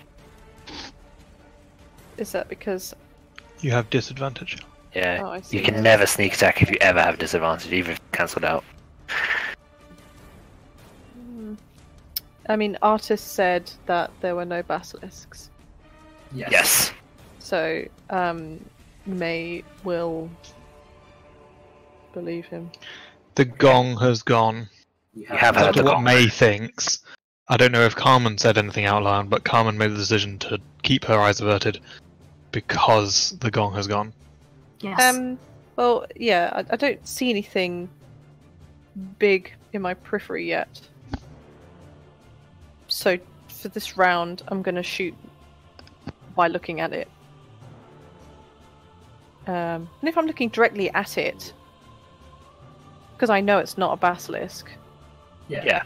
Is that because? You have disadvantage. Yeah. Oh, I see. you can never sneak attack if you ever have disadvantage, even if cancelled out. Hmm. I mean, Artus said that there were no basilisks, Yes. So um, Mei will believe him. The gong has gone. You have heard That's the what gong. Mei thinks. I don't know if Carmen said anything out loud, but Carmen made the decision to keep her eyes averted because the gong has gone. Yes. Um. Well, yeah, I, I don't see anything big in my periphery yet. So for this round, I'm gonna shoot by looking at it. Um, and if I'm looking directly at it, because I know it's not a basilisk, Yeah.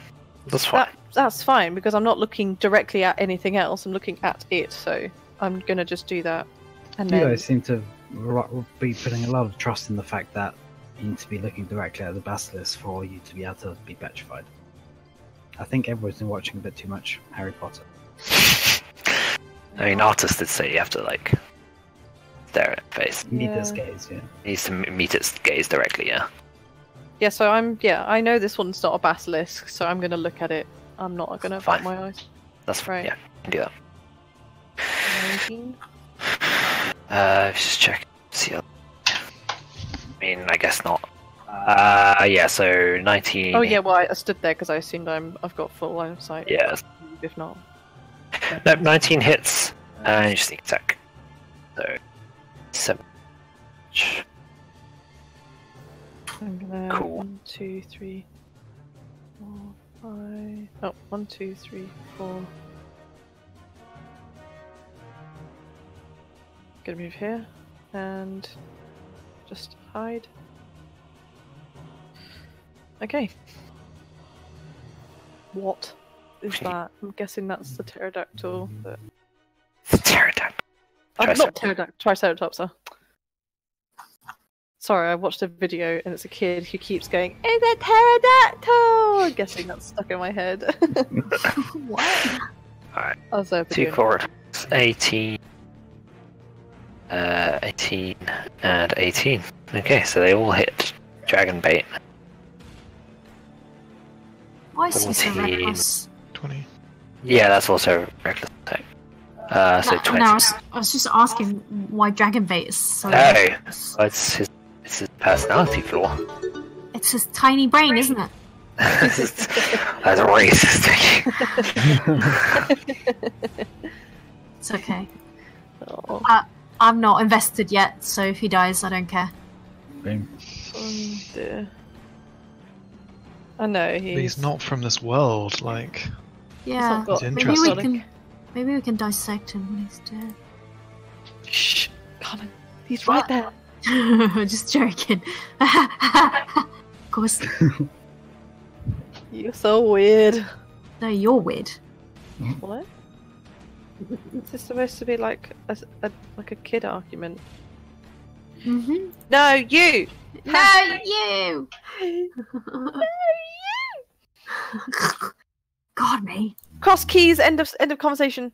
That's fine. that that's fine because I'm not looking directly at anything else. I'm looking at it, so I'm gonna just do that. And You then guys seem to be putting a lot of trust in the fact that you need to be looking directly at the basilisk for you to be able to be petrified. I think everyone's been watching a bit too much Harry Potter. I mean, Artus did say you have to like stare at face. Meet this Yeah. gaze, yeah. needs to meet its gaze directly. Yeah. Yeah, so I'm yeah, I know this one's not a basilisk, so I'm gonna look at it. I'm not gonna Fine. bat my eyes. That's Right. Yeah. Can do that. Nineteen. Uh, just check. See. I mean, I guess not. Uh, yeah. So 19. Oh yeah, well I, I stood there because I assumed I'm I've got full line of sight. Yeah. If not, Nope. 19 hits, and you just sneak attack. So seven. I'm gonna Cool. one, two, three, four, five. Oh, one, two, three, four. Gonna move here and just hide. Okay. What is that? I'm guessing that's the pterodactyl. But... The pterodactyl. Uh, not Triceratops. pterodactyl, triceratops. Sorry, I watched a video and it's a kid who keeps going, "Is it pterodactyl?" I'm guessing that's stuck in my head. what? Alright. I was Two forward. 18. Uh, 18 and 18. Okay, so they all hit dragon bait. Why is he so reckless? 20. Yeah, that's also reckless attack. Uh, so No, 20. no, I, was, just asking why Dragon Bait is so. Oh. it's his, it's his personality flaw. It's his tiny brain, isn't it? that's racist. It's okay. Oh, I'm not invested yet, so if he dies, I don't care. Boom. oh dear. I know But he's, he's not from this world, like. he's Yeah. not got It's Maybe we interesting. can. Maybe we can dissect him when he's dead. Shh, Colin, he's right there. just joking. of course. You're so weird. No, you're weird. What? Is this supposed to be like a, a like a kid argument? Mm-hmm. No, you. No, you. God, me. Cross keys. End of end of conversation.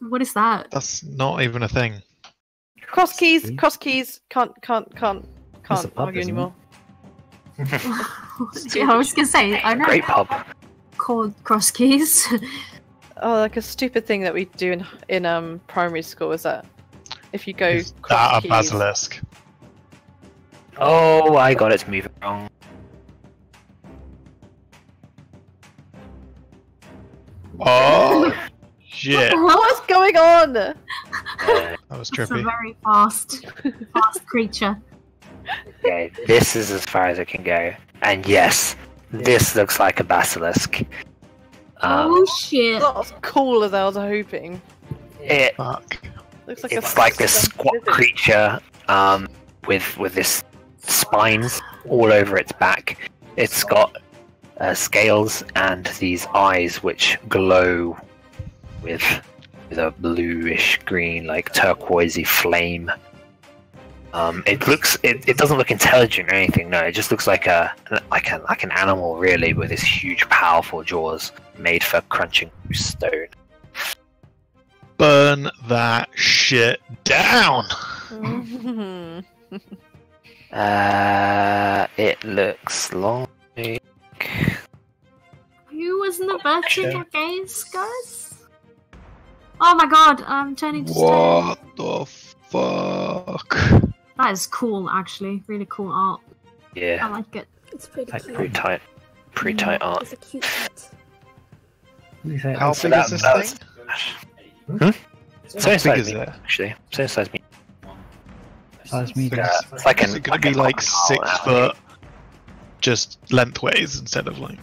What is that? That's not even a thing. Cross keys. keys? Cross keys. Can't can't can't can't pub, argue isn't anymore. yeah, I was gonna say I know Great pub. called cross keys. Oh, like a stupid thing that we do in in um primary school is that if you go Is cross that a basilisk? Oh, I got it moving wrong. Oh shit! What's going on? That was It's a very fast, fast creature. okay, this is as far as it can go. And yes, this looks like a basilisk. Um, oh shit! Not as cool as I was hoping. it, Fuck. Looks like it's a like this squat lizard. creature um, with with this spines all over its back. It's got uh, scales and these eyes which glow with with a bluish green, like turquoisey flame. Um, it looks it, it doesn't look intelligent or anything. No, it just looks like a like a like an animal really with its huge, powerful jaws made for crunching stone. Burn that shit down. Uh, it looks like Who was in the virtual your gaze, guys? Oh my god! I'm turning to stone. What the fuck? That is cool, actually. Really cool art. Yeah. I like it. It's pretty Like, cute. pretty tight, pretty tight art. It's a cute pet. You say- How big that- is this that's- thing? Hmm? How Same size is me, actually. Same size me. Size medium. Yeah, it's like Is an it gonna like be like crocodile six now. Foot, just lengthways instead of like?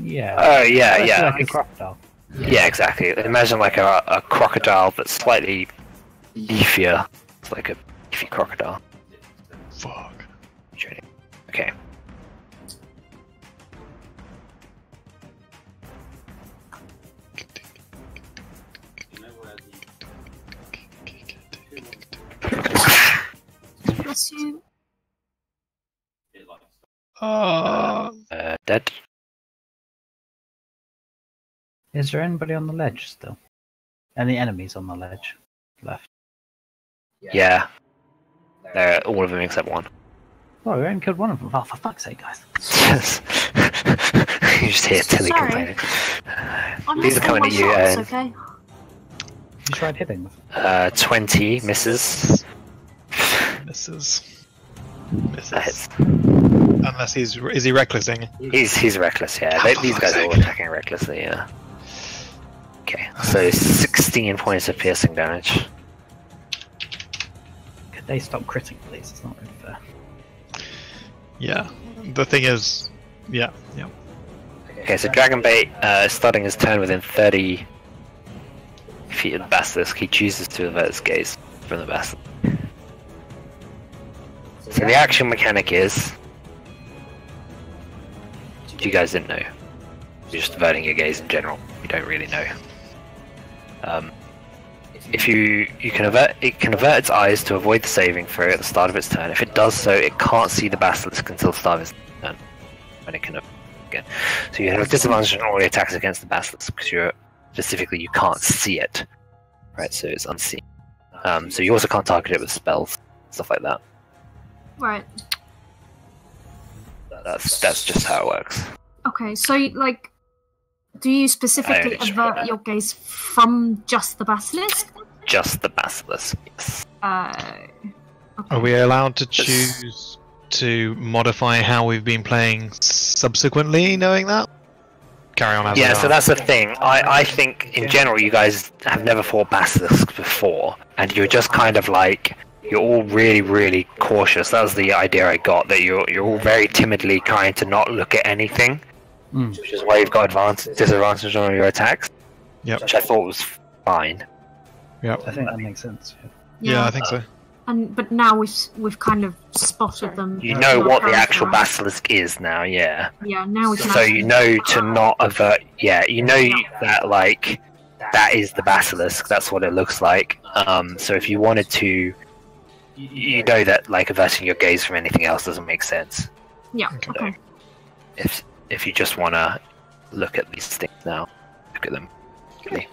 Yeah. Oh yeah, It's yeah, Like a crocodile. yeah, exactly. Imagine like a, a crocodile, but slightly beefier. It's like a beefy crocodile. Fuck. Okay. Bless you. Uh, Uh, dead. Is there anybody on the ledge still? Any enemies on the ledge left? Yeah. They're all of them except one. Oh, we only killed one of them. Oh, for fuck's sake, guys. Yes. you just hear Tili Sorry. complaining. I'm These are coming my at you, shots, Aaron. okay? You tried hitting them. Uh, 20 misses. misses. That hits. Misses. Unless he's is he recklessing? He's he's reckless, yeah. Oh, They, these guys fuck's are all attacking recklessly, yeah. Okay, so 16 points of piercing damage. Could they stop critting, please? It's not really fair. Yeah. The thing is, yeah, yeah. Okay, so Dragon Bait uh, starting his turn within 30 feet of the Basilisk. He chooses to avert his gaze from the Basilisk. So the action mechanic is. You guys didn't know. You're just averting your gaze in general. You don't really know. Um, if you you can avert it can avert its eyes to avoid the saving throw at the start of its turn. If it does so, it can't see the basilisk until the start of its turn. When it can again. So you have a disadvantage on all the attacks against the basilisk because you're specifically you can't see it. Right, so it's unseen. Um, so you also can't target it with spells, stuff like that. Right. That's that's just how it works. Okay, so like, do you specifically I only avert your gaze from just the basilisk? Just the basilisk. Yes. Uh, okay. Are we allowed to choose to modify how we've been playing subsequently, knowing that? Carry on as Yeah, so are. that's the thing. I, I think in general you guys have never fought basilisks before, and you're just kind of like you're all really, really cautious. That was the idea I got. That you're you're all very timidly trying to not look at anything, Mm. which is why you've got advantage disadvantage on your attacks. Yep. Which I thought was fine. Yep. I think that makes sense. yeah. Yeah, I think so. And but now we've we've kind of spotted them. You know what the actual round. basilisk is now, yeah. Yeah, now we can. So you know to not avert. Yeah, you know that like that is the basilisk. That's what it looks like. Um, so if you wanted to you know that like averting your gaze from anything else doesn't make sense. Yeah. Okay. Okay. If if you just want to look at these things now, look at them. quickly.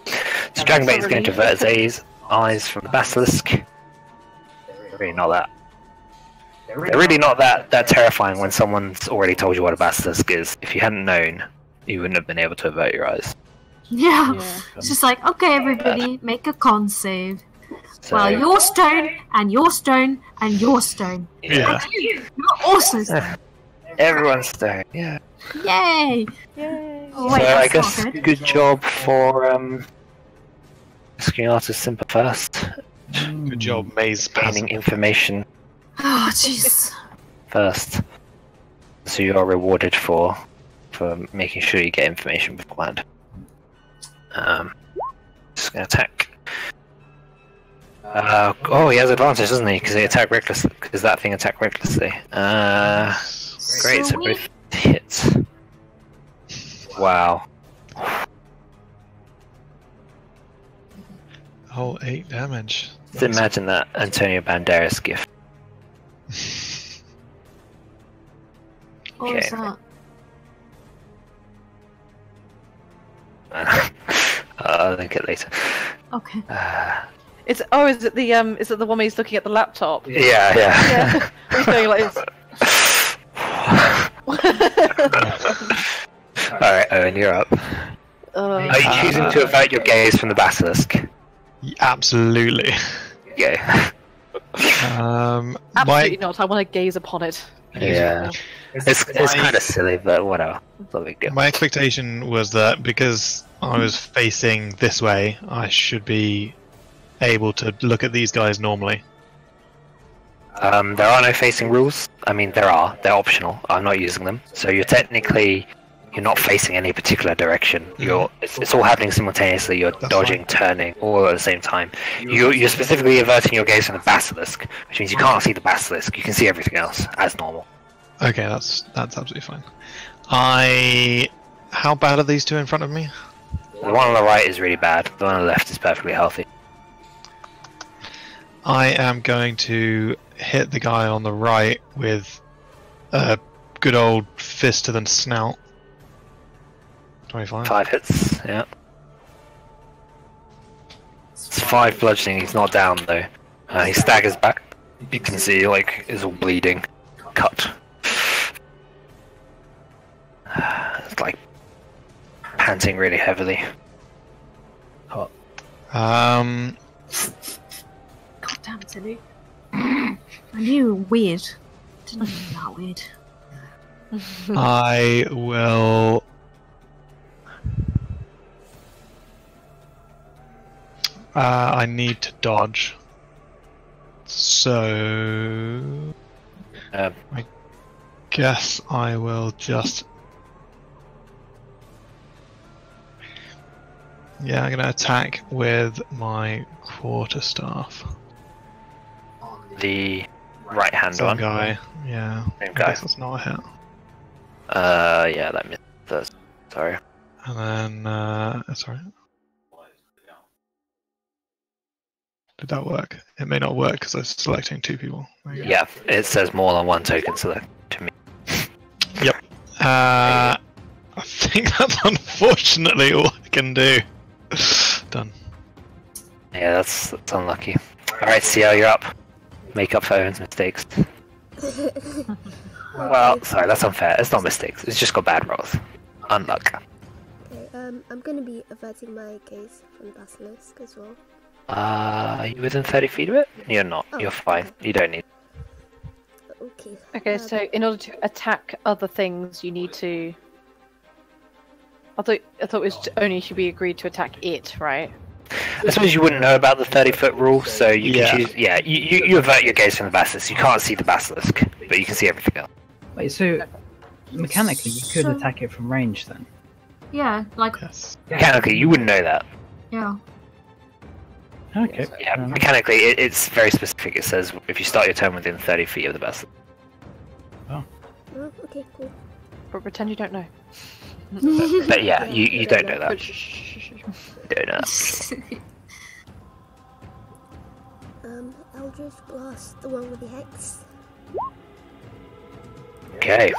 So Dragon Bait is going to avert his eyes- eyes from the basilisk. They're really not that. They're really not that that terrifying when someone's already told you what a basilisk is. If you hadn't known, you wouldn't have been able to avert your eyes. Yeah. Yeah. It's just like, okay, everybody, make a con save. So, Well, your stone, and your stone, and your stone. Yeah. And you, you're also stone. everyone's there. Yeah. Yay! Yay. Oh, wait, so I guess good. good job for um, asking Artus Cimber first, Good job, Maze gaining information Oh, jeez. first. So you are rewarded for for making sure you get information beforehand. Um, just gonna attack. Uh, oh, he has advantage, doesn't he? Because he attacked recklessly. Because that thing attacked recklessly. Uh, great. So Sweet. both hits. Wow. Oh, eight damage. Just imagine that Antonio Banderas gift. What was that? Uh, I'll link it later. Okay. Uh, It's oh, is it the um? Is it the one where he's looking at the laptop? yeah, yeah. Yeah. he's going like this. Alright, Owynn, you're up. Uh, Are you choosing to avert your gaze from the basilisk? Absolutely. Yeah. Um, absolutely my, not. I want to gaze upon it. Yeah. It's, it's kind of silly, but whatever. It's not a big deal. my expectation was that because I was facing this way, I should be able to look at these guys normally. Um, there are no facing rules. I mean, there are. They're optional. I'm not using them. So you're technically you're not facing any particular direction. You're it's, it's all happening simultaneously. You're That's dodging, turning, all at the same time. You're, you're specifically averting your gaze from the basilisk, which means you can't see the basilisk. You can see everything else as normal. Okay, that's that's absolutely fine. I. How bad are these two in front of me? The one on the right is really bad. The one on the left is perfectly healthy. I am going to hit the guy on the right with a good old fist to the snout. 25. Five hits. Yeah. It's five bludgeoning. He's not down though. Uh, he staggers back. You can see like is all bleeding, cut. It's like panting really heavily. Hot. Um, God damn it, Tili. I knew you were weird. Didn't know that weird. I will. Uh, I need to dodge. So. Um, Guess I will just. Yeah, I'm gonna attack with my quarterstaff. The right hand one. guy. Yeah. Same guy. that's not a hit. Uh, yeah, that missed. That's, sorry. And then, uh, sorry. Did that work? It may not work because I was selecting two people. There you go. Yeah, it says more than one token select to me. Yep. Uh, I think that's unfortunately all I can do. Done. Yeah, that's, that's unlucky. Alright, Ciel, you're up. Make up for Owynn's mistakes. Well, sorry, that's unfair. It's not mistakes. It's just got bad rolls. Unluck. Okay, um, I'm gonna be averting my gaze from the Basilisk as well. Uh, are you within 30 feet of it? You're not. Oh, You're fine. okay. You don't need. Okay. Okay, um, so in order to attack other things, you need to. I thought I thought it was only should be agreed to attack it, right? I suppose you wouldn't know about the 30 foot rule, so you can Yeah. choose. Yeah, you, you, you avert your gaze from the basilisk. You can't see the basilisk, but you can see everything else. Wait, so mechanically you could So- attack it from range then? Yeah, like, Yes. Mechanically, you wouldn't know that. yeah. Okay. Yeah, fair mechanically, it, it's very specific. It says if you start your turn within 30 feet of the basilisk. Oh, oh okay, cool. But pretend you don't know. But yeah, you, you don't know that. That. Um, Eldritch Blast, the one with the hex. Okay.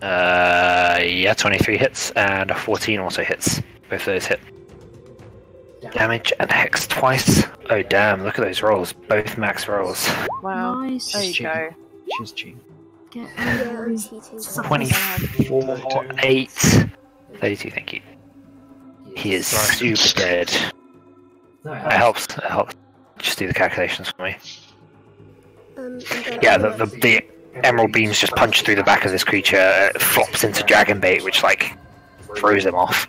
Uh, yeah, 23 hits and 14 also hits. Both those hit. Damage and hex twice. Oh damn! Look at those rolls. Both max rolls. Wow. Nice. There you go. She's cheating. Get Yeah, I'm angry. cheating. Suck 24, 8, 32. Thank you. He is Sorry. super dead. That helps. That helps. Just do the calculations for me. Um, Yeah, the, the, the emerald beams just punch through the back of this creature, uh, flops into Dragon Bait, which like throws him off.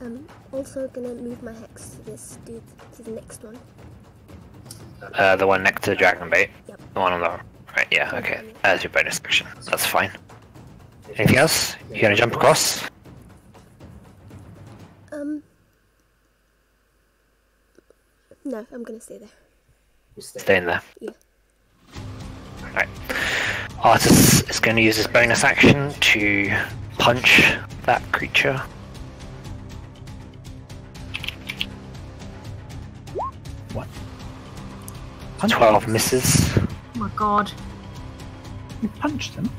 I'm also gonna move my hex to this dude, to the next one. Uh, the one next to the Dragon Bait. Yep. The one on the right. Yeah. Okay. As your bonus action. That's fine. Anything else? You gonna jump across? No, I'm gonna stay there. Stay in there. Yeah. Right. Artus is going to use his bonus action to punch that creature. Punch Twelve him. misses Oh my god. You punched him?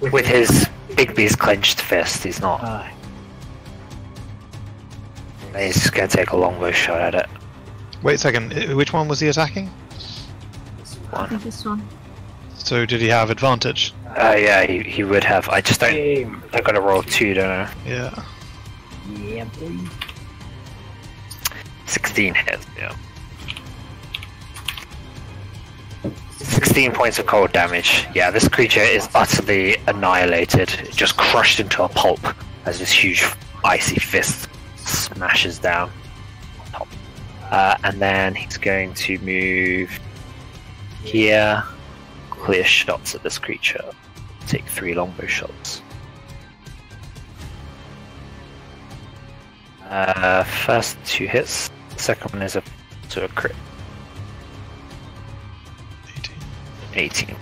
with his Bigby's clenched fist. He's not. He's going to take a longbow shot at it. Wait a second. Which one was he attacking? I One. this one. So did he have advantage? Uh, yeah, he, he would have. I just don't. I got to roll two, don't I? Yeah. yeah, boy. 16 hits, yeah. 16 points of cold damage. Yeah, this creature is utterly annihilated, just crushed into a pulp as this huge icy fist smashes down. Uh, and then he's going to move here, clear shots at this creature, take three longbow shots. Uh, first two hits. Second one is a to a crit. 18. 18.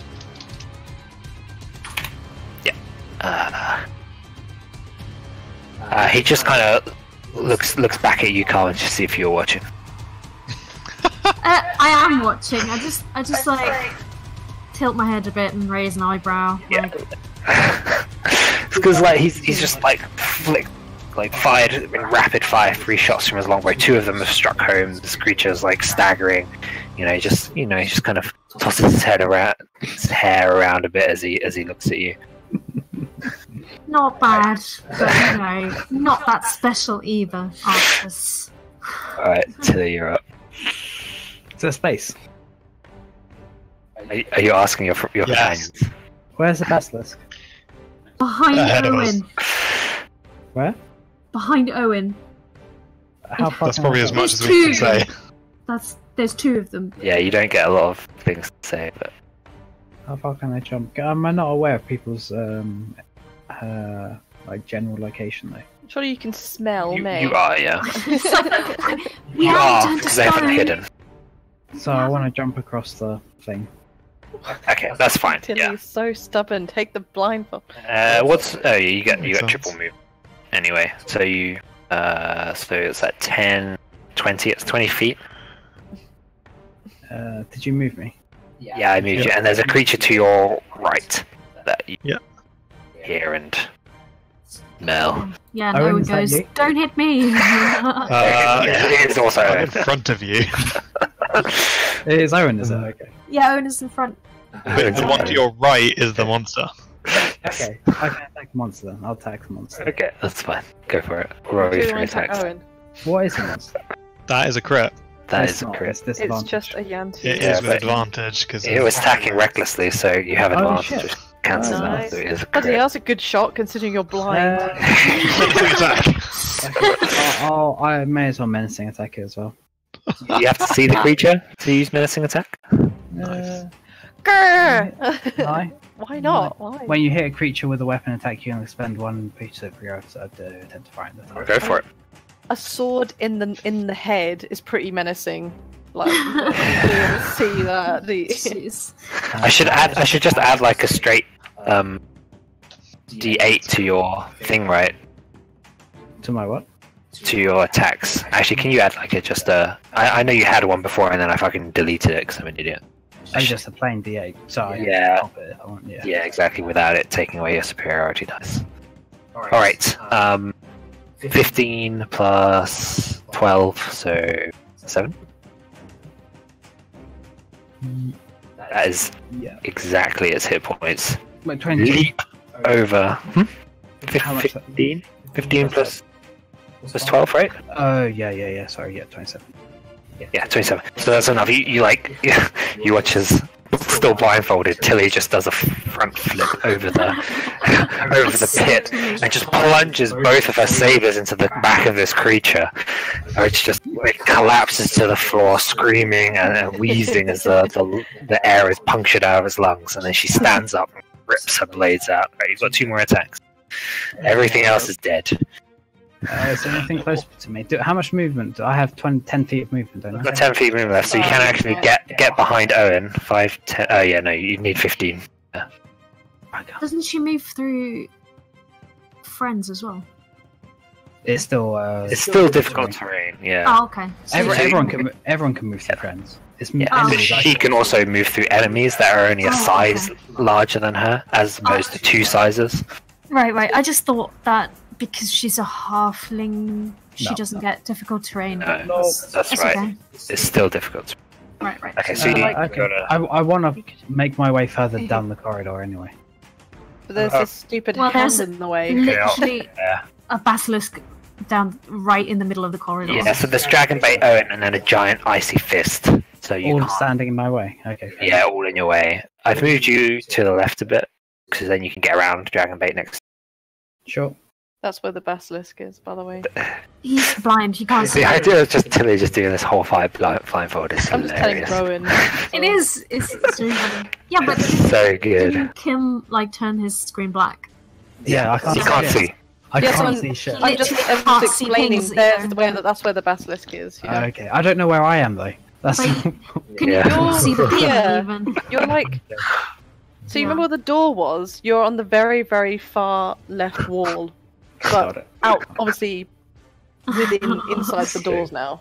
Yeah. Uh, uh, he just kind of looks looks back at you, Carl, to see if you're watching. Uh, I am watching. I just, I just like tilt my head a bit and raise an eyebrow. Yeah. Like, Because like he's he's just like flick, like fired in rapid fire three shots from his longbow. Two of them have struck home. This creature's like staggering. You know, he just you know he just kind of tosses his head around, his hair around a bit as he as he looks at you. not bad, but you know, not that special either. Artus. All right, Tili, you're up. Is there space? Are, are you asking your your Yes. companions? Where's the basilisk? Behind Ahead. Owynn. Where? Behind Owynn. How far That's probably as much There's as we can say. That's there's two of them. Yeah, you don't get a lot of things to say, but How far can I jump? Am I not aware of people's um, uh, like general location though? Surely you can smell you, me. you are, yeah. It's like, we you are because they haven't hidden. So I want to jump across the thing. Okay, that's fine. Tili's Yeah. so stubborn. Take the blindfold. Uh, what's oh you got you got triple move. Anyway, so you uh so it's at 10, 20, it's twenty feet. Uh, did you move me? Yeah, yeah I moved you, and there's a creature to your right that you Yeah. hear and smell. Yeah, Owynn, no one goes. Don't hit me. Uh, it is also I'm in front of you. It is Owynn, is it? Okay. yeah, Owynn is in front. But the one to your right is the monster. Okay. I can attack the monster then. I'll attack the monster. Okay, that's fine. Go for it. Roll Do your three to attack attacks. Owynn? What is the monster? That is a crit. That It's is a not, crit. It's, It's just a yuan-ti. It is Yeah, with advantage because It was attacking recklessly, so you have Oh, advantage. shit. Which cancels Oh, out. nice. So it is a Bloody hell, that's a good shot considering you're blind. Uh, attack. I'll, I'll, I may as well menacing attack it as well. You have to see the creature to use menacing attack. Nice. Uh, Grr! no. Why not? Why? When you hit a creature with a weapon attack, you can expend one piece of your to attempt to find the target. Go for it. a sword in the in the head is pretty menacing. Like you can clearly see that the Jeez. I should add. I should just add like a straight um, D8 to your thing, right? To my what? to your attacks. Actually, can you add like a just a? I, I know you had one before, and then I fucking deleted it because I'm an idiot. Oh, just a plain D8. Sorry. Yeah. I want, yeah. Yeah, exactly. Without it taking away your superiority dice. All right. Um, fifteen plus twelve, so seven. That is Yeah. exactly its hit points. Wait, 20. Leap over. Hmm? How much? 15? 15 plus, plus 12, right? Oh, yeah, yeah, yeah. Sorry, yeah, 27. Yeah, 27. So that's enough. You, you like, you watch as still blindfolded, Tili just does a front flip over the over the pit and just plunges both of her sabers into the back of this creature, which just it collapses to the floor, screaming and, and wheezing as the, the the air is punctured out of his lungs, and then she stands up and rips her blades out. Right, you've got two more attacks. Everything else is dead. Uh, is there anything closer to me? Do, how much movement? Do I have 20, 10 feet of movement, don't You've I? got 10 feet of movement left, so you can actually get get behind Owynn. 5, 10. Oh, yeah, no, you need 15. Doesn't she move through friends as well? It's still. Uh, It's still difficult terrain, yeah. Oh, okay. So Every, So everyone can. mo- Everyone can move through friends. It's Yeah, Oh. but she can also move through enemies that are only a Oh, size okay. larger than her, as opposed to two sizes. Right, right. I just thought that because she's a halfling, she No, doesn't no. get difficult terrain. No, but that's, that's right. okay. It's still difficult. Right, right. Okay, so Uh, you need okay. to. I, I want to make my way further down the corridor anyway. But there's Uh, this stupid Well, hand in the way. Literally Yeah. a basilisk down right in the middle of the corridor. Yeah, so there's Dragon Bait Owynn and then a giant icy fist. So you All can't. standing in my way. Okay. fair Yeah, all in your way. I've moved you to the left a bit, because then you can get around Dragon Bait next. Sure. That's where the basilisk is, by the way. He's blind. He can't see. The idea of just Tili just doing this whole fight blind, blindfold is I'm just telling hilarious. Rohan. It is. It's, it's really funny. Yeah, but So good. didn't Kim like turn his screen black? Yeah, I can't. You can't see. I Yes, can't I'm- see shit. I'm just, Literally I'm can't just see explaining. things There's either. where that's where the basilisk is. Yeah. Okay, I don't know where I am though. That's Wait. Can Yeah. you see the pin Yeah. even? You're like. So you Yeah. remember where the door was? You're on the very, very far left wall, Got but out, obviously, within inside the doors now.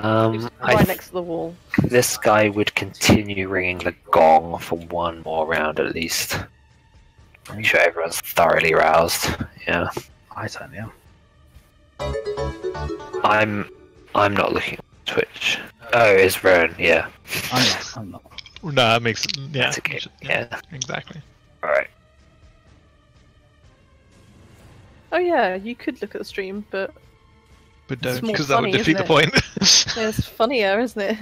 Um, It's I right next to the wall. this guy would continue ringing the gong for one more round at least. Make sure everyone's thoroughly roused. Yeah, I certainly am. I'm. I'm not looking at Twitch. Oh, it's Rohan. Yeah. I'm not. I'm not. No, that makes yeah, That's okay. Yeah. exactly. All right. Oh yeah, you could look at the stream, but But don't because that would defeat the isn't point. it's funnier, isn't it?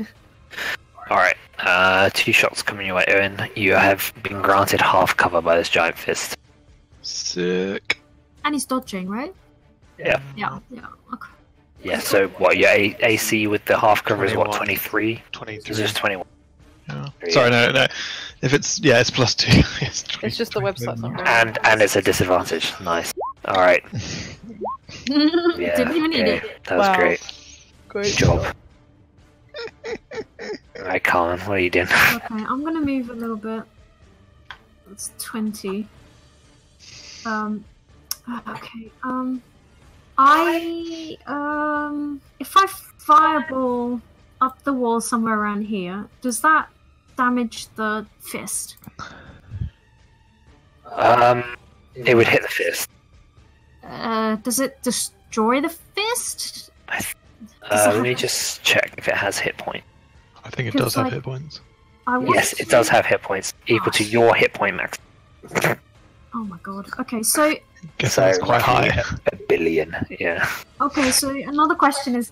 All right. Uh, two shots coming your way, Owynn. You have been granted half cover by this giant fist. Sick. And he's dodging, right? Yeah. Yeah. Yeah. Okay. Yeah. So what? Your A- AC with the half cover is what? Twenty three. Twenty-three. It's just twenty one. Yeah. Yeah. Sorry, no, no. If it's yeah, it's plus two. it's, It's just the website's not right. And and it's a disadvantage. Nice. All right. Yeah. Didn't even need okay. it. That was Wow. great. Great Good job. Alright, Colin, what are you doing? Okay, I'm gonna move a little bit. It's twenty. Um. Okay. Um. I um. If I fireball up the wall somewhere around here, does that damage the fist? Um, it would hit the fist. Uh, does it destroy the fist? I th- uh, it let me have- just check if it has hit point. I think it Feels does have like- hit points. I want Yes, it does have hit points equal to your hit point max. Oh my god. Okay, so Guess So that's quite high. A, a billion. Yeah. Okay, so another question is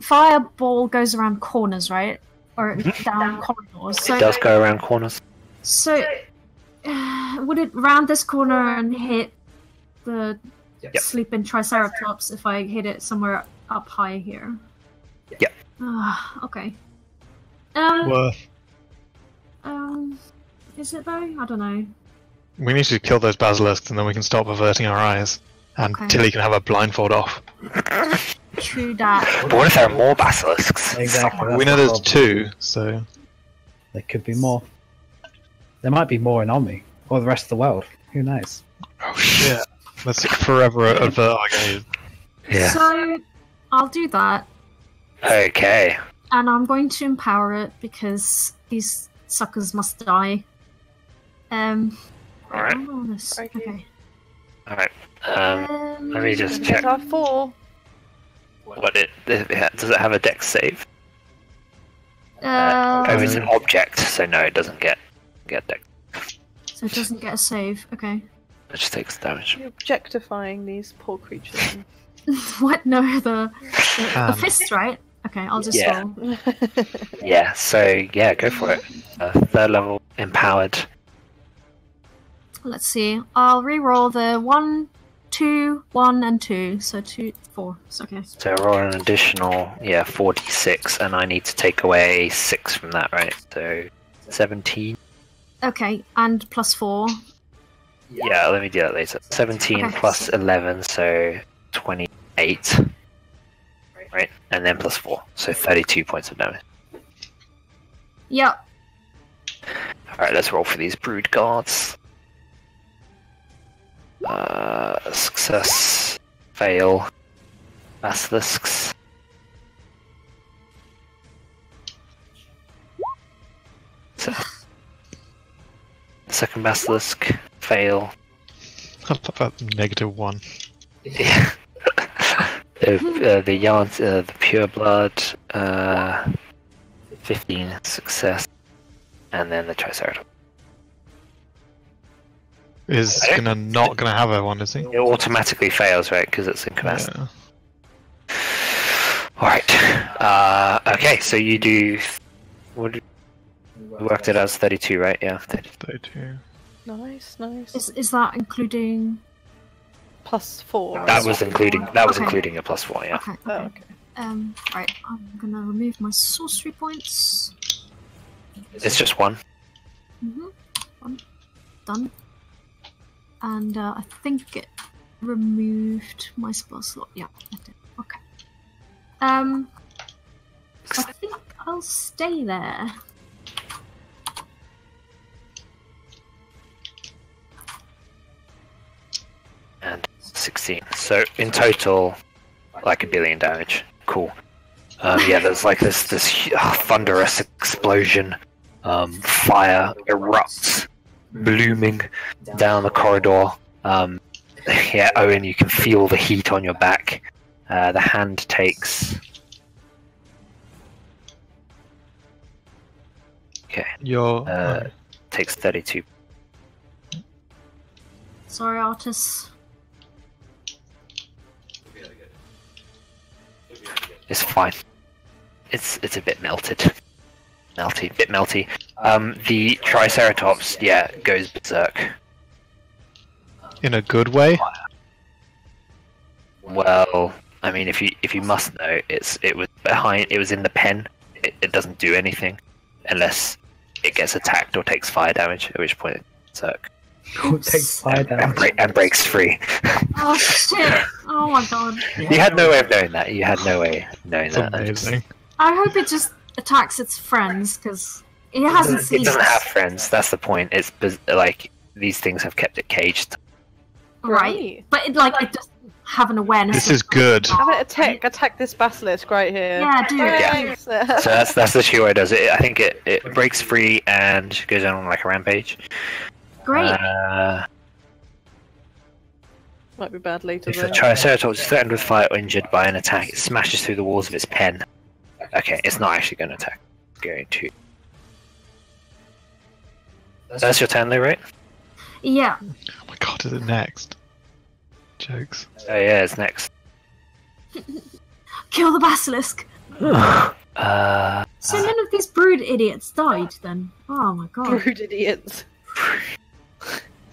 fireball goes around corners, right? Or down corridors. So it does go around corners. so uh, would it round this corner and hit the Yep. sleeping triceratops if I hit it somewhere up high here? Yep. Ah, okay. Um, Worth. um is it though? I don't know. We need to kill those basilisks, and then we can stop averting our eyes. And Okay. Tili can have a blindfold off. True that. But what if there are more basilisks? Exactly. we know there's problem. two, so There could be more. There might be more in Omu or the rest of the world. Who knows? oh shit. Let's forever avert our gaze. Yeah. So I'll do that, Okay. and I'm going to empower it because these suckers must die. Um. Alright. I'm on this. Crikey. Okay. Alright. Um, let me just check our four. what it, it does. It have a dex save? Uh, oh, it's an object, so no, it doesn't get get dex. so it doesn't get a save. Okay. It just takes damage. You're objectifying these poor creatures. what? No, the the, the Um. fists, right? Okay, I'll just Yeah. roll. Yeah. So yeah, go for it. Uh, third level empowered. Let's see. I'll re-roll the one, two, one, and two. So two, four. It's okay. So roll an additional yeah forty six, and I need to take away six from that, right? So seventeen. Okay, and plus four. Yeah, let me do that later. Seventeen Okay. plus eleven, so twenty-eight. Right, and then plus four, so thirty-two points of damage. Yep. All right, let's roll for these brood guards. Uh, success, fail, basilisks. Second basilisk, fail. Negative one. Yeah. the uh, the yarn, uh, the pure blood, uh, fifteen success, and then the triceratops. Is gonna not gonna have a one, is he? It automatically fails, right? Because it's incapacitated. Yeah. All right. Uh, okay, so you do. What you worked it as thirty-two, right? Yeah. 30. Thirty-two. Nice, nice. Is is that including? Plus four. That was including. That was Okay. including a plus four. Yeah. Okay. Oh, okay. okay. Um. Right. I'm gonna remove my sorcery points. It's just one. Mm-hmm. One. Done. And uh, I think it removed my spell slot. Yeah, I did. Okay. Um. I think I'll stay there. 16. So in total, like a billion damage. Cool. Um, yeah, there's like this this uh, thunderous explosion. Um, fire erupts, blooming down the corridor. Um, yeah, Owynn, you can feel the heat on your back. Uh, the hand takes. Okay, You're Uh, takes 32. Sorry, Artus. It's fine. It's it's a bit melted. Melty, bit melty. Um, the Triceratops, yeah, goes berserk. in a good way. Well, I mean, if you if you must know, it's it was behind. It was in the pen. It, it doesn't do anything unless it gets attacked or takes fire damage. At which point, it's berserk It takes fire and, and, damage. break, and breaks free. Oh shit! Oh my god. you had no way of knowing that. You had no way of knowing It's that. That amazing. I hope it just attacks its friends because it hasn't It seen doesn't us. have friends. That's the point. It's like these things have kept it caged. right, but it like it doesn't have an awareness. This is good. Have it attack attack this basilisk right here. Yeah, do it. Yeah. So that's that's literally what it does. It, I think it, it breaks free and goes on like a rampage. Great. Uh, Might be bad later. if the Triceratops is threatened with fire or injured by an attack, it smashes through the walls of its pen. Okay, it's not actually going to attack. It's going to. That's your turn, though, right? yeah. Oh my god, is it next? Jokes. Oh yeah, it's next. Kill the basilisk. Uh, So none of these brood idiots died then. Oh my god. Rude idiots.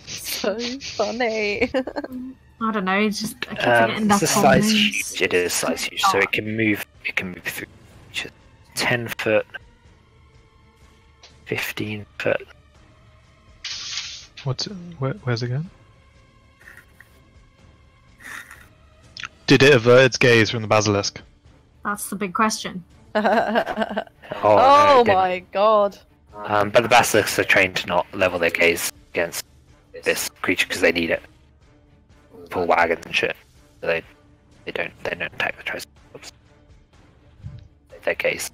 so funny. I don't know. It's just I keep um, forgetting it's a size means. huge. It is size huge, so it can move. It can move through. which is Ten foot. Fifteen foot. What's it? Where, where's it going? Did it avert its gaze from the basilisk? That's the big question. oh Oh, no, my god. Um, but the basilisks are trained to not level their gaze against this creature because they need it. Pull wagons and shit. So they They don't. They don't attack the Triceratops. Their case.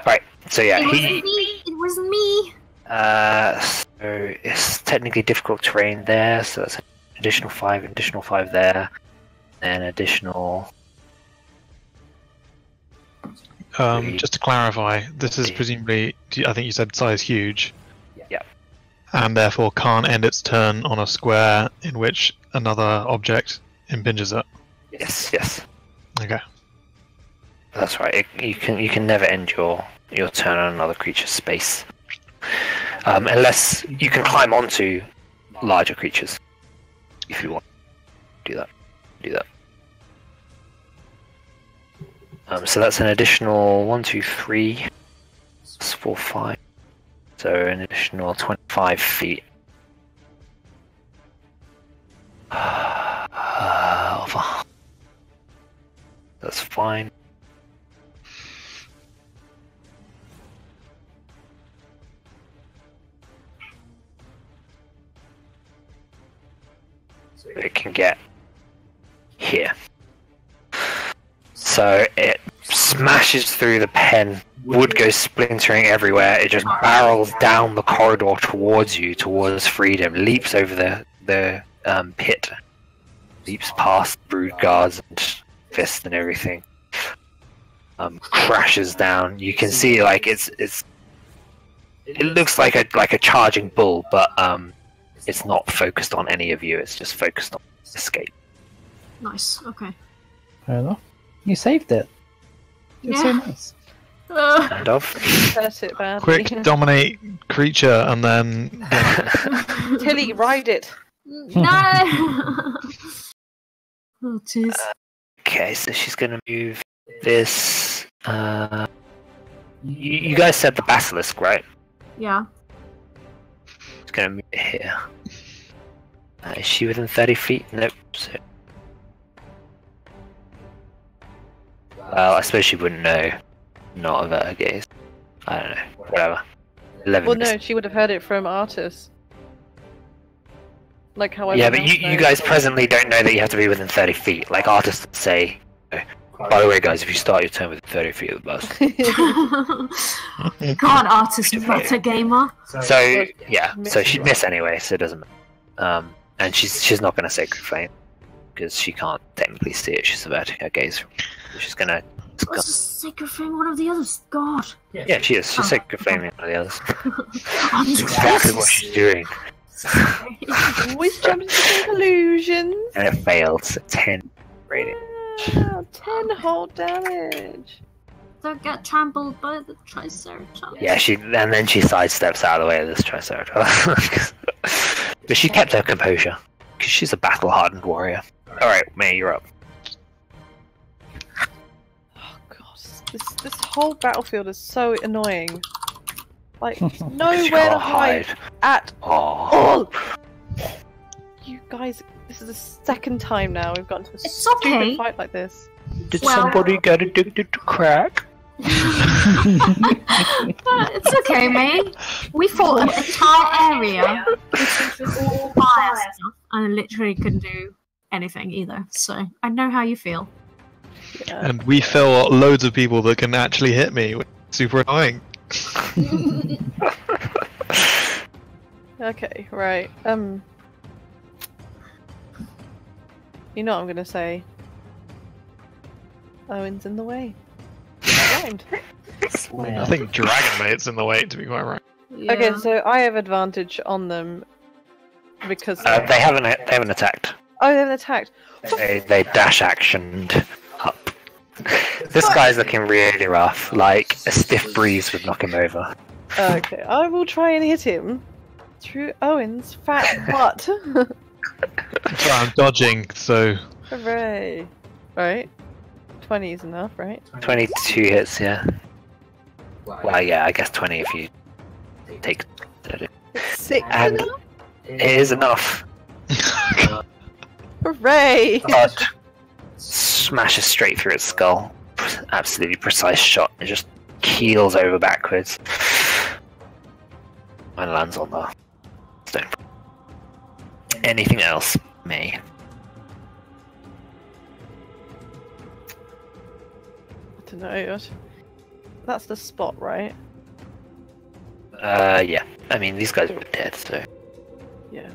Alright, So yeah, it he. wasn't me. It wasn't me. Uh, so it's technically difficult terrain there, so that's an additional five, additional five there, and additional. Um, just to clarify, this is presumably, I think you said size huge. And therefore can't end its turn on a square in which another object impinges it. Yes, yes, Okay. that's right. It, you can you can never end your your turn on another creature's space, um, unless you can climb onto larger creatures. If you want, do that. Do that. Um, so that's an additional one, two, three, four, five. So an additional twenty-five feet. That's fine. It can get here. So it smashes through the pen. Wood goes splintering everywhere. It just barrels down the corridor towards you, towards freedom. Leaps over the the um, pit. Leaps past brood guards and fists and everything. Um, crashes down. You can see like it's it's. It looks like a like a charging bull, but um, it's not focused on any of you. It's just focused on escape. Nice. Okay. Fair enough. You saved it. It's so Yeah. nice. Ugh. Kind of. Hurt it badly. Quick, dominate creature, and then Tili, ride it. no. oh jeez. Okay, so she's gonna move this. Uh, you, you guys said the basilisk, right? Yeah. She's gonna move it here. Uh, is she within 30 feet? Nope. So... Well, I suppose she wouldn't know. Not of her gaze. I don't know. Whatever. 11. Well, no, she would have heard it from Artus. Like how yeah, but you, you guys presently don't know that you have to be within 30 feet. Like Artus would say, by the way, guys, if you start your turn with 30 feet of the bus. God, Artus metagamer. So yeah, so she'd miss anyway, so it doesn't. matter. Um, and she's she's not going to sacred flame because she can't technically see it. She's averting her gaze. From, she's gonna. What's the sacred flame? One of the others. God. Yeah, she is. She's Oh, sacred flaming one of the others. I'm That's exactly what she's doing, Always jumps into conclusions. and it fails. Ten rating. Wow, 10 whole damage. Don't get trampled by the Triceratops. Yeah, she and then she sidesteps out of the way of this Triceratops. but she kept her composure because she's a battle-hardened warrior. All right, Mei, you're up. This this whole battlefield is so annoying. Like nowhere to hide hide. at Oh. all. You guys, this is the second time now we've gotten to a It's stupid okay. fight like this. Did Well- somebody get addicted to crack? it's okay, mate. We fought an entire area which was all fire stuff, and I literally couldn't do anything either. So I know how you feel. Yeah. and we fill loads of people that can actually hit me. Super annoying. Okay, right. Um. You know what I'm gonna say? Owynn's in the way. Blind. I think Dragon Mate's in the way, to be quite right. Okay, so I have advantage on them because Uh, they haven't. They haven't attacked. oh, they haven't attacked. They they dash actioned up. This guy's looking really rough. Like a stiff breeze would knock him over. Okay, I will try and hit him through Owynn's fat butt. So I'm dodging, so Hooray! Right, twenty is enough, right? Twenty-two hits. Yeah. Well, yeah. I guess twenty if you take. It Six And- enough. is enough. Hooray! But smashes straight through its skull. Absolutely precise shot. It just keels over backwards and lands on the stone. Anything else? Me. I don't know. That's the spot, right? Uh, yeah. I mean, these guys are dead, so. Yeah.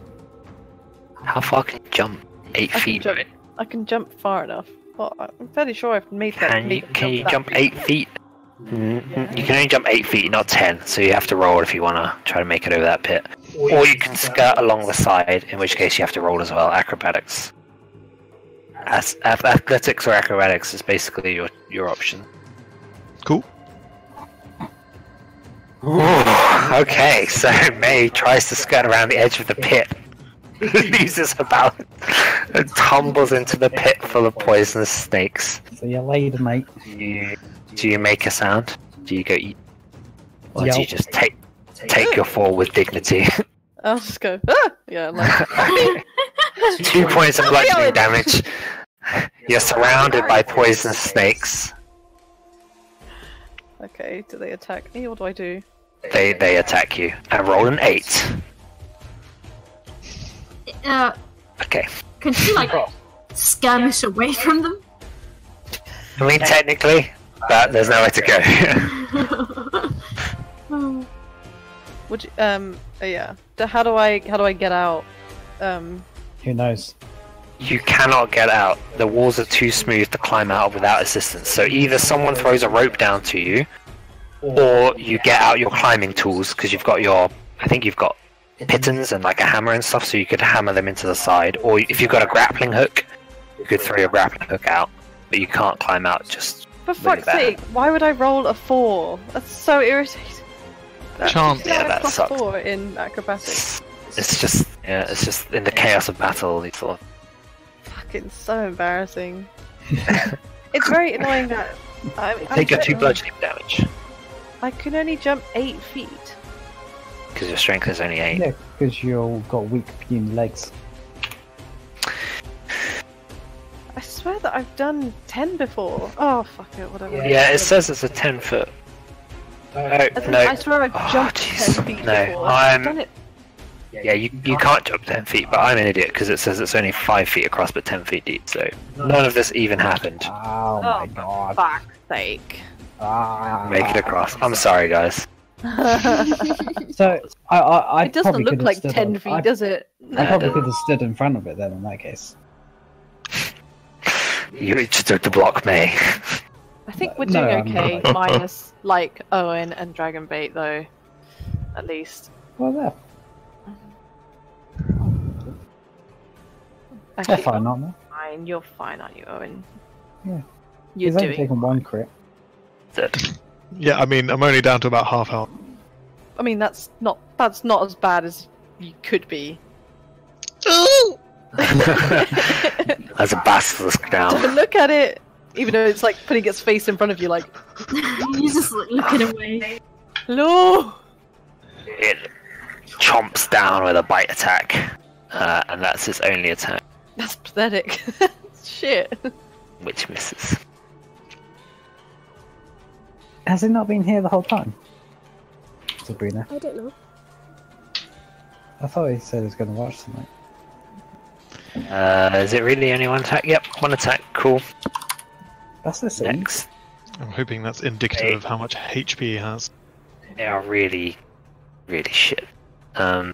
How far can you jump? Eight I feet. Jump, I can jump far enough. Well, I'm fairly sure I've made that. Can you, can you jump big. eight feet? Mm, You can only jump eight feet, not ten, so you have to roll if you want to try to make it over that pit. Or you can skirt along the side, in which case you have to roll as well. Acrobatics. As, ath- athletics or acrobatics is basically your, your option. Cool. okay, so Mei tries to skirt around the edge of the pit, loses her balance, and tumbles into the pit full of poisonous snakes. So you later, mate. Do you, do you make a sound? Do you go eat? Or do you just take take your fall with dignity? I'll just go. Ah! Yeah, like Two points of bludgeoning damage. You're surrounded by poisonous snakes. okay. Do they attack me? What do I do? They they attack you. And roll an eight. Uh, Okay. can she like skirmish away from them? I mean technically, but there's nowhere to go. Oh. Would you, um uh, yeah. How do I how do I get out? Um Who knows? you cannot get out. The walls are too smooth to climb out without assistance. So either someone throws a rope down to you, or you get out your climbing tools because you've got your. I think you've got pitons and like a hammer and stuff, so you could hammer them into the side. Or if you've got a grappling hook, you could throw your grappling hook out, but you can't climb out. Just for fuck's bad. sake, why would I roll a four? That's so irritating. Chance. Yeah, I that plus sucks. four in acrobatics. it's just yeah, it's just in the chaos of battle. You sort of Fucking so embarrassing. it's very annoying that I, I'm take your two bludgeoning damage I can only jump eight feet. Because your strength is only eight. Yeah, because you've got weak puny legs. I swear that I've done ten before. Oh fuck it, whatever. Yeah, it says it's a ten foot. Oh I, no. I swear I've Oh, jumped jeez. ten feet No, before. I'm- I've done it. Yeah, you, you can't jump 10 feet, but I'm an idiot because it says it's only 5 feet across but 10 feet deep, so none of this even happened. Oh my Oh, god. Fuck's sake. Ah. Make it across. I'm sorry, guys. It So I, I, I doesn't look like ten on- feet, I, does it? I probably could have stood in front of it then. In that case, You just took the block, me. I think we're doing I'm okay, minus like Owynn and Dragon Bait though. At least. well, there. Actually, They're fine, aren't they? fine. You're fine, aren't you, Owynn? Yeah. You're He's only doing. taken one crit. Yeah, I mean, I'm only down to about half health. I mean, that's not that's not as bad as you could be. As a basilisk to now. look at it, even though it's like putting its face in front of you, like, He's just like, looking away. hello. It chomps down with a bite attack, uh, and that's its only attack, That's pathetic. Shit. which misses. Has he not been here the whole time? Sabrina. I don't know. I thought he said he was going to watch something. Uh, is it really only one attack? Yep, one attack. Cool. That's the same. Next. I'm hoping that's indicative of how much HP he has. They are really, really shit. Um,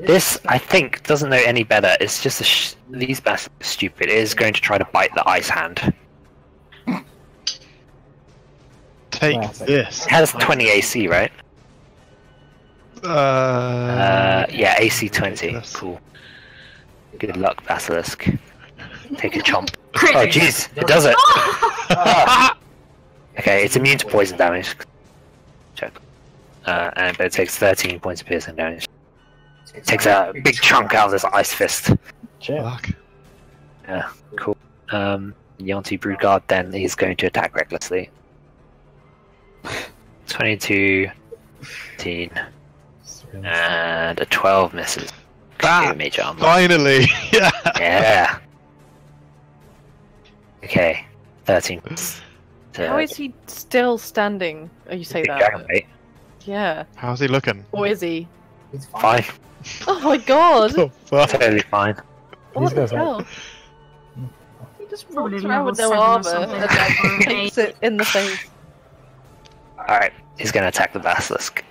this, I think, doesn't know any better. It's just a sh- these bastards are stupid. It is going to try to bite the ice hand. Take Classic. this. It has 20 AC, right? Uh, Uh, yeah, AC 20. Yes. Cool. Good luck, Basilisk. Take a chomp. Oh, jeez, it does it. Okay, it's immune to poison damage. Check. Uh, and but it takes 13 points of piercing damage. It takes a big chunk out of this ice fist. Shit. fuck. Cool. Um, yuan-ti Broodguard then he's going to attack recklessly. 22, 18, and a 12 misses. Ah, Okay, Mage armor. Finally! yeah! Yeah. Okay, 13. To How is he still standing? Oh, you say that. Dragon Bait. Yeah. How's he looking? Or is he? He's fine, Oh my god! Oh, fuck. totally fine. What the hell? He Just Probably walks around with no seven armor and then hits it in the face. Alright, he's gonna attack the basilisk.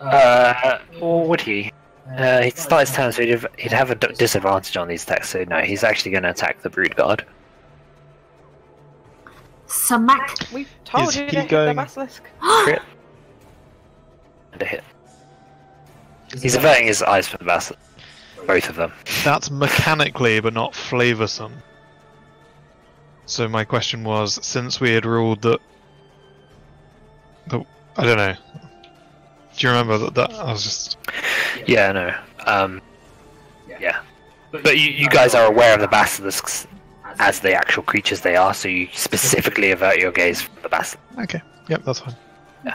Uh, or would he? Uh, he'd start his turn, so he'd have, he'd have a d- disadvantage on these attacks, so no, he's actually gonna attack the brood guard. Smack. We've told Is you he to hit going- the basilisk. Crit. And a hit. He's averting his eyes from the basilisk. Both of them. That's mechanically, but not flavoursome. So my question was, since we had ruled that, that I don't know. Do you remember that? that I was just Yeah, no. Um, yeah. But you, you guys are aware of the basilisks as the actual creatures they are, so you specifically avert your gaze from the basilisk. okay. Yep, that's fine. Yeah.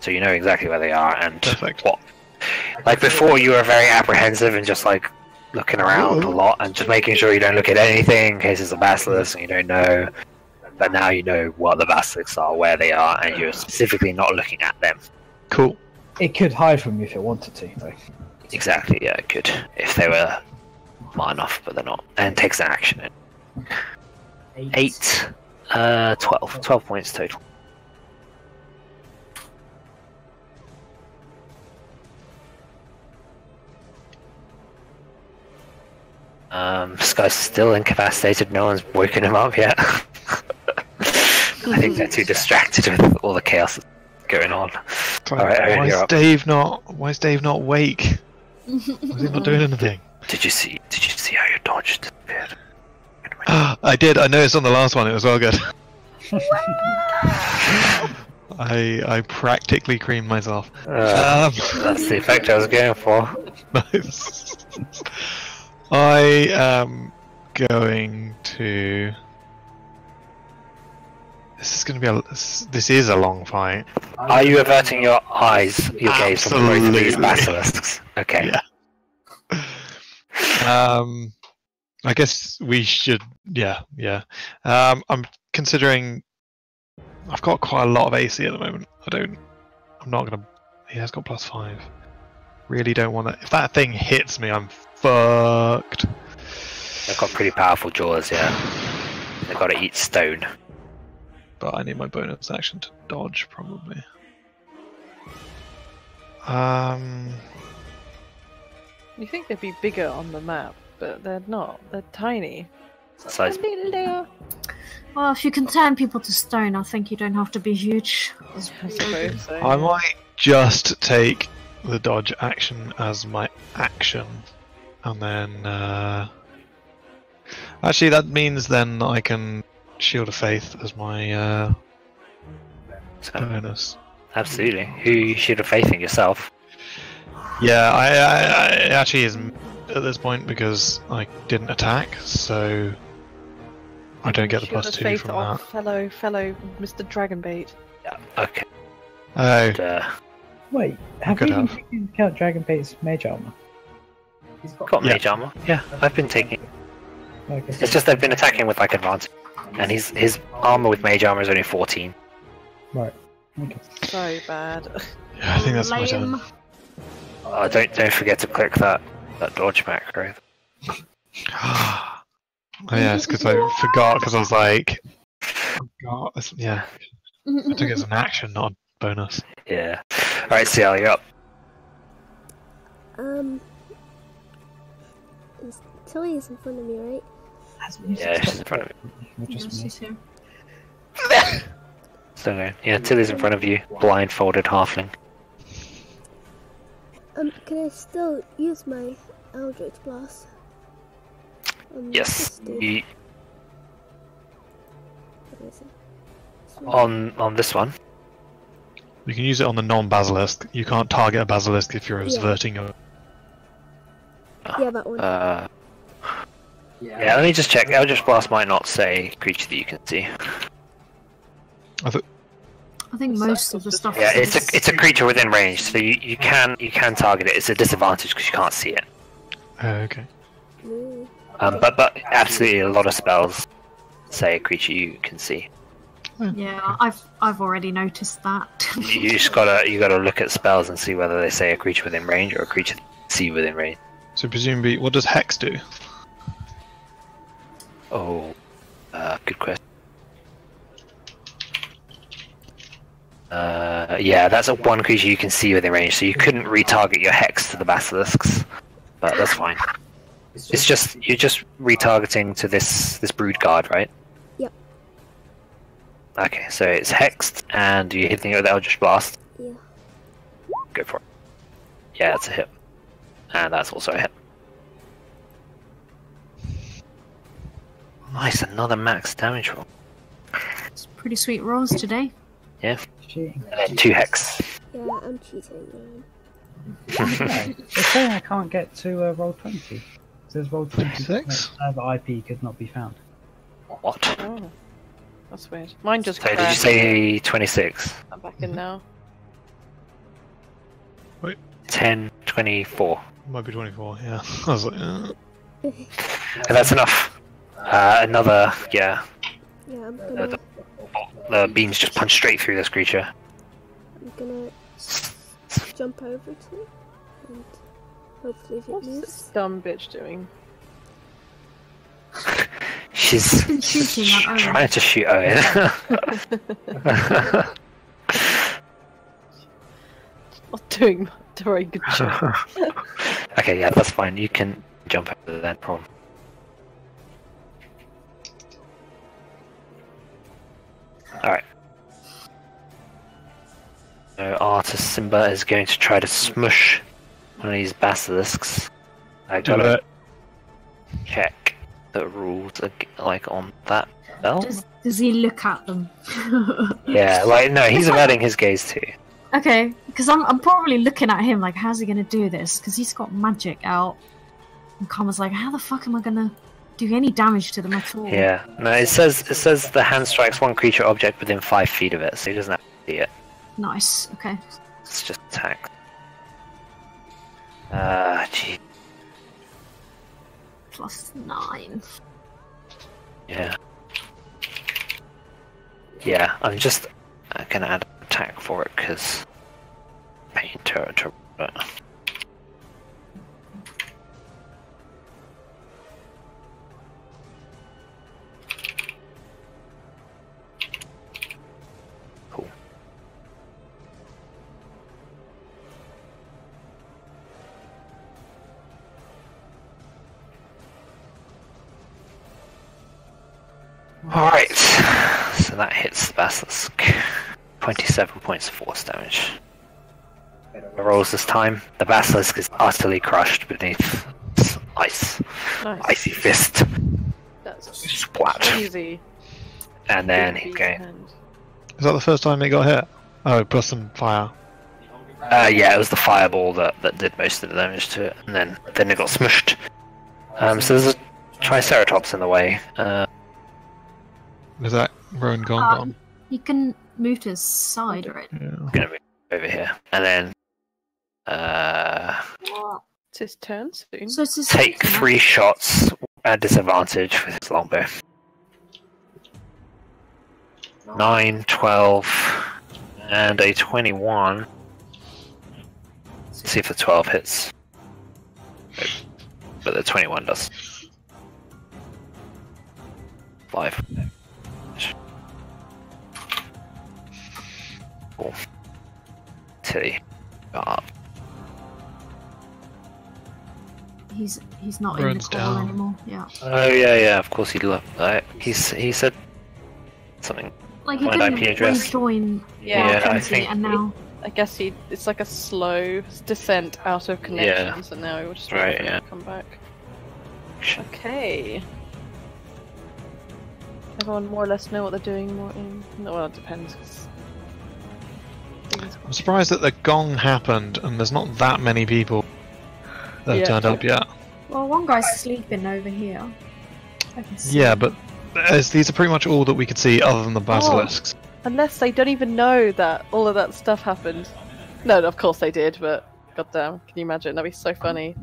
So you know exactly where they are and Perfect. what. Like before, you were very apprehensive and just like looking around a lot and just making sure you don't look at anything in case it's a basilisk and you don't know. But now you know what the basilisks are, where they are, and you're specifically not looking at them. Cool. It could hide from you if it wanted to, though. Exactly, yeah, it could. If they were smart enough, but they're not. And takes an action in. 8, uh, 12. 12 points total. Um, this guy's still incapacitated, no one's woken him up yet. I think they're too distracted with all the chaos going on. Alright, Aaron, why is you're up. Dave not? Why is Dave not awake? Why is he not doing anything? Did you see? Did you see how your dodge disappeared? I did. I noticed on the last one. It was all good. I I practically creamed myself. Uh, Um, that's the effect I was going for. nice. I am going to. This is going to be a. This, is a long fight. Are you averting your eyes, your gaze from both of these basilisks? Okay. Yeah. Um, I guess we should. Yeah, yeah. Um, I'm considering. I've got quite a lot of AC at the moment. I don't. I'm not gonna. He has got plus five. Really don't want that. If that thing hits me, I'm fucked. They've got pretty powerful jaws, yeah. They've got to eat stone. But I need my bonus action to dodge, probably. Um. You think they'd be bigger on the map, but they're not. They're tiny. Size. Little. Well, if you can turn people to stone, I think you don't have to be huge. I suppose so. I might just take the dodge action as my action, and then uh, actually that means then I can shield of faith as my uh, So, bonus. absolutely. Who you should have faith in yourself. Yeah, I, I, I it actually isn't at this point because I didn't attack, so I don't get the Shield of two faith from on that. fellow, fellow Mr. Dragon Bait. Yeah. Okay. Oh, And, uh, Wait, have Could we been have. taking into account Dragon Bait's mage armor? got Yeah. mage armor. Yeah, I've been taking. Okay. It's just they've been attacking with like advantage, and his his armor with mage armor is only 14. Right. Okay. So bad. yeah, I think that's my turn. Lame. Oh, don't don't forget to click that that dodge macro. oh yeah, it's because I forgot because I was like, God, that's- yeah, I took it as an action, not a bonus. Yeah. All right, Ciel, you're up. Um, Tili is in front of me, right? Yeah, she's in front of you. Not Yes, just me. she's. So. Yeah, Tili's in front of you, blindfolded halfling. Um, can I still use my Eldritch Blast? Um, Yes. You, Where is it? On on this one. You can use it on the non-basilisk. You can't target a basilisk if you're Yeah. averting your. Yeah, that one. Uh, yeah, let me just check. Eldritch Blast might not say creature that you can see. I think most of the stuff. Yeah, it's a it's a creature within range, so you, you can you can target it. It's a disadvantage because you can't see it. Oh, okay. Um, but but absolutely a lot of spells say a creature you can see. Yeah, I've I've already noticed that. You you just gotta you gotta look at spells and see whether they say a creature within range or a creature that you can see within range. So presumably, what does hex do? Oh, Uh, good question. Uh, yeah, that's a one creature you can see within range, so you couldn't retarget your hex to the basilisks, but that's fine. It's just you're just retargeting to this this brood guard, right? Yep. Okay, so it's hexed, and you're hitting it with Eldritch Blast. Yeah. Go for it. Yeah, that's a hit, and that's also a hit. Nice, another max damage roll. It's pretty sweet rolls today. Cheating. And then two hex. Yeah, I'm cheating. Man. Okay. It's saying I can't get to uh, roll 20. It says Roll20. 26? Server IP could not be found. What? Oh, that's weird. Mine just So did you say 26? I'm back in now. 10, 24. Might be 24, yeah. I was like, uh, And that's enough. Uh, another, yeah. Yeah, I'm Uh, gonna, the, the beams just punch straight through this creature. I'm gonna jump over to it and hopefully it What's moves. this dumb bitch doing? She's, she's shooting at Owynn. trying to shoot Owynn. Not doing a very good job. okay, yeah, that's fine. You can jump over that problem. Alright. So Artus Cimber is going to try to smush one of these basilisks. I gotta it. check the rules ag- like on that spell. Does, does he look at them? Yeah, like no, he's averting his gaze too. Okay, because I'm, I'm probably looking at him like, how's he gonna do this? Because he's got magic out. And Karma's like, how the fuck am I gonna do any damage to them at all? Yeah. No, it says it says the hand strikes one creature object within five feet of it, so he doesn't have to see it. Nice. Okay. It's just attack. Ah, gee. Plus nine. Yeah. Yeah, I'm just uh, gonna add attack for it because pain to Alright, so that hits the Basilisk. 27 points of force damage. The rolls this time. The Basilisk is utterly crushed beneath s- ice. Nice. Icy fist. That's Splat. easy. And then he's Easy going. Is that the first time it got hit? Oh, plus some fire. Uh, yeah, it was the fireball that, that did most of the damage to it, and then then it got smushed. Um, so there's a Triceratops in the way. Uh, Is that Rohan gone? Um, gone? You can move to his side, right? Yeah. gonna move over here, and then uh, It's his turn soon. So it's his take turn, three shots at disadvantage with his longbow. 9, 12, and a 21. Let's see if the 12 hits. But the 21 does. 5. Cool. Tili. Got up. He's he's not Runs in the call down. anymore. Yeah. Oh yeah, yeah. Of course he left. Uh, he's he said something. Like he Find couldn't IP address. rejoin Yeah, Yeah, I think- and now I guess he. It's like a slow descent out of connections, and now he will just wait Right, yeah. to come back. Okay. Everyone more or less know what they're doing. More in. No, well, it depends. 'cause things- I'm surprised that the gong happened and there's not that many people that have Yeah. turned up yet. well, one guy's sleeping over here. I can see. Yeah, but as these are pretty much all that we could see other than the basilisks. Oh, unless they don't even know that all of that stuff happened. No, of course they did, but goddamn, can you imagine? That'd be so funny.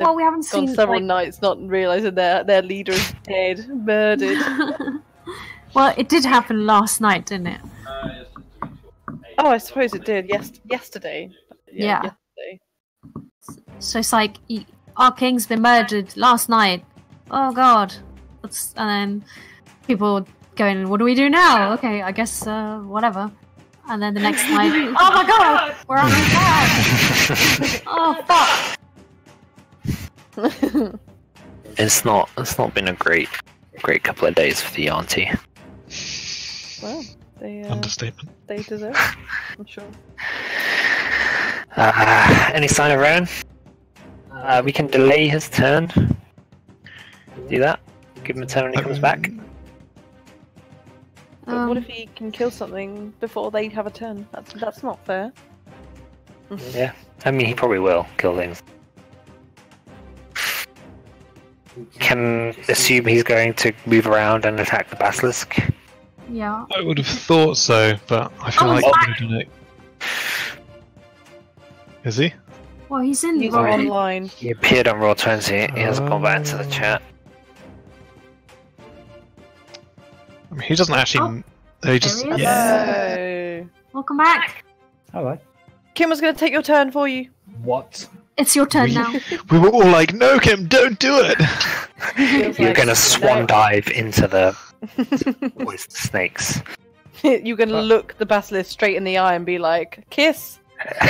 Well, we haven't Gone seen several like... nights not realizing their their leader is dead, murdered. well, it did happen last night, didn't it? Oh, I suppose it did. Yes, yesterday. Yeah. Yesterday. So it's like our king's been murdered last night. Oh god. That's and then people going, "What do we do now?" Okay, I guess uh, whatever. And then the next night, oh my god, we're on the fire. oh fuck. It's not. It's not been a great, great couple of days for the auntie. well, they uh, Understatement. they deserve. it, I'm sure. Uh, any sign of Rohan? Uh, we can delay his turn. Do that. Give him a turn when he comes back. But what Um, if he can kill something before they have a turn? That's that's not fair. Yeah. I mean, he probably will kill things. Can assume he's going to move around and attack the basilisk. Yeah. I would have thought so, but I feel Oh, like he's I'm gonna it. Is he? Well, he's in. He's Roll. online. He appeared on Roll20. He hasn't gone back to the Oh. chat. I mean, he doesn't actually. Oh, he just. he. Yeah. Welcome back. Hello. Kim was going to take your turn for you. What? It's your turn We- now. We were all like, "No, Kim, don't do it." You're like- gonna swan No. dive into the poisoned snakes. you can going to look the basilisk straight in the eye and be like, "Kiss."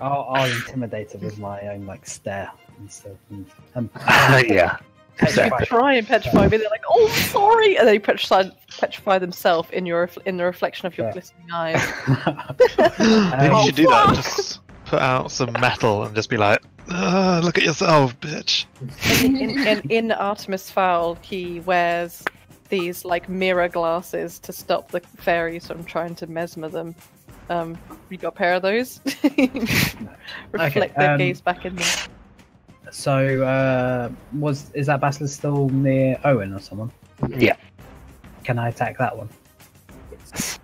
I'll, I'll intimidate it with my own like stare instead. And, and yeah. petrify. Try and petrify me. They're like, "Oh, sorry," and they petrify, petrify themselves in your in the reflection of your Yeah. glistening eyes. Maybe Um, you should do that. Just put out some metal and just be like, "Ah, "Look at yourself, bitch." in, in, in, in Artemis Fowl, he wears these like mirror glasses to stop the fairies from trying to mesmer them. Um, you got a pair of those? Reflect their um, gaze back in them. so, uh, was is that basilisk still near Owynn or someone? Yeah. Can I attack that one? That's That's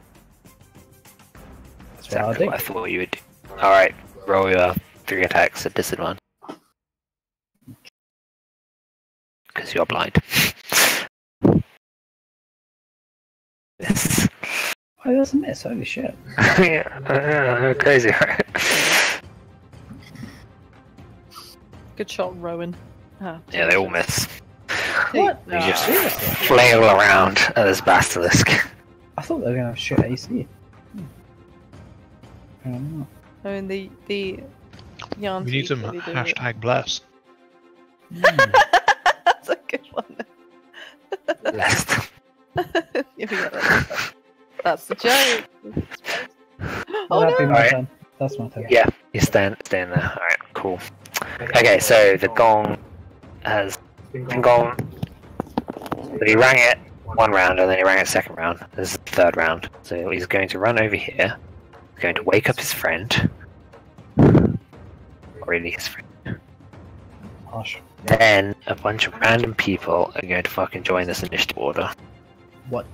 what exactly what I thought you would do. Alright, roll your three attacks at disadvantage. Because you're blind. Yes. Oh, that's a miss. Holy shit. yeah, uh, crazy, right? Good shot, Rohan. Ah, Yeah, they all miss. What? You just Seriously? flail around at this basilisk. I thought they were gonna shoot AC. Hmm. I don't know. I mean, the the yarn. We need some hashtag bless. Hmm. That's a good one. Blessed. That's the joke. Oh that'd be no! my Alright. turn. That's my turn. Yeah, you stand, stand there. Alright, cool. Okay, so the gong has been gone. So he rang it one round and then he rang it second round. This is the third round. So he's going to run over here. He's going to wake up his friend. Not really his friend. Harsh. Then a bunch of random people are going to fucking join this initiative order What?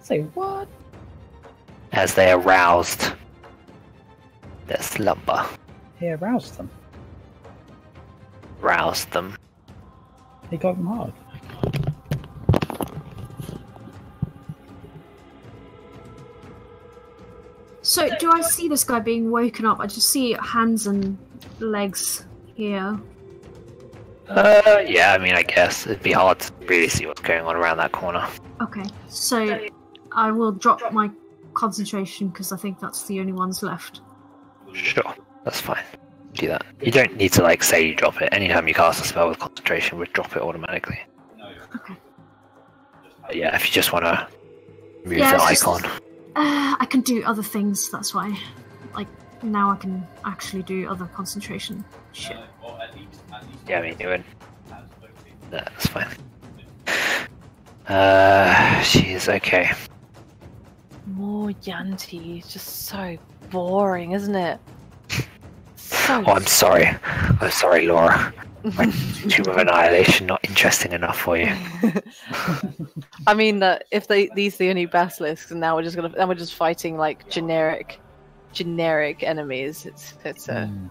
Say what? as they aroused. Their slumber. He aroused them. Roused them. He got them hard. So, do I see this guy being woken up? I just see hands and legs here. Uh, yeah, I mean, I guess it'd be hard to really see what's going on around that corner. Okay, so I will drop my concentration because I think that's the only ones left. Sure, that's fine. Do that. You don't need to like say you drop it. Anytime you cast a spell with concentration, would drop it automatically. Okay. But yeah, if you just want to move Yeah, the it's just- icon. Uh, I can do other things. That's why. Like now, I can actually do other concentration shit. Yeah, I doing. No, that's fine. Uh, she is okay. More yuan-ti. It's just so boring, isn't it? So Oh, I'm sorry. I'm sorry, Laura. My Tomb of Annihilation not interesting enough for you. I mean that if they these are the only basilisks, and now we're just gonna now we're just fighting like generic, generic enemies. It's it's a. Hmm.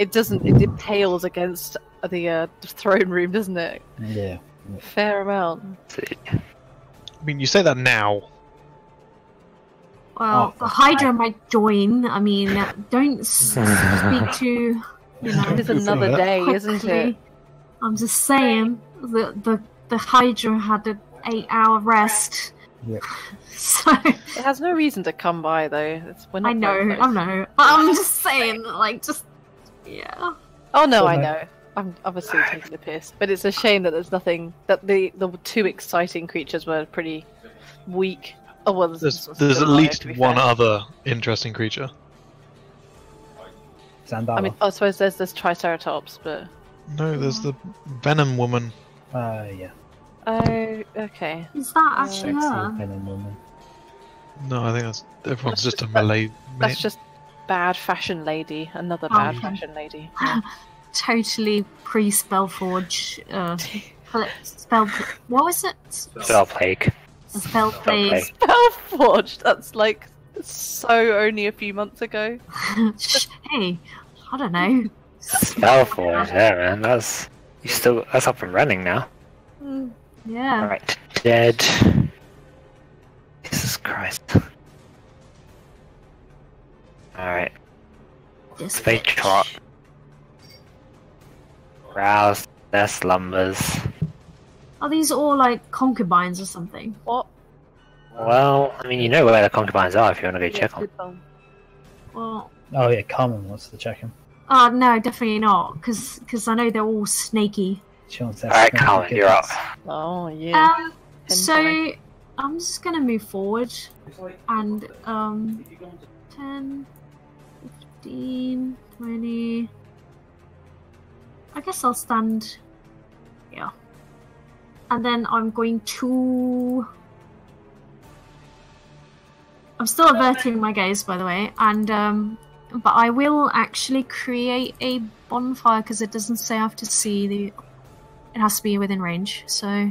It doesn't it, it pales against the uh, throne room, doesn't it? Yeah. Fair amount. I mean, you say that now. Well, Oh, the Hydra might join. I mean, don't speak too. You know, It is another that. day, isn't quickly. it? I'm just saying the the the Hydra had an eight hour rest. Yep. So It has no reason to come by though. It's, we're not I know, I know. But I'm just saying, like, just yeah. Oh no, So I no- know. I'm obviously taking the piss, but it's a shame that there's nothing. That the the two exciting creatures were pretty weak. Oh well, there's, There's, there's there's at least to one fair. other interesting creature. Zandala. I mean, I suppose there's this Triceratops, but No, there's the Venom woman. uh, yeah. oh, okay. Is that actually Sexy her? venom woman. No, I think that's everyone's That's just a Malay. melee. That's just bad fashion lady. Another Oh, bad okay. fashion lady. Yeah. Totally pre Spellforge. Uh, spell. What was it? Spell plague. Spell plague. Spellforged. That's like so only a few months ago. Hey, I don't know. Spellforge, yeah, man. That's you still that's up and running now. Hmm. Yeah. Alright, dead. Jesus Christ. Alright, This Fake bitch. trot. rouse their slumbers. Are these all like concubines or something? What? Well, I mean, you know where the concubines are if you want to go check them. Good. Well, Oh yeah, Carmen wants to check them. oh no, definitely not, because I know they're all snaky. She wants. Alright, Colin, you're up. Oh yeah. Um, so I'm just gonna move forward and um, 10, 15, 20. I guess I'll stand. Yeah. And then I'm going to. I'm still averting my gaze, by the way, and um, but I will actually create a bonfire because it doesn't say I have to see the. It has to be within range, so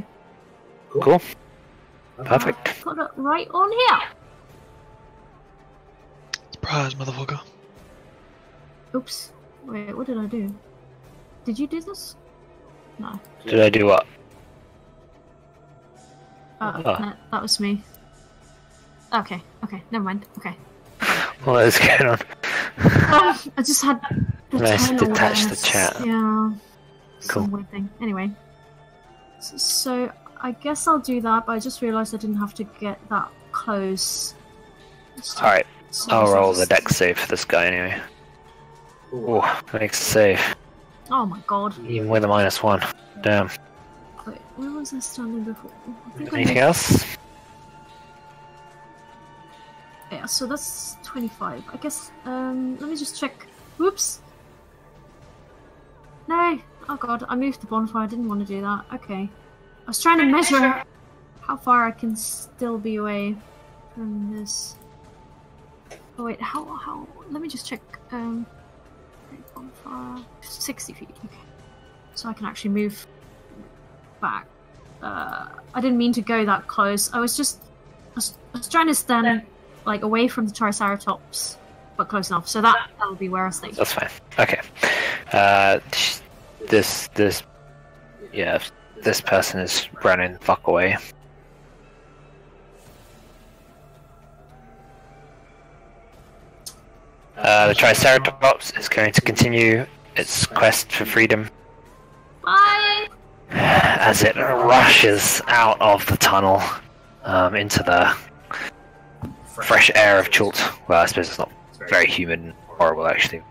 Cool. Perfect. put it right on here. Surprise, motherfucker. Oops. Wait, what did I do? Did you do this? No. Did I do what? Oh. no, that was me. Okay, okay, never mind. Okay. What is going on? Um, I just had Nice, detach the chat. Yeah. Cool. Some weird thing. Anyway. S- So I guess I'll do that, but I just realised I didn't have to get that close. So- Alright, so I'll I'll roll the deck save for this guy anyway. Ooh, makes a save. Oh my god. Even with a minus one. Damn. Wait, where was I standing before? I think I Anything else? Yeah, so that's 25. I guess, um, let me just check. Whoops! No! Oh god, I moved the bonfire, I didn't want to do that. Okay. I was trying to measure how far I can still be away from this. Oh wait, how, how, let me just check, um, bonfire, 60 feet, okay. So I can actually move back. Uh, I didn't mean to go that close, I was just, I was, I was trying to stand like away from the Triceratops, but close enough. So that that'll be where I stay. That's fine. Okay. Uh, this, this, yeah, this person is running fuck away. Uh, the Triceratops is going to continue its quest for freedom Bye. as it rushes out of the tunnel um, into the fresh air of Chult. Well, I suppose it's not very humid and horrible, actually.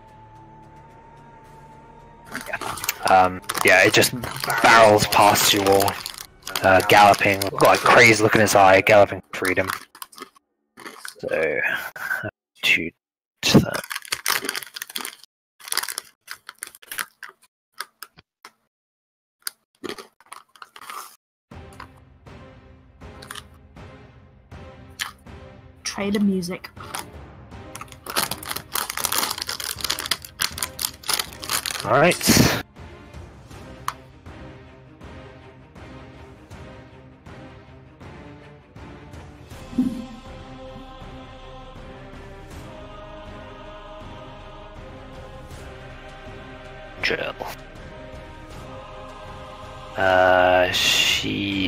Yeah. Um, yeah, it just barrels past you all, uh, galloping, got like crazy look in its eye, galloping for freedom. So, shoot that. Trailer music. Alright. Drill.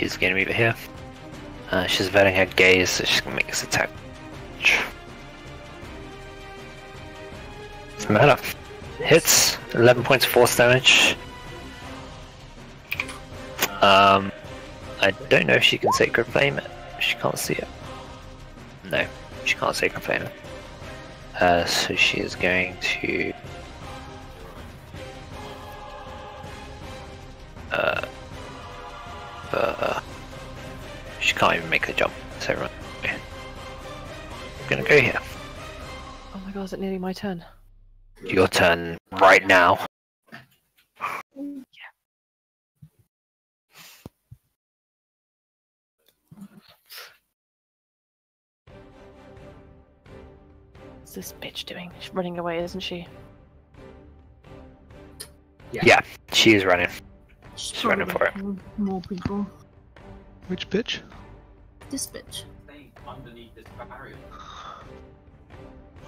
Is going to here. Uh, she's averting her gaze, so she's to make this attack. It's meta. Hits, 11 points force damage. Um, I don't know if she can sacred flame it. She can't see it. No, she can't sacred flame it. Uh, so she is going to. Can't even make the jump. So run. I'm gonna go here. Oh my god, is it nearly my turn? Your turn right now. What's this bitch doing? She's running away, isn't she? Yeah, she is running. She's running for it. more- More people. Which bitch? This bitch. underneath this barrier.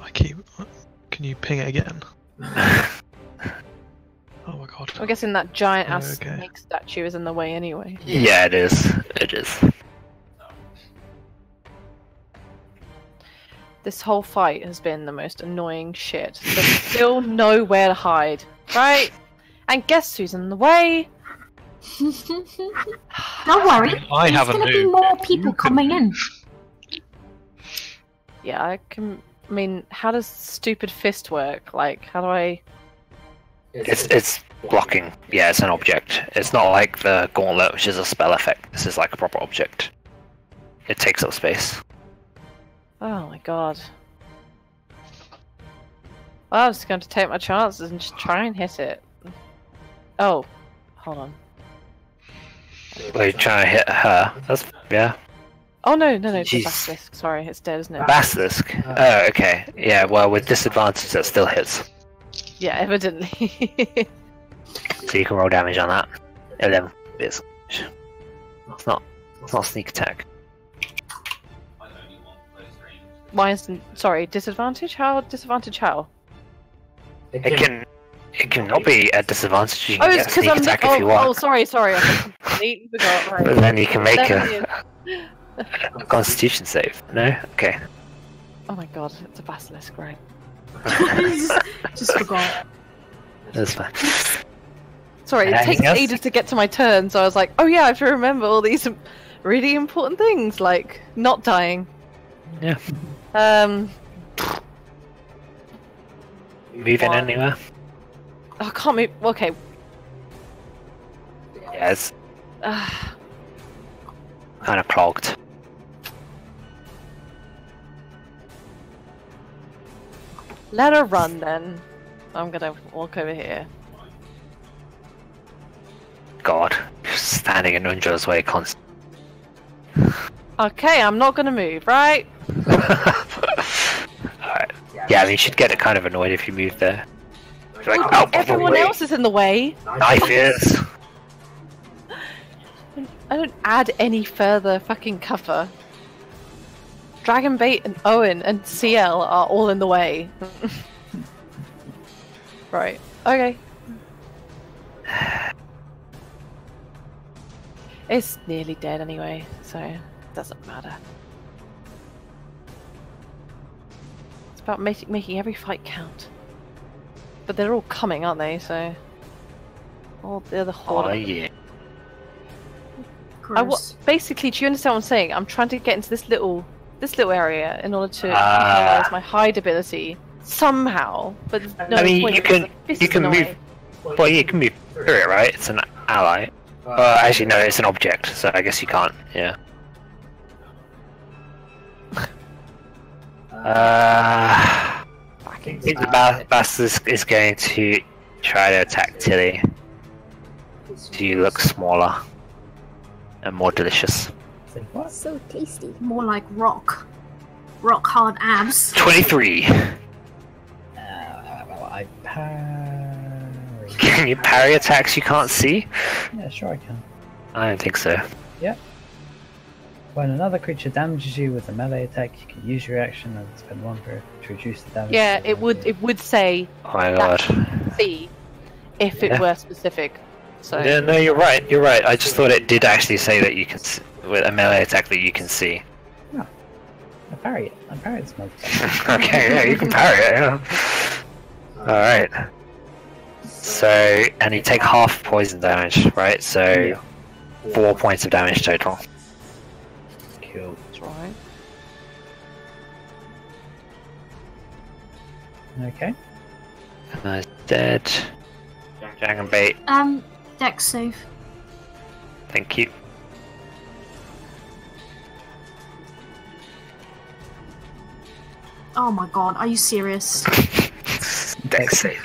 I keep. Can you ping it again? Oh my god. I'm guessing that giant ass Okay. snake statue is in the way anyway. yeah, it is. It is. This whole fight has been the most annoying shit. There's still nowhere to hide, right? And guess who's in the way? Don't worry. I There's haven't gonna be more people coming in. Yeah, I can. I mean, how does stupid fist work? Like, how do I? It's it's blocking. Yeah, it's an object. It's not like the gauntlet, which is a spell effect. This is like a proper object. It takes up space. Oh my god. Well, I was going to take my chances and just try and hit it. Oh, hold on. We're trying to hit her. That's yeah. Oh no, no, no, it's a Jeez. basilisk. Sorry, it's dead, isn't it? Basilisk. Oh, okay. Yeah. Well, with disadvantage, that still hits. yeah, evidently. So you can roll damage on that. Eleven. It's it's not. It's not sneak attack. I only want close range. Why is sorry disadvantage? How disadvantage? How? It can. It can not be at disadvantage. You can Oh, get it's a because sneak I'm. attack oh, if you oh, want. sorry, sorry. I completely forgot. But then you can make a, a Constitution save. No. Okay. Oh my god, it's a basilisk, right? Just forgot. That's fine. Sorry, it Anything takes else? ages to get to my turn, so I was like, oh yeah, I have to remember all these really important things, like not dying. Yeah. Um, Moving anywhere? I can't move. Okay. Uh, kind of clogged. let her run then. I'm gonna walk over here. God, standing in Undra's way constantly. Okay, I'm not gonna move, right? Alright. Yeah, I mean, she'd get kind of annoyed if you moved there. Like, out everyone else is in the way. Knife is. I don't add any further fucking cover. Dragon Bait and Owynn and Ciel are all in the way. right. Okay. It's nearly dead anyway, so it doesn't matter. It's about making making every fight count. But they're all coming, aren't they? So Oh, they're the other horde. Oh, yeah. I wa- basically, do you understand what I'm saying? I'm trying to get into this little this little area in order to Ah. utilize my hide ability somehow. But there's no I mean, you can- you can move- way. Well, you can move through it, right? It's an ally. Well, actually, no, it's an object, so I guess you can't. Yeah. Uh, I think the ba- basilisk is going to try to attack Tili. To look smaller and more delicious. What? So tasty. More like rock. Rock hard abs. 23! Uh, well, I parry. Can you parry attacks you can't see? Yeah, sure I can. I don't think so. When another creature damages you with a melee attack, you can use your action and spend one prayer to reduce the damage. Yeah, it would it would say Oh my god. C if it were specific. So Yeah, no, you're right. You're right. I just thought it did actually say that you can s- with a melee attack that you can see. I parry it. I parry this motherfucker. okay, yeah, you can parry it. Yeah. All right. So, and you take half poison damage, right? So, four points of damage total. Okay. Uh, dead. Dragon Bait. Um, dex save. Thank you. Oh my god, are you serious? Dex save.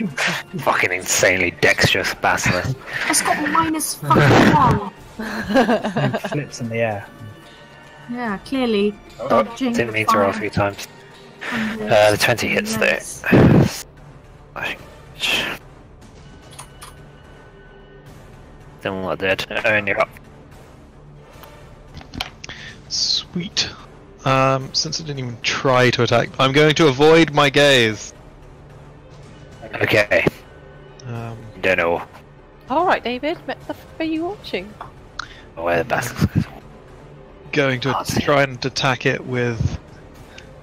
Fucking insanely dexterous basilisk. It's got a minus fucking one. And flips in the air. Yeah, clearly. Oh, dodging didn't mean to roll fire three times. From Uh, the 20 hits though. Yes. Still not dead. Owynn, you're up. Sweet. Um, since I didn't even try to attack, I'm going to avoid my gaze. Okay. Um, Don't know All right, David. What the f- are you watching? where the basilisk going to Oh, try and attack it with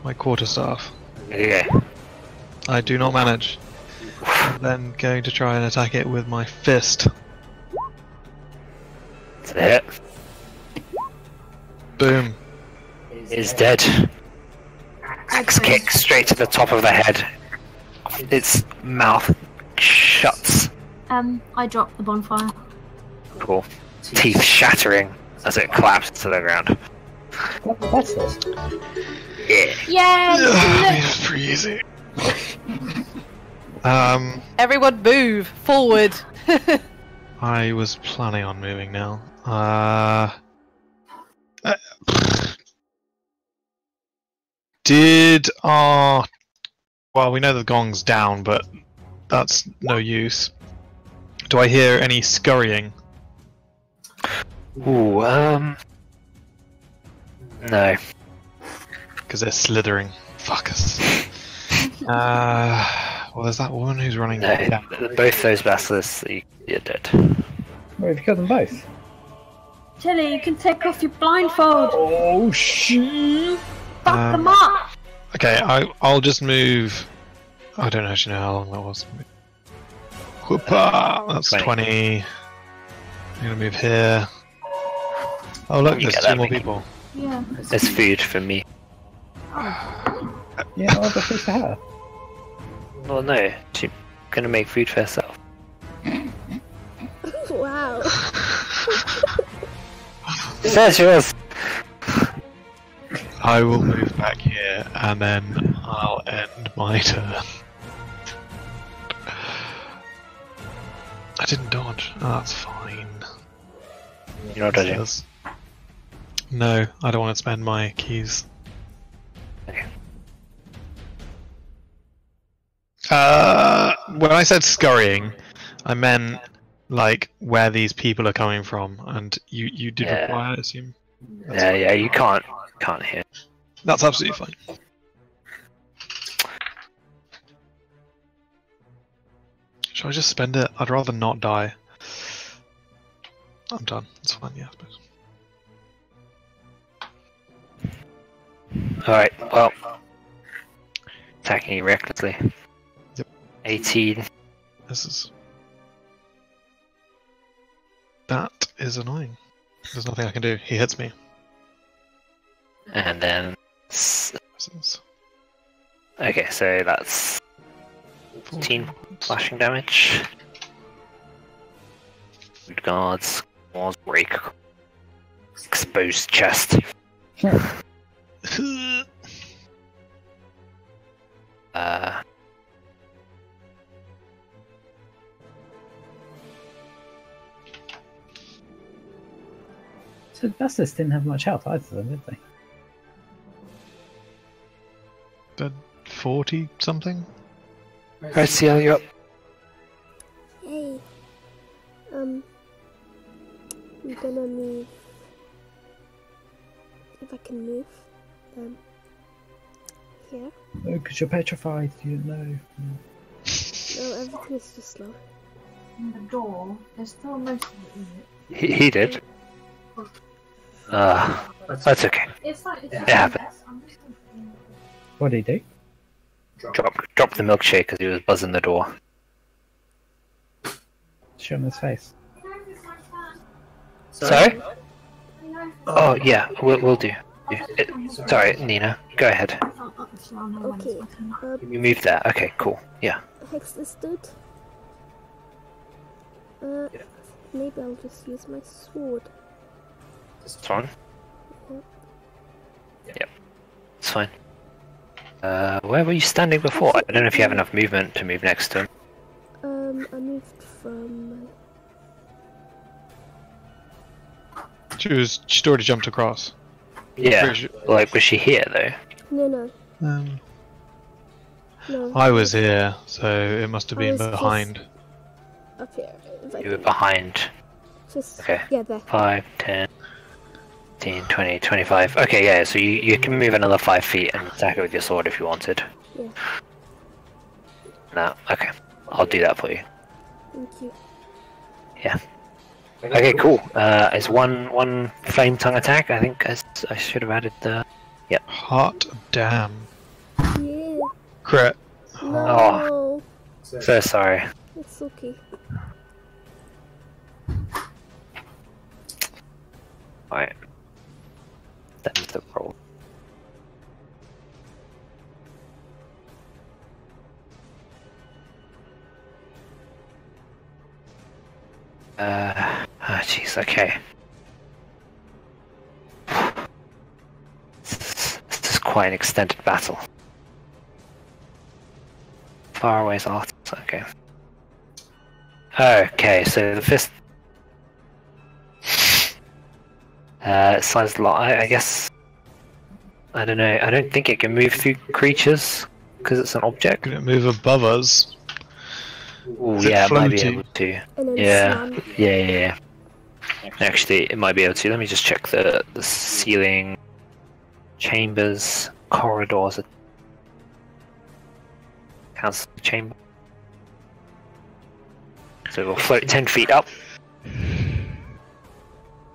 my quarterstaff. Okay. I do not manage. I'm then going to try and attack it with my fist. It's a hit. Boom. Is dead. Axe kick straight to the top of the head. Its mouth shuts. Um, I dropped the bonfire. Cool. Teeth shattering as it collapses to the ground. What the best is? Yeah. Yay! Ugh, it's pretty easy. Um, Everyone, move forward. I was planning on moving now. Uh, uh, did our well, we know the gong's down, but that's no use. Do I hear any scurrying? Ooh, um. No. Because they're slithering. Fuckers. uh, well, there's that woman who's running No. down. Both those basilisks, you- you're dead. Well, have you got them both? Tili, you can take off your blindfold. Oh shit! Fuck Um, them up. Okay, I, I'll just move. I don't actually know how long that was. Whoopah! That's 20. 20. I'm gonna move here. Oh, look, there's two more Mickey. people. Yeah. There's food for me. Yeah, I'll go fish for her. Well, no. She's gonna make food for herself. Wow. Says yours. I will move back here and then I'll end my turn. I didn't dodge. Oh, that's fine. You're not dodging. Says- No, I don't want to spend my keys. Uh, when I said scurrying, I meant like where these people are coming from, and you you did Yeah. reply, I assume. That's Yeah, fine. yeah, you can't, can't hear. That's absolutely fine. Should I just spend it? I'd rather not die. I'm done. It's fine. Yeah. I suppose. Alright, well. Attacking recklessly. Yep. 18. This is. That is annoying. There's nothing I can do. He hits me. And then. s- Okay, so that's 14 slashing damage. Good guards. Walls break. Exposed chest. Uh. So Bastards didn't have much health either, then, did they? Dead 40 something? Right, Ciel, you're up. Hey. Um. I'm gonna move. If I can move. Um. Here. Oh, because you're petrified. You know. No, everything is just slow. In the door, there's still most of it in it. He, he did. Uh, that's okay. It's like it's It happened. What did he do? Drop, drop the milkshake because he was buzzing the door. Show him his face. Sorry? Oh yeah, we'll we'll do. Yeah. It- sorry, Nina. Go ahead. Okay. Um, You moved there. Okay, cool. Yeah. Hex is dead. Uh, maybe I'll just use my sword. It's on. Yep. It's fine. Uh, where were you standing before? I don't know if you have enough movement to move next to him. Um, I moved from. She was. She'd already jumped across. Yeah. Sure- Like, was she here though? No, no, Um, no. I was here, so it must have been behind. up here. Like, You were behind. just Okay. yeah, there. 5, 10, 15, 20, 25. Okay, yeah, so you, you can move another 5 feet and attack it with your sword if you wanted. Yeah. No, okay. I'll do that for you. Thank you. Okay, cool. Uh, is one one flame tongue attack? I think I should have added the. Yep. Hot damn. Yeah. Crit. No. So sorry. It's okay. Alright. That's the roll. Uh, ah, jeez, okay. This is, this is quite an extended battle. Far away is arts, okay. Okay, so the fist uh, lot. I, I guess. I don't know. I don't think it can move through creatures because it's an object. Can it move above us? Oh Is it yeah, it might be floaty? able to. Yeah. Yeah, yeah, yeah. Actually, it might be able to. Let me just check the the ceiling, chambers, corridors. Counts the chamber. So we'll float ten feet up,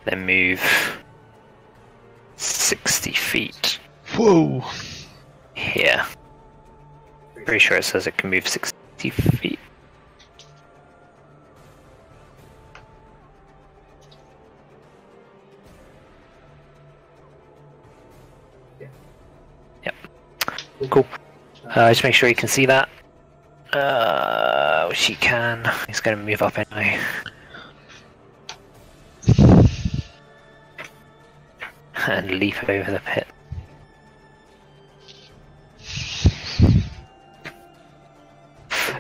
then move sixty feet Whoa! here. Pretty sure it says it can move sixty feet. Cool. Uh, just make sure you can see that. Uh, which he can. He's going to move up anyway. And leap over the pit.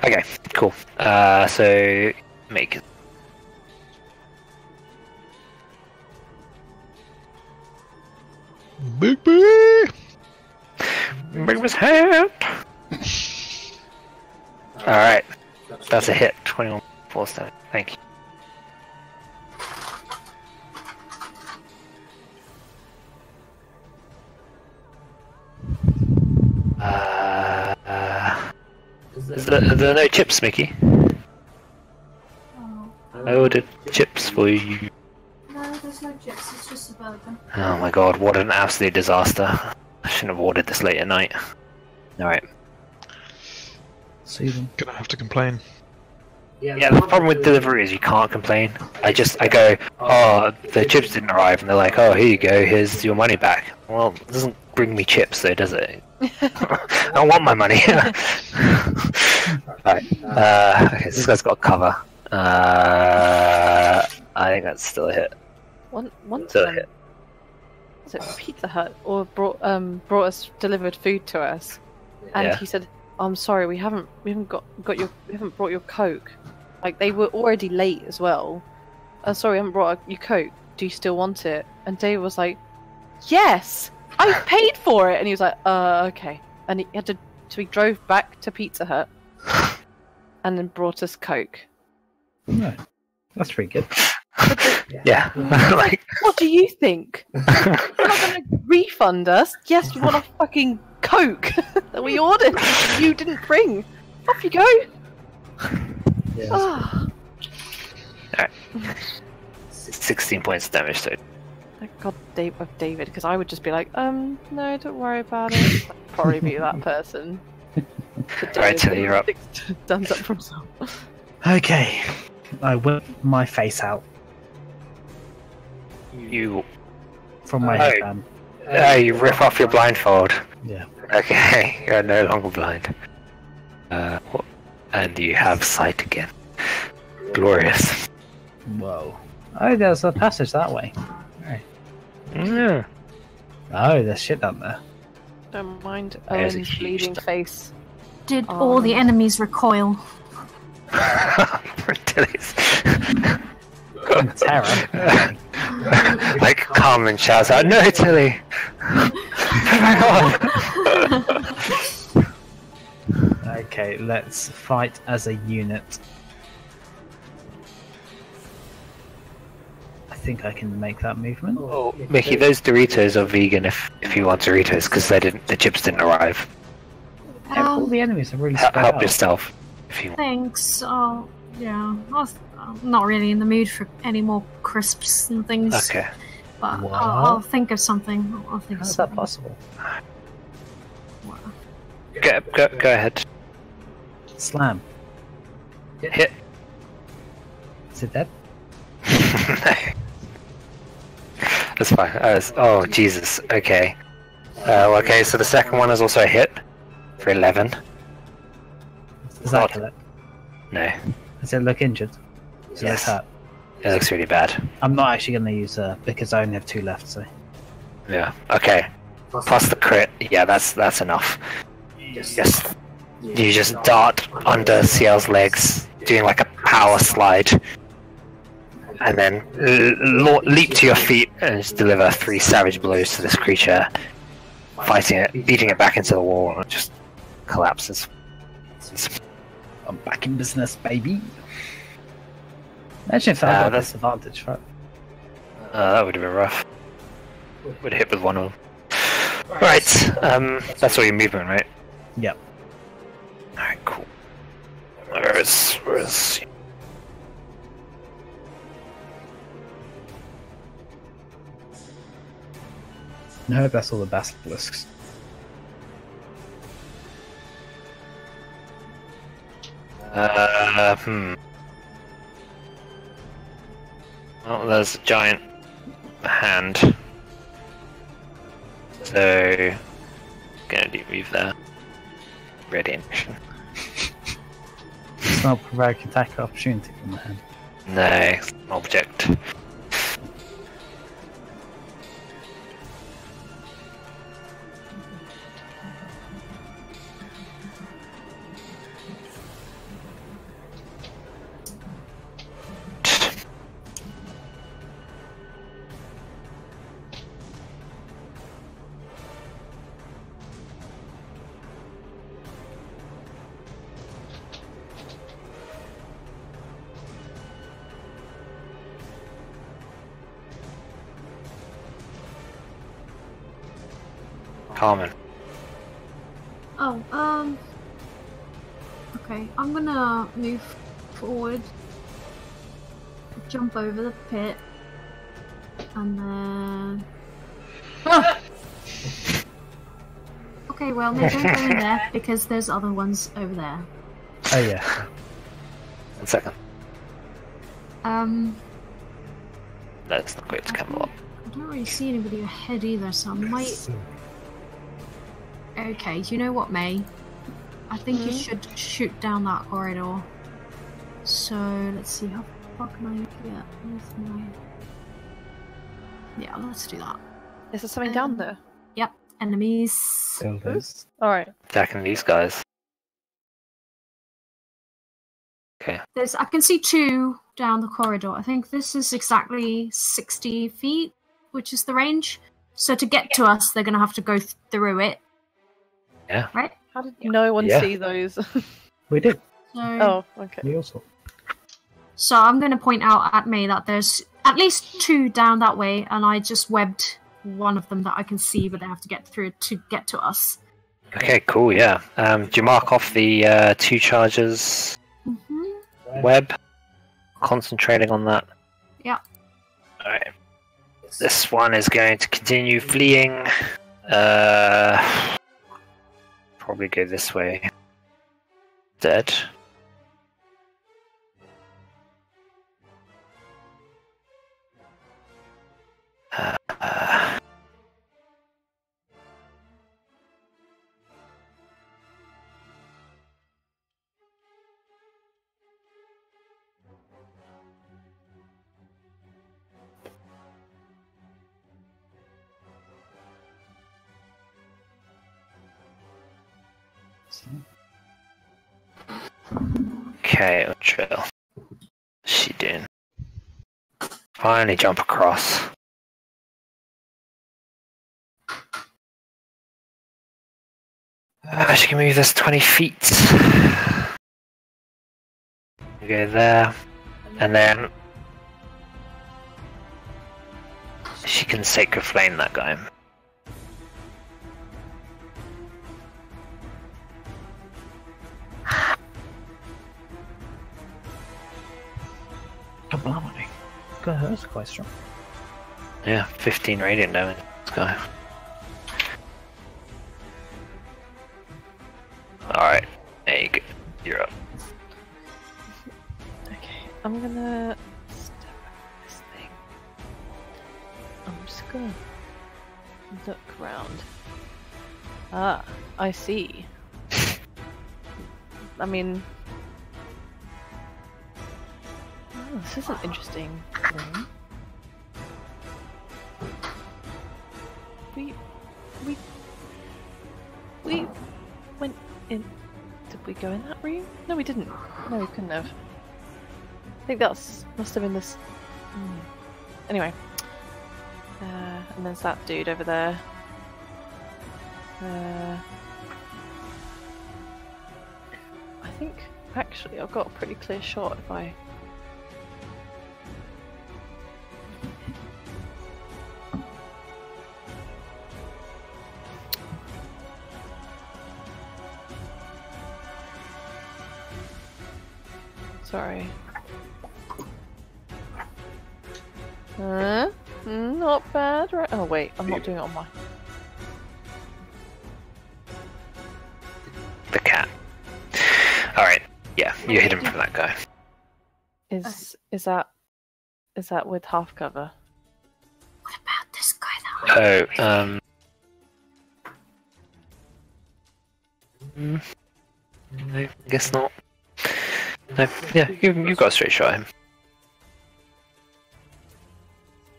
Okay, cool. Uh, so make it. Big B! Bring his hand. All right, that's a hit. Twenty-one force damage. Thank you. Uh, uh, is there, are there no chips, Mickey? I ordered chips for you. No, there's no chips, it's just a burger. Oh my god, what an absolute disaster. I shouldn't have ordered this late at night. Alright. See them. Gonna have to complain. Yeah, yeah the problem with delivery is you can't complain. I just, I go, oh, the chips didn't arrive, and they're like, oh, here you go, here's your money back. Well, it doesn't bring me chips though, does it? I don't want my money. Alright, uh, okay, this guy's got a cover. Uh, I think that's still a hit. One, one Still a hit. Was it Pizza Hut or brought um brought us delivered food to us, and Yeah. he said, "I'm sorry, we haven't we haven't got got your we haven't brought your Coke." Like they were already late as well. Uh, sorry, I haven't brought your Coke. Do you still want it? And Dave was like, "Yes, I paid for it." And he was like, "Uh, okay." And he had to so he drove back to Pizza Hut, and then brought us Coke. No, that's pretty good. Yeah. like, What do you think? You're not going to refund us? Yes, you want a fucking Coke that we ordered that you didn't bring. Off you go. Yeah. Ah, 16 points of damage, so thank God Dave of David, because I would just be like, um, no, don't worry about it. I'd probably be that person. Alright, David Tili, you're up. sticks- Stands up for himself. Okay, I whip my face out. You, From my Oh. headband. uh, you rip off your blindfold. Yeah. Okay, you're no longer blind. Uh, and you have sight again. Glorious. Whoa. Oh, there's a passage that way. Yeah. Oh, there's shit down there. Don't mind There's a Owynn's huge bleeding st- face. Did all the Oh. enemies recoil? Tili's. In terror. like Carmen shouts out, "No, Tili! Oh my god!" Okay, let's fight as a unit. I think I can make that movement. Oh, Mickey, those Doritos are vegan if if you want Doritos because they didn't the chips didn't arrive. Yeah, all Um, the enemies are really help out. yourself if you want. Thanks. Oh, yeah. I was, I'm not really in the mood for any more crisps and things. Okay. But What? I'll, I'll think of something. I'll think of How's that something. possible? Go, go, go ahead. Slam. Hit. Is it dead? no. That's fine. Uh, it's- oh, Jesus. Okay. Uh, okay, so the second one is also a hit for 11. Does that Not- kill it? No, Does it look injured? Does it look Yes. hurt? it looks really bad. I'm not actually going to use uh, because I only have two left. So Yeah. Okay. Plus the crit. Yeah, that's that's enough. Yes. You just dart under Ciel's legs, doing like a power slide, and then l- l- leap to your feet and just deliver three savage blows to this creature, fighting it, beating it back into the wall, and it just collapses. I'm back in business, baby. Imagine if I got that's- disadvantage. Right? Uh, that would have been rough. Would have hit with one of them. Right. Um, that's all your movement, right? Yep. Alright, cool. Where is where is No, that's all the basilisks. Uh hmm. Well there's a giant hand. So gonna do move there. Ready in action. It's not provoke attack opportunity from the hand. No, object. Carmen. Oh, um. Okay, I'm gonna move forward, jump over the pit, and then. Ah! Okay, well, no, don't go in there because there's other ones over there. Oh yeah. One second. Um, Let's not go to Camelot. I don't really see anybody ahead either, so I might. Okay, you know what, Mei? I think you Hmm? should shoot down that corridor. So let's see how far can I get with my. Yeah, let's do that. Is there something down Um, there? Yep, enemies. Builders. Alright. Attacking these guys. Okay. There's I can see two down the corridor. I think this is exactly sixty feet, which is the range. So to get to us, they're gonna have to go th- through it. Yeah. Right. How did no one Yeah. see those? We did. So, oh, okay. We also. so I'm gonna point out at me that there's at least two down that way, and I just webbed one of them that I can see, but they have to get through to get to us. Okay, cool, yeah. Um, do you mark off the uh, two charges hmm web? Concentrating on that. Yeah. Alright. This one is going to continue fleeing. Uh, probably go this way. Dead. Uh, Okay, Utrill. She doing? Finally jump across. Uh, she can move this 20 feet. Go there. And then she can sacred flame that guy. God, that's quite strong. Yeah, 15 radiant damage. Let's go. Alright, there you go. You're up. Okay, I'm gonna step back this thing. I'm just gonna look around. Ah, I see. I mean, oh, this is an interesting room. We, we, we went in. Did we go in that room? No, we didn't. No, we couldn't have. I think that's must have been this. Hmm. Anyway, uh, and there's that dude over there. Uh, I think actually I've got a pretty clear shot if I. Sorry. Huh? Not bad, right? Oh wait, I'm not doing it on my. The cat. Alright, yeah, you hit him from that guy. Is is that is that with half cover? What about this guy though? Oh, um. mm, No, I guess not. No, yeah, you, you got a straight shot at him.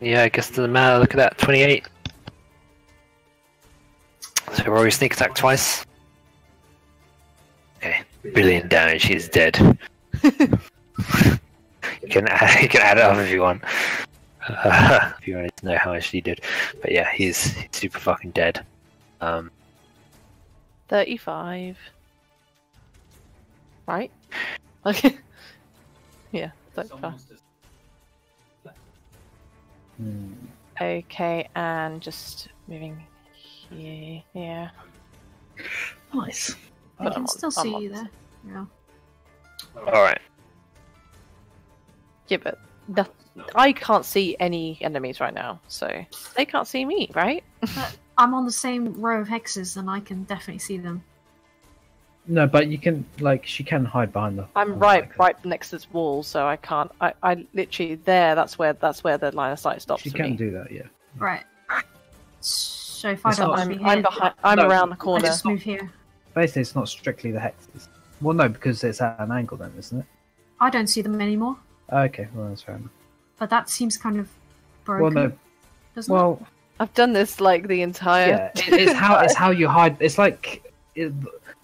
Yeah, I guess it doesn't matter. Look at that, 28. So always sneak attack twice. Okay, brilliant damage. He's dead. you can add, you can add it up if you want. Uh, if you wanted to know how much he did, but yeah, he's, he's super fucking dead. Um, Thirty-five. Right? Okay. yeah, thirty-five. Someone's just Hmm. Okay, and just moving here. Yeah. Nice. I can I'm on- still I'm see on you there. Yeah. all right. Yeah, but the, I can't see any enemies right now, so they can't see me, right? I'm on the same row of hexes and I can definitely see them. No, but you can like she can hide behind the. I'm right, the- right next to this wall, so I can't. I, I literally there. That's where that's where the line of sight stops She can me. do that, yeah. Right. So if I It's don't not- want I'm, be I'm behind. I'm No, around the corner. I corner. just move here. Basically, it's not strictly the hexes. Well, no, because it's at an angle, then, isn't it? I don't see them anymore, Okay, well that's fair enough. but that seems kind of broken. Well, no, doesn't it? well, I've done this like the entire. yeah, it's how it's how you hide. It's like it,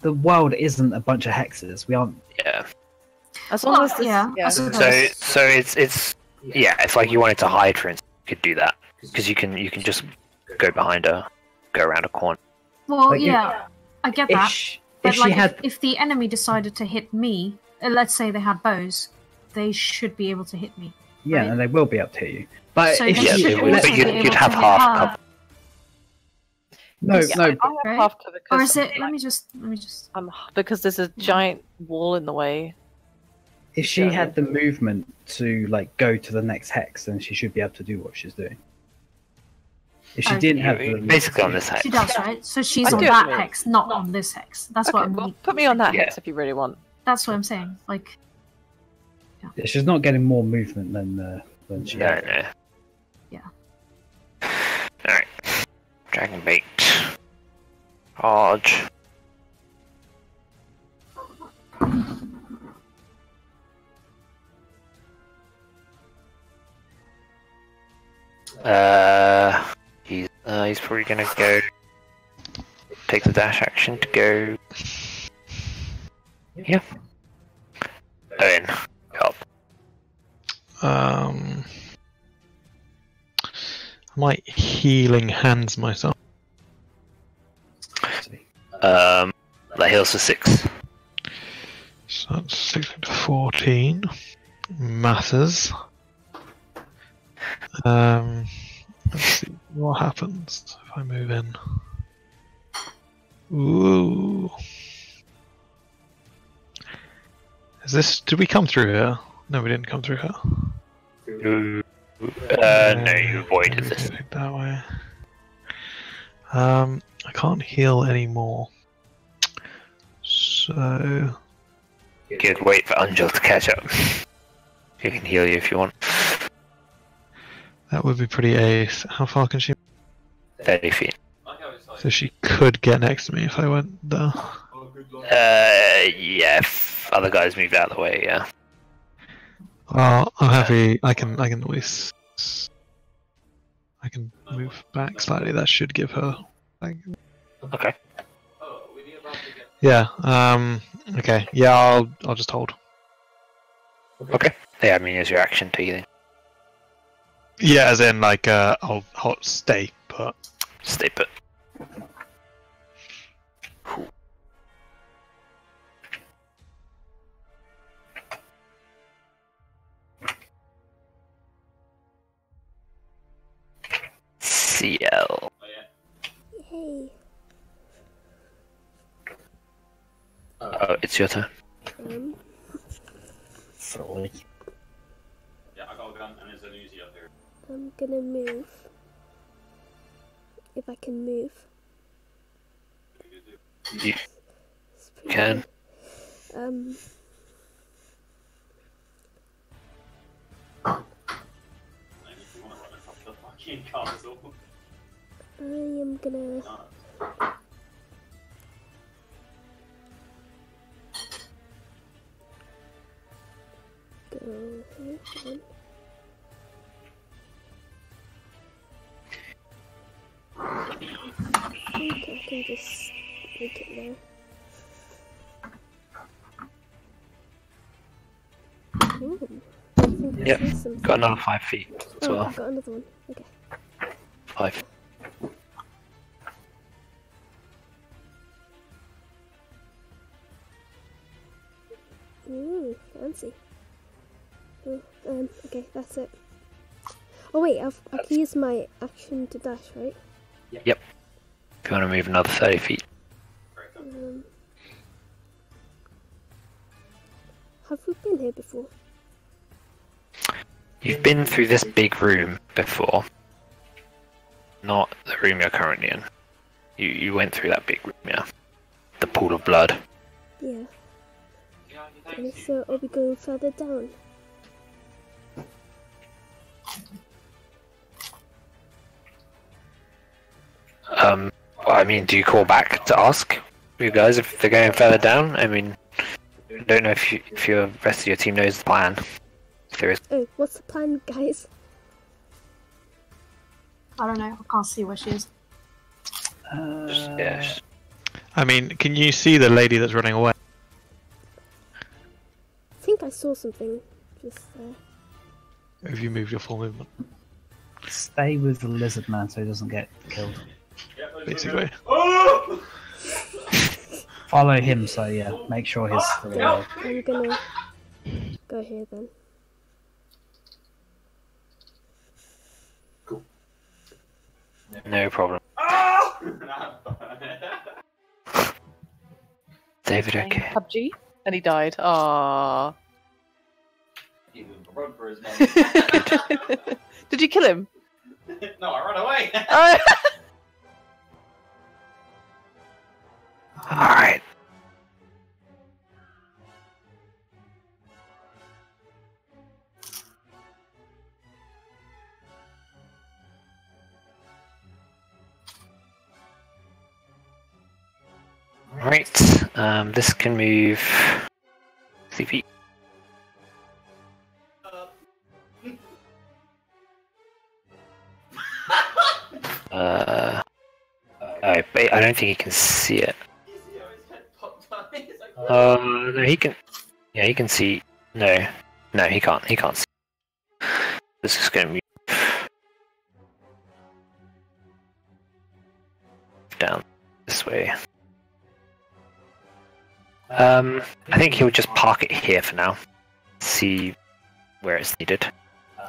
the world isn't a bunch of hexes. We aren't. Yeah. As long Well, as this, yeah, yeah. So so it's it's yeah, if like you wanted to hide, for instance, you could do that because you can you can just go behind her, go around a corner. Well, Like, if- yeah, I get that. she, But if like, she had, if, if the enemy decided to hit me, uh, let's say they had bows, they should be able to hit me. yeah, right? and they will be able to hit you. But So if then Yeah, she, she should but you'd, you'd have half her. cover. No, Yeah, no, I have Right. half cover Or is it? Let me just. Let me just. I'm because there's a giant wall in the way. if she Yeah. had the movement to like go to the next hex, then she should be able to do what she's doing. If she Oh. didn't have the basically on this hex. She does, right? So she's I on that hex, not on this hex. That's Okay, what I'm. well, put me on that Yeah. hex if you really want. That's what I'm saying. Like, Yeah, she's not getting more movement than uh, than she No, had. no. Yeah. Alright. Dragon Bait. Charge. Uh, he's uh, he's probably gonna go take the dash action to go Yeah. Owynn, help. Um, I might healing hands myself. Um, that heals for six. So that's 16 to 14. Matters. Um, let's see what happens if I move in. Ooh. Is this. Did we come through here? No, we didn't come through here. Uh, no, you avoided this. That way. Um, I can't heal anymore. So. Good, wait for Angel to catch up. He can heal you if you want. That would be pretty ace. How far can she? 30 feet. Like how it's like, So she could get next to me if I went there. Uh, yeah, if other guys moved out of the way, yeah. Well, I'm happy. I can. I can always. I can move back slightly. That should give her. Like, Okay. Are we about to get yeah. Um. Okay. Yeah. I'll. I'll just hold. Okay. Yeah, I mean, it's your action to healing. Yeah. As in, like, uh, I'll, I'll stay put. Stay put. Ciel. Oh, yeah. Hey, Oh, it's your turn. um, Sorry. Yeah, I got a gun and there's an Uzi up here. I'm gonna move. If I can move. You It's pretty can. good. Um, I am gonna. Go here. I think I can just make it there. Ooh, I I Yep, got another five feet as Oh, well. I've got another one. Okay. Five. Ooh, fancy. Oh, um, okay, that's it. Oh wait, I've, I can use my action to dash, right? Yep. If you want to move another 30 feet. Um, have we been here before? You've been through this big room before. Not the room you're currently in. You you went through that big room, yeah. The pool of blood. Yeah. Yeah, And thanks. so are we going further down? Um, I mean, do you call back to ask you guys if they're going further down? I mean, I don't know if you, if your rest of your team knows the plan. If there is, Oh, what's the plan, guys? I don't know. I can't see where she is. Uh, just, yeah, just- I mean, can you see the lady that's running away? I saw something just there. If you move your full movement, Stay with the lizard man so he doesn't get killed. Yeah, those are basically. Oh! Follow him, so yeah, make sure he's still alive. I'm gonna go here then. no problem. David, Playing okay. PUBG, and he died. Ah. He was run for his life. Did you kill him? no, I ran away. Oh. Alright. Right, um, this can move three Uh, I, I don't think he can see it. You see how his head popped up? He's like, Uh, no, he can. Yeah, he can see. No, no, he can't. He can't see. This is going to be down this way. Um, I think he'll just park it here for now. See where it's needed,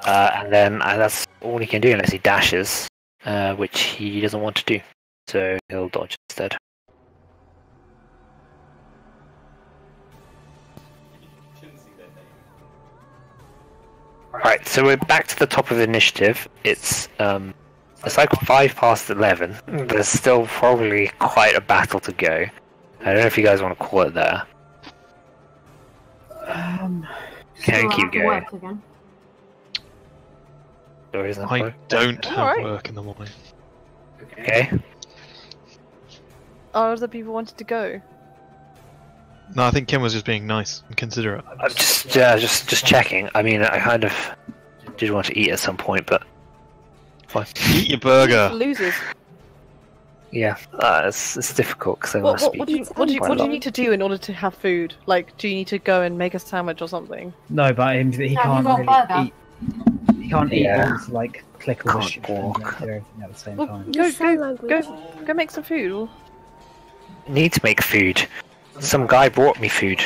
uh, and then uh, that's all he can do unless he dashes, uh, which he doesn't want to do. So he'll dodge instead. Alright, so we're back to the top of the initiative. It's um, it's like five past eleven. There's still probably quite a battle to go. I don't know if you guys want to call it there. Um, Can keep going. Work again. Or isn't I it? don't have Alright. work in the morning. Okay. Are other people wanted to go? No, I think Kim was just being nice and considerate. I'm just yeah, just just checking. I mean, I kind of did want to eat at some point, but Eat your burger. Losers. yeah, uh, it's it's difficult because I What, what, what, do you, what, do you, what do you need to do in order to have food? Like, do you need to go and make a sandwich or something? no, but him, he Yeah, can't really eat. He can't eat Yeah. and like click all the Can't shit and walk. do everything at the same Well, time. go, go, go, go make some food. Need to make food. Some guy brought me food.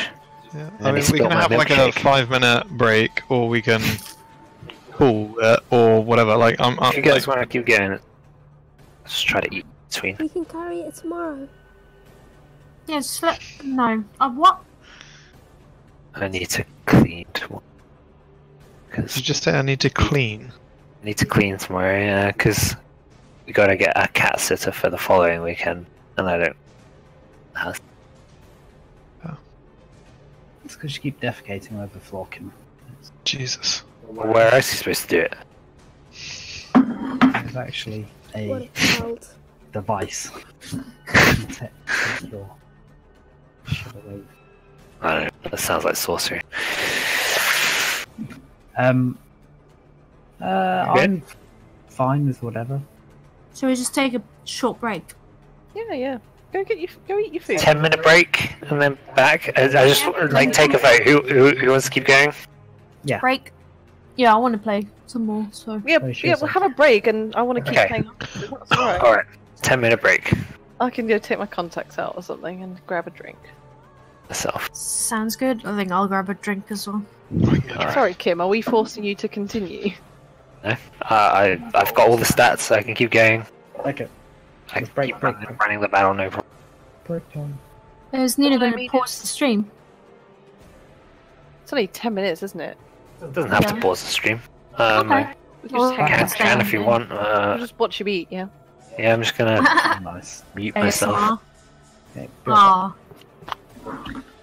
Yeah. And I mean, he we can spilled my have like a five minute break, or we can call it, or whatever. Like, I'm, I'm you guys like, want to keep going, just try to eat between. We can carry it tomorrow. Yeah, just let. No. Uh, what? I need to clean tomorrow. Did you just say I need to clean? I need to clean tomorrow, yeah, because we gotta get a cat sitter for the following weekend, and I don't. have- oh. It's because you keep defecating over floor, Kim. Jesus. Where else are you supposed to do it? It's actually a device. Take your shit away. I don't know. That sounds like sorcery. Um, uh, Okay. I'm fine with whatever. Shall we just take a short break? Yeah, yeah. Go get your, go eat your food. Ten minute break and then back. I, I just like take a vote. Who, who who wants to keep going? Yeah. Break. Yeah, I want to play some more. So Yeah, Oh, yeah. We'll have a break, and I want to keep Okay. playing. That's alright. All right, ten minute break. I can go take my contacts out or something and grab a drink. Myself. sounds good. I think I'll grab a drink as well. Alright. Sorry, Kim. Are we forcing you to continue? No, uh, I I've got all the stats. So I can keep going. Okay, I Let's can break, keep break, running, break. running the battle. No problem. break time. Is Nina going to pause the stream? It's only ten minutes, isn't it? It doesn't have to pause the stream. Um, Okay. We can just Can, can if you there. want. We'll Uh, just watch you eat. Yeah. yeah, I'm just gonna Nice. mute myself. ASMR. Okay, Thank you.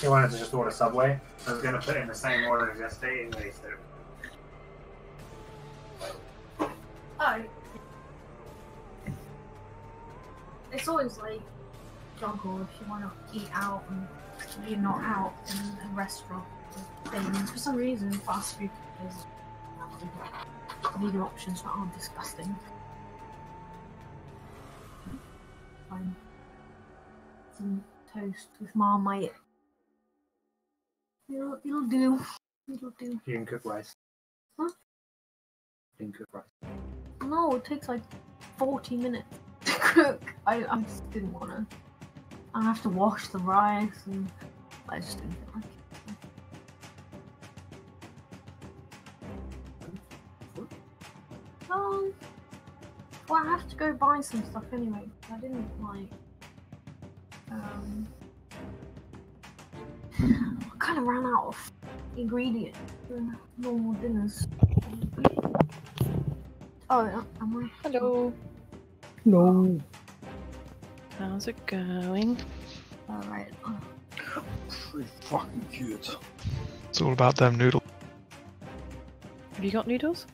Actually wanted to just order Subway. I was gonna put it in the same order as yesterday and waste it. Oh. It's always like juggle if you want to eat out and you're not out in a restaurant. For some reason, fast food is vegan options that aren't disgusting. Fine. Some toast with marmite. It'll, it'll do. It'll do. You can cook rice. Huh? You can cook rice. No, it takes like 40 minutes to cook. I, I just didn't want to. I have to wash the rice and I just didn't feel like it. Um, well, I have to go buy some stuff anyway. I didn't like. Um, kind of ran out of ingredients for normal dinners. Oh, yeah, am I? Hello. No. How's it going? Alright. Pretty fucking good. It's all about them noodles. Have you got noodles?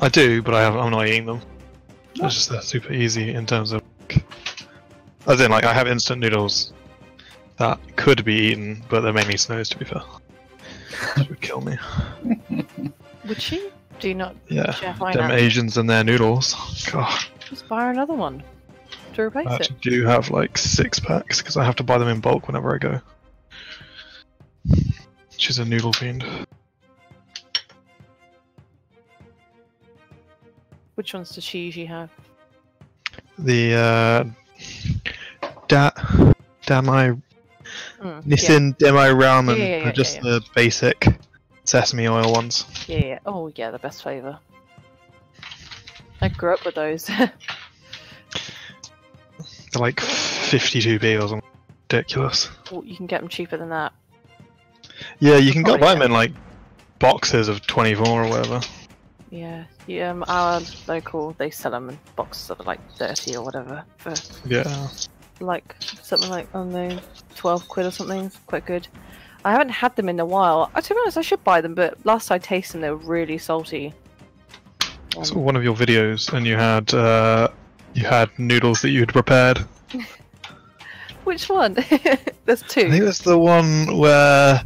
I do, but I have, I'm not eating them. It's just they're super easy in terms of. As in, like, I have instant noodles that could be eaten, but they're mainly snows, to be fair. Which would kill me. Would she? Do you not? Yeah. Them? Asians and their noodles. God. Just buy another one to replace I it. actually do have like six packs because I have to buy them in bulk whenever I go. She's a noodle fiend. Which ones does she usually have? The uh, da damai Mm, Nissin Demae Ramen Yeah, yeah, yeah, are just yeah, the basic sesame oil ones. Yeah, yeah, yeah. Oh, yeah, the best flavour. I grew up with those. They're like 52p or something ridiculous. Oh, you can get them cheaper than that. Yeah, you can go Oh, buy yeah. them in like boxes of 24 or whatever. Yeah, yeah. Um, our local they sell them in boxes of like thirty or whatever for Yeah. Like something like on the twelve quid or something. It's quite good. I haven't had them in a while. Uh, to be honest, I should buy them, but last I tasted them, they were really salty. I saw one of your videos and you had uh, you had noodles that you had prepared. Which one? There's two. I think was the one where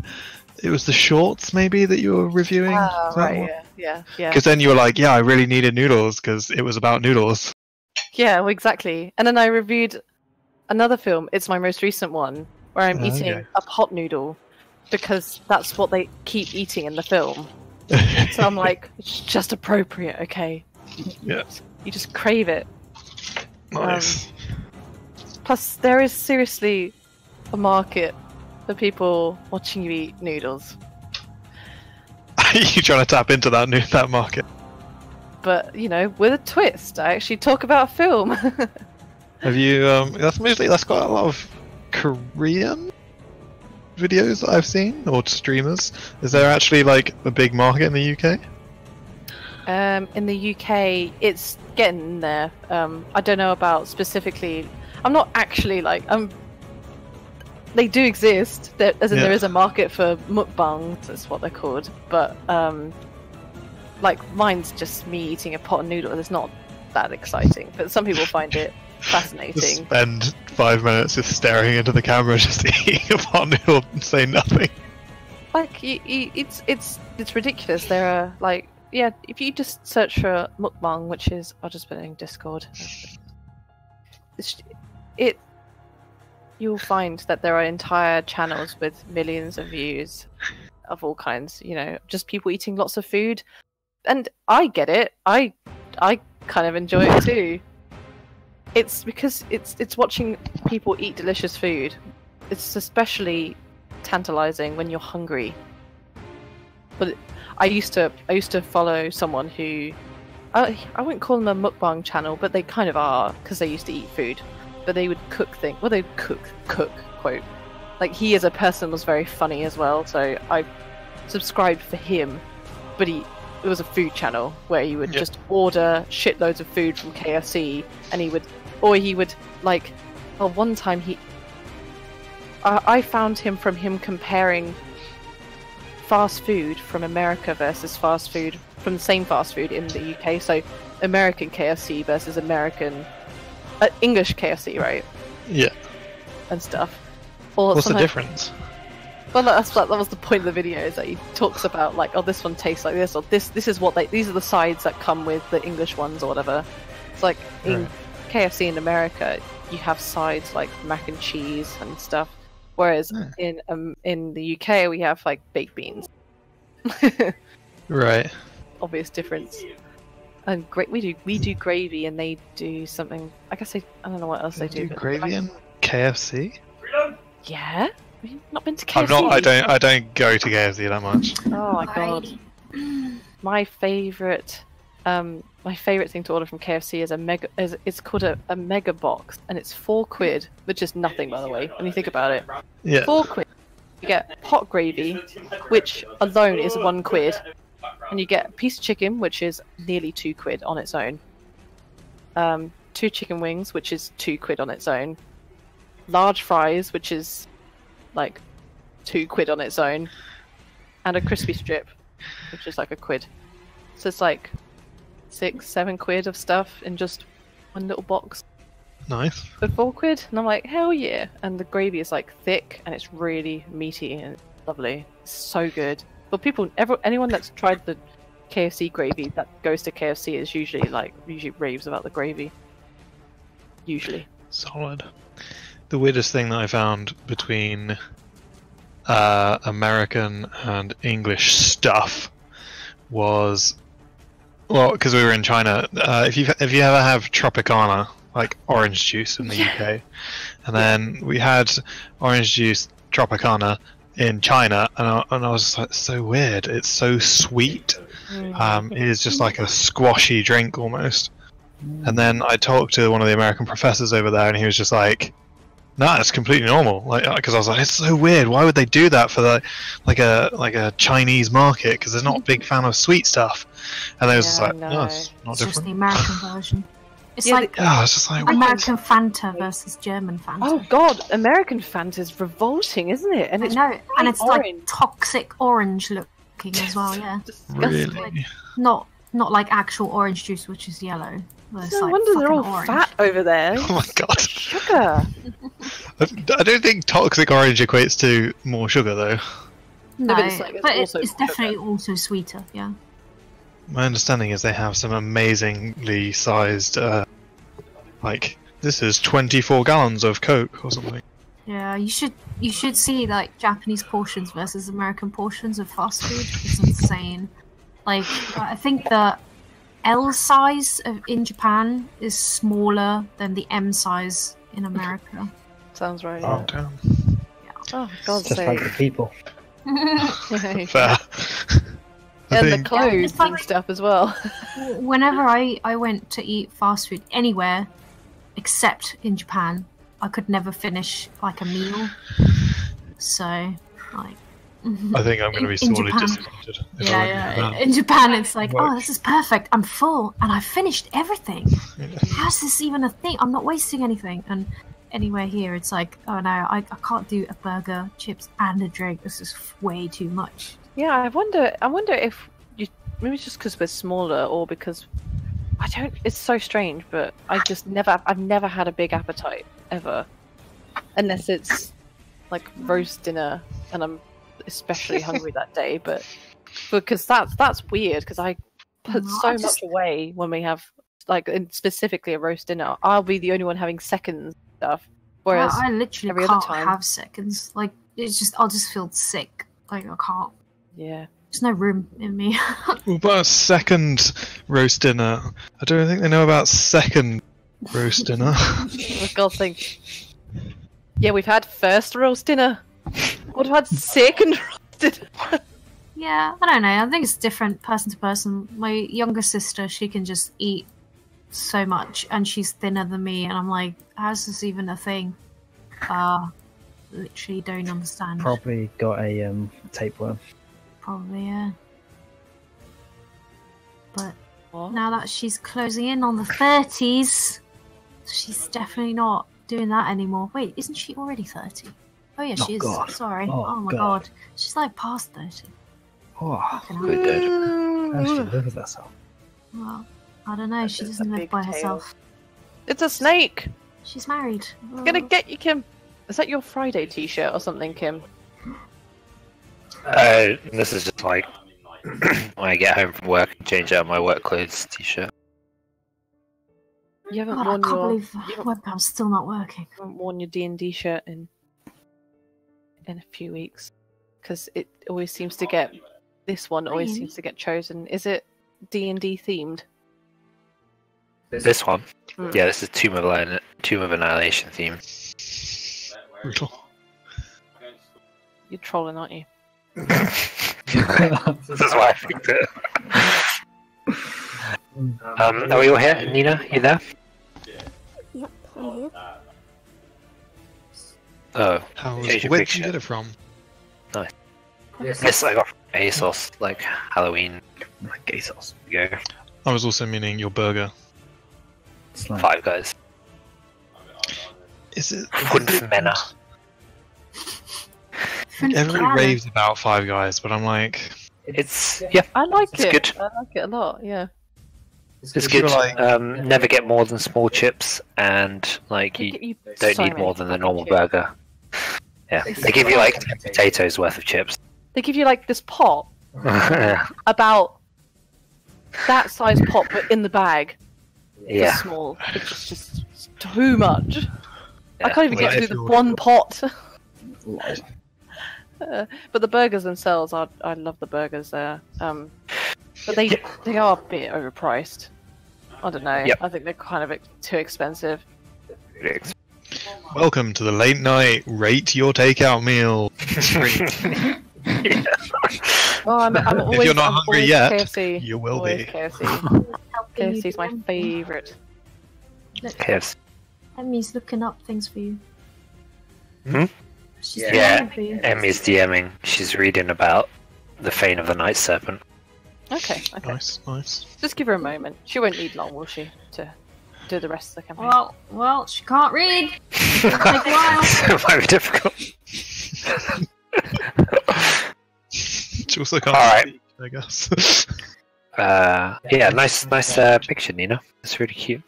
it was the shorts maybe that you were reviewing. Ah, right. one? Yeah, yeah, yeah. Because then you were like, yeah, I really needed noodles because it was about noodles. Yeah, well, exactly. And then I reviewed another film. It's my most recent one, where I'm Oh, eating a pot noodle because that's what they keep eating in the film. So I'm like, it's just appropriate, okay? yeah, You just crave it. nice. Um, plus, there is seriously a market for people watching you eat noodles. Are you trying to tap into that new that market? But, you know, with a twist. I actually talk about a film. Have you? Um, that's mostly that's got a lot of Korean videos that I've seen or streamers. Is there actually like a big market in the UK? Um, in the UK, it's getting there. Um, I don't know about specifically. I'm not actually like um. They do exist. There, as in, Yeah. is a market for mukbang. That's what they're called. But um, like mine's just me eating a pot of noodles. It's not that exciting. But some people find it Just fascinating. spend five minutes just staring into the camera, just eating a pot noodle and say nothing. Like you, you, it's it's it's ridiculous. There are like yeah. If you just search for mukbang, which is I'll just put it in Discord. It's, it you'll find that there are entire channels with millions of views of all kinds. You know, just people eating lots of food, and I get it. I I kind of enjoy it too. It's because it's it's watching people eat delicious food. It's especially tantalizing when you're hungry. But it- I used to I used to follow someone who I I wouldn't call them a mukbang channel, but they kind of are because they used to eat food. But they would cook things. Well, they cook cook quote. Like he as a person was very funny as well, so I subscribed for him. But he it was a food channel where he would Yeah. just order shitloads of food from KFC, and he would or he would like. Well, one time he I, I found him from him comparing fast food from America versus fast food from the same fast food in the UK. So American KFC versus American uh, English KFC, right? Yeah. And stuff. Or What's the difference? Well, that's that was the point of the video is that he talks about like, oh, this one tastes like this, or this this is what they these are the sides that come with the English ones or whatever. It's like in Right. KFC in America, you have sides like mac and cheese and stuff, whereas Hmm. in um in the UK we have like baked beans. Right. Obvious difference. And great, we do we do gravy, and they do something. I guess they. I don't know what else they do. Do gravy and KFC? Yeah. Have you not been to KFC? I'm not. I don't. I don't go to KFC that much. Oh my god. My favorite, um, my favorite thing to order from KFC is a mega. Is, it's called a, a mega box, and it's four quid, which is nothing, by the way. When you think about it, Yeah. four quid. You get pot gravy, which alone is one quid, and you get a piece of chicken, which is nearly two quid on its own. Um, two chicken wings, which is two quid on its own. Large fries, which is like two quid on its own, and a crispy strip, which is like a quid. So it's like six, seven quid of stuff in just one little box Nice. for four quid. And I'm like, hell yeah! And the gravy is like thick and it's really meaty and lovely. It's so good. But people, ever, anyone that's tried the KFC gravy that goes to KFC is usually like usually raves about the gravy. Usually. Solid. The weirdest thing that I found between uh, American and English stuff was well, because we were in China. Uh, if you if you ever have Tropicana, like orange juice in the UK, and then we had orange juice Tropicana in China, and I, and I was just like, so weird. It's so sweet. Um, it is just like a squashy drink almost. And then I talked to one of the American professors over there, and he was just like, "No, it's completely normal." Like, uh, because I was like, "It's so weird. Why would they do that for the like a like a Chinese market? Because they're not a big fan of sweet stuff." And they was just Yeah, like, no. "No, it's not It's just the American version. It's Yeah, like Yeah, I was just like, "What?" American Fanta versus German Fanta. Oh god, American Fanta is revolting, isn't it? And I it's know, and it's like toxic orange looking as well. Yeah, disgusting. really? not not like actual orange juice, which is yellow. But it's No like wonder they're all orange. fat over there. Oh my god! Sugar. I don't think toxic orange equates to more sugar though. No, but it's like- it's but also it's sugar. definitely also sweeter. Yeah. My understanding is they have some amazingly sized, uh, like this is 24 gallons of Coke or something. Yeah, you should you should see like Japanese portions versus American portions of fast food. It's insane. Like I think the L size of, in Japan is smaller than the M size in America. Sounds right. Oh. Damn. Oh, God's Just like the people. and Fair. I the think, clothes It's like- and stuff as well. Whenever I I went to eat fast food anywhere, except in Japan, I could never finish like a meal. So like. I think I'm going to be In- in sorely Japan. disappointed. Yeah, yeah. Japan. In Japan, it's like, oh, this is perfect. I'm full, and I finished everything. How's this even a thing? I'm not wasting anything. And anywhere here, it's like, oh no, I, I can't do a burger, chips, and a drink. This is way too much. yeah, I wonder. I wonder if you maybe it's just because we're smaller, or because I don't. It's so strange, but I just never. I've never had a big appetite ever, unless it's like roast dinner, and I'm especially hungry that day. But because that's that's weird because I put No, so I just- much away when we have like in specifically a roast dinner. I'll be the only one having seconds stuff. Whereas I, I literally every can't time- have seconds. Like, it's just, I'll just feel sick. Like, I can't. yeah, There's no room in me. What about a second roast dinner? I don't think they know about second roast dinner. for God's sake. Yeah, we've had first roast dinner. What have had second roast dinner? Yeah, I don't know. I think it's different person to person. My younger sister, she can just eat so much, and she's thinner than me, and I'm like, how's this even a thing? Uh, literally don't understand. Probably got a um, tapeworm. Probably, yeah. But What? now that she's closing in on the 30s, she's definitely not doing that anymore. Wait, isn't she already 30? Oh, yeah, Oh, she. God. Sorry. Oh, Oh, my God. god. She's like past 30. Oh, Good, good. how does she live with herself? Well, I don't know. She doesn't live by tale. herself. It's a snake. She's married. It's gonna get you, Kim. Is that your Friday T-shirt or something, Kim? Uh, this is just like when I get home from work and change out my work clothes t-shirt. You haven't God, I can't your believe you webcam's still not working. haven't worn your D and D shirt in in a few weeks because it always seems to get this one always Really? seems to get chosen. Is it D and D themed? This one. Mm. Yeah, this is Tomb of, Annihil- Tomb of Annihilation theme. Brutal. You're trolling, aren't you? this is why I picked it. Um, Um, are we all here? Nina, you there? Yep, I'm here. Oh, How was, Change your where did you get it from? Yes, this I got from ASOS, like Halloween. Like ASOS. Go. I was also meaning your burger. It's like, Five guys. Is it? Fünf Männer. Everyone raves about Five Guys, but I'm like, It's yeah, I like It's it. good. I like it a lot. Yeah. it's It's good. like- Um, never get more than small chips, and like you you don't so need more than the normal chips. burger. Yeah, they give you like ten potatoes worth of chips. They give you like this pot yeah, about that size pot, but in the bag. It's yeah. small. It's just, just it's too much. I can't even Well, get through the you're- one pot. Uh, but the burgers themselves, I I love the burgers there. Um, but they they are a bit overpriced. I don't know. Yep. I think they're kind of too expensive. Welcome to the late night rate your takeout meal. Well, I'm, I'm always, you're not I'm hungry yet, KFC. you will always be. KFC. KFC is my favorite. KFC. Emmy's looking up things for you. Hmm? She's Yeah. looking for you. Emmy's DMing. She's reading about the Fane of the Night Serpent. Okay, okay. Nice, nice. Just give her a moment. She won't need long, will she, to do the rest of the campaign? Well, well, she can't read. take a while. it might difficult. She also can't Alright. speak, I guess. Uh, yeah, nice, nice uh, picture, Nina. It's really cute.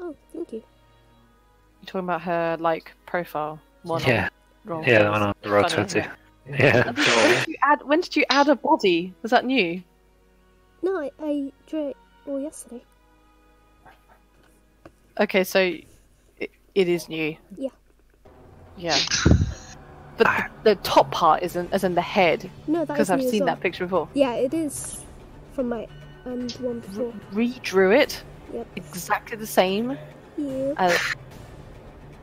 Oh, thank you. You're talking about her like profile one. on Yeah, Roll yeah, the one on the Roll20. isn't Yeah. When did you add? When did you add a body? Was that new? No, I, I drew it all yesterday. Okay, so it, it is new. Yeah. Yeah. But the, the top part isn't, as in the head, No, that because I've new as seen well. that picture before. Yeah, it is from my um one before. Redrew it Yep. exactly the same Yeah. as.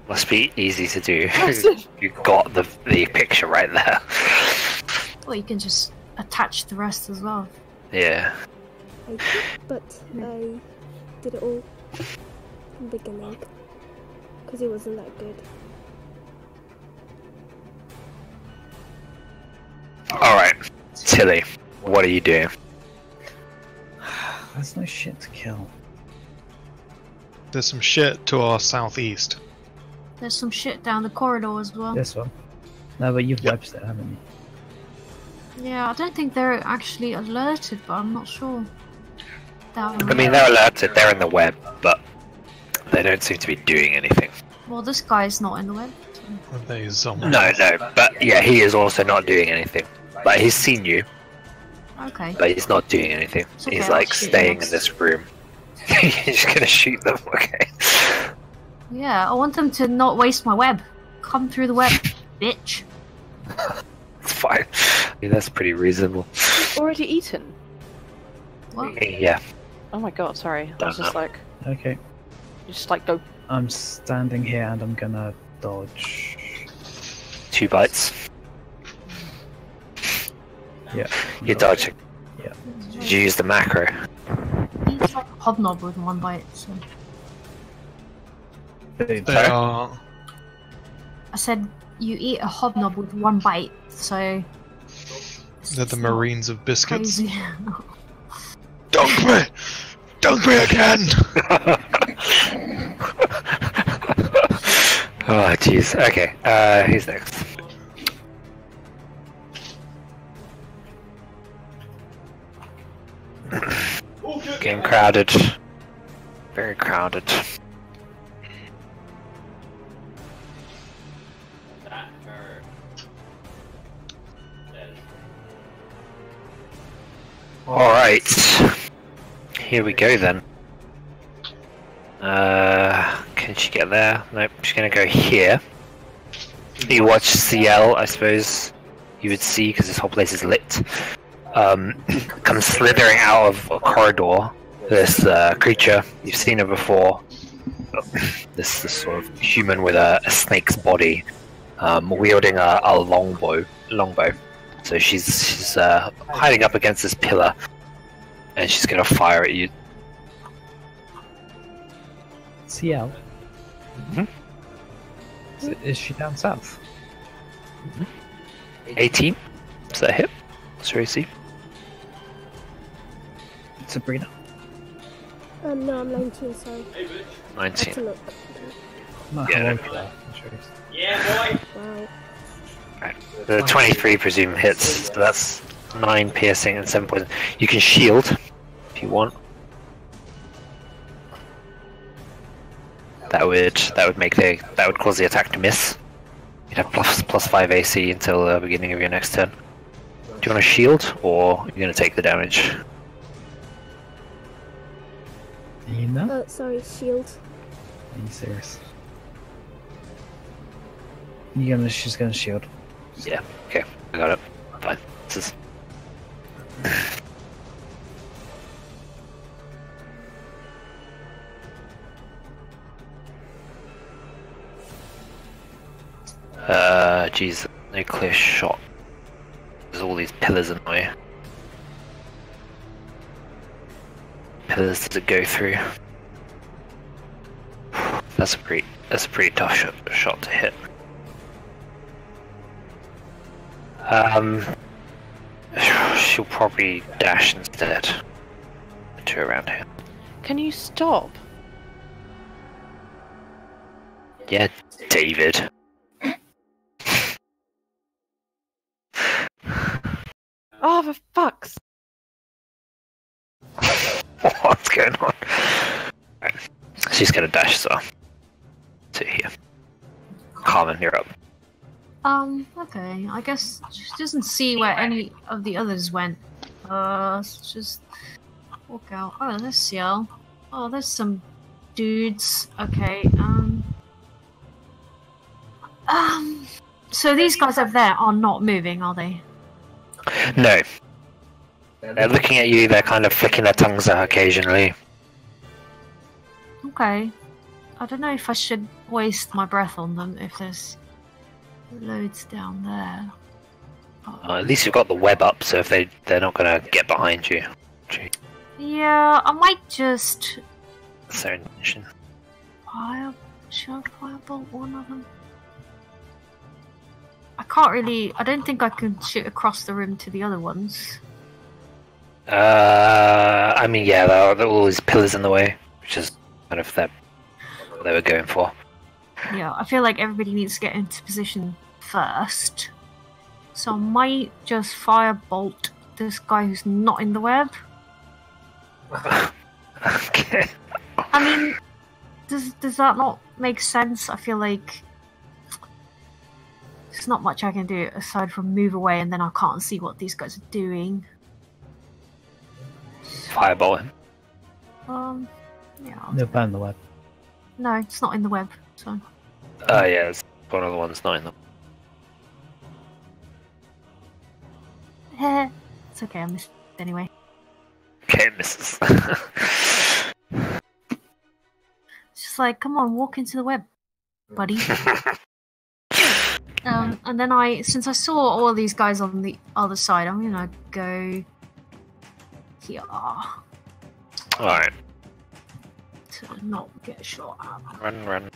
Must be easy to do. Massive. you got the the picture right there. Or you can just attach the rest as well. Yeah. I did, but I did it all from the beginning because it wasn't that good. All right, Tili, what are you doing? There's no shit to kill. There's some shit to our southeast. There's some shit down the corridor as well. This one. No, but you've Yep. webs it, haven't you? Yeah, I don't think they're actually alerted, but I'm not sure. That I mean, they're alerted. They're in the web, but they don't seem to be doing anything. well, this guy's not in the web. so- Are they zombies? No, no, but yeah, he is also not doing anything. But he's seen you, Okay. but he's not doing anything. Okay, He's like staying in this room. You're just gonna shoot them, okay? Yeah, I want them to not waste my web. Come through the web, bitch. It's fine. I mean, that's pretty reasonable. Already eaten. What? Yeah. Oh my god, sorry. I was Don't just know. like, Okay. You just like go. I'm standing here and I'm gonna dodge. Two bites. Yeah. You're dodging. Yeah. Did you use the macro? He's like a hobnob with one bite. So They are. I said you eat a hobnob with one bite. So They're the Marines of biscuits. Crazy. Dunk me! Dunk me again! oh, jeez. Okay. Uh, who's next? Getting crowded. Very crowded. Alright. Here we go then. Uh, can she get there? Nope, she's gonna go here. You watch Ciel, I suppose you would see because this whole place is lit. um, comes slithering out of a corridor. This uh, creature, you've seen her before. This, this sort of human with a, a snake's body, um, wielding a, a longbow. Longbow. So she's she's uh, hiding up against this pillar, and she's gonna fire at you. Ciel. Mhm. Is, is she down south? 18. Is that a hit? What's your AC? Sabrina. Um, no, I'm 19, sorry. Hey, bitch. I have to 19. look. Not Yeah, how no. old you are. I'm sure Yeah, boy. Wow. The 23 presume hits. So that's 9 piercing and 7 poison. You can shield if you want. That would that would make the that would cause the attack to miss. You'd have plus plus five AC until the beginning of your next turn. Do you want to shield or are you going to take the damage? You know? Uh, sorry, shield. Are you serious? You're gonna? She's gonna shield. Yeah. Okay. I got it. Fine. This is Uh, jeez, no clear shot. There's all these pillars in the way. Pillars does it go through? That's a pretty, that's a pretty tough shot, shot to hit. Um, she'll probably dash instead. To around here. Can you stop? Yeah, David. Oh, for fuck's What's going on? Right. She's gonna dash so to here. Carmen, you're up. Um, okay. I guess she doesn't see where any of the others went. Uh, let's just walk out. Oh, there's Ciel. Oh, there's some dudes. Okay, um. Um. So these guys over there are not moving, are they? No. They're looking at you, they're kind of flicking their tongues out occasionally. Okay. I don't know if I should waste my breath on them if there's loads down there. Uh, at least you've got the web up, so if they, they're not gonna get behind you. Gee, Yeah, I might just That's their intention. fire. Should I firebolt one of them? I can't really. I don't think I can shoot across the room to the other ones. Uh, I mean, yeah, there are, there are all these pillars in the way, which is kind of what they were going for. Yeah, I feel like everybody needs to get into position first. So I might just firebolt this guy who's not in the web. okay. I mean, does does that not make sense? I feel like there's not much I can do aside from move away, and then I can't see what these guys are doing. Fireball him. Um, yeah, I'll- No, burn the web. no, it's not in the web. So Oh, yeah, it's one of the ones not in them. it's okay. I missed anyway. Okay, misses. It's just like, come on, walk into the web, buddy. Um, and then I, since I saw all these guys on the other side, I'm gonna go here Alright, to not get shot at. run, run.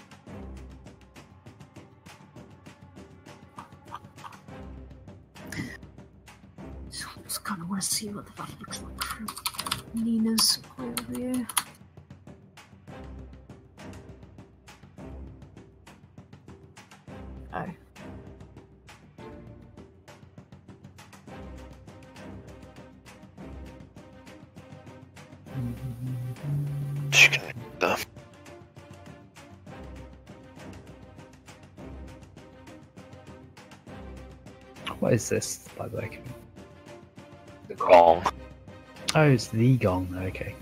Just kind of want to see what the fuck looks like from Nina's point of view. Oh. She can What is this, by the way? Gong. Oh, it's the gong. Okay.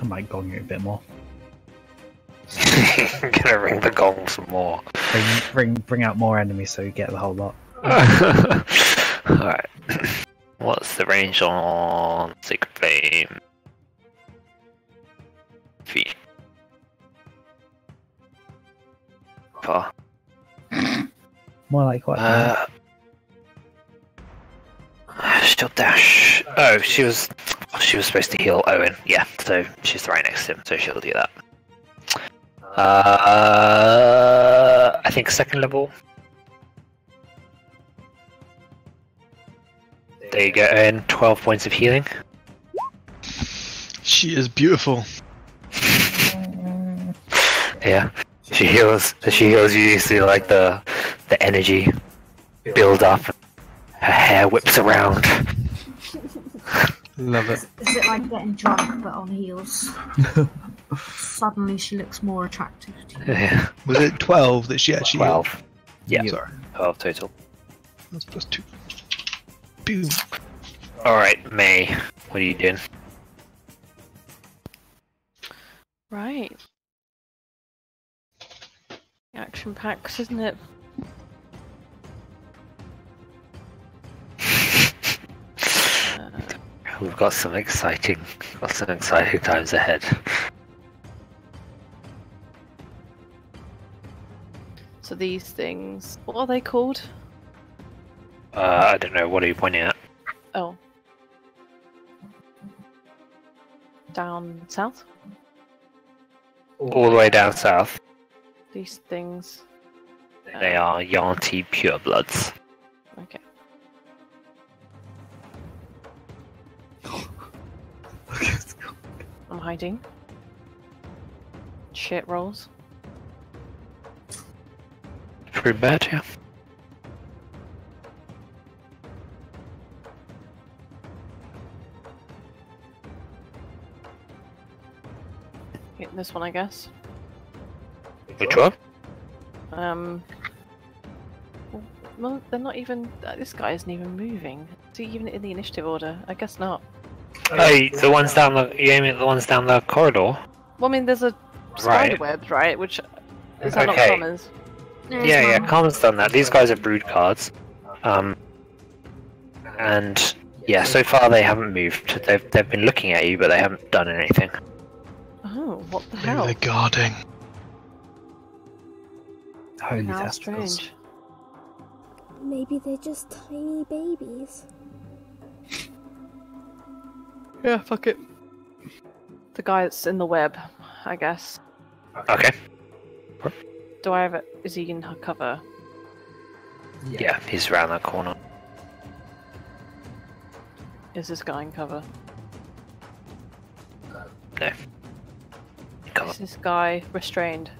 I might gong you a bit more. gonna ring the gong some more. bring bring bring out more enemies so you get the whole lot. Alright. What's the range on Sacred Flame? Feet. Far. More like what? Uh, she'll dash. Oh, she was. She was supposed to heal Owynn. Yeah, so she's right next to him, so she'll do that. Uh, I think second level. There you go, Owynn. Twelve points of healing. She is beautiful. Yeah, she heals. She heals you. You see like the the energy build up. Her hair whips around. Love it. Is it like getting drunk but on heels? Suddenly she looks more attractive to you. Yeah, Was it 12 that she actually twelve. Yeah, Sorry. twelve total. That's plus two. Boom. All right, Mei. What are you doing? Right. Action packs, isn't it? We've got some exciting, got some exciting times ahead. so these things, what are they called? Uh, I don't know. What are you pointing at? Oh. Down south? All the way down south. These things. They are yuan-ti purebloods. Okay. I'm hiding. Shit rolls. Pretty bad, yeah. Hit this one, I guess. Which one? Um. Well, they're not even. uh, This guy isn't even moving. Is he even in the initiative order? I guess not. Hey, the ones down the you aim at the ones down the corridor. Well, I mean, there's a spider Right. webs, right? Which is that not Okay. commons? There is Yeah, yeah. one. Colin's done that. These guys are broodguards. Um, and yeah, so far they haven't moved. They've they've been looking at you, but they haven't done anything. Oh, what the Maybe hell? they're guarding. Holy How testicles. strange. Maybe they're just tiny babies. Yeah, fuck it. The guy that's in the web, I guess. Okay. Do I have it? Is he in her cover? Yeah, he's around that corner. Is this guy in cover? Come on. Is this guy restrained?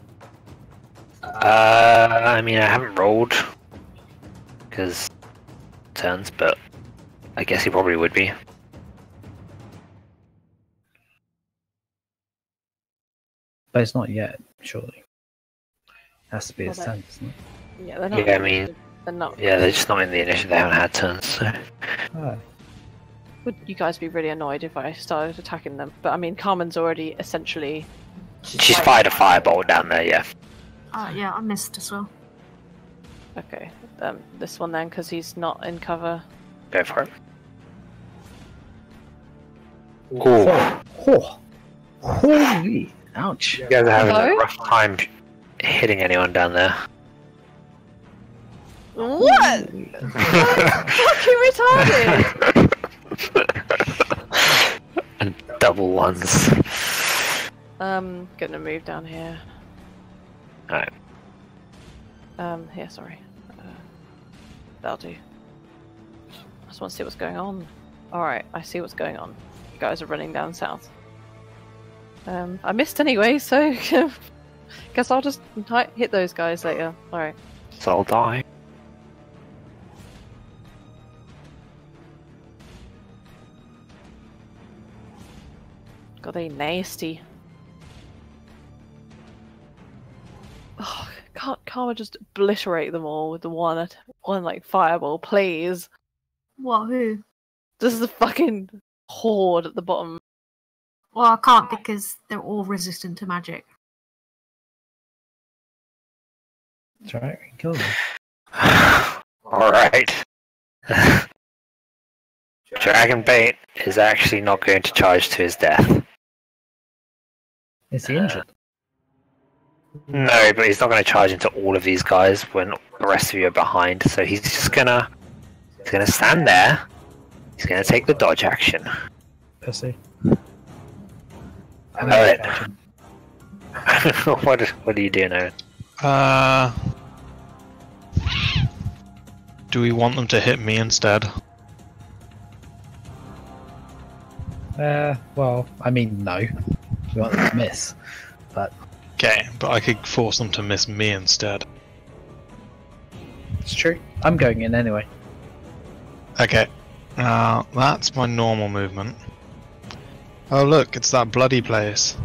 Uh, I mean, I haven't rolled because turns, but I guess he probably would be. But it's not yet, surely. Has to be Well, his turn, doesn't it? Yeah, they're not. Yeah, I mean- they're not. Yeah, they're just not in the initiative. They haven't had turns. So. Oh. Would you guys be really annoyed if I started attacking them? But I mean, Carmen's already essentially. She's fired a fireball down there. Yeah. Oh, yeah, I missed as well. Okay, um, this one then, because he's not in cover. Go for it. Ooh. Oh. Holy! Ouch. You guys are having Hello? a rough time hitting anyone down there. What? Fucking retarded! and double ones. um, gonna move down here. Alright. Um, here, sorry. Uh, that'll do. I just want to see what's going on. Alright, I see what's going on. You guys are running down south. Um, I missed anyway, so guess I'll just hit those guys later. Alright. So I'll die. God, they nasty. Oh, can't can't we just obliterate them all with the one one like fireball, please? What, who? This is a fucking horde at the bottom. Well, I can't because they're all resistant to magic. That's right. We kill them. All right. Dragon Bait is actually not going to charge to his death. Is he injured? Uh, no, but he's not going to charge into all of these guys when the rest of you are behind. So he's just gonna he's gonna stand there. He's gonna take the dodge action. Pussy. Oh, it. what what are you doing, Owynn? Uh, do we want them to hit me instead? Uh, well, I mean, no. We want them to miss. But Okay, but I could force them to miss me instead. it's true. I'm going in anyway. Okay, uh, that's my normal movement. Oh look, it's that bloody place.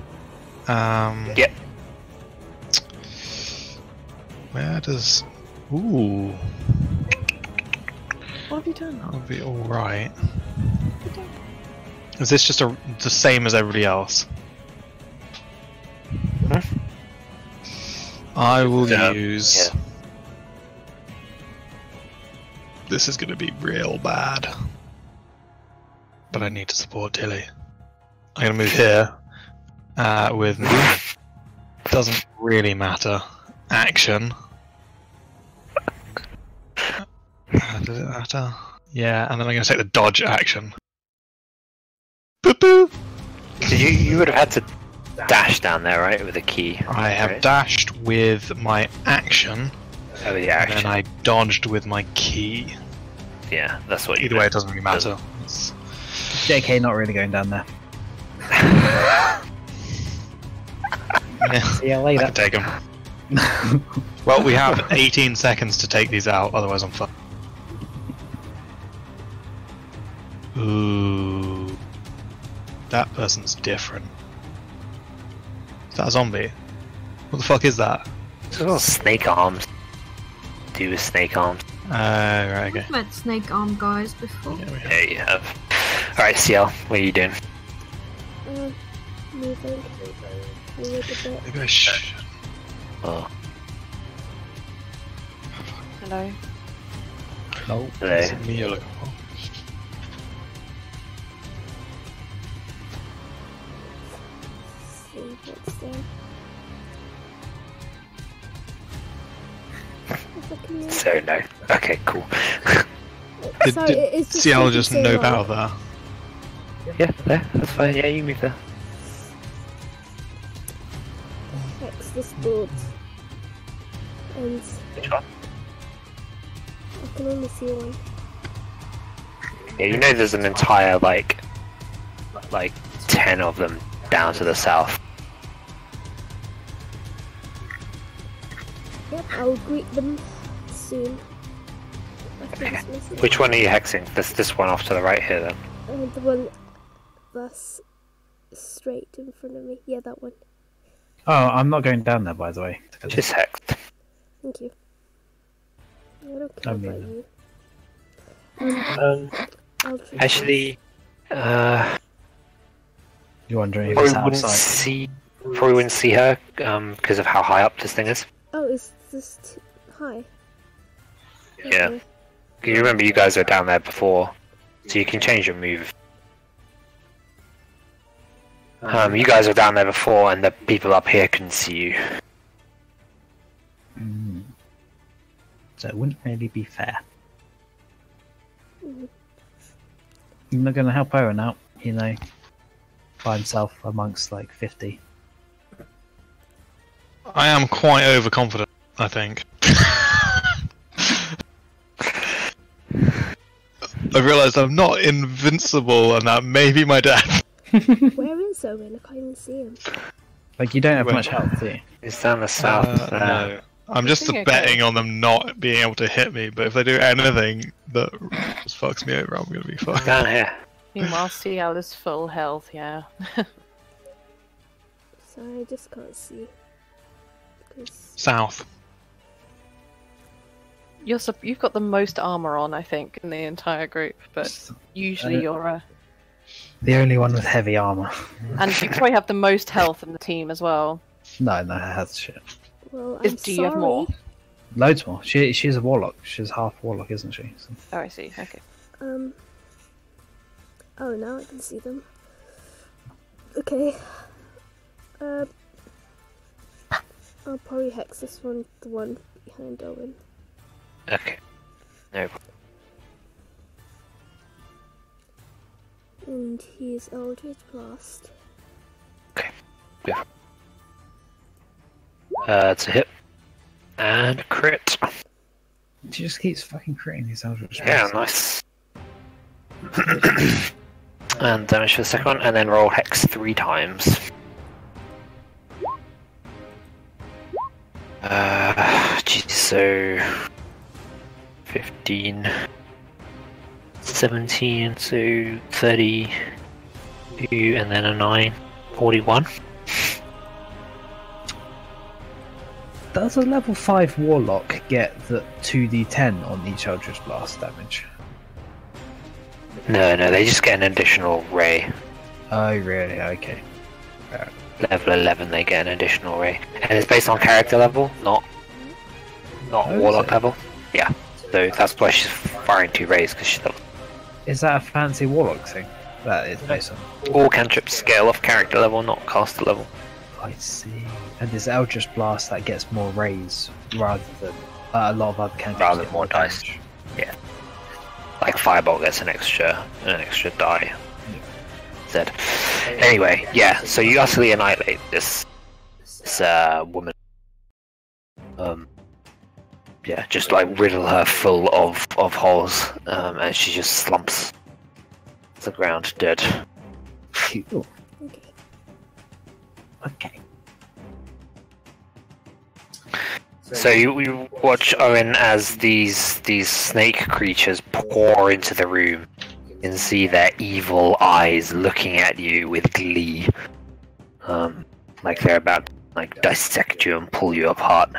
Um, Yep. Where does? Ooh, What have you done? that would be all right. Is this just a, the same as everybody else? I will Yeah, use. yeah. This is going to be real bad. But I need to support Tili. I'm going to move here uh, with movement. Doesn't really matter. Action. Uh, does it matter? Yeah, and then I'm going to take the dodge action. Boop boop! So you you would have had to dash down there, right, with a ki. I have right? dashed with my action, Oh yeah, and action. then I dodged with my ki. Yeah, that's what you Either way, it doesn't really matter. It's- JK not really going down there. Yeah, See you I later. can take them. Well, we have 18 seconds to take these out, otherwise I'm fucked. Ooh. That person's different. Is that a zombie? What the fuck is that? It's little snake arms. Do with snake arms. Uh, right, okay. I've met snake arm guys before. Yeah, we have. Yeah, you have. Alright, Ciel, what are you doing? Uh, moving. Moving. Maybe I should. Oh, Hello. no. hello. Is it me you're looking for? See what's there. If I can move. So no. Okay, cool. Did, Sorry, did it- it's just Ciel taking just so nope long. out of there? Yeah, there. That's fine. Yeah, you move there. Hex this board. And Which one? I can only see one. Yeah, you know there's an entire like, like ten of them down to the south. Yep, I'll greet them soon. After this message. Which one are you hexing? This this one off to the right here then. Uh, the one that's straight in front of me. Yeah, that one. Oh, I'm not going down there, by the way. Just hexed. Thank you. I don't care I mean- about you. Um, actually, uh, You're wondering if probably it's wouldn't outside. see, probably wouldn't see her, um, because of how high up this thing is. Oh, is this too high? Yeah. Okay. You remember you guys were down there before, so you can change your move. Um, you guys were down there before, and the people up here couldn't see you. Mm. So it wouldn't really be fair. I'm not going to help Owynn out, you know, by himself amongst like 50. I am quite overconfident, I think. I've realised I'm not invincible and that may be my death. Where is Owynn? I can't even see him. Like, you don't have Wait. much health, do you? It's down the south. Uh, no. I'm just think I betting on them not being able to hit me, but if they do anything that just fucks me over, I'm gonna be fucked. Down here. Meanwhile, Ciel is full health, yeah. Sorry, I just can't see. 'Cause- South. You're you've got the most armor on, I think, in the entire group, but usually you're uh, The only one with heavy armor. and you probably have the most health in the team as well. No, no, it has shit. Well, Is- I'm do you have more? loads more. She she's a warlock. She's half warlock, isn't she? So- Oh, I see. Okay. Um. Oh, now I can see them. Okay. Uh, I'll probably hex this one, the one behind Owynn. Okay. No. And he's Eldritch Blast. Okay, Uh, it's a hit. And crit. She just keeps fucking creating these eldritch. Yeah, blasts. nice. and damage for the second one, and then roll hex three times. Uh, geez, so 15, 17, so 32, and then a 9, 41. Does a level five warlock get the two d10 on each eldritch blast damage? No, no, they just get an additional ray. Oh, really? Okay. Level 11, they get an additional ray. And it's based on character level, not not Oh, warlock level. Yeah, so that's why she's firing two rays, because she's Is that a fancy warlock thing? That is based on. all cantrips scale off character level, not caster level. I see. And this Eldritch Blast that gets more rays rather than uh, a lot of other cantrips. Rather than more dice. damage. Like Fireball gets an extra an extra die. Said. Anyway, yeah, so you utterly annihilate this this uh, woman. Um yeah, just like riddle her full of, of holes, um, and she just slumps to the ground dead. Cool. Okay. Okay. So you, you watch Owynn as these these snake creatures pour into the room and see their evil eyes looking at you with glee. Um, like they're about to like dissect you and pull you apart.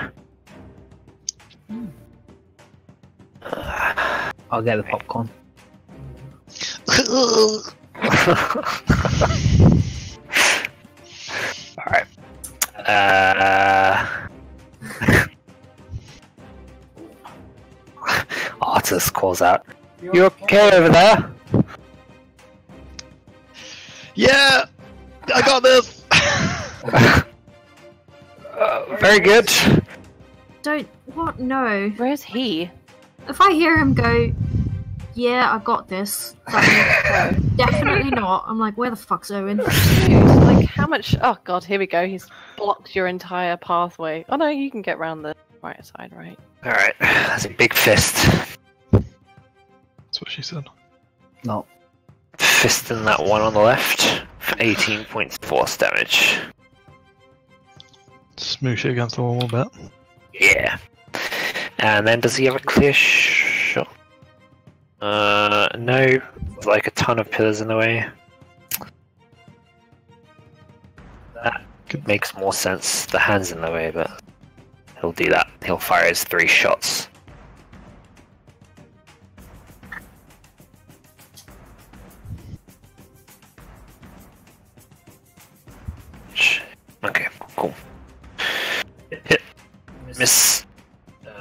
I'll get the popcorn. Alright. Uh Artus calls out. You okay over there? Yeah, I got this. Uh, very good. Don't what? No. Where's he? If I hear him go, "Yeah, I got this," that means definitely not. I'm like, where the fuck's Owynn? Like how much? Oh god, here we go. He's blocked your entire pathway. Oh no, you can get round the right side, right? Alright, that's a big fist. That's what she said. No. Fist in that one on the left for 18 points of force damage. Smoosh it against the wall a bit. Yeah. And then does he have a clear shot? Uh, no. Like a ton of pillars in the way. That makes more sense. The hand's in the way, but he'll do that. He'll fire his three shots. Okay, cool. Hit. Miss.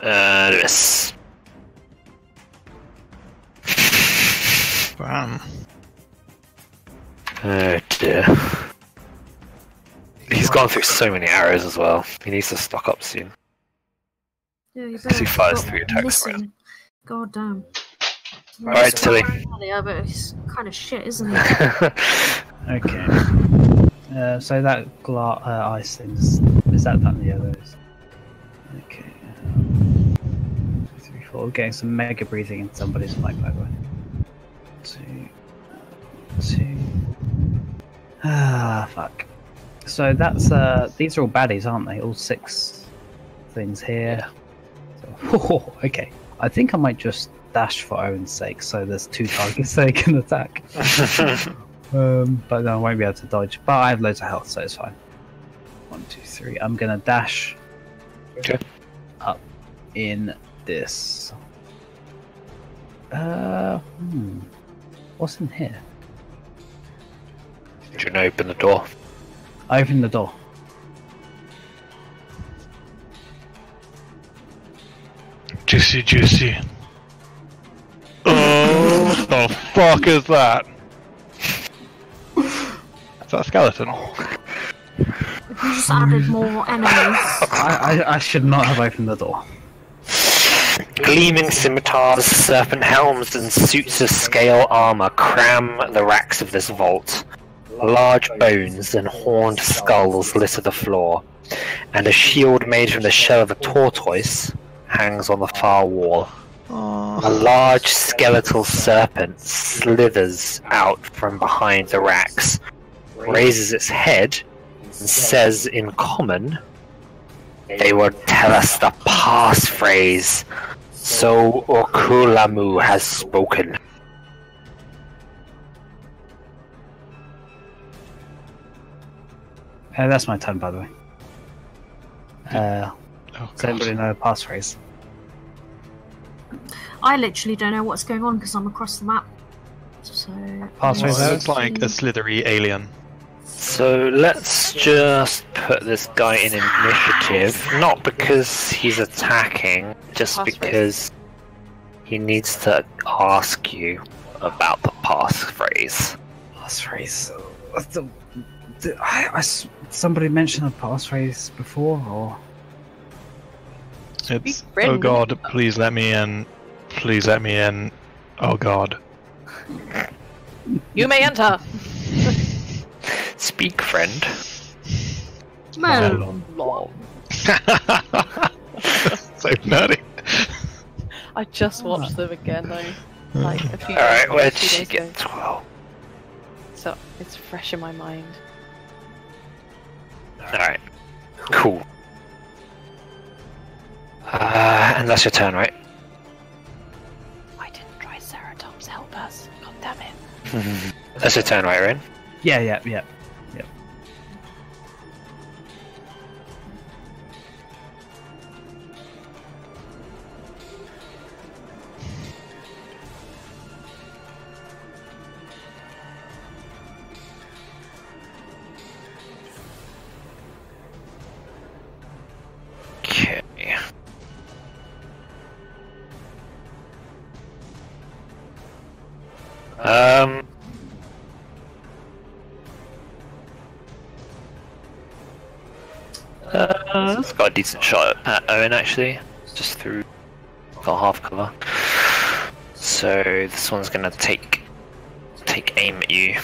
Uh, miss. Bam. Oh dear. He's gone through so many arrows as well. He needs to stock up soon. Yeah, you He better fires stop three attacks missing. God damn. Alright, Tili. Yeah, but it's kind of shit, isn't it? Okay. Uh, so that gla- uh, ice thing is, is that that the others? Two, three, four. We're getting some mega breathing in somebody's mic, by the way. Two, two. Ah, fuck. So that's uh, these are all baddies, aren't they? All six things here. So, okay. I think I might just dash for Owynn's sake, so there's two targets they can attack. Um, but then I won't be able to dodge. But I have loads of health, so it's fine. One, two, three. I'm gonna dash. Okay. Up in this. Uh, hmm. What's in here? Do you open the door? I open the door. Juicy, juicy. Oh, the fuck is that? that? Is that a skeleton? You just added more enemies. I, I, I should not have opened the door. Gleaming scimitars, serpent helms, and suits of scale armor cram the racks of this vault. Large bones and horned skulls litter the floor, and a shield made from the shell of a tortoise hangs on the far wall. A large skeletal serpent slithers out from behind the racks, raises its head, and says in common, They will tell us the passphrase. So Okulamu has spoken. Uh, that's my turn, by the way. Uh, Oh, does anybody know a passphrase? I literally don't know what's going on because I'm across the map. So. Passphrase Well, it looks like a slithery alien. So let's just put this guy in initiative, not because he's attacking, just because he needs to ask you about the passphrase. Passphrase. Uh, the- the- I- I s- somebody mentioned a passphrase before, or It's oh god, please let me in. Please let me in. Oh god. You may enter. Speak, friend. Well, Lol. so nerdy. I just watched them again though, like a few. Alright, a where'd she days get ago. 12? So it's fresh in my mind. Alright, cool. Uh, and that's your turn, right? Why didn't Triceratops help us? God damn it. that's your turn, right, Ren? Yeah, yeah, yeah. Okay. Um. Uh, it's got a decent shot at Owynn actually, just through got half cover. So this one's gonna take take aim at you.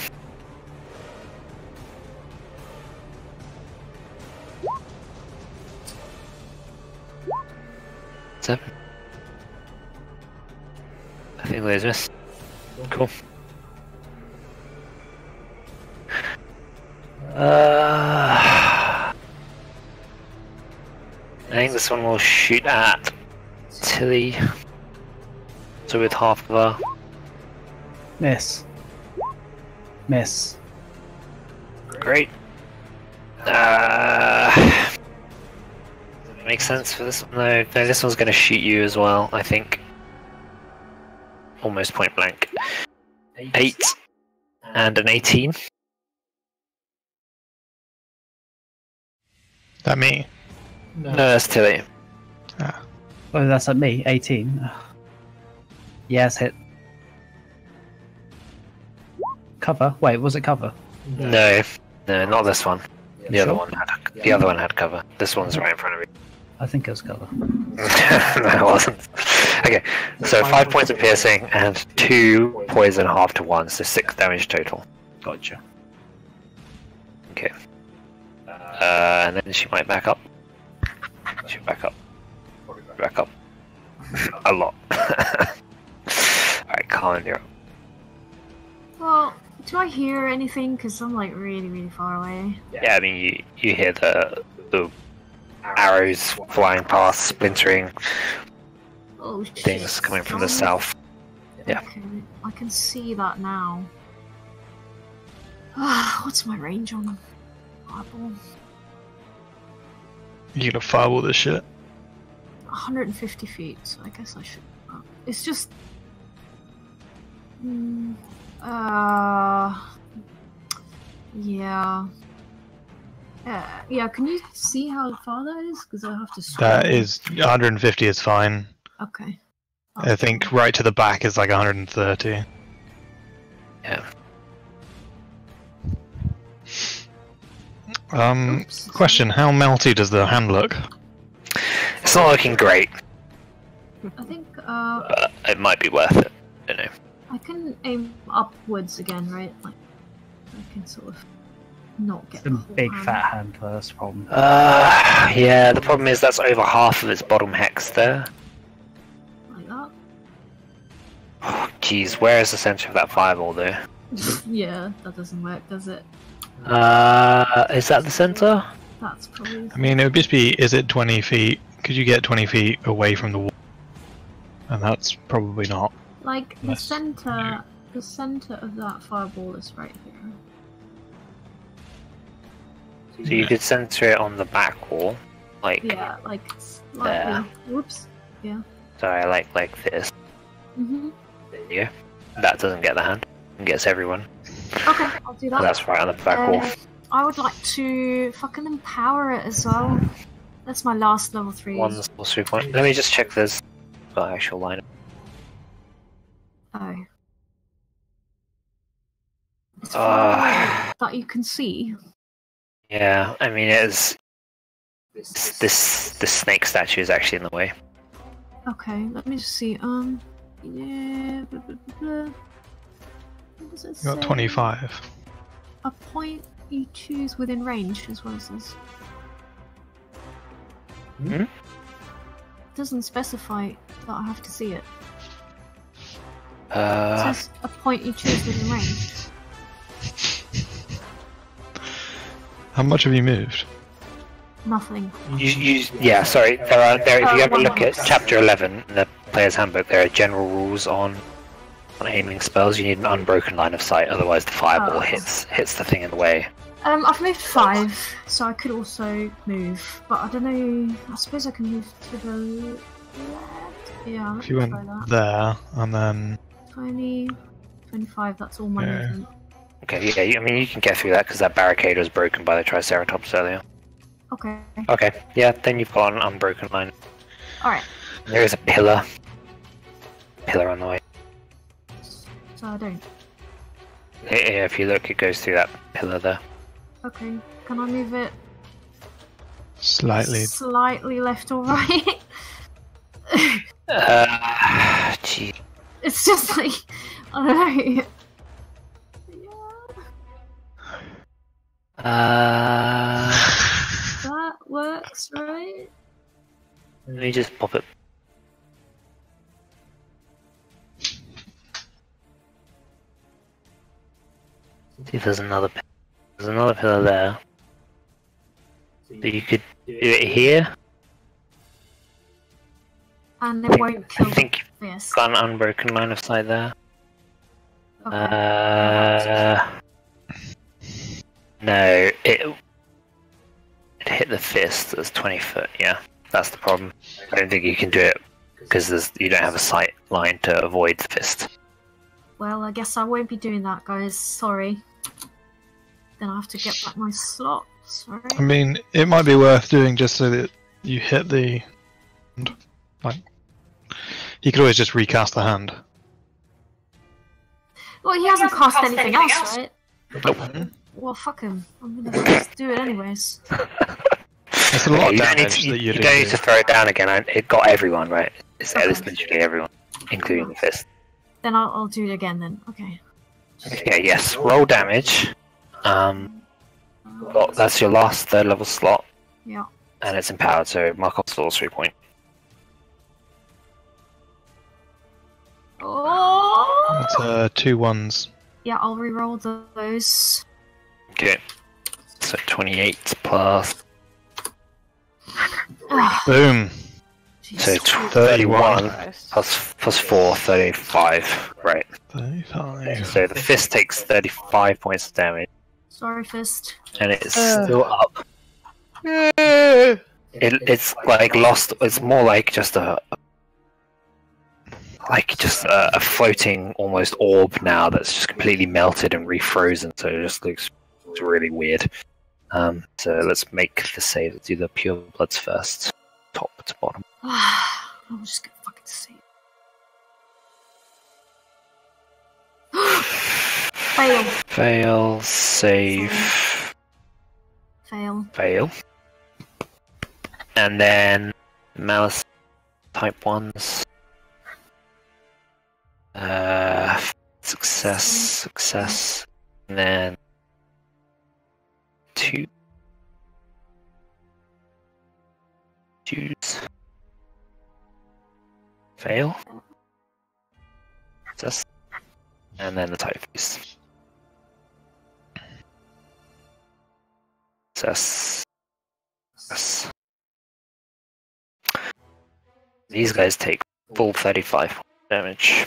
Seven. I think there's miss. Cool. Uh, I think this one will shoot at Tili. So with half of cover. Miss. Miss. Great. Uh, makes sense for this one. No, no, this one's going to shoot you as well. I think. Almost point blank. Eight and an eighteen. that me? No, that's Tili. Oh, that's at me. 18. Yes, hit. Cover. Wait, was it cover? No, no, not this one. The other one had the other one had cover. This one's right in front of me. I think it was cover. no, it wasn't. Okay, so five points of piercing and two poison half to one, so six damage total. Gotcha. Okay. Uh, and then she might back up. She'll back up. Back up. A lot. Alright, Colin, you're up. well, do I hear anything? Because I'm like really, really far away. Yeah, I mean, you, you hear the, the arrows flying past, splintering Oh things coming from the south. Yeah. Okay, I can see that now. Ah, what's my range on fireball? You gonna fireball this shit? 150 feet, so I guess I should. uh, It's just. Mm, uh. Yeah. Uh, yeah, can you see how far that is? Because I have to. That scroll. is 150 is fine. Okay. I think right to the back is like 130. Yeah. Um, Oops. question: How melty does the hand look? It's not looking great, I think uh, but it might be worth it. I don't know. I can aim upwards again, right? Like I can sort of not get The the big hand. fat hand first problem. Uh, yeah, the problem is that's over half of its bottom hex there. like that. Oh, Jeez, where is the center of that fireball though? yeah, that doesn't work, does it? Uh, is that the center? That's probably. I mean, it would just be: is it 20 feet? Could you get 20 feet away from the wall? And that's probably not. Like the Unless center, the center of that fireball is right here. So you could center it on the back wall, like Yeah, like slightly. There. Whoops. Yeah. Sorry, like like this. hmm There you go. That doesn't get the hand. It gets everyone. Okay, I'll do that. That's right on the back wall. Uh, I would like to fucking empower it as well. That's my last level three. One sorcery point. Let me just check this. Got actual line. Oh. It's Uh, that you can see. yeah, I mean it's this this this snake statue is actually in the way. Okay, let me just see. Um, yeah. Blah, blah, blah. What does it You got say? 25. A point you choose within range, is what it says. Hmm? Doesn't specify that I have to see it. It Uh, says a point you choose within range. How much have you moved? Nothing. you, you, yeah, sorry. There are there. If you Uh, ever look at chapter eleven in the player's handbook, there are general rules on on aiming spells. You need an unbroken line of sight, otherwise the fireball Oh. hits hits the thing in the way. Um, I've moved five, so I could also move, but I don't know. I suppose I can move to the left. Yeah, let If you me went that. there and then 20, 25, that's all my Yeah. movement. Okay, yeah. You, I mean, you can get through that because that barricade was broken by the Triceratops earlier. Okay, Okay, yeah. Then you've got an unbroken line. alright, There is a pillar. Pillar on the way. So I don't. Yeah, yeah, if you look, it goes through that pillar there. Okay, can I move it slightly. slightly left or right? Uh, gee. it's just like, I don't know. Yeah, Uh, that works, right? let me just pop it. See if there's another. There's another pillar there. So you could do it here. And it won't I kill think the you've got an unbroken line of sight there. Okay. Uh, no, it, it hit the fist. That's twenty foot. Yeah, that's the problem. I don't think you can do it because you don't have a sight line to avoid the fist. Well, I guess I won't be doing that, guys. Sorry. Then I have to get back my slot. Sorry. I mean, it might be worth doing just so that you hit the. Like, you could always just recast the hand. Well, he hasn't cast anything else, right? Nope. Well, fuck him. I'm gonna just do it anyways. It's a lot Okay, of you don't need damage to, you, that you you do. don't need to throw it down again. It got everyone right. It's, Okay. literally everyone, including the fist. Then I'll, I'll do it again then. Okay. Okay, yes. Roll damage. Um, well, that's your last third level slot, Yeah. and it's empowered, so mark off sorcery point. Oh! It's uh, two ones. Yeah, I'll re-roll those. Okay. So 28 plus. Boom. So jeez. tw- 31. 31 plus, plus 4, 35. Right. 35. So the fist takes 35 points of damage, Sorry, fist. and it's still up. It, it's like lost. It's more like just a. Like just a, a floating almost orb now that's just completely melted and refrozen, so it just looks really weird. Um, so let's make the save. Let's do the pure bloods first, top to bottom. I'll just get fucking see. Fail. Fail, save, Fail. fail. And then malice type ones. Uh, success, success, and then two. Choose. Fail. Success. And then the typeface. Success. Success. These guys take full 35 damage.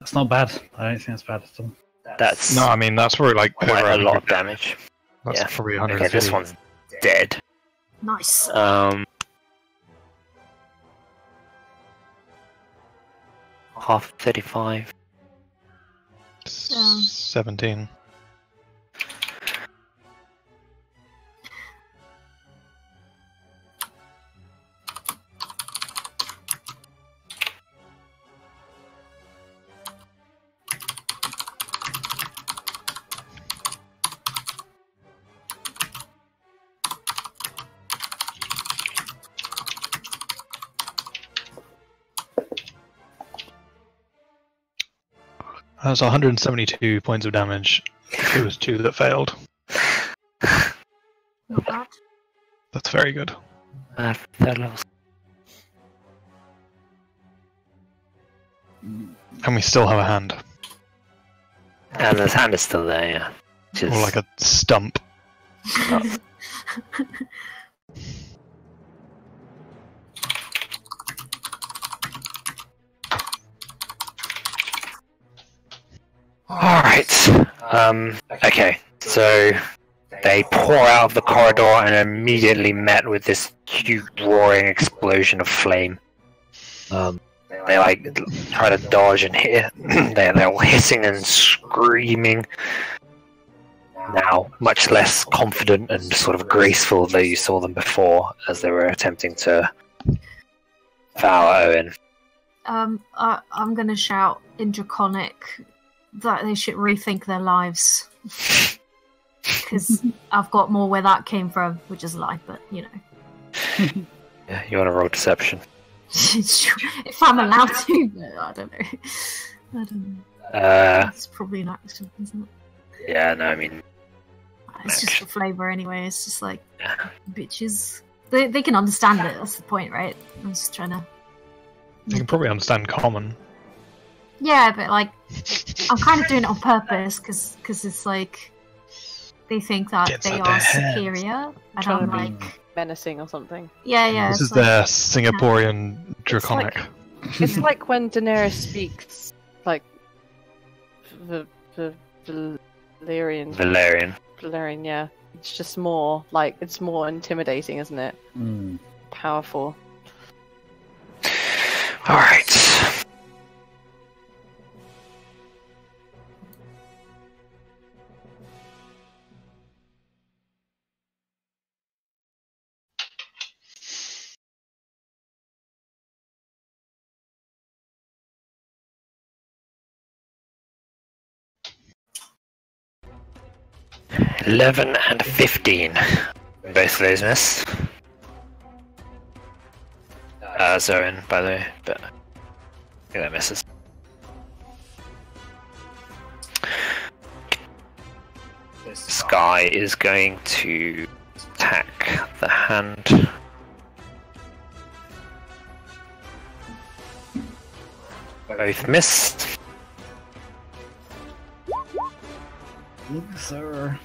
That's not bad. I don't think that's bad at all. That's No, I mean that's probably like quite a lot of damage. That's yeah. probably Okay, 150. this one's dead. Nice. Um, half 35. Um. 17. That's 172 points of damage. It was two that failed. Not bad. That's very good. Uh, third level. And we still have a hand. And his hand is still there, yeah. Is Or like a stump. Alright. Um, okay, so they pour out of the corridor and are immediately met with this huge roaring explosion of flame. Um, they like try to dodge and hit. they're, they're all hissing and screaming. Now, much less confident and sort of graceful than you saw them before as they were attempting to foul Owynn. Um, I, I'm gonna shout in Draconic that they should rethink their lives. Because I've got more where that came from, which is a lie, but you know. Yeah, you want to roll deception? If I'm allowed to, but I don't know. I don't know. Uh, It's probably an action, isn't it? yeah, no, I mean, It's just for flavour anyway. It's just like yeah. bitches. They they can understand it. That's the point, right? I'm just trying to. You can probably understand common. Yeah, but like, I'm kind of doing it on purpose because because it's like they think that Gets they are superior, and I'm like menacing or something. Yeah, yeah. This is like, the Singaporean yeah. draconic. It's like, it's like, when Daenerys speaks, like the the Valyrian. Valyrian. Valyrian, yeah. It's just more like it's more intimidating, isn't it? Mm. Powerful. All right. 11 and 15. Both those miss. Uh, Zorin, by the way, but I think that misses. Sky is going to attack the hand. Both missed. Loser.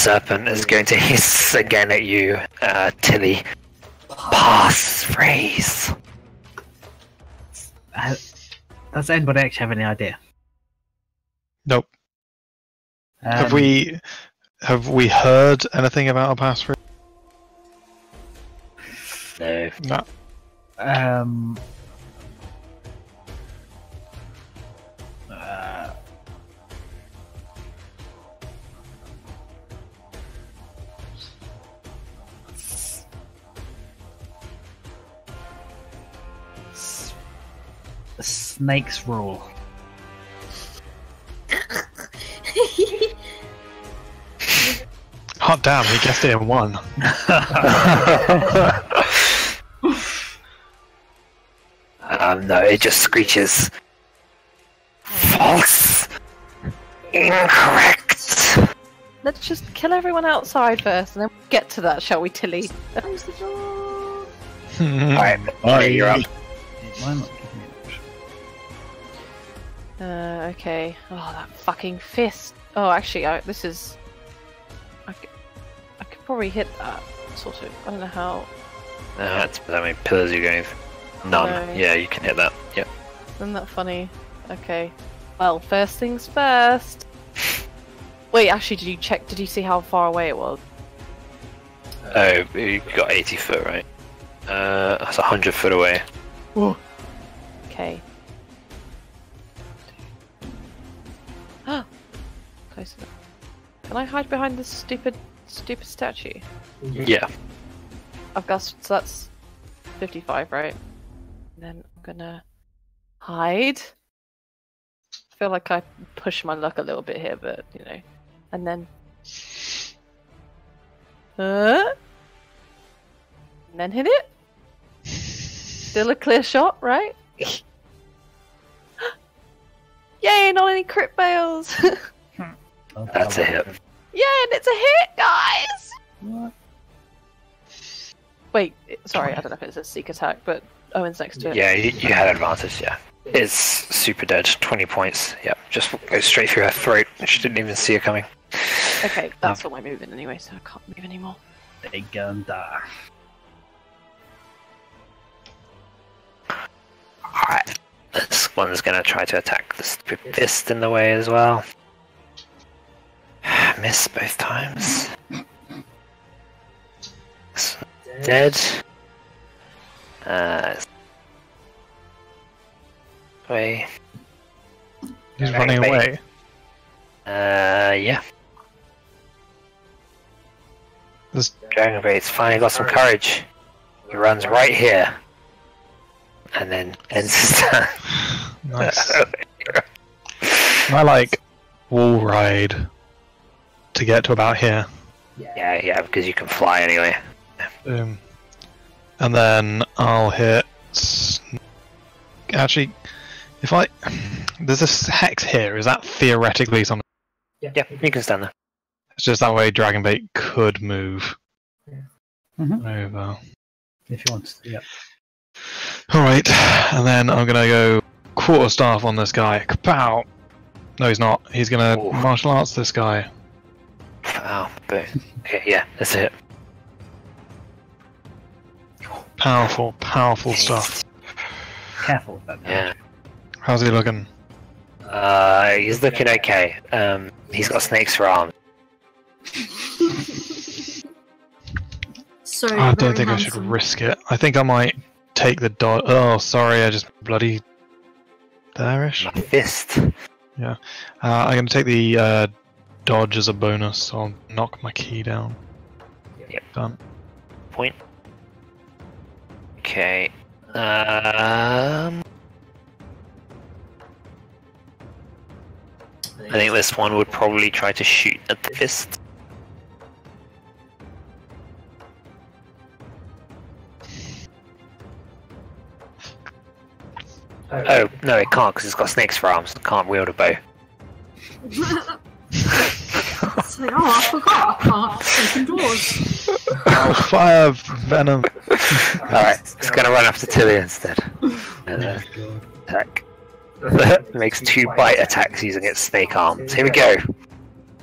Serpent is going to hiss again at you, uh, Tili. Pass phrase. Uh, Does anybody actually have any idea? Nope. have Um, we have we heard anything about a password? No. No. Um. Snakes rule. Hot damn, he guessed it in one. Um, no, it just screeches. False. Incorrect. Let's just kill everyone outside first, and then we'll get to that, shall we, Tili? Close the door. Alright, okay, you're up. Why not Uh, okay. Oh, that fucking fist. Oh, actually, I, this is. I could, I could probably hit that, sort of. I don't know how. No, that's how many pillars you're going for. None. No. Yeah, you can hit that. Yep. Isn't that funny? Okay. Well, first things first. Wait, actually, did you check? Did you see how far away it was? Oh, you got 80 foot, right? Uh, that's 100 foot away. Okay. Close enough. Can I hide behind this stupid, stupid statue? Yeah. I've got so that's fifty-five, right? And then I'm gonna hide. I feel like I push my luck a little bit here, but you know, and then. Uh, and then hit it. Still a clear shot, right? Yay! Not any crit fails. Oh, That's a hit. Yeah, And it's a hit, guys. What? Wait, sorry, I don't know if it's a sneak attack, but Owynn's next to it. Yeah, you, you had advantage, yeah. It's super dead, 20 points. Yep, just goes straight through her throat. She didn't even see it coming. Okay, that's um, all my movement anyway, so I can't move anymore. They gun die. Alright. This one's gonna try to attack the stupid fist in the way as well. Miss both times. Dead. Uh. Way. He's running away. Uh, yeah. This- Dragon Bait's finally got some courage. He runs right here. And then ends his turn. Nice. I like wall ride to get to about here. yeah, yeah, because you can fly anyway. Boom. And then I'll hit. Actually, if I. There's this hex here. Is that theoretically something? Yeah, yeah you can stand there. It's just that way Dragon Bait could move Mhm. over. If you want to. Yep. Alright, and then I'm gonna go quarter staff on this guy. Kapow! No, he's not. He's gonna Ooh. martial arts this guy. Oh, boom. Okay, yeah, that's it. Powerful, powerful stuff. Careful with that. Yeah. How's he looking? Uh, he's looking okay. Um, he's got snakes for arms. So I don't very think I should risk it. I think I might take the dodge. Oh, sorry, I just bloody there-ish. My fist. Uh, I'm gonna take the uh, dodge as a bonus. So I'll knock my ki down. Yep. Done. Point. Okay. Um. I think this one would probably try to shoot at the fist. Oh, no, it can't because it's got snakes for arms. It can't wield a bow. It's like, oh, I forgot. I can't open doors. Oh, fire venom. Alright, it's gonna run after Tili instead. Uh, attack. Makes two bite attacks using its snake arms. Here we go.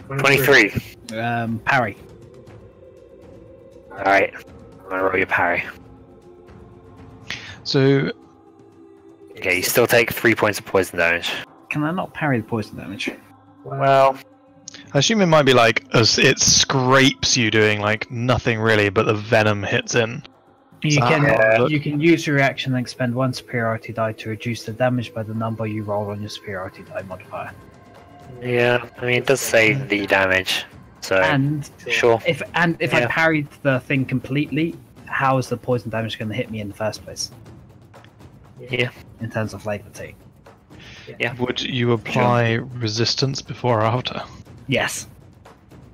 23. Um, parry. Alright. I'm gonna roll your parry. So Okay, you still take three points of poison damage. Can I not parry the poison damage? Well, I assume it might be like as it scrapes you doing like nothing really, but the venom hits in. You can yeah. Uh, you can use your reaction and expend one superiority die to reduce the damage by the number you roll on your superiority die modifier. yeah, I mean, it does say the damage. So, And sure. if and if I parried the thing completely, how is the poison damage going to hit me in the first place? Yeah. In terms of latency. Yeah. Would you apply resistance before or after? Yes.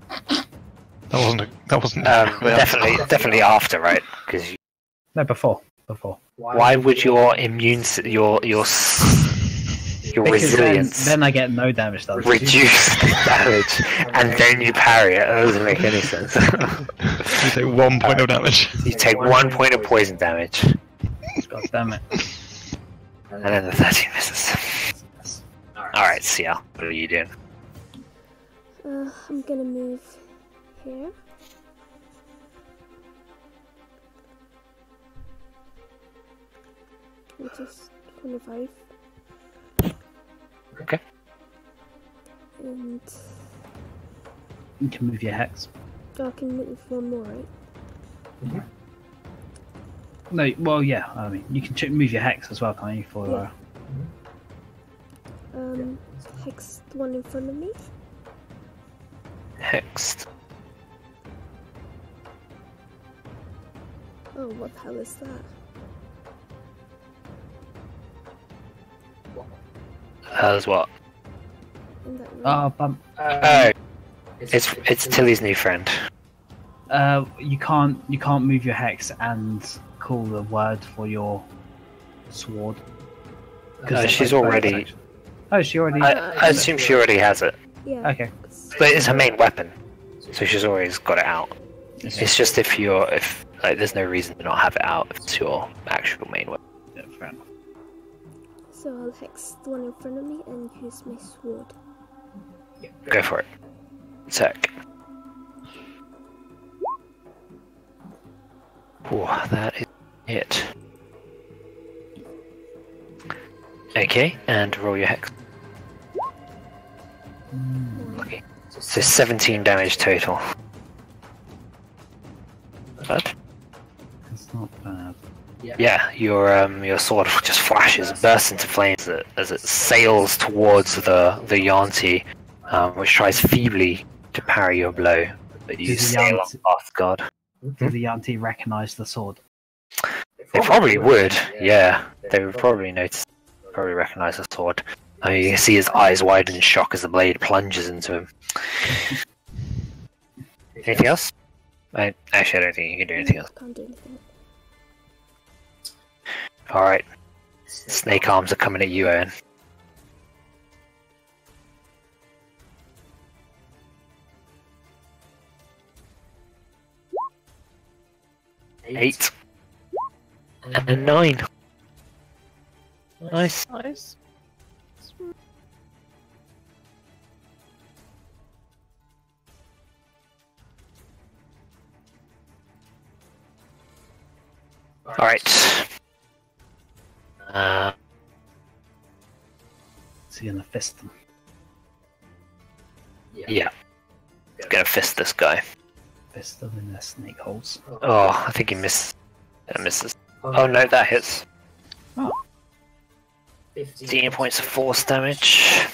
That wasn't. A, that wasn't. Um, definitely, definitely after, right? Because No, before. Before. why would your immune, your your your Because then, resilience then I get no damage done. reduce the damage, and then you parry it? That doesn't make any sense. You take one point of damage. you take one point of poison damage, God damn it. and then the thirteen misses. All right, Ciel, what are you doing? Uh, I'm gonna move here. Which is 25. Okay. And You can move your hex. I can move one more, right? No, well, yeah. I mean, you can move your hex as well, can't you? For uh, Um, hex the one in front of me. Hexed. Oh, what the hell is that? As what? In that oh, bump. Oh, it's it's Tili's new friend. Uh, you can't you can't move your hex and call the word for your sword. Uh, it's she's already. action. Oh, she already. I, I assume she already has it, yeah. okay. But it's her main weapon, so she's always got it out. It's just if you're if like there's no reason to not have it out if it's your actual main weapon. Yeah, fair enough. So I'll hex the one in front of me and use my sword. Go for it. Sec. Ooh, that is it. Okay, and roll your hex. Hmm. Okay. So 17 damage total. But It's not bad. yeah, your um your sword just flashes and bursts into flames as it, sails towards the the yuan-ti, um, which tries feebly to parry your blow, but you Does the sail on yuan-ti- past God. Do the yuan-ti recognize the sword? They probably would, yeah. They would probably notice, probably recognize the sword. I mean, you can see his eyes widen in shock as the blade plunges into him. Anything else? I, actually, I don't think you can do anything else. Can't do anything. Alright. Snake arms are coming at you, Owynn. Eight. And a nine. Nice. Nice. Alright. Uh, So you're gonna fist them. yeah. Gonna fist this guy. Fist them in their snake holes. Oh, I think he missed. That misses. Oh no, that hits. Oh. 15 points of force damage.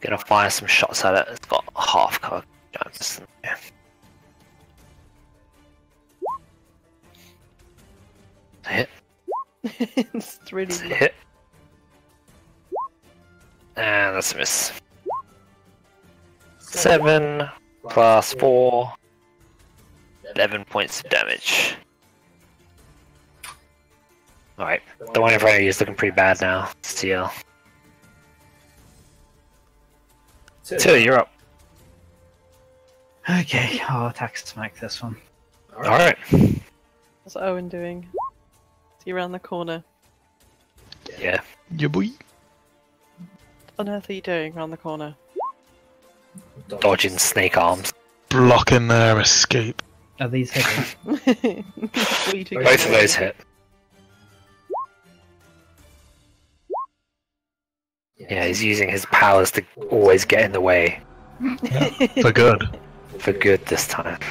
Gonna fire some shots at it. It's got half cover. I'm missing. Yeah. Hit. it's really It's a hit. And that's a miss. Seven plus four. Eleven points of damage. Alright, the one in front of you is looking pretty bad now. Steel. Two, you're up. Okay, I'll attack smack this one. Alright. What's Owynn doing? Is he around the corner? Yeah. Yeah, boy. What on earth are you doing around the corner? Dodging snake arms. Blocking their escape. Are these hidden? What are you doing? Both of those hit. Yeah, he's using his powers to always get in the way. For good. For good this time.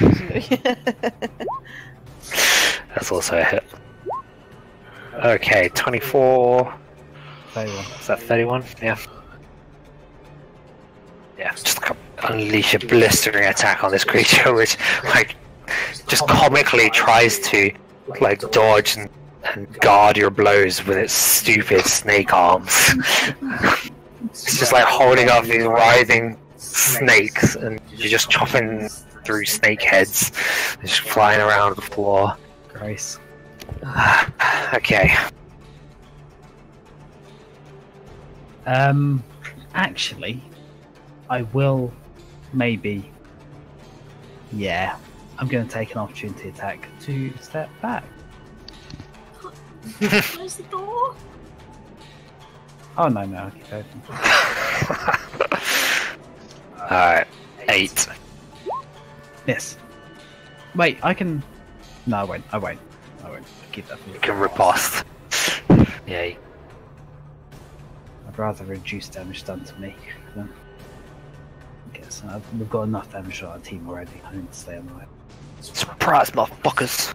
That's also a hit. Okay, 24. Thirty-one. Is that 31? Yeah. Yeah, just unleash a blistering attack on this creature, which, like, just comically tries to, like, dodge and, and guard your blows with its stupid snake arms. it's just like holding up these writhing snakes, and you're just chopping through snake heads, just flying around the floor. Grace. Okay. Um, actually, I will maybe. Yeah, I'm going to take an opportunity attack to step back. Close the door. Oh no, no, I'll keep open. Alright, 8. Yes. Wait, I can. No, I won't. I won't. I'll keep You can riposte. Yeah, I'd rather reduce damage done to me. Than... I guess uh, we've got enough damage on our team already. I need to stay alive. surprise, motherfuckers.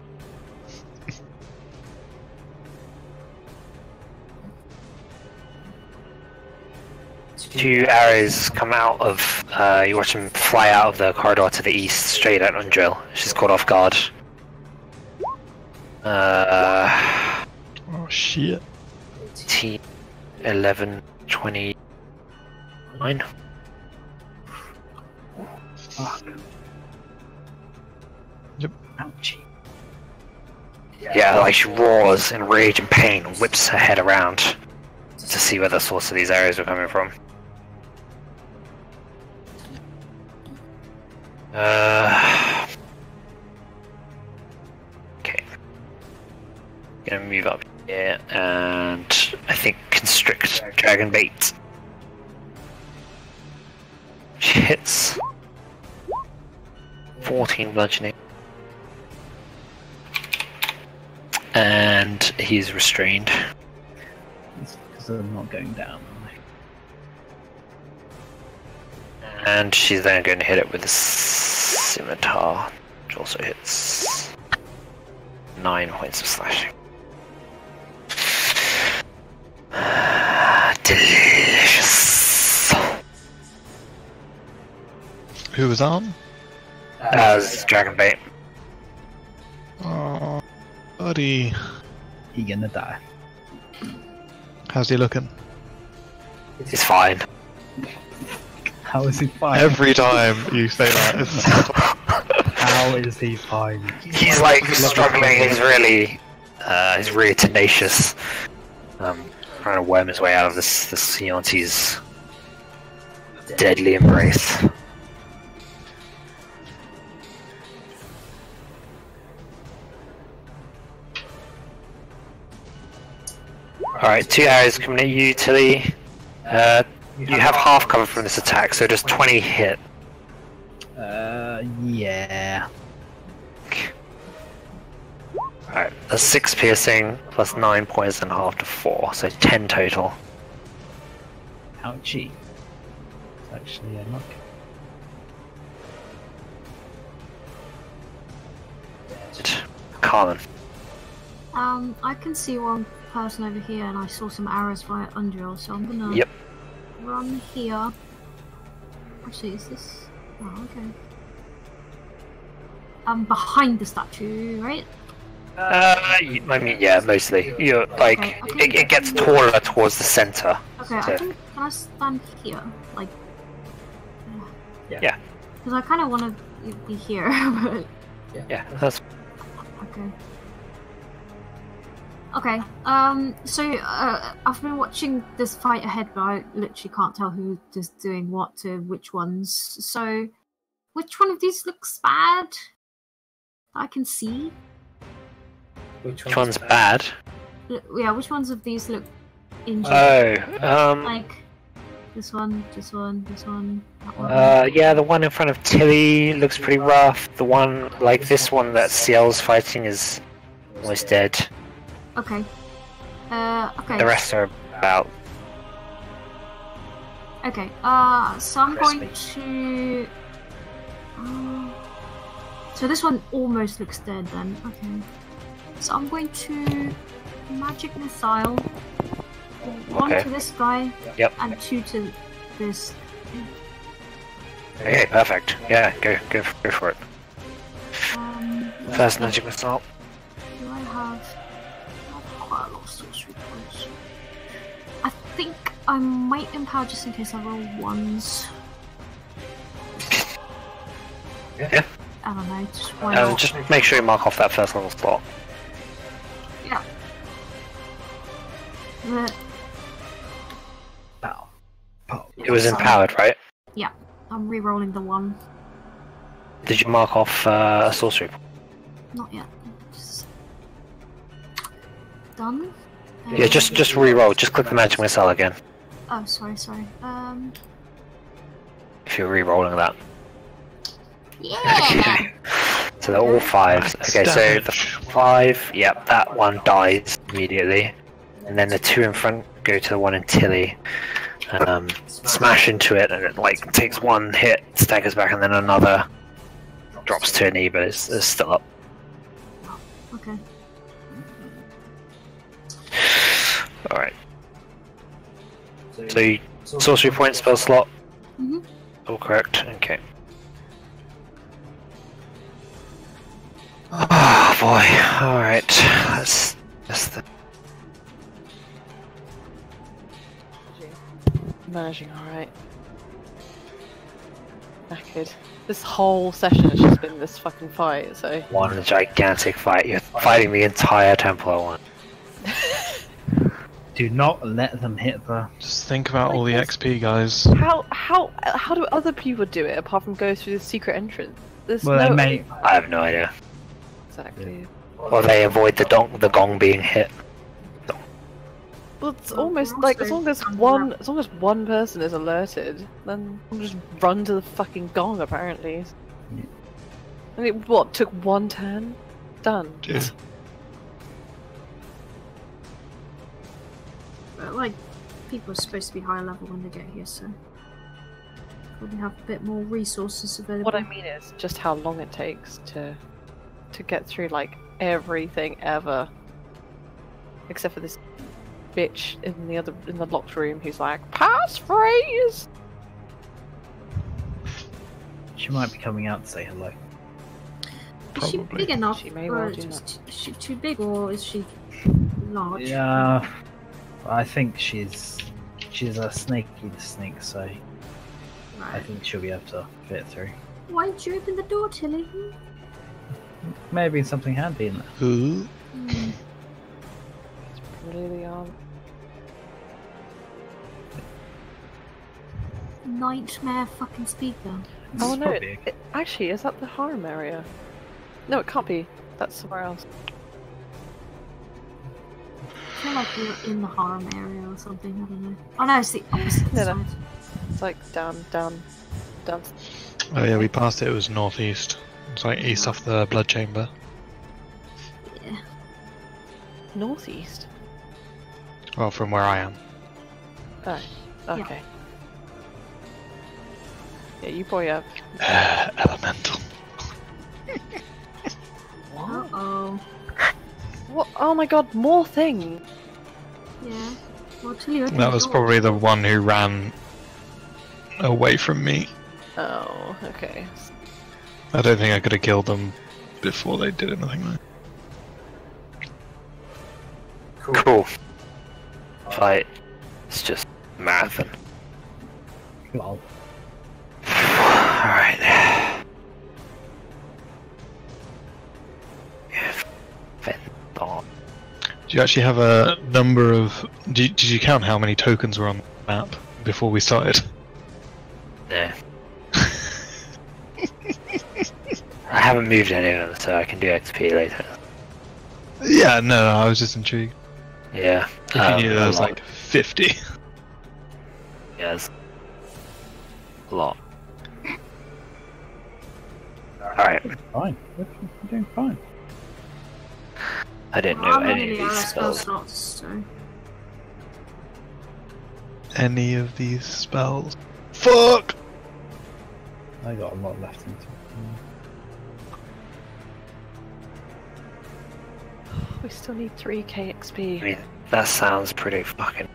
Two arrows come out of. Uh, you watch them fly out of the corridor to the east, straight at Undrill. She's caught off guard. Uh, Oh shit. 18, 11, 29. Fuck. Yep. Ouchie. Yeah, like she roars in rage and pain, and whips her head around to see where the source of these arrows are coming from. Uh, Gonna move up here and I think constrict Dragon Bait. She hits. 14 bludgeoning. And he's restrained. Because I'm not going down. And she's then going to hit it with a scimitar, which also hits nine points of slashing. Delicious. Who was on? As Dragon Bait. Oh, buddy. He gonna die. How's he looking? He's fine. How is he fine? Every time you say that, it's How is he fine? He's like struggling. He's really, uh, he's really tenacious. Um, trying to worm his way out of this this yuan-ti's deadly embrace. Alright, two arrows coming at you, Tili. Uh, you have half cover from this attack, so just 20 hit. Uh, yeah. Alright, that's 6 piercing, plus 9 poison, half to 4, so 10 total. Ouchie. It's actually a knock. Carmen. Um, I can see one person over here, and I saw some arrows via Undrill, so I'm gonna Yep. run here. Actually, is this? Oh, okay. Um, behind the statue, right? Uh, I mean, yeah, mostly. You're like, Okay, okay. it, it gets taller towards the center. Okay, So- I can. Can I stand here? Like. Yeah. Yeah. Because I kind of want to be here, but Yeah, that's Okay. Okay. Um. So uh, I've been watching this fight ahead, but I literally can't tell who is just doing what to which ones. So, which one of these looks bad? I can see. Which one's bad. L- Yeah. Which ones of these look injured. Oh, um, like this one, this one, this one. That one. uh, yeah, the one in front of Tili looks pretty rough. The one, like this one that Ciel's fighting is almost dead. okay. Uh, okay. The rest are about. Okay. Uh, so I'm going to. Um, so this one almost looks dead then. Okay. So I'm going to magic missile. One Okay. to this guy. Yep. And two to this. Okay, perfect. Yeah, go, go, go for it. Um, First magic missile. Do I have? Quite a lot of sorcery points. I think I might empower just in case I roll ones. Yeah. I don't know. Just why Um, just make sure you mark off that first level slot. Pow. Pow. It was empowered, right? yeah. I'm re-rolling the one. Did you mark off uh, a sorcery? Not yet. Just... Done. Yeah, just just re-roll. Just click the magic missile again Oh, sorry, sorry. Um. if you're re-rolling that. Yeah. So they're all fives. Okay, so the five, yep, that one dies immediately, and then the two in front go to the one in Tili, um, smash into it, and it like takes one hit, staggers back, and then another drops to a knee, but it's, it's still up. Okay. All right. So you, sorcery point spell slot. Mhm. All correct. Okay. Oh boy. All right. That's that's the. Managing alright. Knackered. This whole session has just been this fucking fight, so. One gigantic fight. You're fighting the entire temple at once. Do not let them hit the. Just think about all the Like XP, guys. How how how do other people do it apart from go through the secret entrance? There's Well, no they may. I have no idea. exactly. Or they avoid the dong the gong being hit. Well, it's Well, almost like as long as one as long as one person is alerted, then we'll just run to the fucking gong. Apparently. Yeah. And it what took one turn? Done. Yeah. But like, people are supposed to be higher level when they get here, so probably have a bit more resources available. What I mean is just how long it takes to to get through like everything ever, except for this bitch in the other in the locked room who's like passphrase. She might be coming out to say hello. Is she big enough? She may well do just, is she too big, or is she large? Yeah. I think she's. She's a snaky snake, so I think she'll be able to fit through. Why did you open the door, Tili? Maybe something handy in there. Who? Hmm. Really um Nightmare fucking speaker. This Oh no! It, it- actually, is that the harem area? No, it can't be. That's somewhere else. I feel like we're in the harem area or something. I don't know. Oh no, it's the opposite No, side. no. It's like down, down, down. Oh yeah, we passed it. It was northeast. It's like east off the blood chamber. Yeah. Northeast. Well, from where I am. Oh, okay. Yeah, you probably have. Uh, elemental. Uh oh. What? Oh my god, more thing! Yeah. Well, Tili opened That was door. probably the one who ran away from me. Oh, okay. I don't think I could have killed them before they did anything. Though. Cool. Fight. It's just marathon. Lol. Alright. Do you actually have a number of? Did you, did you count how many tokens were on the map before we started? No. I haven't moved any of them, so I can do XP later. Yeah, no, I was just intrigued. Yeah. If you um, knew there was lot. like 50. Yes. A lot. Alright, Fine. You're doing fine. I didn't know I'm any of these of spells. slots, so. Any of these spells. Fuck! I got a lot left into it. We still need 3k I XP. mean, that sounds pretty fucking.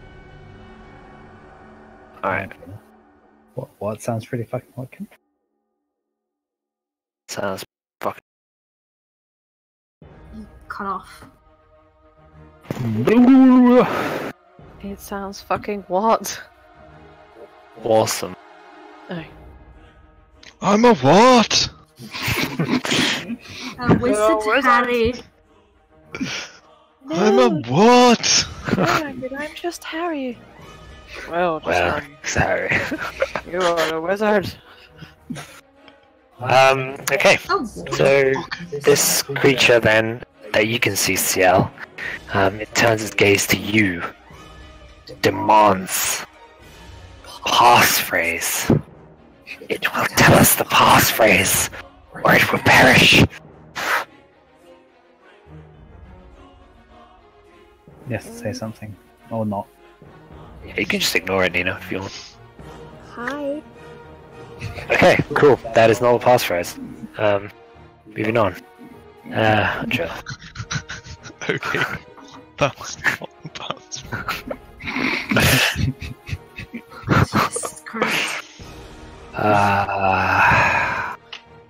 Alright, What? What sounds pretty fucking fucking? Sounds fucking. You cut off. It sounds fucking what? Awesome. Oh. I'm a what? Uh, Wizard wizard. Harry. I'm a what? no, I'm just Harry. Well, just Well, sorry. you are a wizard. Um, okay. Oh, So, this creature then, that you can see, Ciel, um, it turns its gaze to you, demands a passphrase. It will tell us the passphrase, or it will perish. Yes, say something. Or not. You can just ignore it, Nina, if you want. Hi. Okay, cool. That is not the passphrase. Um, moving on. Uh, Joe. okay. That's not the pass. Jesus Christ. Uh,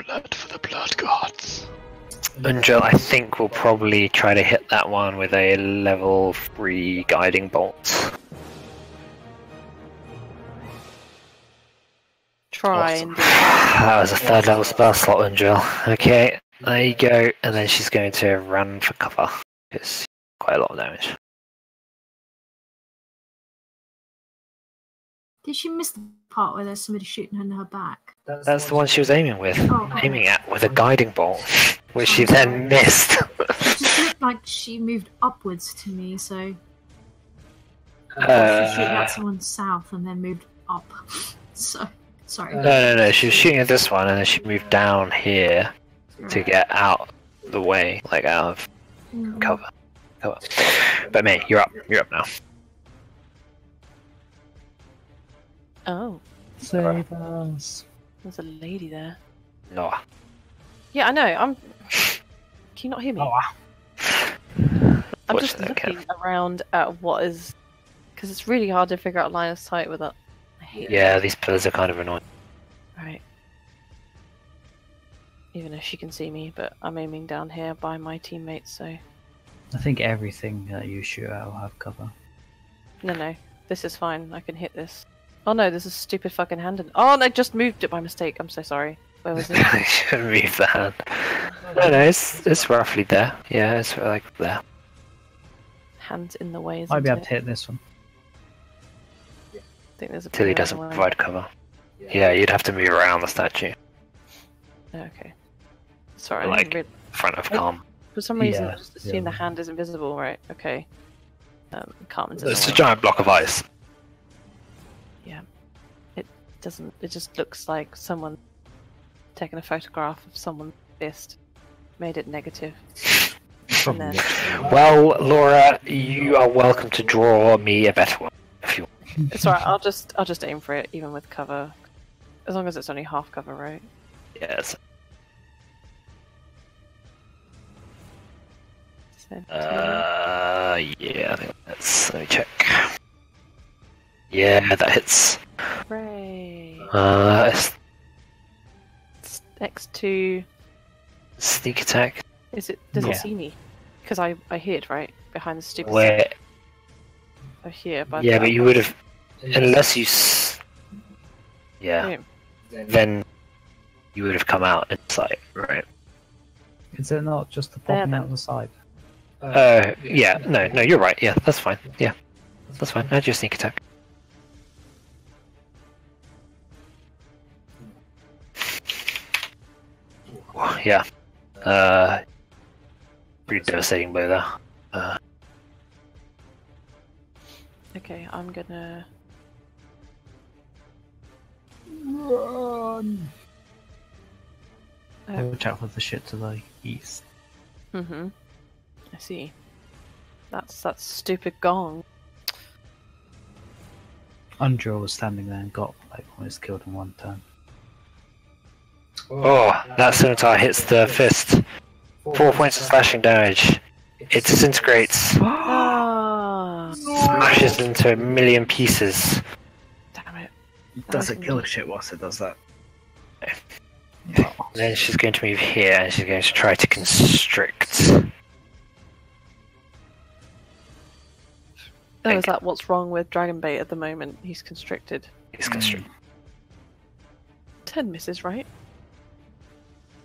Blood for the blood gods. Unjel, I think we'll probably try to hit that one with a level 3 guiding bolt. Try Awesome. and That was a third level spell slot, Unjel. Okay, there you go. And then she's going to run for cover. It's quite a lot of damage. Did she miss the part where there's somebody shooting her in her back? That's the one she was aiming with. Oh. Aiming at with a guiding bolt, which she then missed. It just looked like she moved upwards to me, so she shooting Uh, at someone south and then moved up. So sorry. no, no, no. She was shooting at this one, and then she moved down here to get out the way, like out of Mm. cover. Cover. But me, you're up. You're up now. oh, Save us. there's a lady there. Noah. Yeah, I know. I'm. Can you not hear me? Oh, I'm Watch just looking Kev. around at what is, because it's really hard to figure out line of sight with that. I Yeah, these pillars are kind of annoying. Right. Even if she can see me, but I'm aiming down here by my teammates, so I think everything that you shoot at will have cover. no, no, this is fine. I can hit this. Oh no, this is stupid fucking hand. in- Oh no, I just moved it by mistake. I'm so sorry. Where was it? I should move the hand. No, no, it's, it's roughly there. Yeah, it's like there. Hands in the way. Isn't Might be able it? to hit this one. I think there's a Tili pillar doesn't way. provide cover. Yeah, you'd have to move around the statue. Okay. Sorry, I Like- didn't really- Front of calm. for some reason Yeah, I just assume the hand is invisible. Right? Okay. Um, Carmen's in the It's a way. giant block of ice. Yeah. It doesn't it just looks like someone taking a photograph of someone's fist made it negative and then Well, Laura, you are welcome to draw me a better one if you want. It's alright i'll just i'll just aim for it even with cover as long as it's only half cover right Yes. Uh, yeah, I think that's. Let me check. Yeah, that hits. hooray Uh, it's It's x2 sneak attack. is it does Yeah. it see me because i i hid right behind the stupid Where? oh, here by Yeah, the- but you would have, unless you. S- yeah, Yeah. then you would have come out in sight, right? Is it not just the There popping then. out the side? Uh, yeah, no, no, you're right. Yeah, that's fine. Yeah, that's fine. Add your sneak attack. Yeah. Uh, pretty devastating blow there. Uh, Okay, I'm gonna. Run. Uh, Watch out for the shit to the east. hmm I see. That's that stupid gong. Undra was standing there and got like almost killed in one turn. Oh, that scimitar hits the fist. Four points of slashing damage. It disintegrates, Ah, smashes into a million pieces. Damn it. Does That it kill a shit whilst it does that? Then she's going to move here and she's going to try to constrict. Oh, is that what's wrong with Dragon Bait at the moment? He's constricted. He's constrict. Ten misses, right?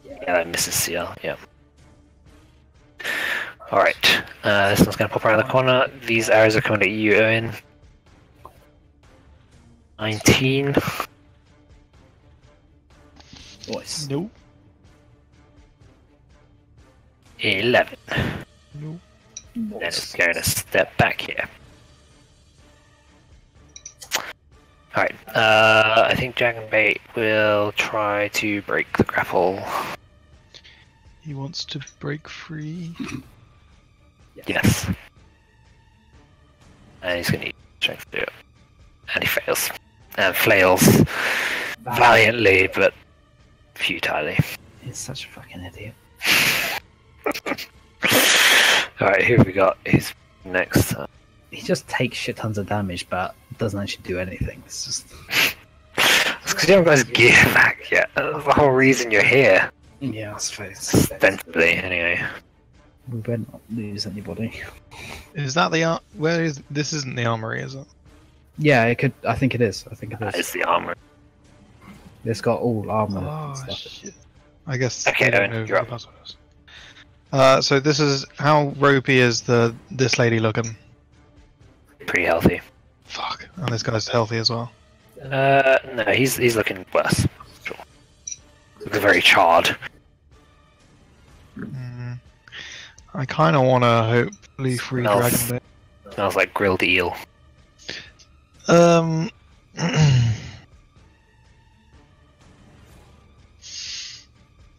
Yeah, that misses Ciel. Yep. Alright, uh, this one's going to pop around the corner. These arrows are coming at you, Owynn. 19. Voice. Nope. 11. Nope. Then it's going to step back here. Alright, uh, I think Dragon Bait will try to break the grapple. He wants to break free. Yes. And he's going to need strength to do it. And he fails. And flails valiantly, but futilely. He's such a fucking idiot. Alright, here we got. Who's next? Uh, He just takes shit tons of damage, but doesn't actually do anything. It's just It's because you haven't got his gear back yet. That's the whole reason you're here. yeah, I suppose. Ostensibly, anyway. We better not lose anybody. Is that the ar- where is this? Isn't the armory, is it? Yeah, it could. I think it is. I think it That is. is the armor. It's got all armor Oh stuff. shit! I guess. Okay, I don't Owynn, know you're up. password is. Uh, so this is how ropey is the this lady looking? Pretty healthy. Fuck, and this guy's healthy as well. Uh, no, he's he's looking worse. Sure. Looking very charred. Mm. I kind of want to hopefully free Smells- Dragon Bait. Smells like grilled eel. Um.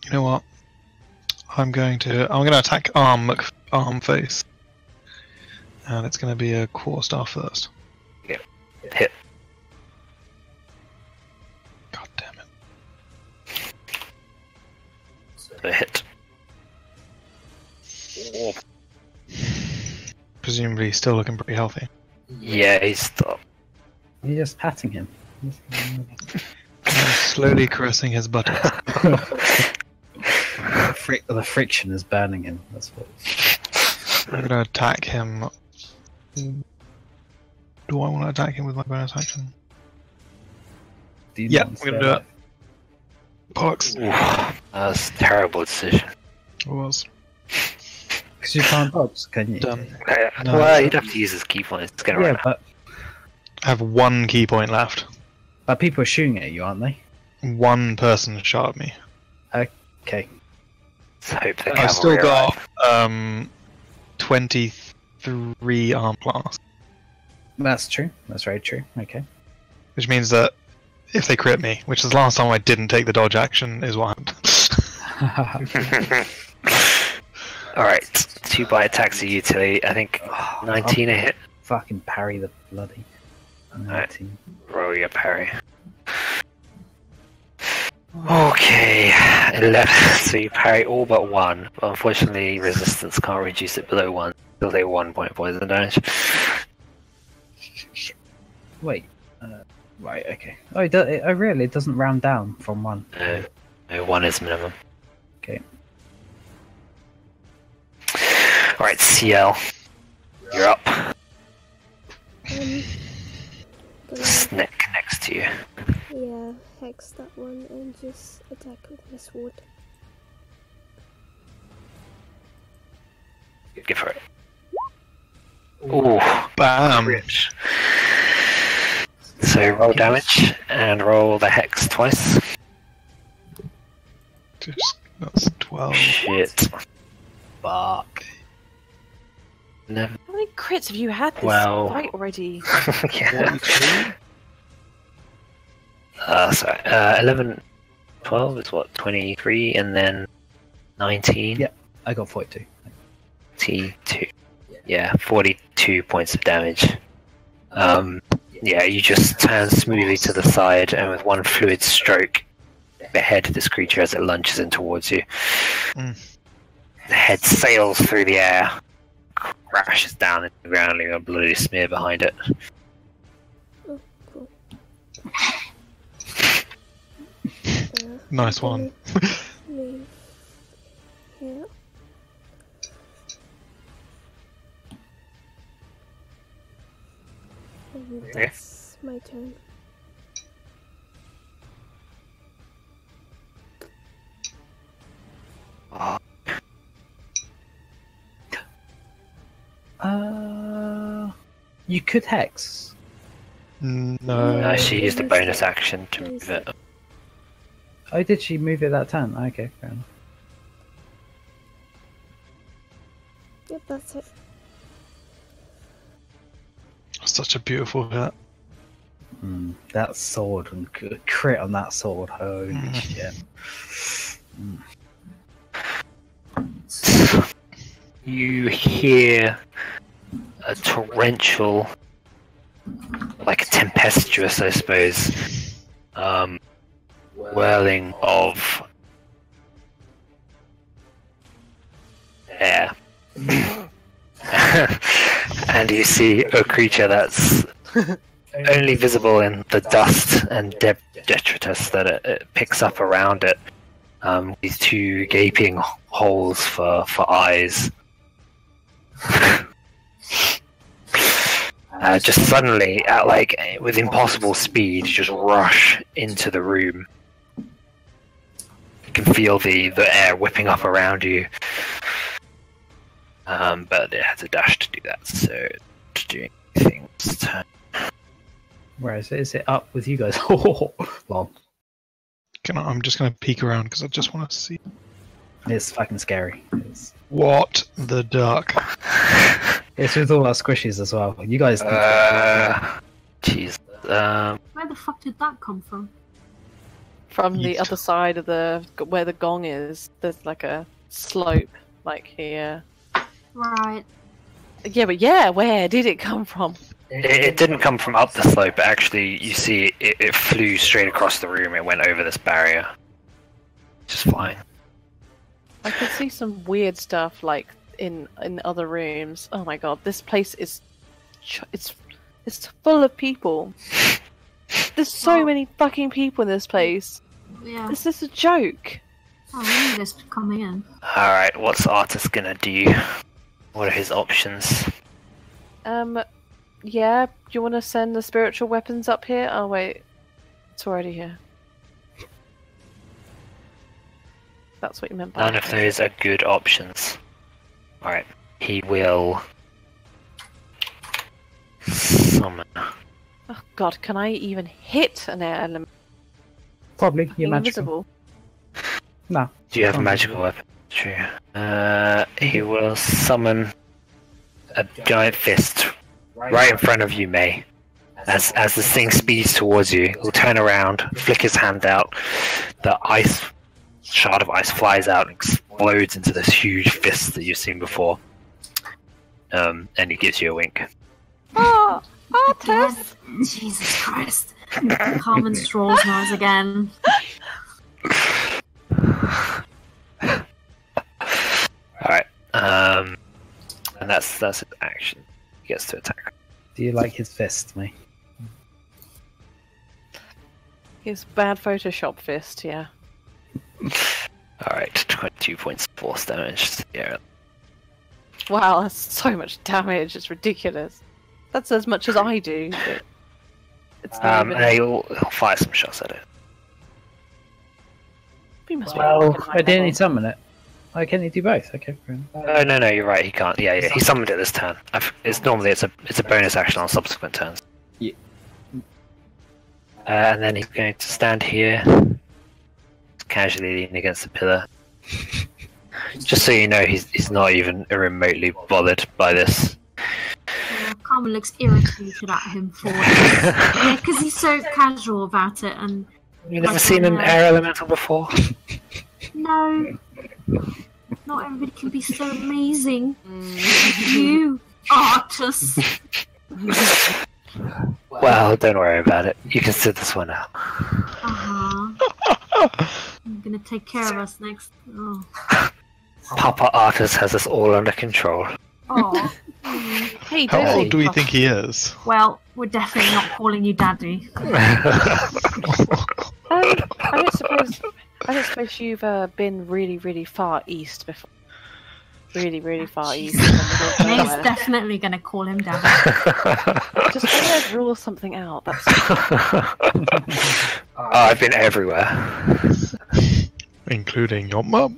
you know what? I'm going to I'm going to attack arm arm face, and it's going to be a quarter star first. Yeah, Hit. God damn it! A hit. Presumably, he's still looking pretty healthy. Yeah, he's stop. You're just patting him. Slowly caressing his buttocks. the, fric- the friction is burning him. That's what. I'm gonna attack him. Do I want to attack him with my bonus action? Do Yeah, not we're gonna do it. Bollocks. Oof, that was a terrible decision. It was Because you can't dodge, can you? done. Uh, No. well, he'd have to use his ki points to get Yeah, around. but I have one ki point left. but people are shooting at you, aren't they? One person shot at me. Okay. Let's hope the I've still got um, twenty-three arm class, That's true. That's very true. Okay. which means that if they crit me, which is the last time I didn't take the dodge action, is what happened. Alright, two by attacks of utility. I think 19 a hit. Fucking parry the bloody. 19. Roll your parry. Okay, 11. So you parry all but one. But unfortunately, resistance can't reduce it below one. Still take one point of poison damage. Wait. Uh, right. Okay. Oh, it, do- it, oh, really? It doesn't round down from one. No, no, one is minimum. Okay. Alright, Ciel. You're up. Um, gonna, Snick next to you. yeah, hex that one and just attack with my sword. Give her it. Ooh, Bam! crit. So roll damage and roll the hex twice. Just, that's twelve. Shit. Fuck. Never. How many crits have you had this Well- fight already? yeah. Uh, sorry. Uh, 11, 12 is what? 23, and then 19. Yeah. I got 42. T2. Yeah, 42 points of damage. Um, yeah, you just turn smoothly to the side, and with one fluid stroke, behead this creature as it lunges in towards you. Mm. The head sails through the air, crashes down into the ground, leaving a bloody smear behind it. Oh, cool. Nice one. move here. And Okay. that's my turn. Ah. Uh, you could hex. No. Uh, she used a bonus action to move it. Oh, did she move it that turn? Okay, fair enough. Yep, that's it. Such a beautiful hit. Mm, that sword and crit on that sword. Holy Mm. You hear a torrential, like a tempestuous, I suppose, um, whirling of air. and you see a creature that's only visible in the dust and de- detritus that it, it picks up around it. Um, these two gaping holes for, for eyes. Uh, just suddenly, at like with impossible speed, just rush into the room. You can feel the, the air whipping up around you. Um, but it has a dash to do that, so to do anything. this turn. Where is it? Is it up with you guys? Oh, well, Can I, I'm just going to peek around because I just want to see it's fucking scary. It's, what the duck. it's with all our squishies as well. You guys. Uh, jeez. Um, Where the fuck did that come from? From the other side of the where the gong is, there's like a slope, like here. Right. Yeah, but yeah, where did it come from? it, it didn't come from up the slope, actually, you see, it, it flew straight across the room. It went over this barrier. Just flying. I could see some weird stuff like in in other rooms. Oh my god, this place is ch- it's it's full of people. There's so Oh. many fucking people in this place. Yeah. Is this a joke? Oh, we knew this coming in. Alright, what's Artus gonna do? What are his options? Um, yeah. You want to send the spiritual weapons up here? Oh wait, it's already here. That's what you meant by None of those are good options. Alright, he will summon. Oh god, can I even hit an air element? Probably. You're magical. invisible. No. Do you have a magical weapon? True. Uh, he will summon a giant fist right in front of you, Mei. As as this thing speeds towards you, he'll turn around, flick his hand out. The ice shard of ice flies out and explodes into this huge fist that you've seen before. Um, and he gives you a wink. Ah, Yeah. Jesus Christ. Carmen Straw's noise again. Alright. Um, and that's that's his action. He gets to attack. Do you like his fist, me? His bad Photoshop fist, yeah. Alright, 22 points of force damage. Yeah, Wow, that's so much damage. It's ridiculous. That's as much as I do. But it's not Um, even. and he'll, he'll fire some shots at it. He must Well, I didn't level. he summon it. Why can't he do both? Okay, fair. Oh no, no, you're right. He can't. Yeah, yeah. He summoned it this turn. I've, it's normally it's a it's a bonus action on subsequent turns. Yeah. Uh, and then he's going to stand here, casually leaning against the pillar. Just so you know, he's he's not even remotely bothered by this. Alma looks irritated at him for it. yeah, because he's so casual about it, and You've never seen an air elemental before? no, not everybody can be so amazing. you, Artus. Well, don't worry about it. You can sit this one out. Uh-huh. I'm gonna take care of us next. Oh. Papa Artus has us all under control. oh. Hey, How Dizzy. old do we think he is? Well, we're definitely not calling you daddy. Um, I don't suppose. I don't suppose you've uh, been really, really far east before. Really, really far east. in the middle of Nate's definitely gonna call him daddy. Just want to rule something out. That's Oh, I've been everywhere. Including your mum.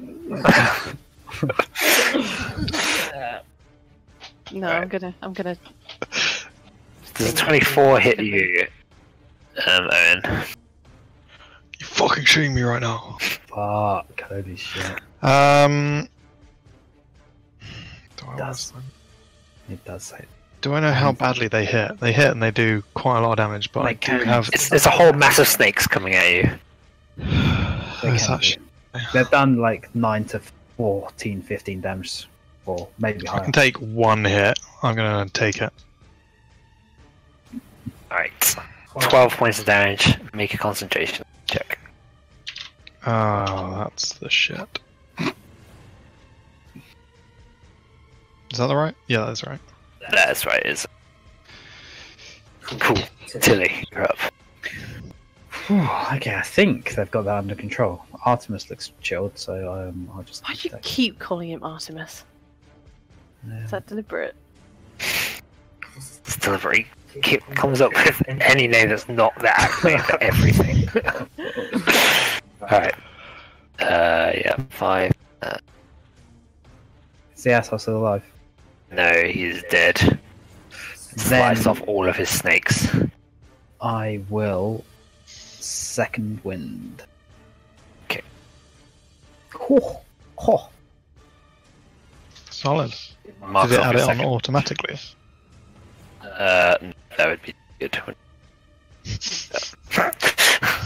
no. I'm gonna. I'm gonna. Does a 24 hit you, um, Owynn? You fucking shooting me right now. Fuck, holy shit. Um. Do I, Does. It does say. do I know how badly they hit? They hit and they do quite a lot of damage, but I They do have. It's, it's a whole mass of snakes coming at you. They It's can actually- do. They've done like 9 to 14, 15 damage, or maybe higher. I can take one hit. I'm gonna take it. Alright. 12 points of damage. Make a concentration check. Oh, that's the shit. Is that the right? Yeah, that's right. That's right, is Cool. Tili, you're up. Whew, okay, I think they've got that under control. Artemis looks chilled, so um, I'll just. Why do you take- keep calling him Artemis? Yeah. Is that deliberate? It's delivery. Keep, comes up with any name that's not that name for everything. Alright. Uh, yeah, 5. Is the asshole still alive? No, he's dead. Then Slice off all of his snakes. I will second wind. Okay. Ho, ho. Solid. Mark Did it add your it on automatically? Uh, that would be good. I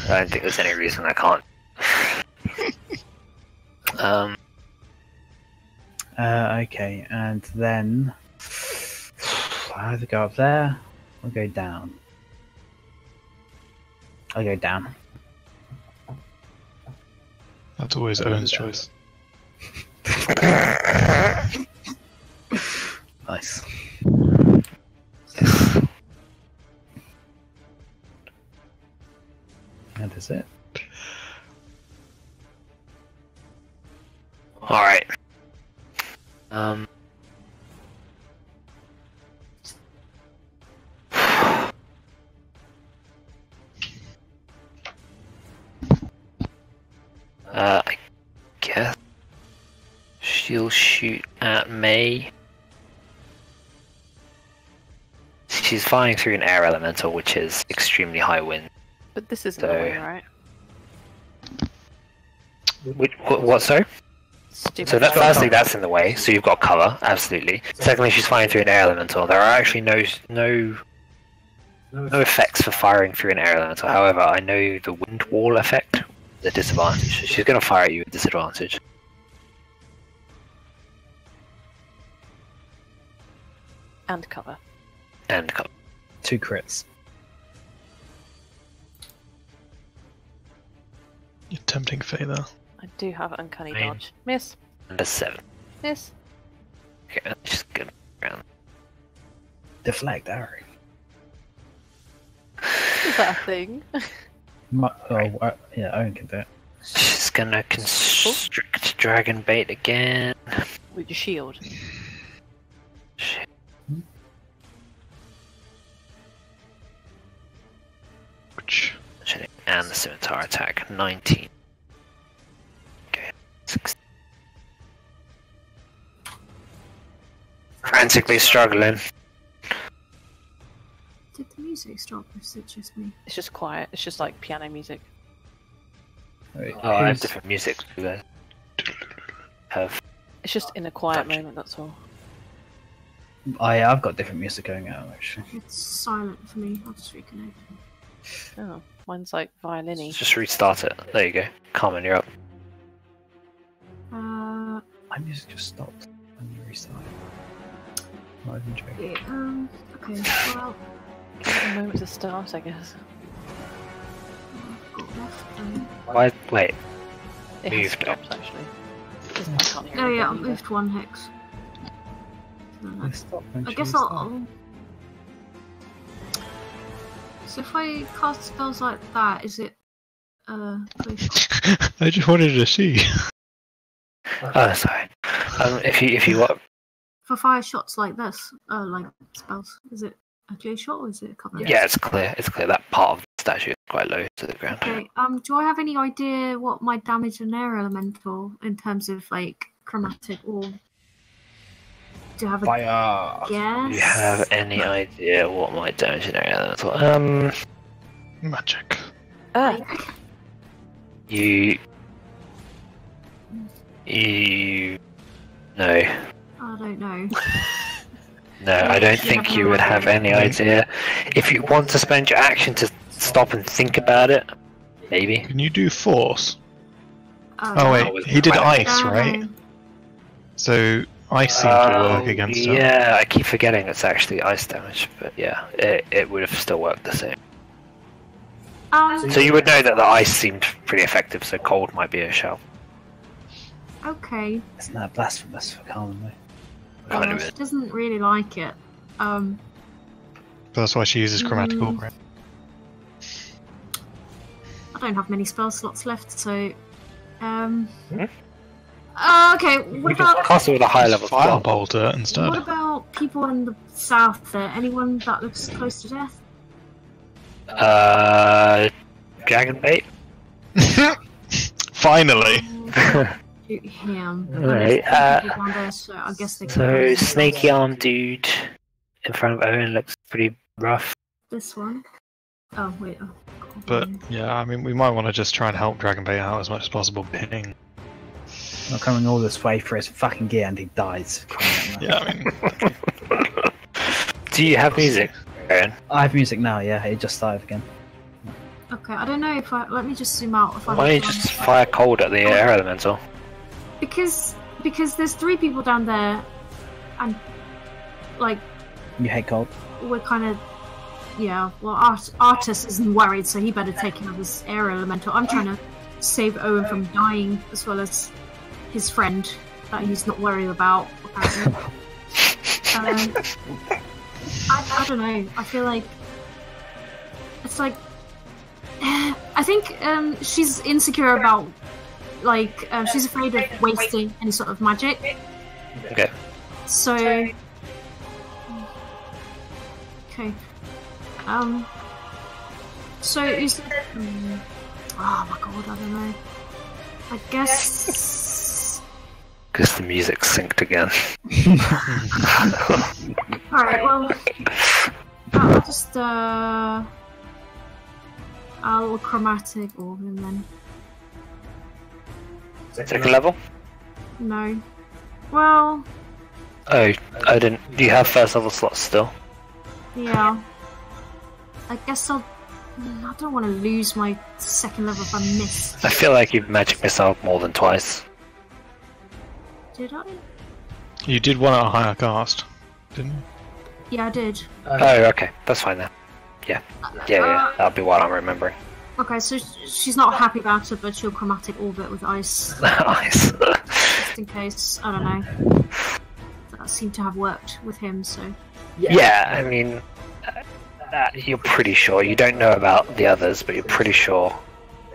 don't think there's any reason I can't. Um, Uh, okay, and then I either go up there or go down. I'll go down. That's always Owynn's choice. Nice. That is it. Alright. Um. Uh, I guess she'll shoot at me. She's flying through an air elemental, which is extremely high wind. But this isn't So- the way, right? Which, what, what, sorry? Stupid. So that way. firstly, that's in the way. So you've got cover, absolutely. Secondly, she's flying through an air elemental. There are actually no no no effects for firing through an air elemental. However, I know the wind wall effect, the disadvantage. She's going to fire at you at disadvantage. and cover. And cover. Two crits. You're tempting fate there. I do have uncanny Fine. dodge. Miss. And a seven. Miss. Okay, that's just good. Around. Deflect arrow. Is that a thing? My, oh, uh, yeah, Owynn can do it. She's gonna constrict Dragon Bait again. With your shield. Shit. Which And the scimitar attack, 19. Okay, 16. Frantically struggling. Did the music stop? Or is it just me? It's just quiet. It's just like piano music. Wait, Oh, I have different music for. Have It's just in a quiet moment. That's all. Oh, I I've got different music going out actually. It's silent for me. I'll just reconnect. Oh, mine's like violin Just restart it. There you go. Carmen, you're up. Uh, My music just stopped when you restart. Not even joking. yeah, um, okay. Well, a moment to start, I guess. I've got left. Um, Why? Wait. It Moved has stopped, actually. Just I can't hear oh yeah, I anything either. moved one hex. It stopped when I she guess I'll, restarted. I'll. So if I cast spells like that, is it uh? close? I just wanted to see. Oh, sorry. Um, if you if you what? For fire shots like this, uh, like spells, is it a clear shot or is it a cover? Yeah, it's clear. It's clear that part of the statue is quite low to the ground. Okay. Um, do I have any idea what my damage and air elemental in terms of like chromatic or do you have a Fire. guess? Do you have any idea what my damage in area elemental? Um, Magic. Ah, you, you, no, I don't know. no, I don't think you would have any idea. If you want to spend your action to stop and think about it, maybe. Can you do force? Oh Oh, wait, he did ice, no, right? So ice seemed to work Oh, against him. Yeah, I keep forgetting it's actually ice damage, but yeah, it, it would have still worked the same. Um, So you would know that the ice seemed pretty effective, so cold might be a shout. Okay. Isn't that blasphemous for Carmen though? Kind of she doesn't really like it. Um, That's why she uses chromatic Mm. orb. I don't have many spell slots left, so um. Hmm? Uh, okay. What You about cast it with a high level spell. Firebolt it instead. what about people in the south? There, anyone that looks close to death? Uh, Dragon Bait. Finally. Shoot him. Alright, uh, people so I guess they. So can- snaky arm dude in front of Owynn looks pretty rough. This one. Oh wait. Oh, But yeah, I mean, we might want to just try and help Dragon Bait out as much as possible. Pinning. Not coming all this way for his fucking gear and he dies. Yeah, I mean, Do you have music, Owynn? I have music now, yeah, it just started again. Okay, I don't know if I. Let me just zoom out. If I Why don't you just fire cold at the air elemental? Because because there's three people down there, and like You hate cold? we're kind of yeah. Well, Art- Artus isn't worried, so he better take care of his air elemental. I'm trying to save Owynn from dying, as well as his friend that he's not worried about. Um, I, I don't know. I feel like it's like I think um, she's insecure about like um, she's afraid of wasting any sort of magic. Okay. So okay. Um. So you said. mm, oh my god! I don't know. I guess. Because the music synced again. All right. Well, I'll just uh. I'll chromatic him then. Second level? No. Well, Oh, I didn't. Do you have first level slots still? yeah. I guess I'll. I don't want to lose my second level if I miss. I feel like you've magic missile more than twice. Did I? you did one at a higher cast, didn't you? Yeah, I did. Uh, oh, okay, that's fine then. Yeah, yeah, yeah. Uh, That'll be what I'm remembering. Okay, so she's not happy about it, but she'll chromatic orbit with ice nice. just in case. I don't know. That seemed to have worked with him, so. Yeah, yeah I mean, uh, uh, you're pretty sure. You don't know about the others, but you're pretty sure,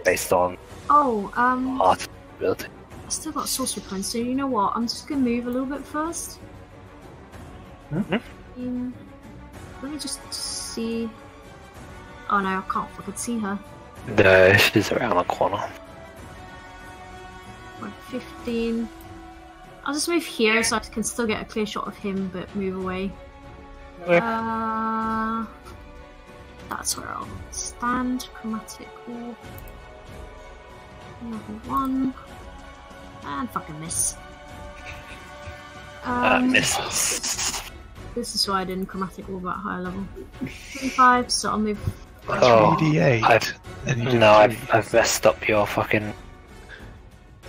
based on Oh, um, art ability. I still got sorcery points, so you know what? I'm just gonna move a little bit first. Mhm. Um, let me just see. Oh no, I can't fucking see her. No, she's around the corner. Like 15. I'll just move here so I can still get a clear shot of him, but move away. Okay. Uh, that's where I'll stand. Chromatic orb. Level one. And fucking miss. Uh, Um, misses. This is why I didn't chromatic orb at higher level. 25, so I'll move. Oh, 3d8. I've and no. I've, I've messed up your fucking.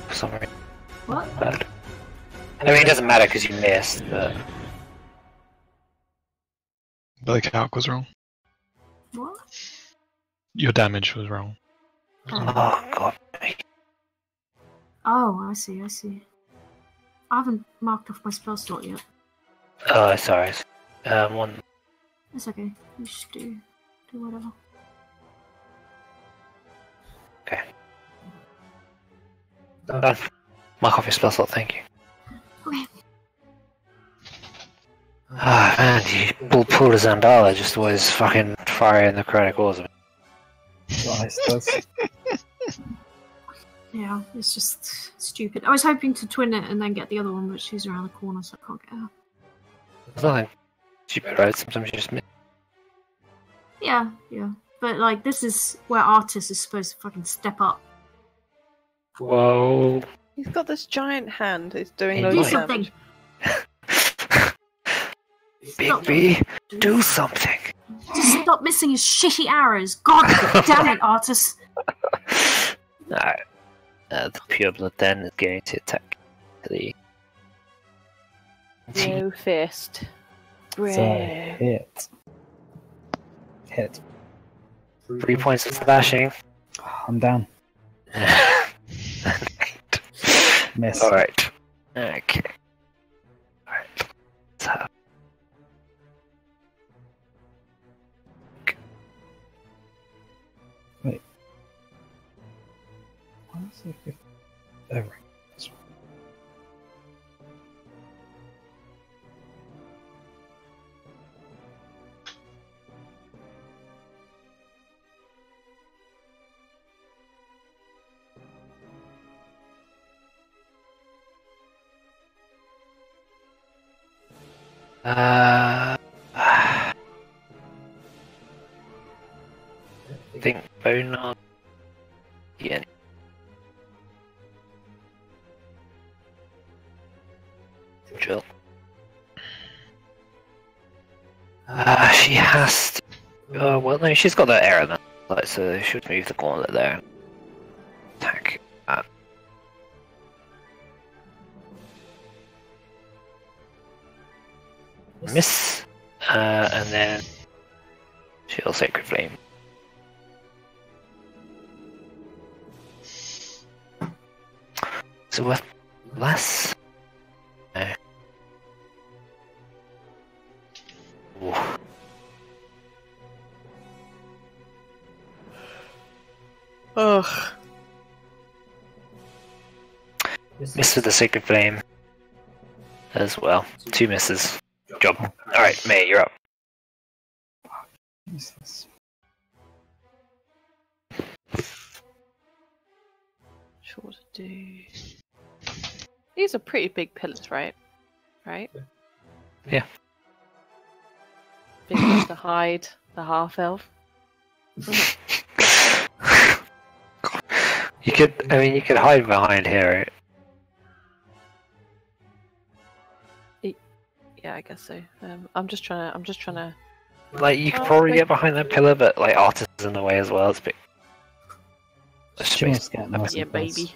For some reason, What? bad. I mean, it doesn't matter because you missed, but But the calc was wrong. What? Your damage was wrong. Oh. oh god, oh, I see, I see. I haven't marked off my spell slot yet. oh sorry. Um, one. It's okay. You just do, do whatever. Done. Mark off your spell slot, thank you. Okay. Ah man, you pull pull the Zandala just was fucking firing the chromatic orbs. Nice, does. Yeah, it's just stupid. I was hoping to twin it and then get the other one, but she's around the corner, so I can't get her. There's nothing stupid about it. Sometimes you just miss. Yeah, yeah. But like, this is where artists are supposed to fucking step up. Whoa. He's got this giant hand. He's doing Hey, loads Do of Mike. damage. something. Big B, do something. Just stop missing his shitty arrows. God damn it, Artus. Alright. Uh, the pure blood then is going to attack the. No fist. So hit. Hit. Three points of slashing. I'm down. Miss. Alright. Okay. Alright. Let's have. Why is it fif- Oh, right. Uh. I think Bonar. Yeah. Jill. Uh, she has to. Oh, well, no, she's got that then. Like, so she should move the gauntlet there. Miss. Uh, and then. She'll Sacred Flame. So with less. No. Ooh. Ugh. Miss with the Sacred Flame as well. Two misses. Job. Alright, Mei, you're up. Jesus. Sure to do. These are pretty big pillars, right? Right? Yeah. Big enough to hide the half elf. you could, I mean, you could hide behind here. Yeah, I guess so. Um, I'm just trying to. I'm just trying to. Like, you could Oh, probably get behind that pillar, but like, Artus is in the way as well. It's a bit. It's She a wants bit- to get nice Yeah, baby.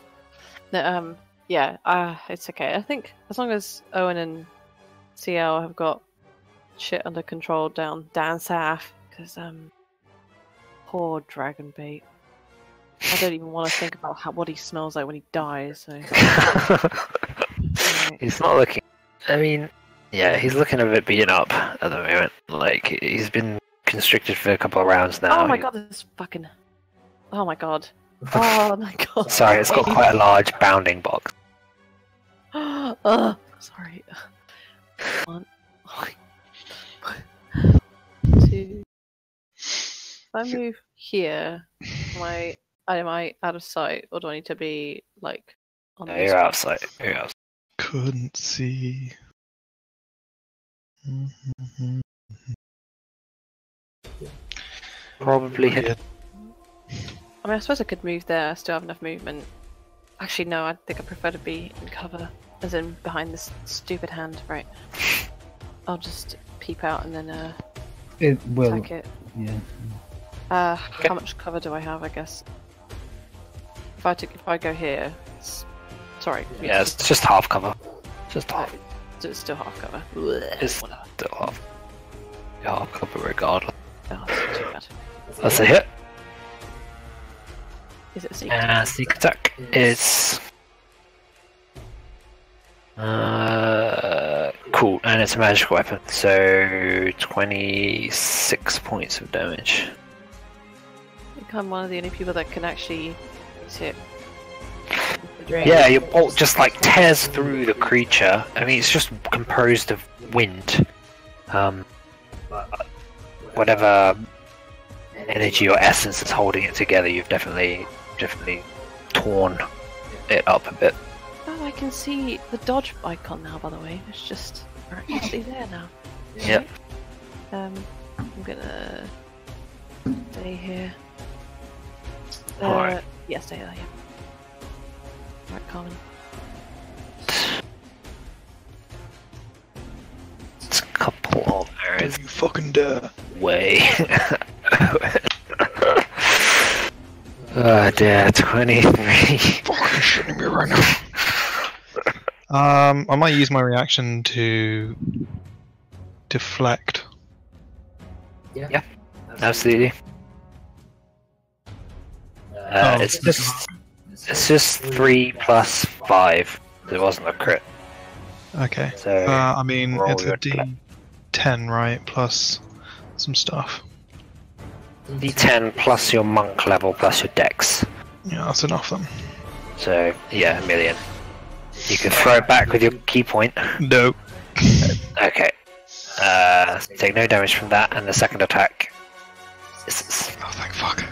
No, um, yeah, uh, it's okay. I think as long as Owynn and Ciel have got shit under control down down south, because um, poor Dragon Bait. I don't even want to think about how what he smells like when he dies. So he's not looking. I mean, yeah, he's looking a bit beaten up at the moment. Like, he's been constricted for a couple of rounds now. oh my god, this fucking. Oh my god. Oh my god. Sorry, it's got quite a large bounding box. Ugh, sorry. One. Two. If I move here, am I am I out of sight, or do I need to be like on No, this you're one? outside. You're outside. Couldn't see. Mhm. Probably hit. I mean, I suppose I could move there. I still have enough movement. Actually, no. I think I prefer to be in cover, as in behind this stupid hand. Right. I'll just peep out and then uh, It will. attack it. Yeah. Uh, how much cover do I have? I guess. If I took, if I go here, it's, sorry. Yeah, it's just half cover. Just Uh, half. So it's still half cover. It's still half. Yeah, half cover regardless. Oh, that's not too bad. That's a hit. Is it a sneak? Uh, sneak attack is. Uh, cool, and it's a magical weapon, so 26 points of damage. I think I'm one of the only people that can actually hit. Yeah, your bolt just like tears through the creature. I mean, it's just composed of wind. Um, whatever energy or essence is holding it together, you've definitely, definitely torn it up a bit. Oh, I can see the dodge icon now. By the way, it's just miraculously there now. Yep. Um, I'm gonna stay here. Uh, Alright. Yeah, stay there. Yeah. Right, Carmen. It's a couple of arrows You fucking dare. way. oh dear, 23. Fucking shitting me right now. Um, I might use my reaction to deflect. Yeah, yeah. Absolutely. Uh, Oh. It's just it's just three plus five. It wasn't a crit, Okay. so Uh, I mean, it's a D10, right? Plus some stuff. d10 plus your monk level plus your dex. Yeah, that's enough then. So yeah, a million. You can throw it back with your ki point. Nope. Okay. Uh, take no damage from that, and the second attack. misses. Oh, thank fuck.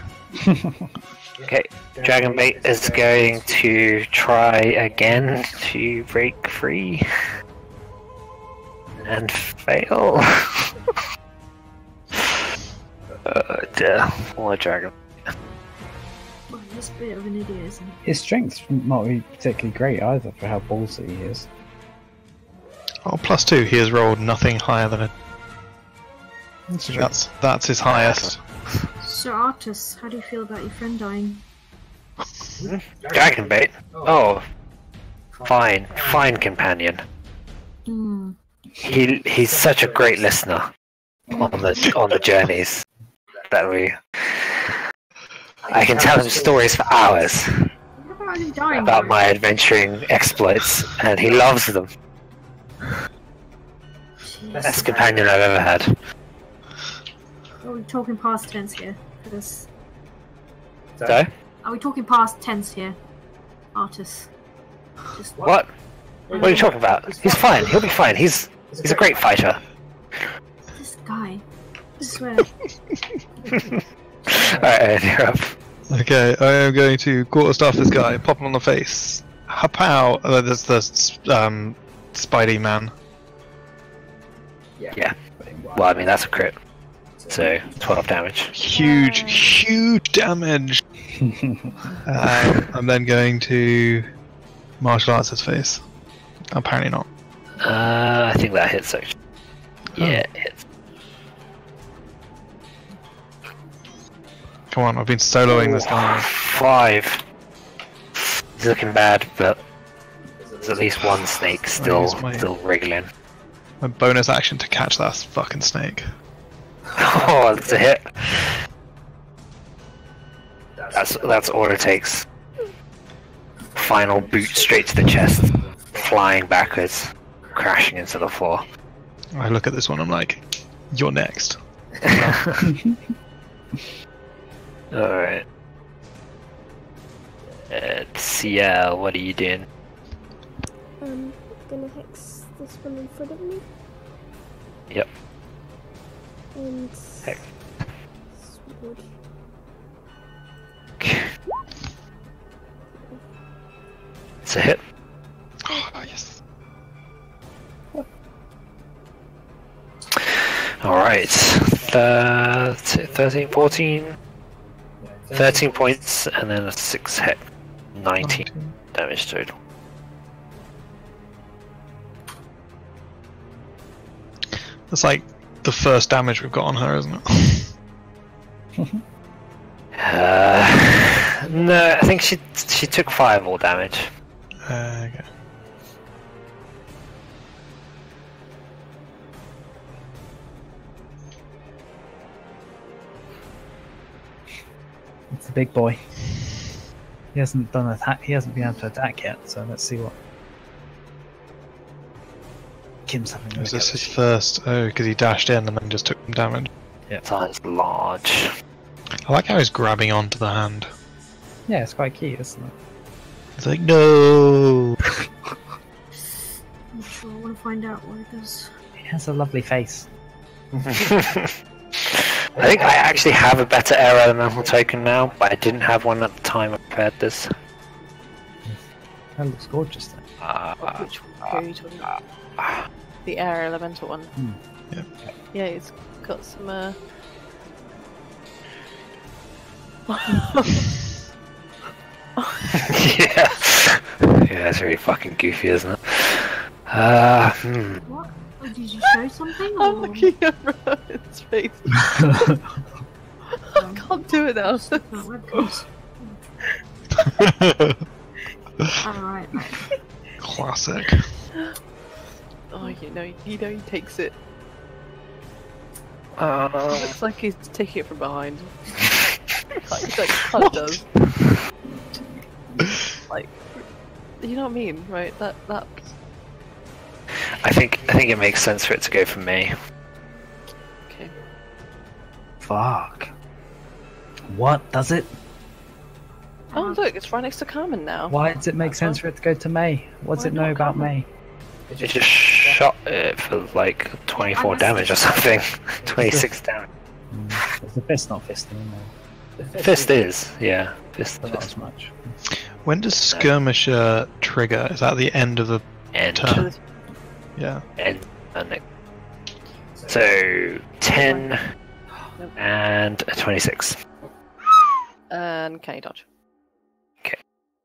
Okay, Dragon Bait is going to try again to break free. And fail. uh, dear. Poor Dragon. Well, he's a bit of an idiot, isn't he? His strength's not really particularly great either for how ballsy he is. Oh, plus two. He has rolled nothing higher than a. That's true. That's that's his highest. So, Artus, how do you feel about your friend dying? Dragon Bait? Oh. Fine. Fine companion. Hmm. He he's such a great listener on the on the journeys that we I can tell him stories for hours What about him dying? about my adventuring exploits and he loves them. Best companion I've ever had. Are we talking past tense here? For this? So? Are we talking past tense here? Artus. Just What? What are you talking about? He's fine, he'll be fine. He's he's a great fighter. this guy. I swear. Alright, you're up. Okay, I am going to quarterstaff this guy, pop him on the face. Hapow! Uh, there's the um, Spidey man. Yeah. Well I mean that's a crit. So twelve damage. Huge, huge damage. Um, I'm then going to martial arts his face. Apparently not. Uh I think that hits actually. Yeah, it hits. Come on, I've been soloing this guy. Five. He's looking bad, but there's at least one snake still my- still wriggling. My bonus action to catch that fucking snake. Oh, that's a hit. That's that's all it takes. Final boot straight to the chest, flying backwards, crashing into the floor. I look at this one, I'm like, you're next. Alright. Uh, Ciel, what are you doing? Um, gonna hex this one in front of me. Yep. And Hex. sword. It's a hit. Oh, yes. Alright. Uh, 13, 14. 13 points, and then a 6 hit. 19 damage total. It's like the first damage we've got on her, isn't it? Uh, no, I think she she took fireball damage. Uh, okay. It's a big boy. He hasn't done attack. He hasn't been able to attack yet. So let's see what Kim's having. a Was this at his first? Oh, because he dashed in and then just took some damage. Yeah. Size large. I like how he's grabbing onto the hand. Yeah, it's quite cute, isn't it? He's like, no. I'm sure I want to find out what it does. He has a lovely face. I think I actually have a better air elemental token now, but I didn't have one at the time I prepared this. That looks gorgeous. Then. Uh, Which who are you? The air elemental one. Hmm. Yeah. Yeah, it's got some. Uh... yeah. yeah, it's really fucking goofy, isn't it? Uh, hmm. What? Oh, did you show something? I'm looking at Rohan's face. I can't do it now. No, webcams. Alright. Classic. Oh, you know, you know, he takes it. Uh, Looks like he's taking it from behind. like, like Hunt does. Like, you know what I mean, right? That that. I think I think it makes sense for it to go for me. Okay. Fuck. What does it? Oh, look, it's right next to Carmen now. Why does it make sense for it to go to Mei? What does Why it know about Carmen? Mei? It just shot it for like 24 damage or something. 26 damage. Mm, It's the fist not fisting, no. Fist is, yeah. Fist, But not fist as much. When does skirmisher trigger? Is that the end of the end. turn? Yeah. End. And it- so 10 and 26. And can you dodge? Okay.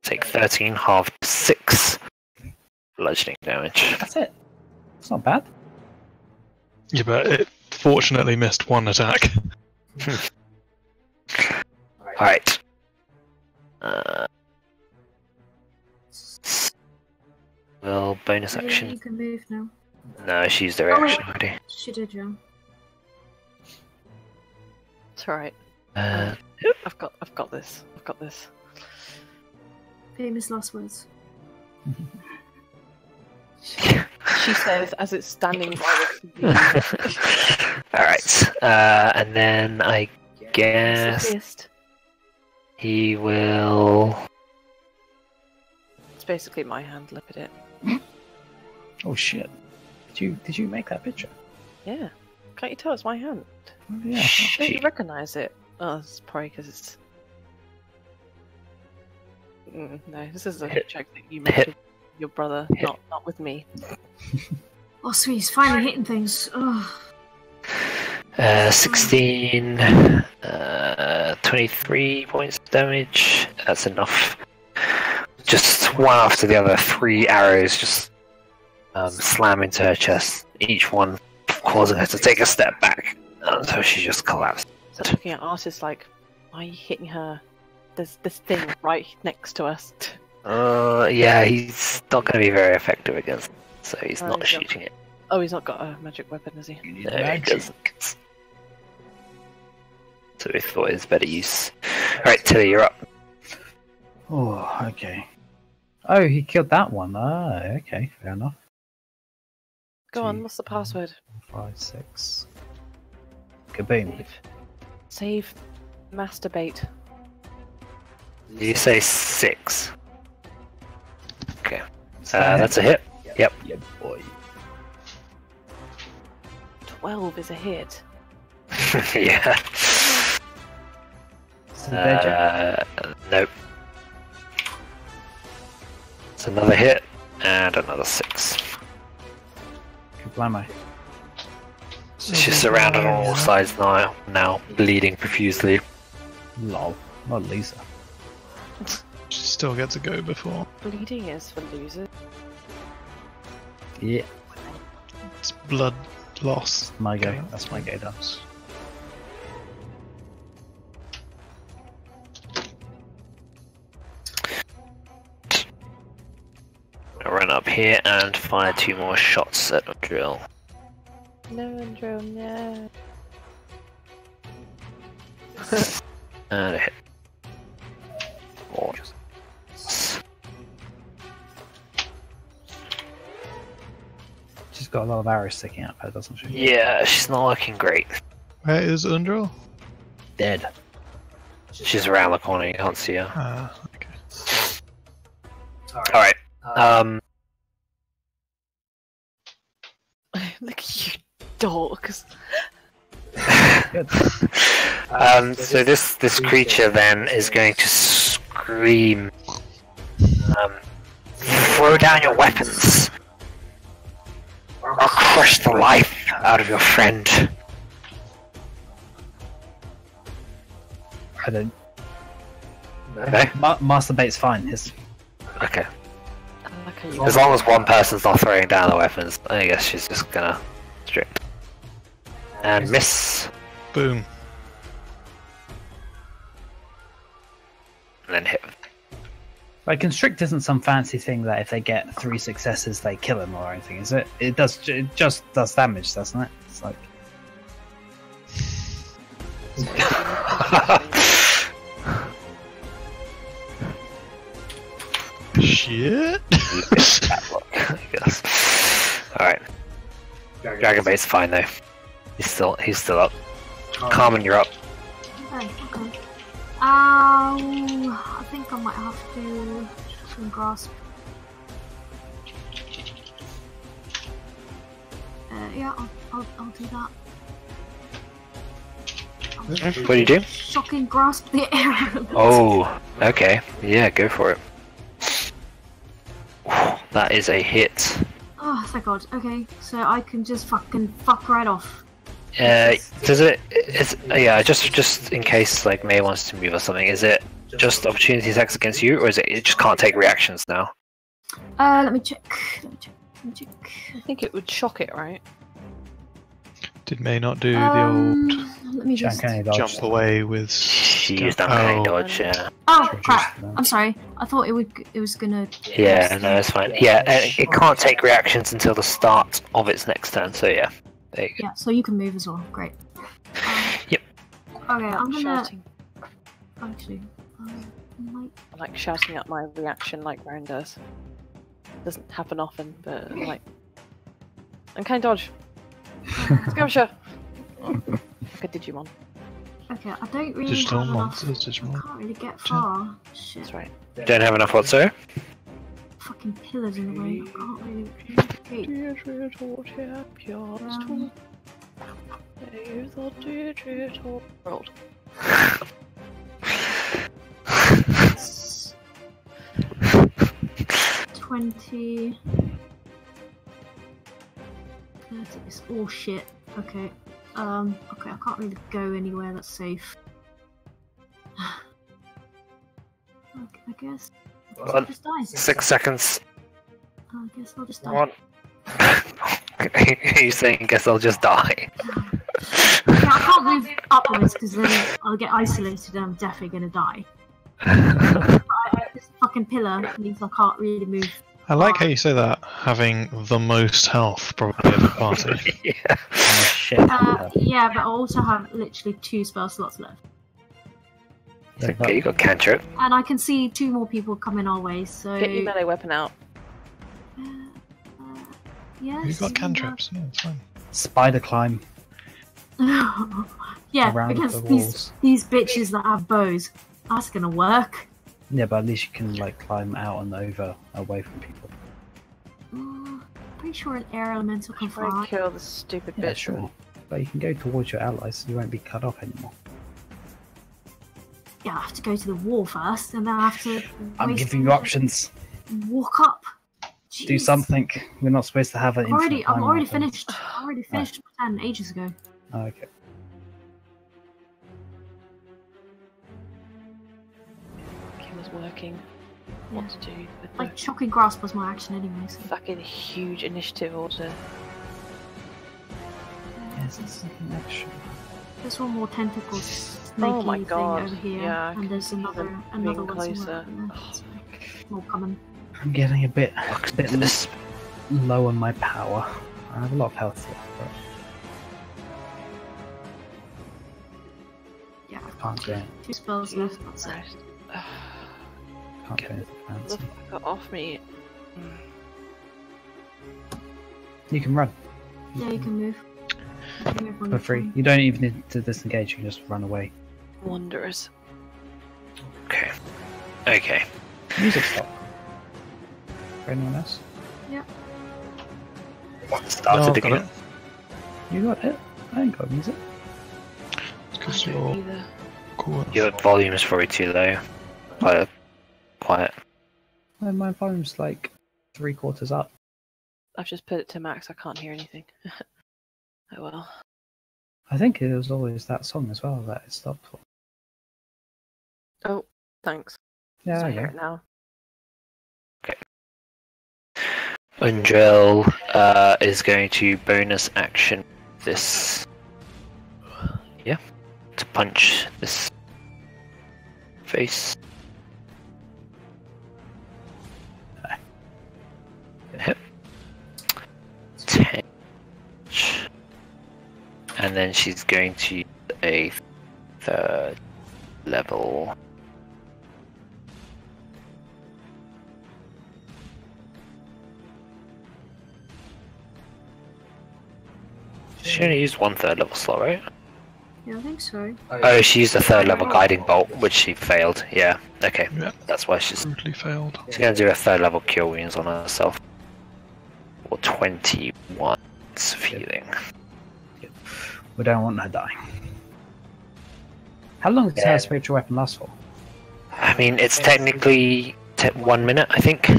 Take 13, half 6 bludgeoning damage. That's it. It's not bad. Yeah, but it fortunately missed one attack. Alright. Uh, well, bonus Yeah, action. You can move now. No, she used her Oh, wait. action already. She did, yeah. It's alright. Uh, I've got, I've got this. I've got this. Famous last words. She says as it's standing by the Alright, uh, and then I guess he will. It's basically my hand. Look at it. Oh shit. Did you did you make that picture? Yeah. Can't you tell it's my hand? Oh, yeah. Don't you recognize it? Oh, it's probably because it's. Mm, no, this is a Hit- joke that you made hit- with your brother, hit. not not with me. Oh, sweet, he's finally hitting things. Oh, Uh, 16, uh, 23 points of damage. That's enough. Just one after the other, three arrows just um, slam into her chest, each one causing her to take a step back until she just collapsed. So looking at artists like, why are you hitting her? There's this thing right next to us. Uh, yeah, he's not going to be very effective against them, so he's Oh, not he's not- shooting it. Oh, he's not got a magic weapon, has he? No, he doesn't. So we thought it was better use. Alright, Tili, you're up. Oh, okay. Oh, he killed that one. Ah, okay, fair enough. Go on, what's the password? Five, six. Kaboom. Save. Save. Masturbate. Did you say six? Okay. Uh, that's a hit. Yep. Yeah, boy. Twelve is a hit. yeah. Still there, Uh, nope. It's another hit and another six. Kablamo. She's surrounded on all sides now, now bleeding profusely. Lol. Not Lisa. She still gets a go before. Bleeding is for losers. Yeah. It's blood loss. My go. Okay. That's my go done. I'll run up here and fire two more shots at a drill. No, drill, no. And a hit. Four. Got a lot of arrows sticking out of her, doesn't she? Yeah, she's not looking great. Where is Undril? Dead. She's around the corner, you can't see her. Ah, okay. Alright. Um, Look at you, dogs. um, so this this creature then is going to scream. Um, throw down your weapons. I'll crush the life out of your friend. I don't. Okay. Ma- Master Bait's fine. His Okay. I like how you As long as one person's not throwing down the weapons, I guess she's just gonna strip. And miss. Boom. And then hit. Like constrict isn't some fancy thing that if they get three successes they kill him or anything, is it? It does. It just does damage, doesn't it? It's like Shit. I. Alright. Dragon Bait's fine though. He's still he's still up. Oh. Carmen, you're up. Okay, okay. Um, I think I might have to some grasp. Uh, yeah, I'll, I'll, I'll do that. What do you do? Shocking grasp the air. Oh, okay. Yeah, go for it. That is a hit. Oh, thank God. Okay, so I can just fucking fuck right off. Uh, does it? It's yeah. Just just in case like Mei wants to move or something. Is it just opportunity attacks against you, or is it it just can't take reactions now? Uh, let me check. Let me check. Let me check. I think it would shock it, right? Did Mei not do Um, the let me just. Uncanny old dodge. jump away with? She used uncanny Oh. dodge. Yeah. Oh crap! uh, I'm sorry. I thought it would. It was gonna. Yeah, no, that's fine. Yeah, uh, it can't take reactions until the start of its next turn. So yeah, there you go. Yeah, so you can move as well. Great. Um, Yep. Okay, I'm gonna shouting. actually. Um, I might I like shouting out my reaction like Baron does. Doesn't happen often, but like. I'm like. Uncanny dodge. Skirmisher. Like a Digimon. Okay, I don't really Digital have enough. monsters, I Digimon. can't really get far. Shit, That's right. Don't have enough whatsoever. Fucking pillars in the way. I can't really. Um, world. it's Twenty. It's all shit. Okay. Um. Okay, I can't really go anywhere that's safe. Okay, I guess. I guess I'll just die. Six seconds. I guess I'll just die. One. Are you saying? Guess I'll just die. Yeah, I can't move upwards because then I'll get isolated and I'm definitely gonna die. I, this fucking pillar means I can't really move. I like how you say that, having the most health probably of the party. yeah. oh, shit. Uh, yeah, but I also have literally two spell slots left. Yeah, Okay, you got cantrip. And I can see two more people coming our way, so. Get your melee weapon out. Uh, uh, yes. You've got cantrips. Yeah, it's fine. Spider climb yeah, around because the these, walls. these bitches that have bows, that's gonna work. Yeah, but at least you can like climb out and over, away from people. Uh, pretty sure an air elemental can Try and fly. kill the stupid Yeah, bitch. sure. But you can go towards your allies, so you won't be cut off anymore. Yeah, I have to go to the wall first, and then I have to. I'm giving you options. Walk up. Do something. We're not supposed to have an I'm already, I'm already weapon. finished. I already finished my turn ages ago. Oh, okay. Kim was working. What to do with the Like shocking grasp was my action anyway. So. fucking huge initiative order. Is there something extra? There's one more tentacle snaky Oh my thing God, over here, yeah, and there's another another one somewhere. closer. over there, More coming. I'm getting a bit, Fuck bit this. low on my power. I have a lot of health left, but Yeah, I can't do it. two spells left. That's it. Can't do anything The fancy. off me. You can run Yeah, you can move. You can move for free. You don't even need to disengage. You can just run away. Wanderers. Okay. Okay. Music stop. For anyone else? Started No, I've got again. it. You got it. I ain't got music. Because I don't you're either. cool. Your volume is probably too low. Quite quiet. Well, my volume's like three quarters up. I've just put it to max. I can't hear anything. oh well. I think it was always that song as well that it stopped for. Oh, thanks. Yeah, I I hear it now. Okay. Undrell uh, is going to bonus action this. Yeah. To punch this face. Hit. Ten. And then she's going to a third level. She only used one third level slot, right? Yeah, I think so. Oh, she used a third level guiding bolt, which she failed. Yeah, okay. Yeah. That's why she's, Brutally failed. she's gonna do a third level cure wounds on herself. Or 21 feeling. We don't want her dying. How long does Yeah. her spiritual weapon last for? I mean, it's technically te- one minute, I think.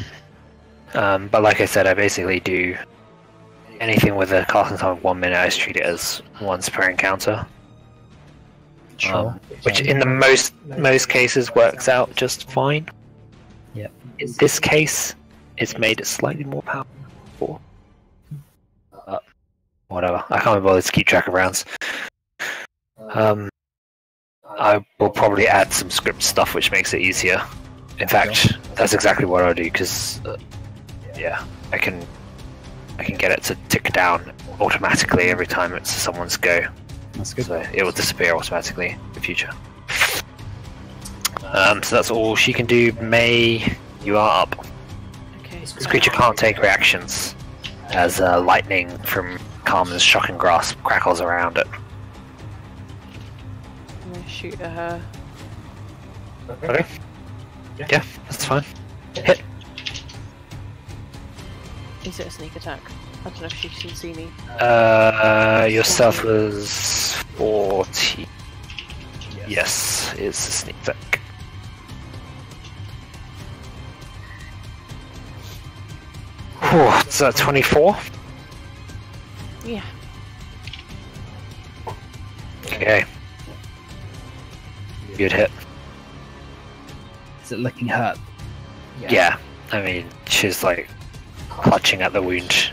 Um, but like I said, I basically do anything with a casting time of one minute. I just treat it as once per encounter, Sure. Um, which in the most most cases works out just fine. Yep. In this case, it's made it slightly more powerful. But whatever. I can't be bothered to keep track of rounds. Um, I will probably add some script stuff which makes it easier. In fact, that's exactly what I'll do because, uh, yeah, I can I can get it to tick down automatically every time it's someone's go, That's good. so it will disappear automatically in the future. Um, so that's all she can do. Mei, you are up. Okay. This creature can't take reactions as uh, lightning from Carmen's shocking grasp crackles around it. I'm gonna shoot at her. Okay. Yeah, that's fine. Hit. Is it a sneak attack? I don't know if she can see me. Uh, yourself was 40. Yes, it's a sneak attack. Whew, it's a 24? Yeah. Okay. Good hit. Is it looking hurt? Yeah, I mean, she's like clutching at the wound.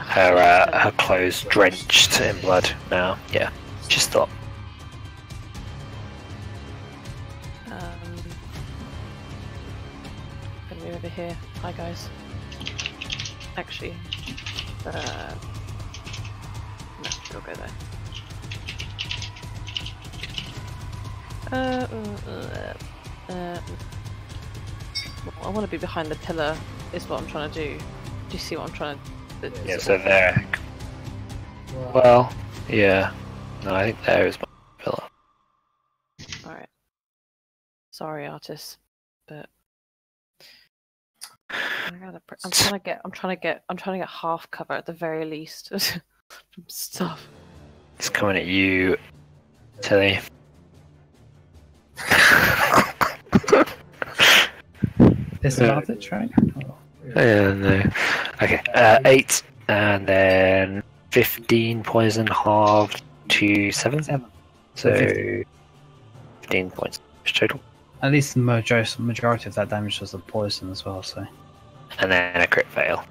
Her uh, her clothes drenched in blood now. Yeah, she stopped. Um, gonna over here. Hi guys. Actually, uh, no, she'll go there. Uh, uh, uh, uh, I want to be behind the pillar. Is what I'm trying to do. Do you see what I'm trying to? is Yeah, so all- there. Well, yeah. No, I think there is my pillar. Alright. Sorry, Artus, but I gotta pr- I'm trying to get. I'm trying to get. I'm trying to get half cover at the very least from stuff. It's coming at you, Tili. Disadvantage, right? Oh. Yeah, no. Okay, uh, 8, and then 15 poison halved to 7. Seven. So, So 15 points total. At least the majority, majority of that damage was the poison as well, so. And then a crit fail.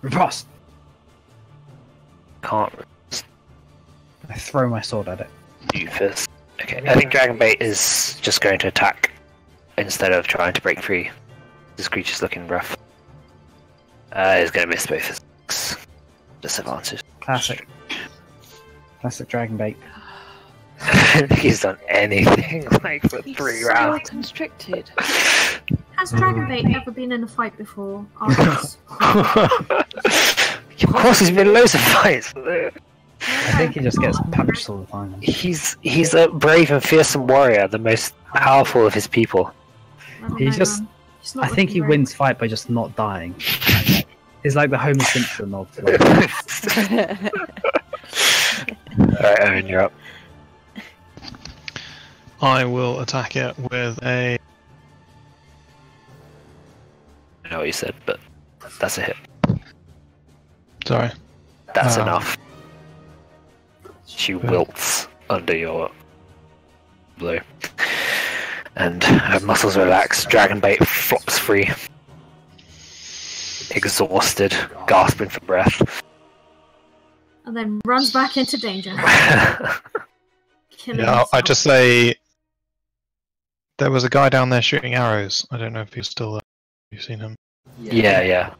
Riposte! can't I throw my sword at it. do first. Okay, I think Dragon Bait is just going to attack instead of trying to break free. This creature's looking rough. Uh, it's going to miss both his attacks. Disadvantage. Classic. Classic Dragon Bait. He's done anything like for He's three so rounds. constricted. Has Dragon Bait ever been in a fight before? Of course, he's been in loads of fights. I think he just gets punched all the time. He's he's a brave and fearsome warrior, the most powerful of his people. I He just- man. He's not I think he looking great. wins fight by just not dying. He's like the Homer Simpson of like, Alright, Owynn, you're up. I will attack it with a. I know what you said, but that's a hit. Sorry. That's Ah. enough. She wilts under your blow. And her muscles relax. Dragon bait flops free. Exhausted, gasping for breath. And then runs back into danger. Killing Yeah, I just say. There was a guy down there shooting arrows. I don't know if he's still there. You've seen him. yeah, yeah.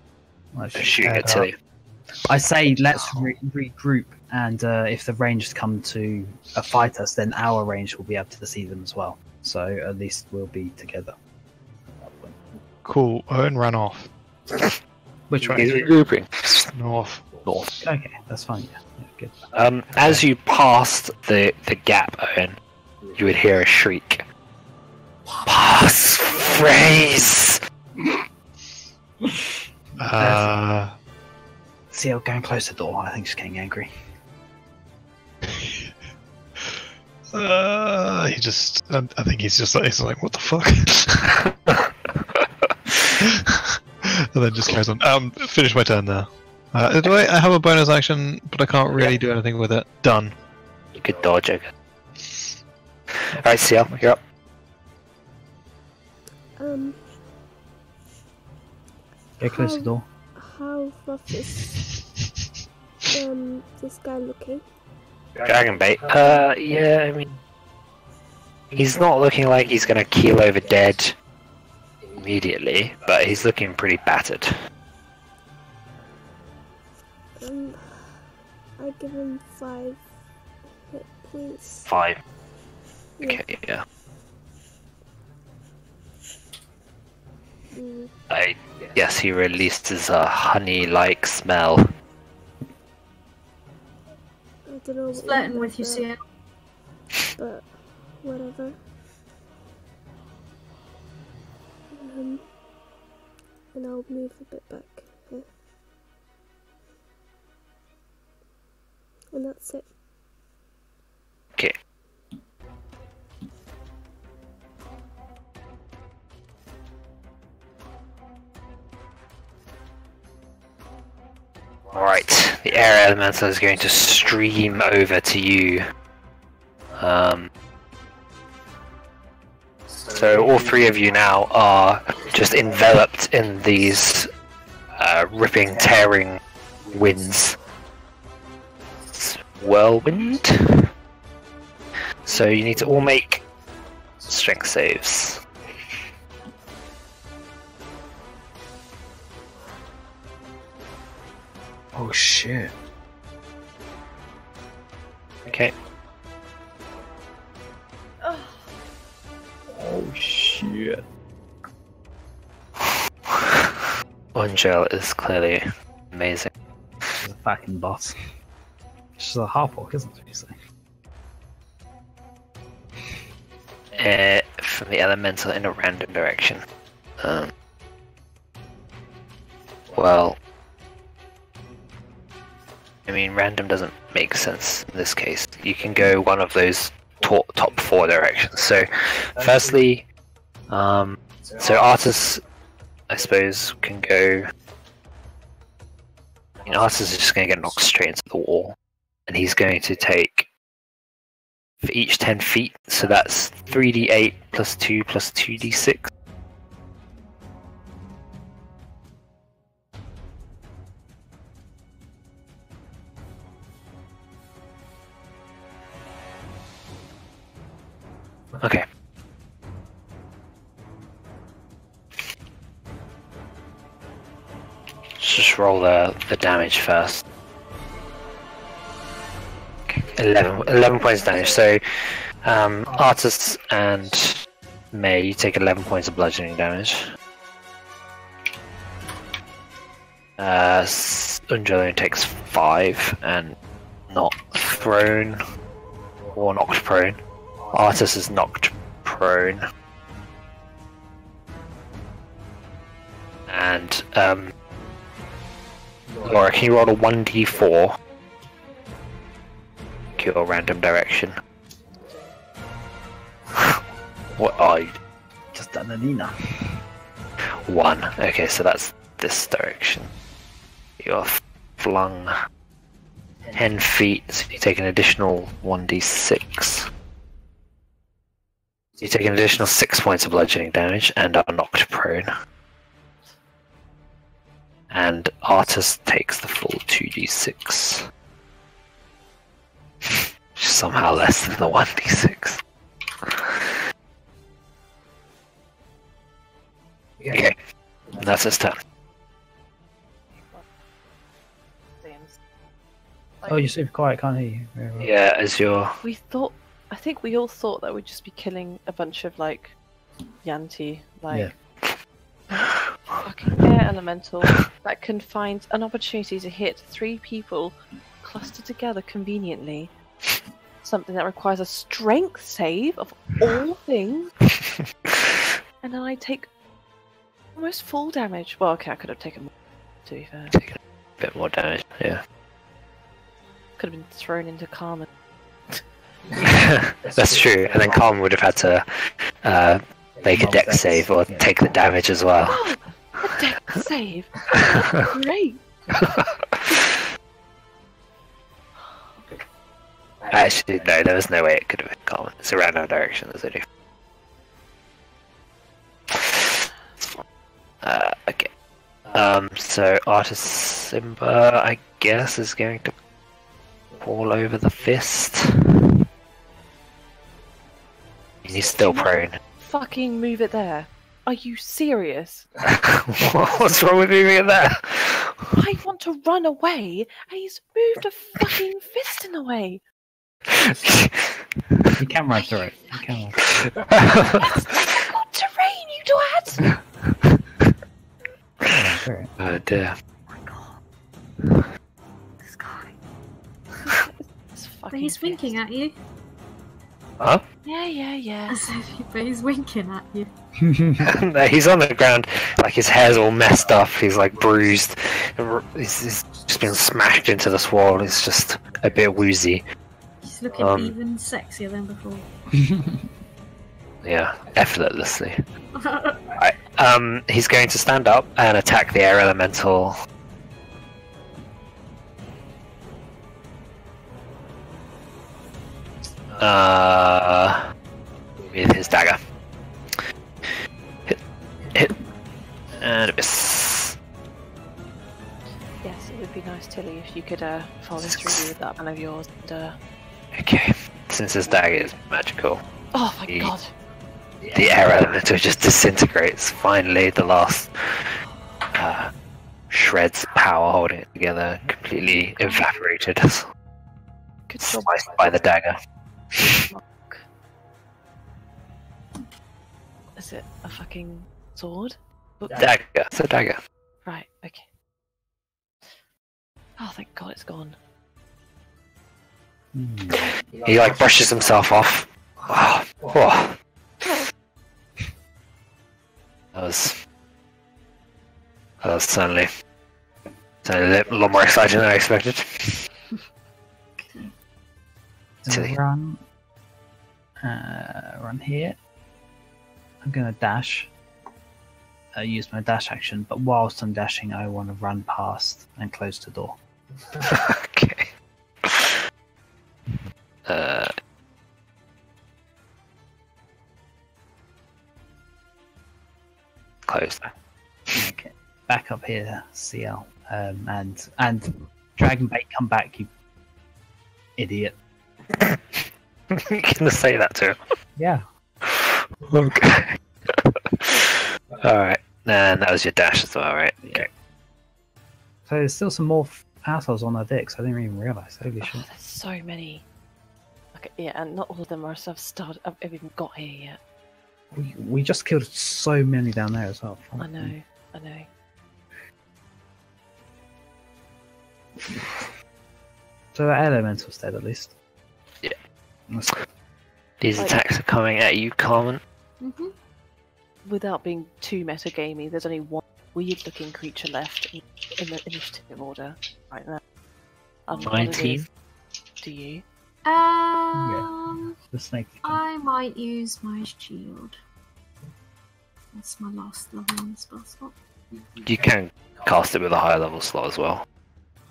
like, Shooting uh, at Tili. I say let's re- regroup, and uh, if the Rangers come to uh, fight us, then our range will be able to see them as well. So at least we'll be together. Cool. Owynn ran off. Which way? He's regrouping. North. North. Okay, that's fine. Yeah, yeah good. Um, as you passed the, the gap, Owynn, you would hear a shriek. Pass phrase! Uh, Ciel going close the door. I think she's getting angry. uh, he just. I I think he's just like, he's like, what the fuck? and then just carries on. Um, finish my turn there. Uh, do I, I have a bonus action, but I can't really do anything with it. Done. You could dodge it. Alright, Ciel, you're up. Um, Get close to the How- door. how rough is um this guy looking? Dragon bait. Uh, yeah, I mean. He's not looking like he's gonna keel over dead immediately, but he's looking pretty battered. Um, I give him five hit points. Five. Yeah. Okay, yeah. Mm, I guess he releases a honey like smell. Don't know. what Flirting with you, Ciel. but whatever. Um, and I'll move a bit back. Here. And that's it. Alright, the air elemental is going to stream over to you. Um, so all three of you now are just enveloped in these uh, ripping, tearing winds. Whirlwind. So you need to all make strength saves. Oh shit. Okay. Oh shit. Angel is clearly amazing. She's a fucking boss. She's a half orc, isn't she? Uh, from the elemental in a random direction. Um, well, I mean, random doesn't make sense in this case. You can go one of those top, top four directions. So, firstly, um, so Artus, I suppose, can go. I mean, Artus is just going to get knocked straight into the wall, and he's going to take for each 10 feet, so that's 3d8 plus 2 plus 2d6. Okay. Let's just roll the, the damage first. Okay, 11, 11 points damage. So, um, Artus and Mei, you take 11 points of bludgeoning damage. Uh, takes 5 and not thrown or knocked prone. Artus is knocked prone. And, um, Laura, can you roll a 1d4? Your random direction. what are you? Just done an Nina. One. Okay, so that's this direction. You're flung 10 feet, so you take an additional 1d6. You take an additional 6 points of bludgeoning damage and are knocked prone. And Artus takes the full 2d6. Somehow less than the 1d6. Okay, that's his turn. Seems. Oh, you're super quiet. Can't hear you. Well. Yeah, as your We thought. I think we all thought that we'd just be killing a bunch of like yuan-ti, like fucking air elemental that can find an opportunity to hit three people clustered together conveniently. Something that requires a strength save of all things, and then I take almost full damage. Well, okay, I could have taken more. To be fair, take a bit more damage. Yeah, could have been thrown into Carmen. that's true. And then Calm would have had to uh, make a dex save or take the damage as well. Oh, a dex save! Great. Actually, no, there was no way it could have been Calm. It's a random direction. There's only. Uh, okay. Um, so Artus Cimber, I guess, is going to fall over the fist. And he's still prone. Fucking move it there. Are you serious? What's wrong with moving it there? I want to run away, and he's moved a fucking fist in the way. You can run through it. You can run. That's difficult terrain, you twat! Run through it. oh dear. Oh this guy. It's But fucking he's winking at you. Huh? Yeah, yeah, yeah. But he's winking at you. no, he's on the ground, like his hair's all messed up. He's like bruised. He's, he's just been smashed into this wall. He's just a bit woozy. He's looking Um, even sexier than before. Yeah, effortlessly. Right. Um, he's going to stand up and attack the air elemental. Uh, with his dagger. Hit, hit, and a miss. Yes, it would be nice, Tili, if you could uh, follow through with that plan of yours. And, uh... Okay, since his dagger is magical, Oh my god. the air elemental just disintegrates. Finally, the last uh, shreds of power holding it together completely evaporated, Good sliced by the dagger. Mark. Is it a fucking sword? Book- Dagger, it's a dagger. Right, okay. Oh, thank god it's gone. Hmm. He like brushes himself off. Oh, oh. That was that was certainly, certainly a lot more exciting than I expected. Silly. run. Uh, run here. I'm gonna dash. Uh, use my dash action, but whilst I'm dashing, I want to run past and close the door. okay. Uh, close. Okay. Back up here, Ciel, um, and and Dragon Bait, come back, you idiot. you can say that to him. Yeah. Okay. Alright. And that was your dash as well, right? Okay. So there's still some more f- assholes on our dicks. I didn't even realize. Holy Oh, shit. there's so many. Okay, yeah, and not all of them are have started. Have have even got here yet. We, we just killed so many down there as well. I know, I know. So the elemental's dead at least. Yeah. That's good. These Like- attacks are coming at you, Carmen. Mm-hmm. Without being too metagamey, there's only one weird-looking creature left in, in the initiative order right now. I don't know what it 19. is. Do you? Um, The snake. I might use my shield. That's my last level on the spell slot. You can cast it with a higher level slot as well.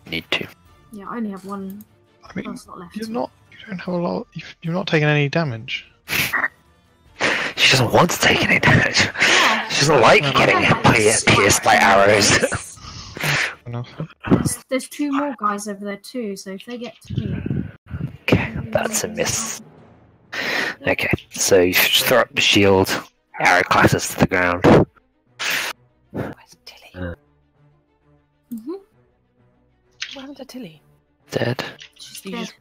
Need to. Yeah, I only have one I mean, spell slot left. you're not. You don't have a lot. you've- You're not taking any damage. She doesn't want to take any damage. She doesn't like getting pierced, pierced by arrows. Enough. There's, there's two more guys over there too, so if they get to me, okay, that's a miss. Okay, so you should throw up the shield. Arrow clatters to the ground. Where's Tili? Uh. hmm What happened to Tili? Dead. she's dead.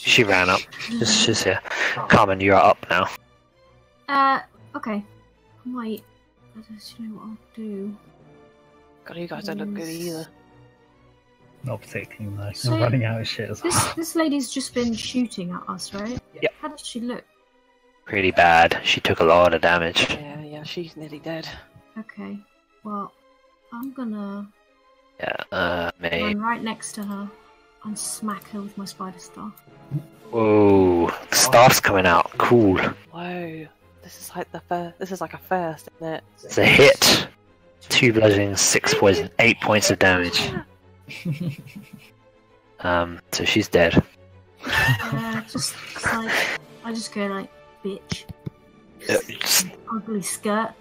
Just- She ran up. She's, she's here. Carmen, you're up now. Uh, okay. I might. I just you know what I'll do. God, you guys don't look good either. Not particularly nice. So- I'm running out of shit as This well. this lady's just been shooting at us, right? Yep. How does she look? Pretty bad. She took a lot of damage. Yeah, yeah, she's nearly dead. Okay. Well, I'm gonna Yeah, uh, Mei. run right next to her and smack her with my spider staff. Whoa, the staff's coming out. Cool. Whoa, this is like the first. This is like a first, isn't it? It's a hit. Two bludgeoning, six poison, eight points of damage. Um, so she's dead. Uh, just like I just go like, bitch, Yeah, Just, ugly skirt.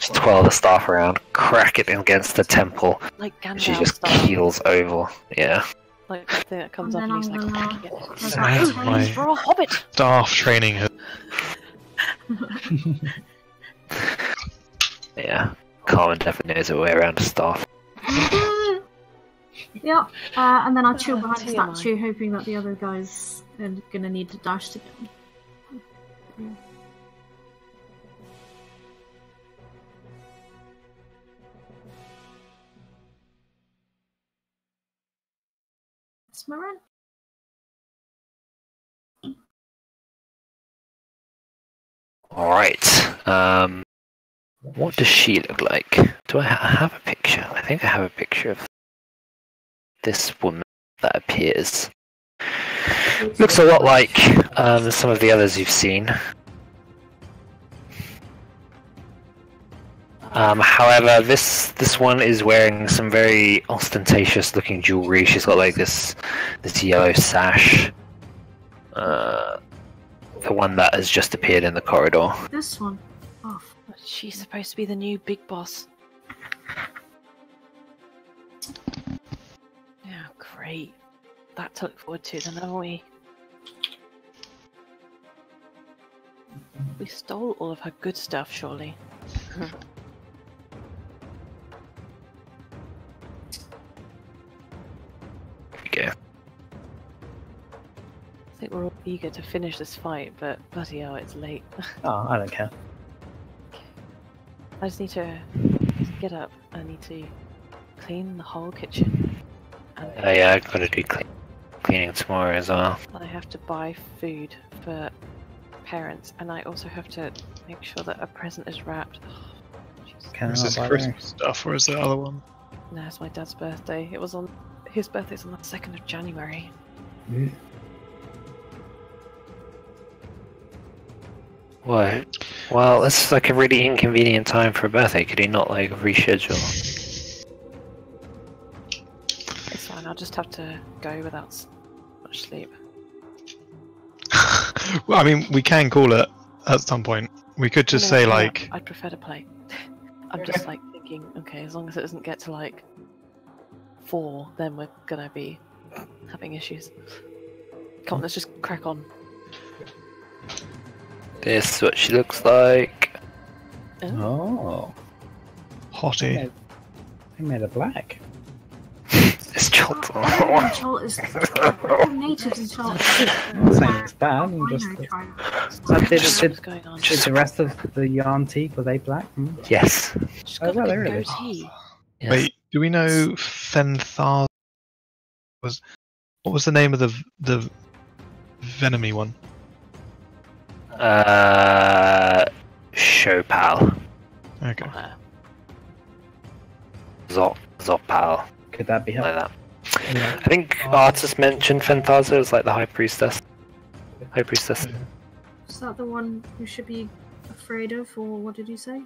Just twirl the staff around, crack it against the temple. Like Gandalf She just style. keels over. Yeah. Like that thing that comes And up then and he's I'm like, gonna- "Get That's it." like, "Oh, my- For a hobbit. Staff training her. Yeah. Carmen definitely knows her way around a staff. Yep. Uh, and then I'll chill Uh, behind the statue, hoping that the other guys are gonna need to dash to get me. Run. Alright. Um, what does she look like? Do I ha- have a picture? I think I have a picture of this woman that appears. Looks a lot like um, some of the others you've seen. Um, however, this this one is wearing some very ostentatious looking jewelry. She's got like this this yellow sash. Uh, the one that has just appeared in the corridor. This one. Oh, She's supposed to be the new big boss. Yeah, great. That to look forward to, then, haven't we? We stole all of her good stuff, surely. There. I think we're all eager to finish this fight, but bloody hell, it's late. Oh, I don't care. I just need to get up. I need to clean the whole kitchen. And Uh, yeah, I've got to do clean, cleaning tomorrow as well. I have to buy food for parents, and I also have to make sure that a present is wrapped. Jesus. Can Is this Christmas stuff or is the other one? No, it's my dad's birthday. It was on his birthday's on the second of January. those? What? Well, this is like a really inconvenient time for a birthday. Could he not like reschedule? It's fine. I'll just have to go without much sleep. well, I mean, we can call it at some point. We could just No, say no, like, I'd prefer to play. I'm just like thinking, okay, as long as it doesn't get to like four, then we're gonna be having issues. Come on, let's just crack on. This is what she looks like. Oh, Hottie. they made her black. It's chopped. Chol is natives in Chol. I'm not saying it's bad. I'm just. Uh, did, What's did, going on? did the rest of the yuan-ti were they black? Hmm? yes. She's Oh, got well, there it is. goatee. yes. Wait, do we know Fenthar was what was the name of the the venomy one? Uh, Shopal. Okay. Uh, Zop, Zopal. Could that be Like helpful? that. I think Artus mentioned Fenthaza as like the High Priestess. High Priestess. Is that the one we should be afraid of, or what did you say?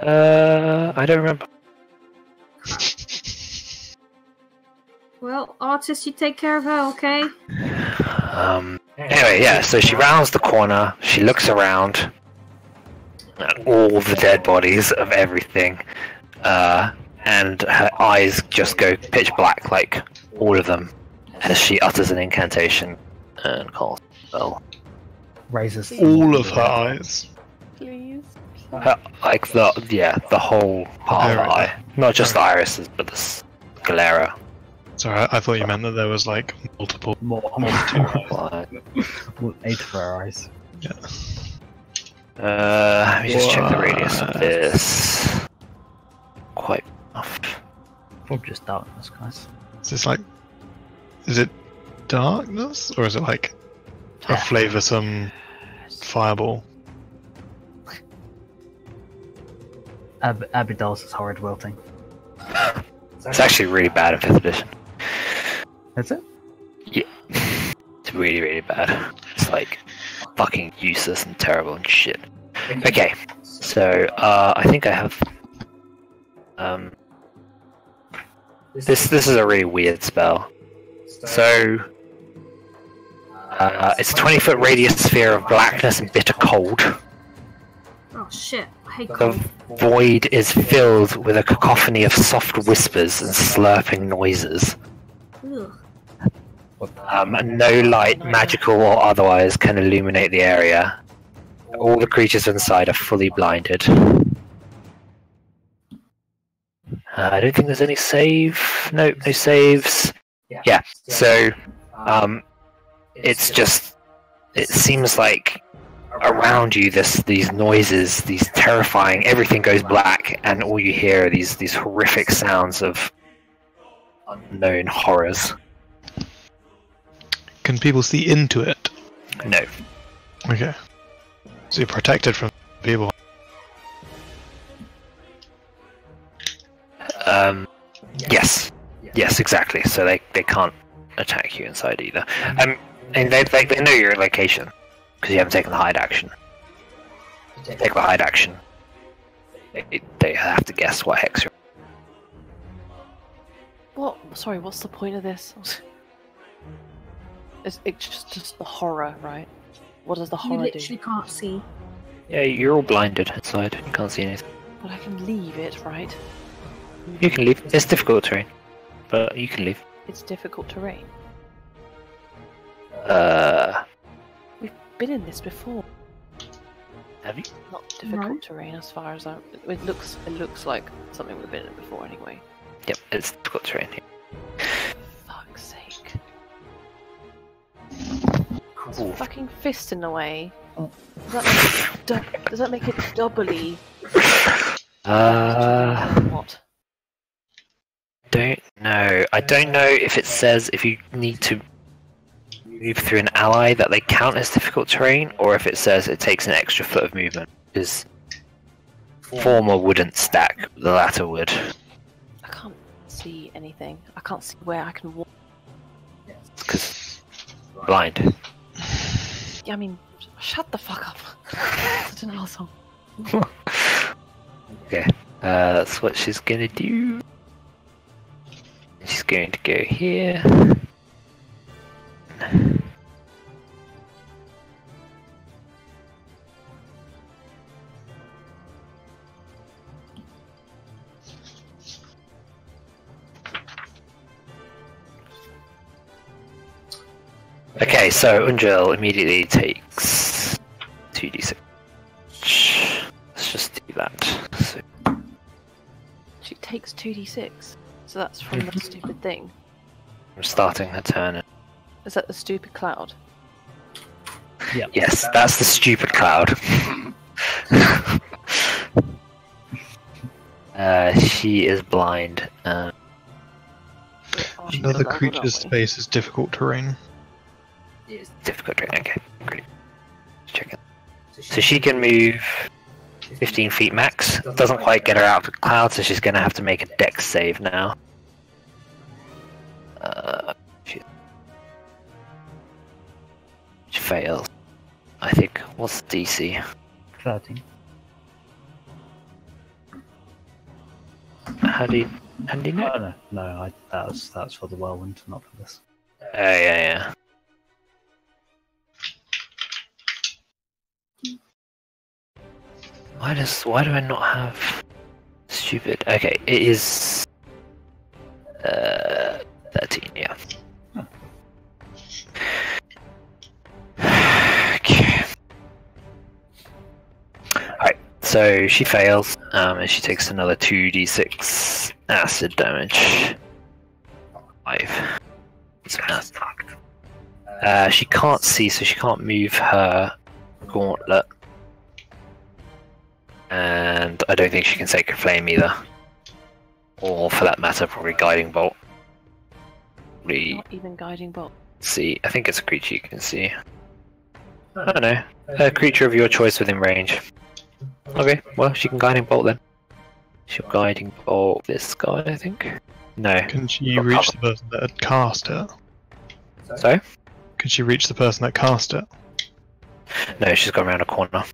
Uh, I don't remember. Well, artist, you take care of her, okay? Um, anyway, yeah, so she rounds the corner, she looks around at all the dead bodies of everything, uh, and her eyes just go pitch black, like all of them, as she utters an incantation and calls Well, raises All of her eyes. Please. Her, like the, yeah, the whole part of the eye. Not just the irises, but the sclera. Sorry, I, I thought you meant that there was like multiple. More, multiple Like, more eight of our eyes. Uh, let me just check the radius of this. Quite enough. Probably just darkness, guys. Is this like, is it darkness or is it like a flavoursome fireball? Ab- Abi-Dalzim's horrid wilting. It's actually really bad in 5th edition. Is it? Yeah. It's really, really bad. It's like fucking useless and terrible and shit. Okay, so uh, I think I have. Um, this this is a really weird spell. So uh, it's a 20 foot radius sphere of blackness and bitter cold. Oh shit, I hate The void is filled with a cacophony of soft whispers and slurping noises. Ugh. What the Um, and no light, magical or otherwise, can illuminate the area. All the creatures inside are fully blinded. Uh, I don't think there's any save. Nope, no saves. Yeah, so um, it's just. It seems like around you, this these noises, these terrifying. Everything goes black, and all you hear are these these horrific sounds of unknown horrors. Can people see into it? No, Okay. So you're protected from people. Um, yes, yes, exactly. So they, they can't attack you inside either. Um, and they, they, they know your location because you haven't taken the hide action. Take the hide action. They, they have to guess what hex you're. What? Sorry, what's the point of this? It's, it's just, just the horror, right? What does the horror do? You horror literally do? can't see. Yeah, you're all blinded inside. You can't see anything. But I can leave it, right? You can leave. It's difficult terrain, but you can leave. It's difficult terrain. Uh, We've been in this before. have you? Not difficult No. terrain as far as I. It looks. It looks like something we've been in before anyway. Yep, it's difficult terrain here. Fuck's sake. Ooh. Fucking fist in the way. Oh. Does that make it, dou- does that make it doubly? Uh, what? don't know. I don't know if it says if you need to move through an ally that they count as difficult terrain, or if it says it takes an extra foot of movement. Because former wouldn't stack, the latter would. I can't see anything. I can't see where I can walk. Because blind. Yeah, I mean, shut the fuck up. Such an asshole. okay, uh, that's what she's gonna do. She's going to go here. Okay, so Unjil immediately takes 2d6. Let's just do that. So. She takes 2d6. So that's from the mm-hmm. stupid thing. I'm starting her turn. Is that the stupid cloud? Yep. Yes, that's the stupid cloud. uh, she is blind. Uh, Another creature's space is difficult terrain it's difficult. to- Okay, great. Check it. So she can move 15 feet max. Doesn't quite get her out of the cloud, so she's going to have to make a dex save now. Uh, she, she fails. I think. What's the DC? 13. How do you, how do you know? Oh, no, no, I, that was that's for the whirlwind, not for this. Oh, yeah, yeah. Why does why do I not have stupid? Okay, it is uh thirteen. Yeah. Okay. Alright, so she fails, um, and she takes another two d six acid damage. Five. That's uh, she can't see, so she can't move her gauntlet. And I don't think she can Sacred Flame either. Or, for that matter, probably Guiding Bolt. Probably Not even guiding bolt. see. I think it's a creature you can see. I don't know. A creature of your choice within range. Okay, well, she can Guiding Bolt then. She'll Guiding Bolt this guy, I think. No. Can she Got reach cover. the person that had cast it? Sorry? Can she reach the person that cast it? No, she's gone around a corner.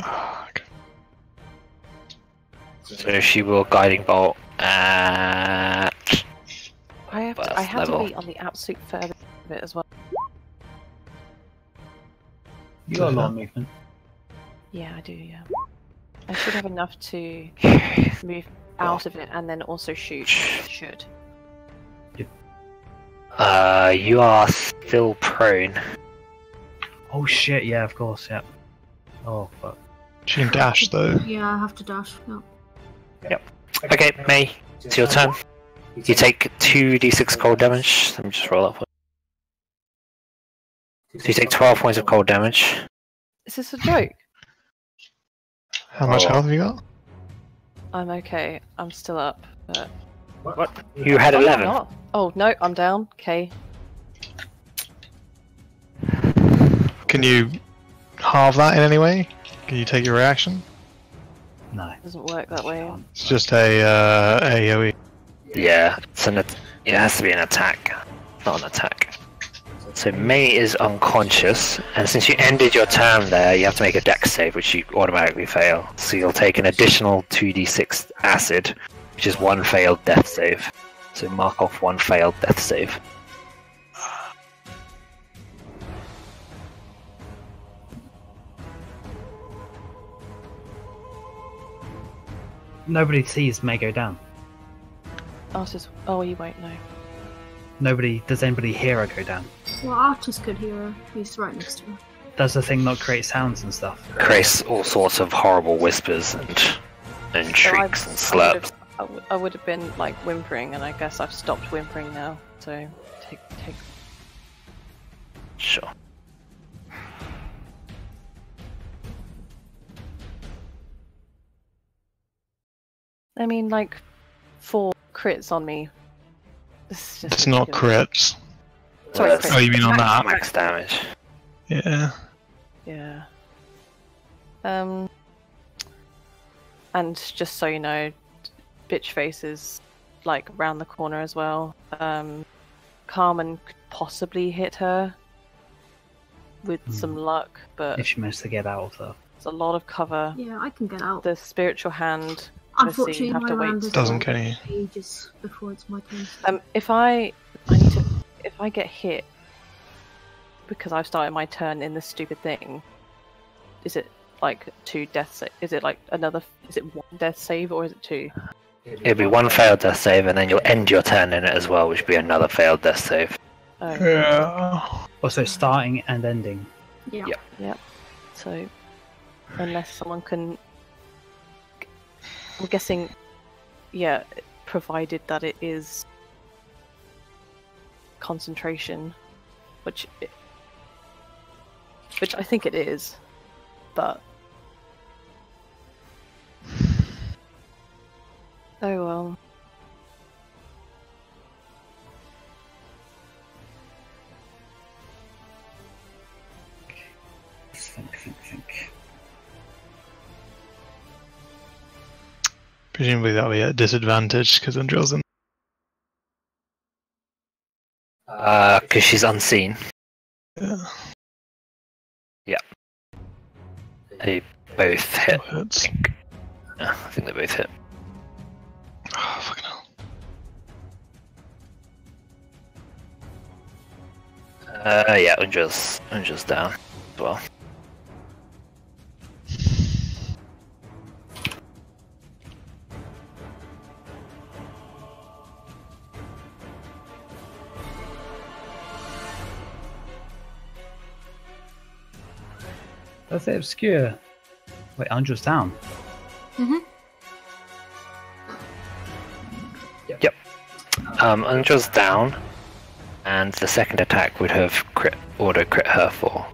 Ah, okay. So she will Guiding Bolt at. I have to, I have level. to be on the absolute further of it as well. You got a lot of movement. Yeah, I do. Yeah. I should have enough to move out of it and then also shoot. Should. Uh, you are still prone. Oh shit, yeah, of course, yeah. Oh, fuck. She can dash though. Yeah, I have to dash. No. Okay, Mei, it's your turn. You take 2d6 cold damage. Let me just roll up. So you take 12 points of cold damage. Is this a joke? How much Oh. health have you got? I'm okay. I'm still up. But... What? You had Oh, 11. Oh no, I'm down. Okay. Can you halve that in any way? Can you take your reaction? No. It Doesn't work that way. It's just a uh, AoE. Yeah, it's an, at- it has to be an attack, not an attack. So Mei is unconscious, and since you ended your turn there, you have to make a dex save, which you automatically fail. So you'll take an additional 2d6 acid, which is one failed death save. So mark off one failed death save. Nobody sees Mei go down. It's just... oh, you won't know. Nobody. Does anybody hear her go down? Well, Archers could hear her. He's right next to her. Does the thing not create sounds and stuff? Creates all sorts of horrible whispers and and So I- shrieks and I would've- slurps. I w- I would have been like whimpering, and I guess I've stopped whimpering now. So take take. Sure. I mean, like four crits on me. This is just It's not crits. Sorry, crits. Oh, you mean on max- that? Max damage. Yeah. Yeah. Um. And just so you know, bitch face is like round the corner as well. Um, Carmen could possibly hit her with Hmm. some luck, but If she managed to get out of the. it's a lot of cover. Yeah, I can get out. The spiritual hand. Obviously, Unfortunately, you have my to wait. round Doesn't like get ages before it's my turn. Um, if I, I need to, if I get hit because I've started my turn in this stupid thing, is it like two death save? Is it like another? Is it one death save or is it two? It'll be one failed death save, and then you'll end your turn in it as well, which will be another failed death save. Oh, Yeah. Also, starting and ending. Yeah. Yep. So, unless someone can, I'm guessing, yeah, provided that it is concentration, which which I think it is, but oh well. Think, think, think. Presumably that'll be at disadvantage because Undrill's in. Uh, because she's unseen. Yeah. Yeah. They both hit. that hurts. Yeah, I think they both hit. Oh, fucking hell. Uh, yeah, Unja's down as well. That's it, obscure. Wait, Angel's down. Mhm. Um, Unja's down, and the second attack would have crit, auto crit her for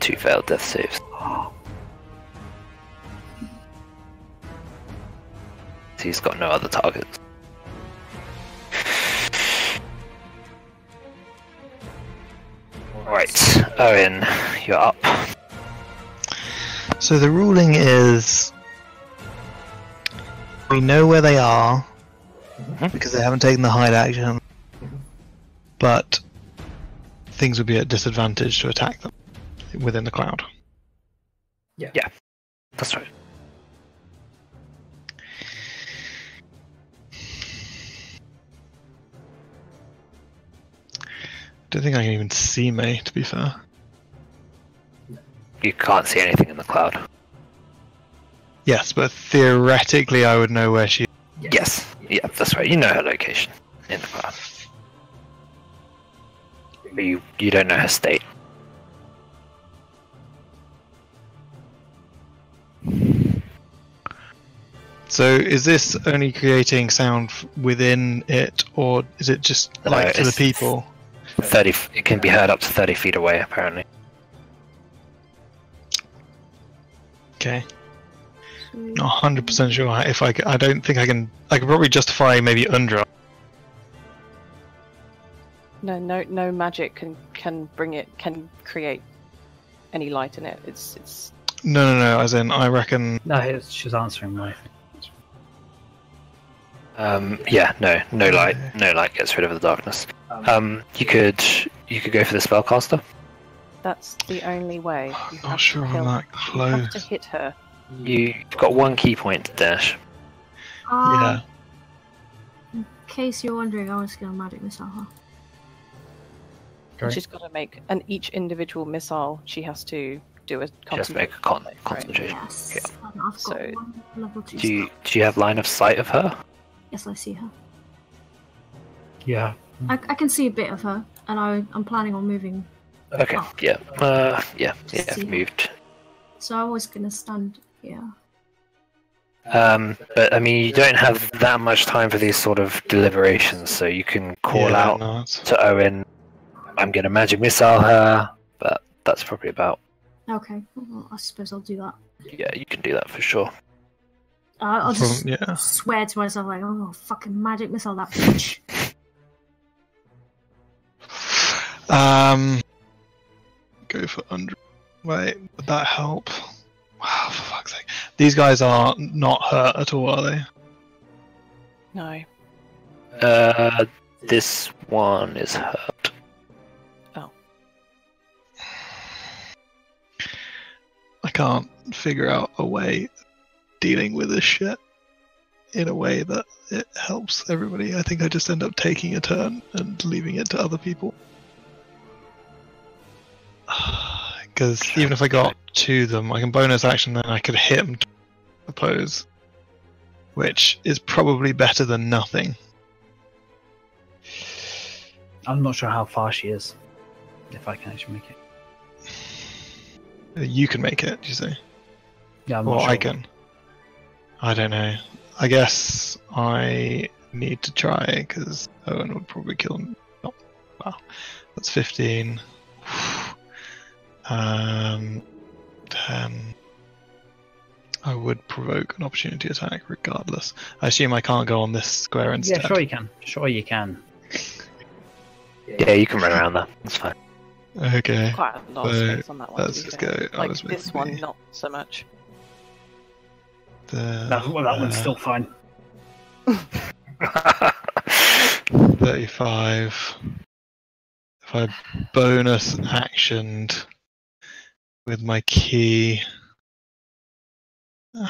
two failed death saves. So he's got no other targets. Right, Owynn, you're up. So the ruling is we know where they are Mhm. because they haven't taken the hide action, but things would be at disadvantage to attack them within the cloud. Yeah. Yeah. That's right. don't think I can even see Mei, to be fair. You can't see anything in the cloud. Yes, but theoretically I would know where she Yes. Yeah, that's right. You know her location in the cloud. But you you don't know her state. So is this only creating sound within it, or is it just uh, No, like to the people? Thirty. f- It can be heard up to thirty feet away, apparently. Okay. Not hundred percent sure how- if I don't think I can. I could probably justify maybe Undra. No, no, no magic can can bring it can create any light in it. It's it's No, no, no. As in, I reckon. No, it's, she's answering my. Um, yeah, no, no light, no light gets rid of the darkness. Um, you could you could go for the spellcaster. That's the only way. You Not sure to I'm kill- that You have to hit her. You've got one ki point to dash. Uh, Yeah. In case you're wondering, I was gonna magic missile her. And Great. she's got to make an each individual missile. She has to do a Just make a con- save, right? concentration. Yes. Yeah. And I've got So- one level two. Do you do you have line of sight of her? Yes, I see her. Yeah. I, I can see a bit of her, and I, I'm planning on moving. Okay, Oh. yeah, uh, yeah, yeah, See. moved. So I was gonna stand here. Um, but I mean, you don't have that much time for these sort of deliberations, so you can call Yeah, out no, to Owynn, "I'm gonna magic missile her," but that's probably about. Okay, well, I suppose I'll do that. Yeah, you can do that for sure. Uh, I'll just From- yeah. swear to myself like, "Oh, fucking magic missile that bitch." Um. Go for under. Wait, would that help? Wow, for fuck's sake. These guys are not hurt at all, are they? No. Uh, this one is hurt. Oh. I can't figure out a way dealing with this shit in a way that it helps everybody. I think I just end up taking a turn and leaving it to other people. Because even if I got to them, I can bonus action, then I could hit them, oppose, which is probably better than nothing. I'm not sure how far she is. If I can actually make it. You can make it, do you say? Yeah, I'm or not sure. I can. I don't know. I guess I need to try because Owynn would probably kill me. Oh, wow, that's 15. Um, 10. I would provoke an opportunity attack regardless. I assume I can't go on this square instead. Yeah, sure you can. Sure you can. Yeah, you can run around there. That's fine. Okay. Quite a lot of space on that one. let's just go. Like this meant one, not so much. The, No, well, that one's uh, still fine. 35. If I bonus actioned with my ki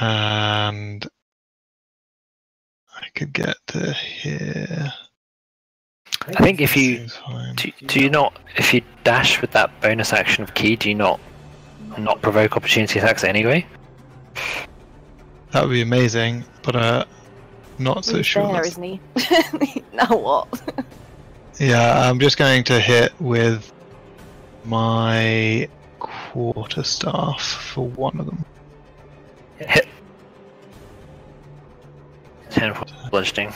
and I could get to here. I think if you do, do you not if you dash with that bonus action of ki, do you not not provoke opportunity attacks anyway? That would be amazing, but uh, not so He's sure. there, that's- isn't he? now what? Yeah, I'm just going to hit with my quarter staff for one of them. Hit. Ten for bludgeoning.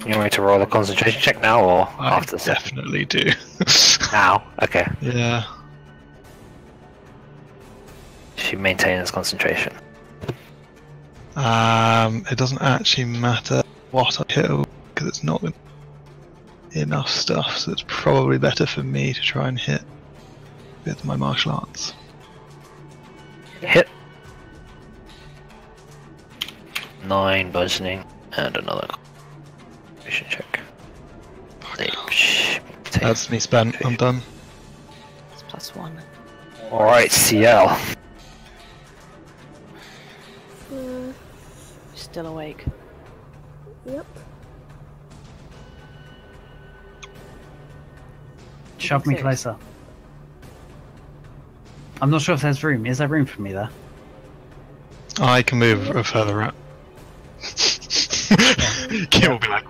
You want me to roll a concentration check now or I after definitely do. Now, okay. yeah. She maintains concentration. Um, it doesn't actually matter what I hit because it's not enough stuff, so it's probably better for me to try and hit with my martial arts. Hit. Nine bludgeoning and another concentration check. Eight. Take- That's me spent. I'm done. It's plus one. Alright, Ciel. Uh, Still awake. yep. Shove me closer. I'm not sure if there's room. Is there room for me there? I can move further out. Kim will be like,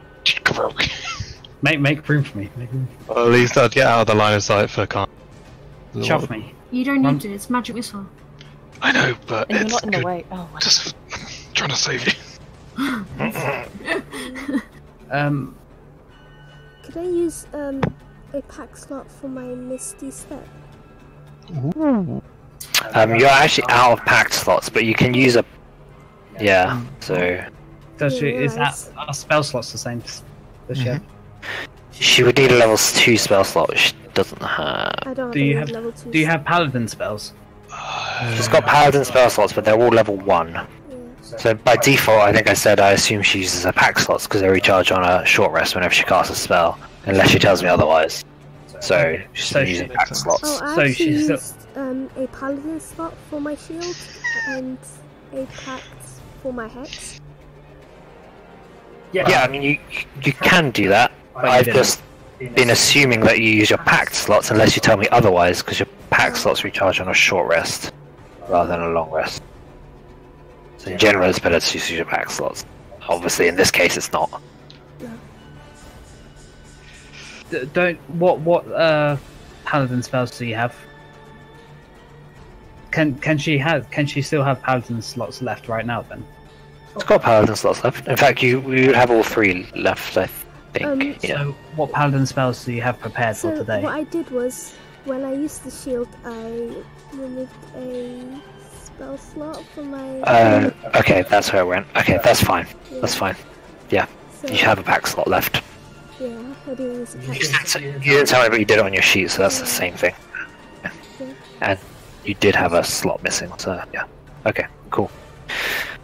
Make make room for me. Make room. Well, at least I'd get out of the line of sight for Khan. Shove me. You don't need Um, to. It's magic missile. I know, but And you're it's not in good. the way. Oh, my Just trying to save you. Um, Could I use um a pact slot for my Misty Step? Ooh. Um, you're actually out of pact slots, but you can use a. Yeah, so does she, is that nice. our spell slots the same? Does she have? she would need a level 2 spell slot, which she doesn't have. I don't have Do you have- level two. Do you have paladin spells? She's got paladin spell slots, but they're all level 1. Yeah. So by default, I think I said I assume she uses her pact slots because they recharge on a short rest whenever she casts a spell, unless she tells me otherwise. So she's So been she- using pact slots. Oh, I So actually she's used um, a paladin slot for my shield and a pact for my hex. Yeah, yeah. I mean you you can do that. I've just been assuming that you use your pact slots unless you tell me otherwise, because your pact slots recharge on a short rest rather than a long rest. So in general, it's better to use your pact slots. Obviously, in this case, it's not. Don't what what uh paladin spells do you have? Can can she have can she still have paladin slots left right now then? It's got paladin slots left. In fact, you you have all three left. I think. Um, yeah. So what paladin spells do you have prepared for So today? what I did was, when I used the shield, I removed a spell slot for my. Uh, okay, that's where it went. Okay, that's fine. yeah. That's fine. So, You have a pact slot left. Yeah, I didn't use You didn't, you didn't tell me, but you did it on your sheet, so that's the same thing. And you did have a slot missing, so yeah. Okay, cool.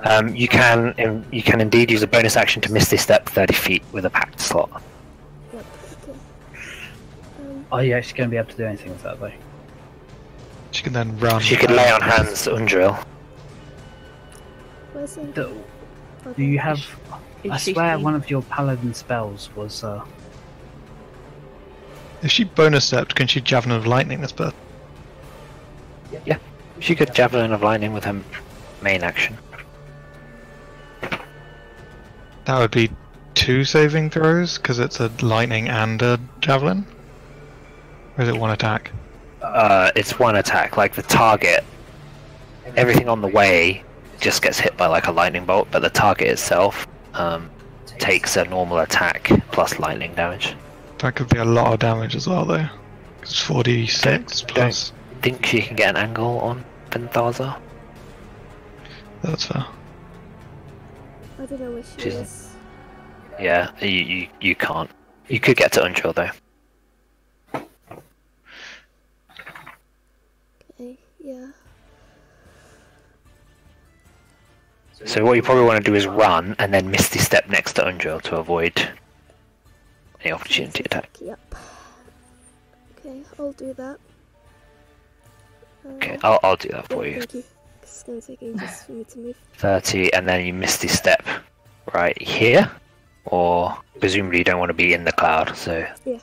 Um, you can you can indeed use a bonus action to Misty Step 30 feet with a pact slot. Yep. Okay. Um, Are you actually going to be able to do anything with that though? She can then run. She can lay on hands to Undrill. Do, do you have? I swear one of your paladin spells was uh. If she bonus stepped, can she javelin of lightning this person? She could Javelin of Lightning with her main action. That would be two saving throws because it's a lightning and a javelin. Or is it one attack? Uh, it's one attack, like the target. Everything on the way just gets hit by like a lightning bolt, but the target itself um, takes a normal attack plus lightning damage. That could be a lot of damage as well, though. It's 46 plus. Think she can get an angle on Fenthaza? That's fair. I don't know where she She's- is. Yeah, you, you you can't. You could get to Undrill though. Okay, yeah. So what you probably want to do is run and then Misty step next to Undrill to avoid any opportunity attack. Yep. Okay, I'll do that. Uh, Okay, I'll, I'll do that for yeah, you. Thank you. It's gonna take ages for me to move. 30 and then you Misty step right here. Or presumably you don't want to be in the cloud, so... Yeah.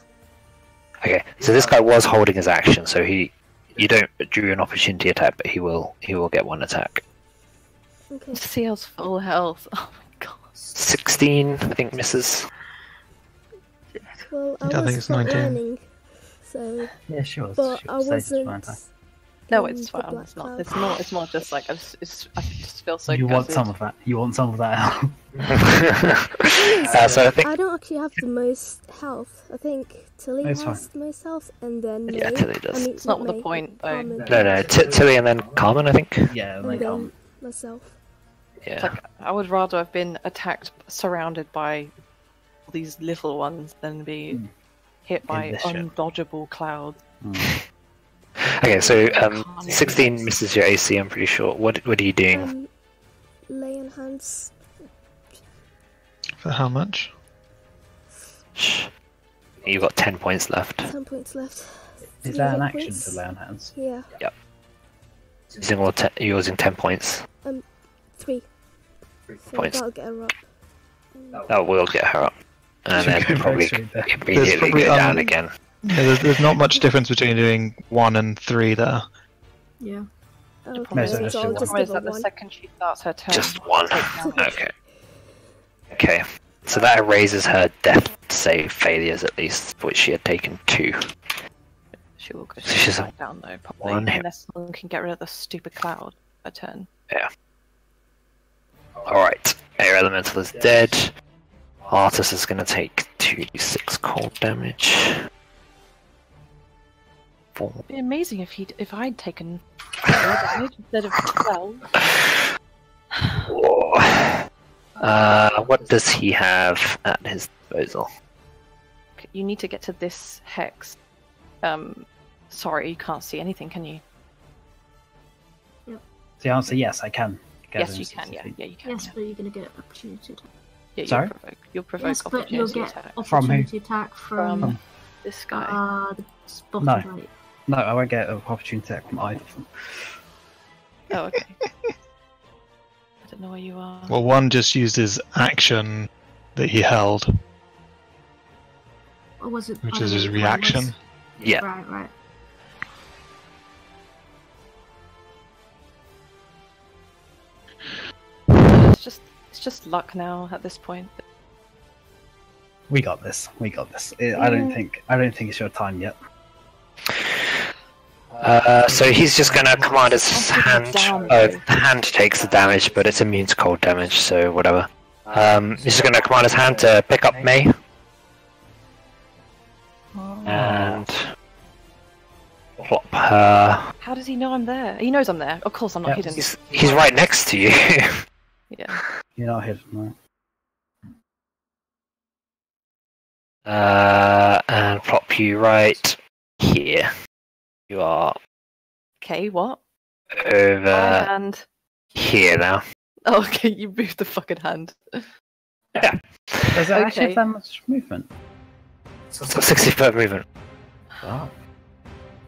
Okay, so this guy was holding his action, so he... You don't do an opportunity attack, but he will he will get one attack. Okay. Ciel's full health. Oh my god. 16, I think, misses. Well, I, I think it's 19. running, so Yeah, she was. but she I was safest wasn't. round time. No, it's the fine. black It's not. cloud. It's not. It's not just like I just, it's, I just feel so. you want some of that. You want some of that out. uh, so I think I don't actually have the most health. I think Tili It's has the most health, and then Yeah, Mei. Tili I does. mean, It's not the point, though. Carmen, no, no, T- Tili and then Carmen, I think. yeah, and like then um, myself. Yeah. Like I would rather have been attacked, surrounded by these little ones, than be Hmm. hit by In this undodgeable clouds. mm. Okay, so um, 16 misses your AC, I'm pretty sure. What what are you doing? Um, laying hands. For how much? Shh. You've got 10 points left. Ten points left. is that an action points. to lay on hands? Yeah, Yep. Using all te- you're using 10 points. Um, three. So Points. that'll get her up. That will get her up. And then Go probably immediately probably, go down um, again. Yeah, there's, there's not much difference between doing one and three there. Yeah. Okay, Maybe so just do one. just is that the one. second she starts her turn? Just one. Okay. Okay. So that erases her death save failures at least, which she had taken two. She will go So she's down though, probably. one hit. Unless someone can get rid of the stupid cloud. A turn. Alright. Air Elemental is dead. Artus is going to take 2d6 cold damage. Four. It'd be amazing if he if I'd taken four damage instead of twelve. Uh, what does he have at his disposal? You need to get to this hex. Um, sorry, you can't see anything, can you? The answer, yes, I can. Get yes, you can. Yeah, yeah, you can. Yes, yeah. but you're gonna get an opportunity attack. Yeah, you'll Sorry? provoke. You'll provoke Yes, but you'll get attack From opportunity attack from, from this guy. uh, the spotted No. No, I won't get an opportunity attack from either of them. oh, okay. I don't know where you are. Well, one just used his action that he held, Or was it? which is his no, it was- reaction. Yeah. Right, right. Just luck now at this point. We got this. We got this. I I don't think. I don't think it's your time yet. Uh, so he's just going to command his I'll put it hand. down, Oh, the hand takes the damage, but it's immune to cold damage, so whatever. Um, he's just going to command his hand to pick up Mei and plop her. How does he know I'm there? He knows I'm there. Of course, I'm not Yeah. hidden. He's, he's right next to you. Yeah. You're not hidden, right? uh, and plop you right here. You are Okay. What? My over hand. here now. Oh, okay. You moved the fucking hand. Yeah. it actually Okay. have that much movement? So 60 foot movement. Wow.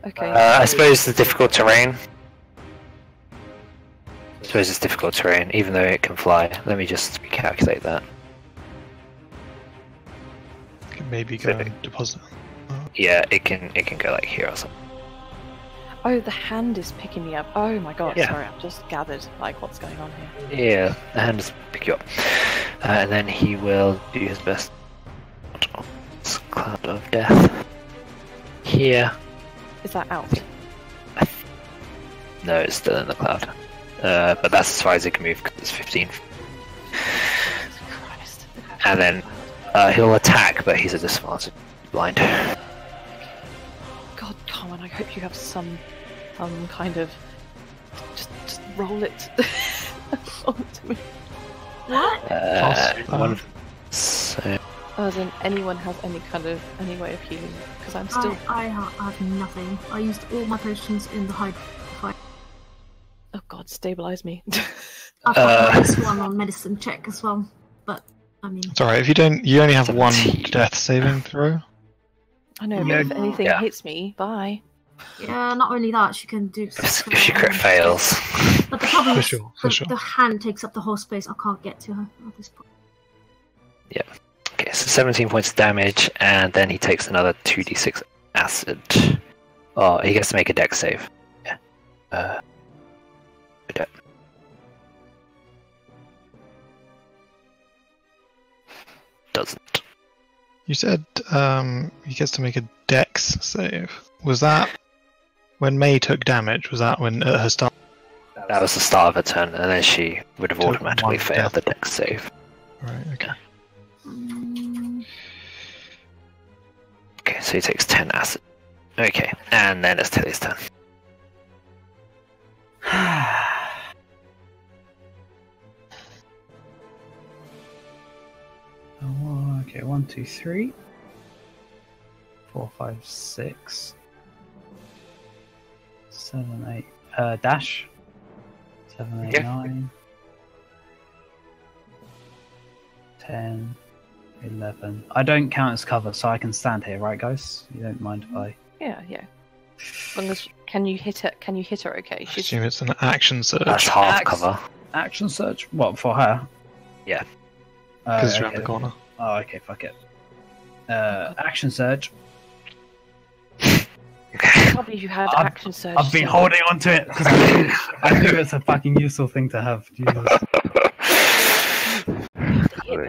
Okay. Uh, I suppose the difficult terrain. I suppose it's difficult terrain, even though it can fly. Let me just calculate that. Could maybe go and deposit. Yeah, it can it can go like here or something. Oh, the hand is picking me up. Oh my god. Yeah. Sorry, I've just gathered like what's going on here. Yeah, the hand is pick you up, uh, and then he will do his best. This cloud of death. Here. Is that out? No, it's still in the cloud. Uh, but that's as far as it can move because it's 15. Christ. and then uh, he'll attack, but he's a disadvantage blind. God, Carmen, I hope you have some, some kind of. Just, just roll it. onto me. What? Uh, one, so As in, anyone has any kind of any way of healing? Because I'm still. I, I, have nothing. I used all my potions in the hide fight. Oh God, stabilize me. I've got Uh. minus one on medicine check as well. But I mean, It's alright if you don't. You only have one death saving throw. I know, but Yeah. if anything Yeah. hits me, bye. yeah, not only that, she can do. if, if she crit fails, But the problem For is, sure, for the, sure. the hand takes up the whole space. I can't get to her at this point. Yeah. Okay, so 17 points of damage, and then he takes another 2d6 acid. Oh, he gets to make a dex save. Yeah. Uh, dex. Doesn't. You said um, he gets to make a dex save. Was that when Mei took damage? Was that when at her start? That was the start of her turn, and then she would have automatically one failed the dex save. Right. Okay. Mm, Okay, so he takes 10 acid. Okay, and then it's Tili's turn. Oh, okay, one, two, three, four, five, six, seven, eight. Uh, dash. Seven, eight, Yeah. nine, ten, eleven. I don't count as cover, so I can stand here, right, guys? You don't mind if I? Yeah, yeah. As long as can you hit her? Can you hit her? Okay, I assume it's an action surge. That's half Axe. cover. Action surge. What for her? Yeah. Uh, Because it's around the corner. Oh, okay, fuck it. Uh, action surge. I can't believe you had I've- action surge. I've been so- holding on to it because I, knew- it's a fucking useful thing to have. Jesus.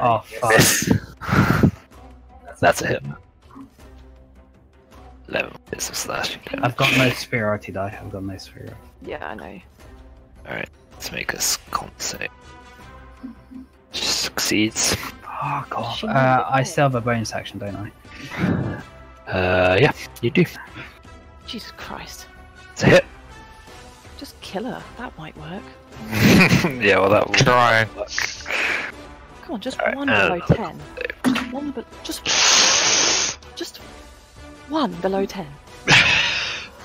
Oh fuck. That's a hit. 11 bits of slashing damage. I've got no superiority die. I've got no superiority. Yeah, I know. Alright, let's make a con save. Succeeds. Oh god. Uh, I hit. still have a bonus action, don't I? Uh, yeah, you do. Jesus Christ. It's a hit. Just kill her. That might work. yeah, well, that will Try. work. Come on, just Alright, one uh, below ten. Just one, but just just one below ten.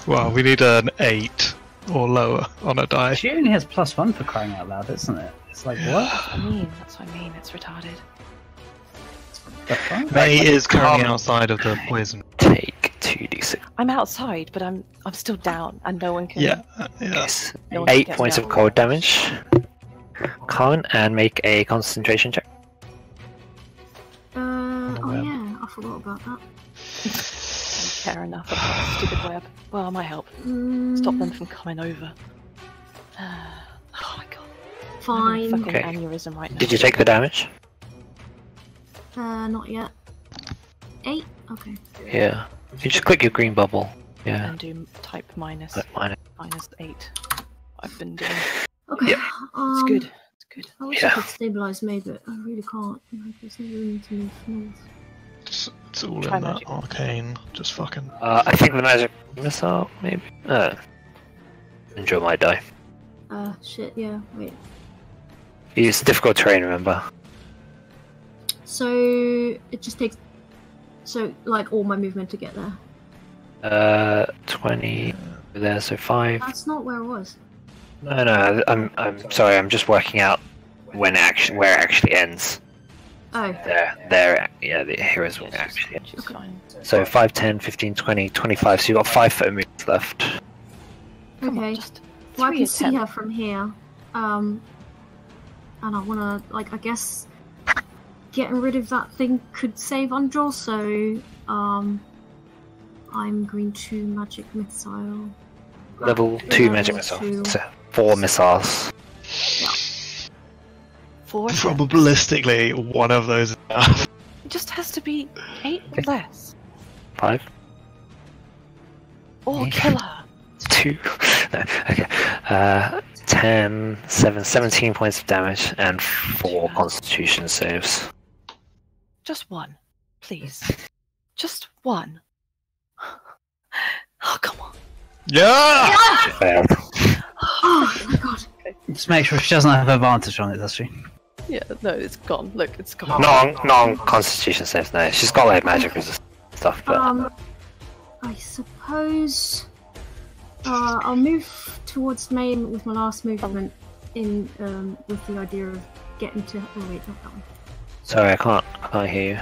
Well, we need an eight or lower on a die. She only has plus one for crying out loud, isn't it? It's like what? I mean, that's what I mean. It's retarded. The fuck? Mei is currently outside of the poison. Take 2d6. I'm outside, but I'm I'm still down, and no one can. Yeah. uh, yeah. Yes. No 8 points down. of cold damage. Carmen, and make a concentration check. Uh, oh web. yeah, I forgot about that. don't care enough about the stupid web. Well, I might help Mm, stop them from coming over. oh my god. I'm Fine. fucking Okay. aneurysm right now. Did you take the damage? Uh, not yet. Eight. Okay. Yeah. You just click your green bubble. Yeah. And do type minus Click mine. minus eight. I've been doing. Okay. Yep. Um, It's good. It's good. I wish Yeah. I could stabilize me, but I really can't. Like, there's no room to move north. It's, it's all Try in that arcane. Just fucking. Uh, I think the magic missile, maybe? Uh, enjoy my die. Uh, shit. Yeah. Wait. It's difficult terrain, remember? So it just takes. So like all my movement to get there. Uh, 20 there, so 5. That's not where it was. No, no, I'm, I'm sorry, I'm just working out when action, where it actually ends. Oh. There, there, yeah, the hero's will actually end. she's fine. So 5, 10, 15, 20, 25, so you've got 5 foot moves left. Come on, Okay. just Well, I three can is see her from here. Um, and I wanna like I guess getting rid of that thing could save Undrill, so um, I'm going to magic missile. Level 2 Level magic two. missile. So 4 missiles. Four. Probabilistically, one of those is enough. It just has to be eight or less. 5, Or Yeah. kill 2, no, okay. Uh, 10, 7, 17 points of damage, and 4 constitution saves. Just one. Please. Just one. Oh, come on. Yeah. Failed. Oh my god. Just make sure she doesn't have advantage on it, does she? Yeah, no, it's gone. Look, it's gone. Not on, not on Constitution saves. No, she's got like magic resist stuff, but Um, I suppose uh, I'll move towards main with my last movement in um, with the idea of getting to. Oh wait, not that one. sorry, I can't, I can't hear you.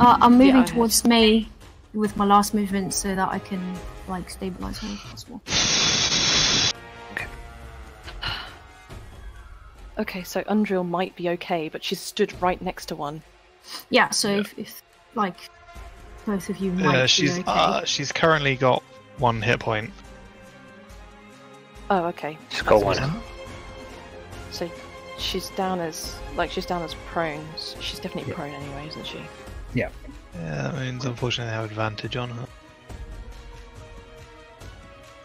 Uh, I'm moving Yeah, towards me with my last movement so that I can like stabilize her if possible. Okay, okay, so Undrill might be okay, but she's stood right next to one. Yeah. So If, if like both of you might Yeah, be she's okay. uh, she's currently got one hit point. Oh, okay. She's got one. fine. So she's down as like she's down as prone. She's definitely Yeah. prone anyway, isn't she? Yeah, Yeah, that means unfortunately they have advantage on her.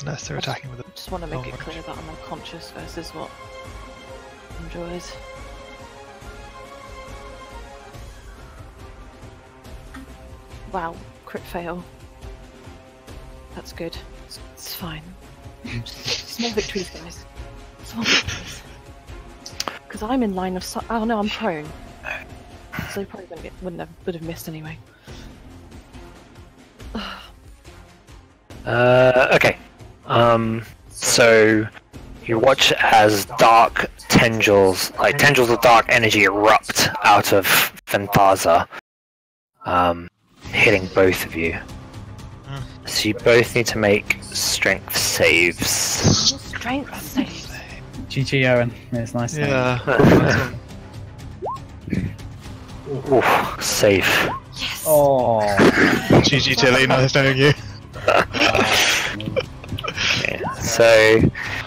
Unless they're I just- attacking with I just want to make it right. clear that I'm unconscious versus what enjoys. Wow, crit fail. That's good. It's, it's fine. Small victories, guys. Small victories. Because I'm in line of sight. Oh no, I'm prone. So probably wouldn't, get, wouldn't have would have missed anyway. Uh, okay. Um, so you watch as dark tendrils, like tendrils of dark energy, erupt out of Fenthaza, um, hitting both of you. So you both need to make strength saves. Strength saves. GG Owynn. It's nice. Yeah. Oof, safe. Yes. Oh. GG Tili, nice knowing you. Yeah. So,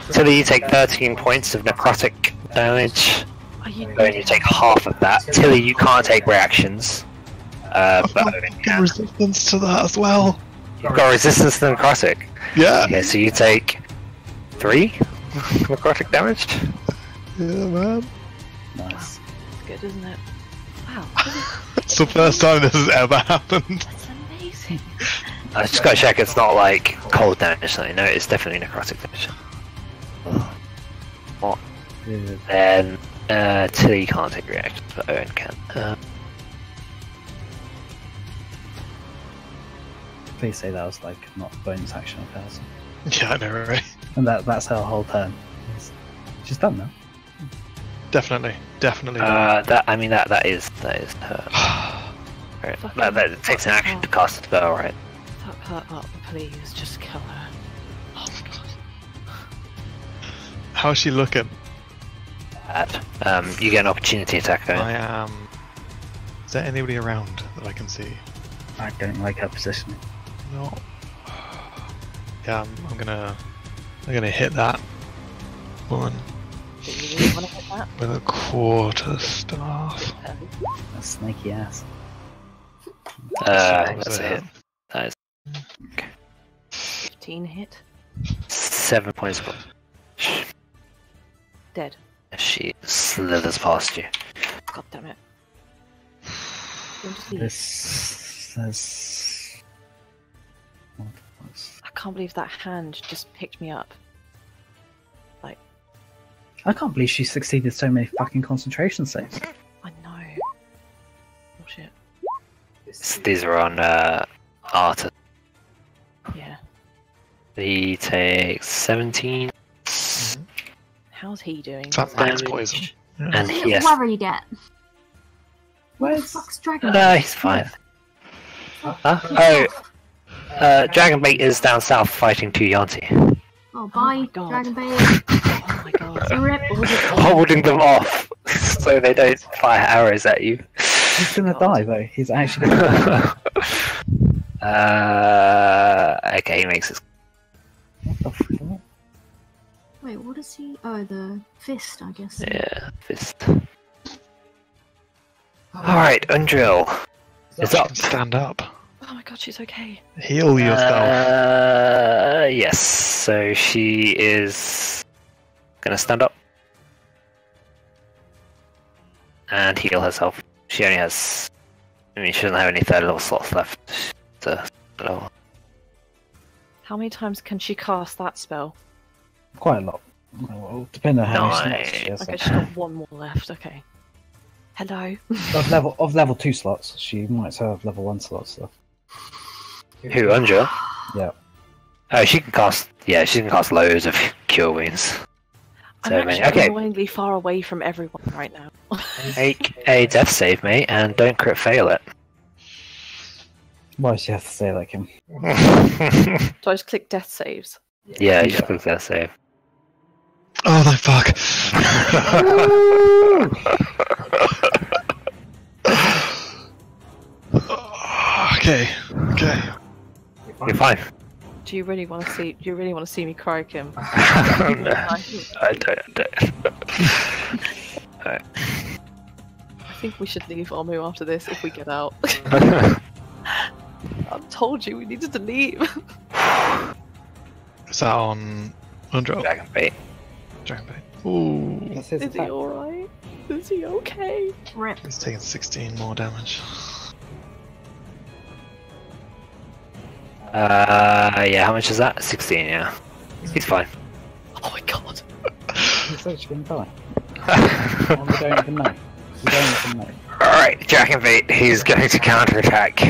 Tili, you take 13 points of necrotic damage. Are you Owynn, you take half of that. Tili, you can't take reactions. Uh, but Owynn can. resistance to that as well. You've got resistance to necrotic. Yeah. Okay, so you take three necrotic damage. Yeah, man. Nice. It's good, isn't it? Wow, It's the first time this has ever happened. that's amazing. I just gotta check it's not like cold damage or something. No, it's definitely necrotic damage. Good. Then, uh, Tili can't take reactions, but Owynn can. Uh, Please say that was like not a bonus action of hers. Yeah, I know, right? And that that's her whole turn. She's done now. Definitely, definitely. uh, that I mean that that is that is her. Right. That, that it takes an action to cast a spell, right? Fuck her up, please. Just kill her. Oh my god. How's she looking? That. Um, you get an opportunity attack. Owynn. I am. Is there anybody around that I can see? I don't like her positioning. No. Yeah, I'm, I'm gonna. I'm gonna hit that woman really want to hit that? with a quarter staff. That snaky ass. Uh, that's a hit. That is 15 hit. seven points of. Dead. She slithers past you. God damn it. You'll just leave. This can't believe that hand just picked me up. Like, I can't believe she succeeded so many fucking concentration saves. I know. Bullshit. These are on uh, Artus. Yeah. He takes 17, How's he doing? Is that max Damage. poison? and What he has. whatever you get. What the Where's fuck's Dragon? No, he's fine. Huh? Oh, uh, Dragon Bait is down south fighting two yuan-ti. Oh, bye, God. Dragon Bait. Oh my god. Rip. Holding them off so they don't fire arrows at you. he's gonna die though? He's actually gonna uh, okay, he makes his. What the fuck? Wait, what is he? Oh, the fist, I guess. Yeah, fist. Alright, Undrill. It's up. Stand up. Oh my god, she's okay. Heal yourself. Uh, yes, so she is gonna stand up and heal herself. She only has I mean, she doesn't have any third level slots left. To level. How many times can she cast that spell? Quite a lot. Well, depending on how many slots she has. Okay, she's got one more left. Okay. Hello. Of level of level two slots, she might have level one slots though. Who, Unja? Yeah. Oh, she can cast. Yeah, she can cast loads of cure wounds. I'm So actually many. Okay, annoyingly far away from everyone right now. make a death save, mate, and don't crit fail it. Why does she have to say like him? So I just click death saves. yeah, you just click death save. Oh no, fuck. okay, okay. You're fine. Do you really want to see? Do you really want to see me cry, Kim? I don't. I don't. I think we should leave Omu after this if we get out. I told you we needed to leave. Is that on Undrop? Dragon bait. Dragon Bait. Ooh. That's his Is he alright? Is he okay? Rip. He's taking 16 more damage. Uh, yeah. How much is that? Sixteen. Yeah. He's fine. Oh my god. He's actually gonna die. Well, we don't even know. We don't even know. All right, Dragon bait. He's going to counterattack.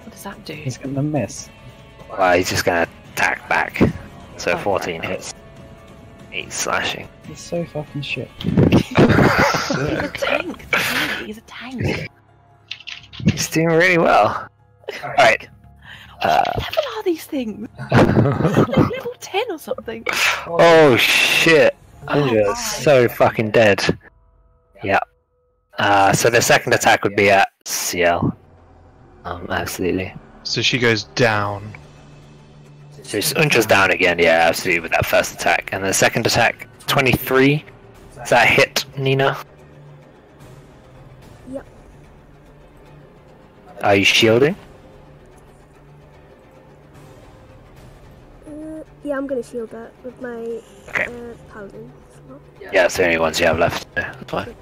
What does that do? He's gonna miss. Well, he's just going to attack back. So 14 hits. Eight slashing. He's so fucking shit. He's a tank. Tank. He's a tank. He's doing really well. All right. Uh, What level are these things? like level 10 or something. oh shit! Oh, Ninja is so fucking dead. Yeah. Uh, so the second attack would be at Ciel. Um, absolutely. So she goes down. So it's Untra's down again, yeah, absolutely, with that first attack. And the second attack, 23. Does that hit Nina? Are you shielding? Uh, yeah, I'm gonna shield that with my Okay. uh, paladin. slot. Yeah, that's the only ones you have left. Yeah, that's fine.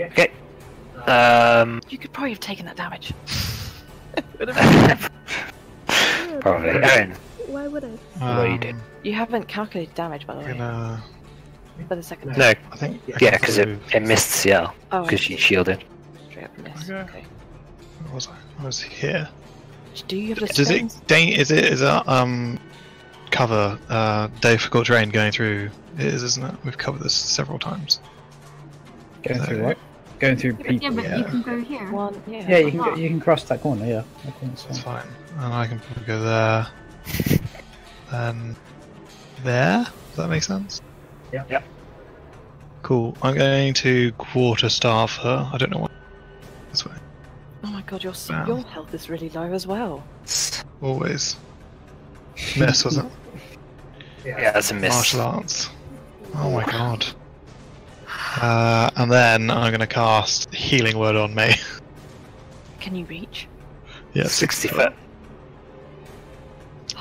Okay. Um, You could probably have taken that damage. Would have- Yeah, probably. Aaron, Why would I? What you do? Um, you haven't calculated damage, by the way, gonna. for the second no, I think. I yeah, can because it, it missed Ciel, Oh, because she shielded. Straight up. Okay. Okay. Where was I? I was here. Do you have the Does spells? it? Dane, is it? Is that um cover uh difficult terrain going through? It is, isn't it? We've covered this several times. Going No. through what? Going through Yeah, people. but Yeah. you can go here. One, yeah. Yeah, you can go, you can cross that corner. Yeah, that corner's That's fine. fine. And I can probably go there. Then there. Does that make sense? Yeah. Yep. Cool. I'm going to quarter staff her. I don't know what. This way. Oh my god, your s Wow. your health is really low as well. Always. Miss, was it? Yeah, that's a miss. Martial arts. Oh my god. Uh, and then I'm going to cast Healing Word on me. Can you reach? yeah, 60 foot.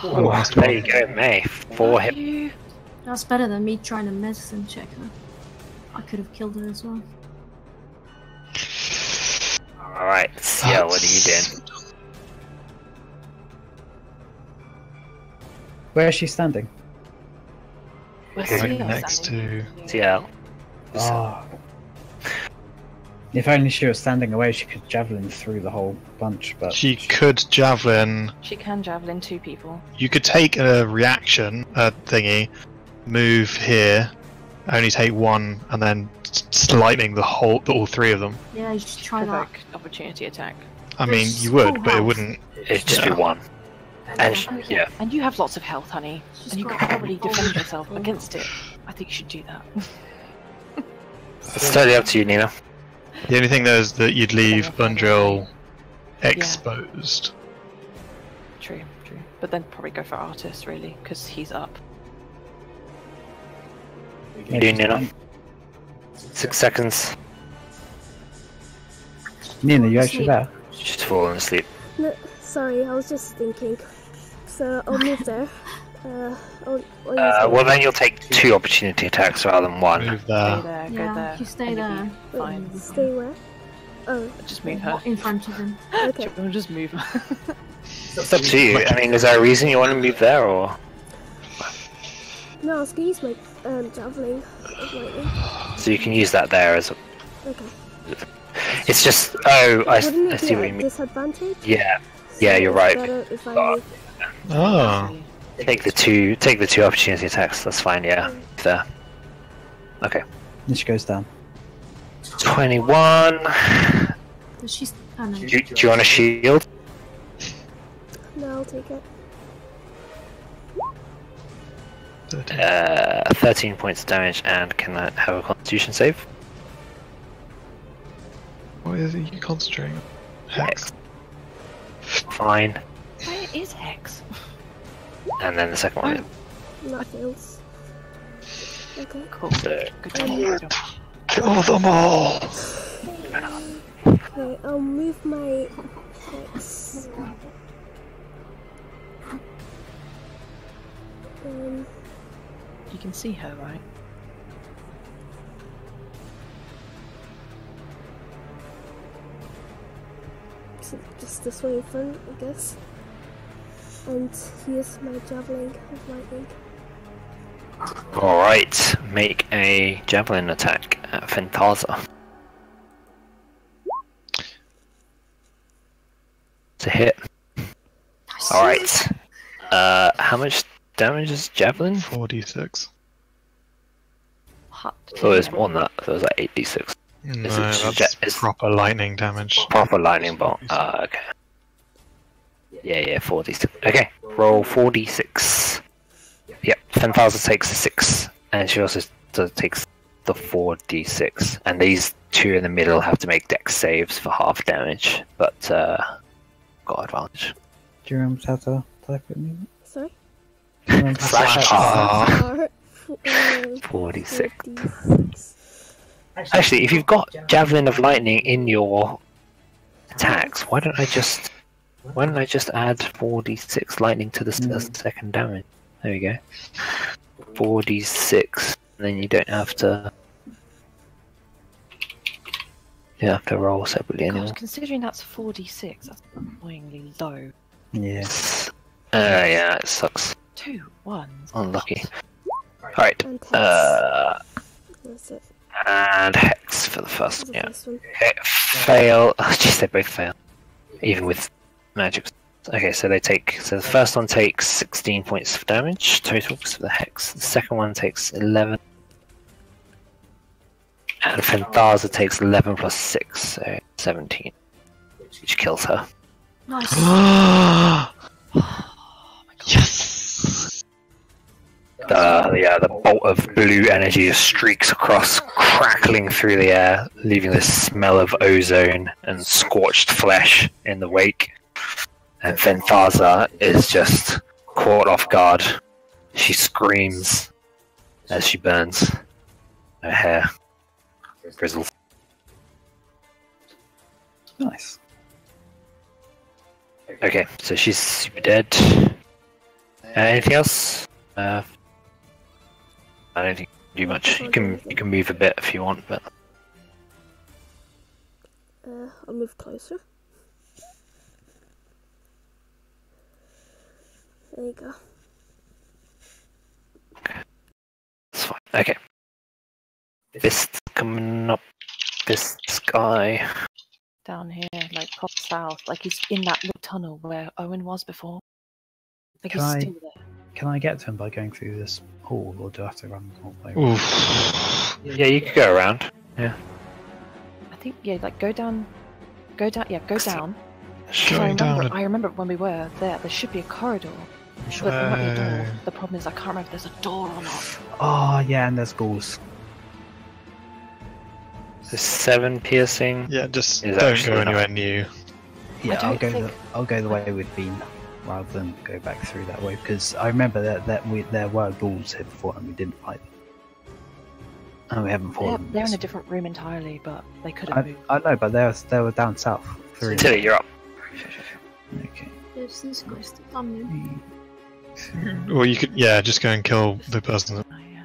Oh, last There one. you go, Mei. Four hit. You... That's better than me trying to medicine check her. I could have killed her as well. Alright, yeah, what are you doing? Where is she standing? Where's Right next standing? to. Ciel. Ah. If only she was standing away, she could javelin through the whole bunch. But She could javelin. She can javelin two people. You could take a reaction uh, thingy, move here, only take one, and then s- lightning the whole, all three of them. Yeah, you should try that. Provoke opportunity attack. I mean, There's you would, full but it wouldn't. It'd just be one. And sh- yeah. And you have lots of health, honey. She's And you got could probably defend health. yourself against it. I think you should do that. It's totally up to you, Nina. The only thing though is that you'd leave Yeah. Undrill exposed. True, true. But then probably go for Artus, really, because he's up. You do, Nina. Six seconds. Nina, you actually Sleep. there? She's falling asleep. No, sorry, I was just thinking. So I'll move there. Uh, I'll, I'll Uh, well, then you'll take two opportunity attacks rather than one. Move Stay there. there, go Yeah, there. you stay and you'll there. Wait, Fine. Stay where? Oh, Just move her. in front of him. okay. We'll just move her. It's up to you. I mean, is there a reason you want to move there, or No, I was gonna use my um, javelin so you can use that there as? A... Okay. It's just. Oh, I, Wouldn't I it see be what you mean. disadvantage? Yeah, yeah, you're right. I Oh. Oh. Take the two. Take the two opportunity attacks. That's fine. Yeah, mm. there. Okay. And she goes down. Twenty-one. Does she? Oh no. Do, do you want a shield? No, I'll take it. Thirteen. Uh, thirteen points of damage, and can that have a Constitution save? What is it you concentrating on? Hex. Fine. Where is Hex? And then the second one. And that fails. Okay. Cool. So, Good job. Good job. Kill them all! Okay, I'll move my hex. Um, You can see her, right? so just this way in front, I guess. And here's my javelin of lightning. All right. Make a javelin attack at Fenthaza. To hit. All right. Uh, how much damage is javelin? 4d6. Hot. Oh, it's more than that. So it was like 8d6. No, Is it just- that's is- proper lightning damage. Proper lightning bolt. Ah, okay. Yeah, yeah, 4d6. Okay, roll 4d6. Yep, Fenthaza takes a 6, and she also takes the 4d6. And these two in the middle have to make dex saves for half damage, but uh, got advantage. Do you remember how to type it? Nina? Sorry? Do you remember how to Slash type it? R. R, f- um, 46. 46. Actually, if you've got Javelin of Lightning in your attacks, why don't I just why don't I just add 4d6 lightning to the s- uh, second damage? There we go. 4d6, then you don't have to you have to roll separately anymore. God, considering that's 4d6, that's annoyingly low. Yeah. Uh, yeah, it sucks. Two ones. Unlucky. Alright, And hex. uh, That's it. and Hex for the first the one, yeah. first one. Okay, fail. Oh, jeez, they both fail. Even with magic. Okay, so they take. So the first one takes 16 points of damage total for the hex. The second one takes 11. And Fenthaza takes 11 plus 6, so 17. Which kills her. Nice. yes! The, yeah, the bolt of blue energy streaks across, crackling through the air, leaving the smell of ozone and scorched flesh in the wake. And Fenthaza is just caught off guard. She screams as she burns. Her hair grizzles. Nice. Okay, so she's super dead. Uh, anything else? Uh, I don't think you do much. You can you can move a bit if you want, but Uh, I'll move closer. There you go. it's fine. Okay. This coming up this sky. Down here, like pop south, like he's in that little tunnel where Owynn was before. Like Can he's I- still there. Can I get to him by going through this Oh, hall, or do I have to run the whole way? Oof. Yeah, you could go around. Yeah. I think yeah, like go down, go down, yeah, go down. 'Cause I Going remember, down. I remember when we were there, there should be a corridor, but there might be a door. The problem is I can't remember if there's a door or not. Oh yeah, and there's ghouls. So seven piercing. Yeah, just Is don't actually go enough. anywhere new. Yeah, don't I'll go think- the I'll go the way we've been, rather than go back through that way because I remember that that we there were ghouls here before and we didn't fight them. And we haven't They're, fought them. they're in a different room entirely, but they could have I, moved. I know, but they were they were down south. Through. Tili, you're up. Okay. There's this ghost on me. You could, yeah, just go and kill the person. that- Oh, yeah.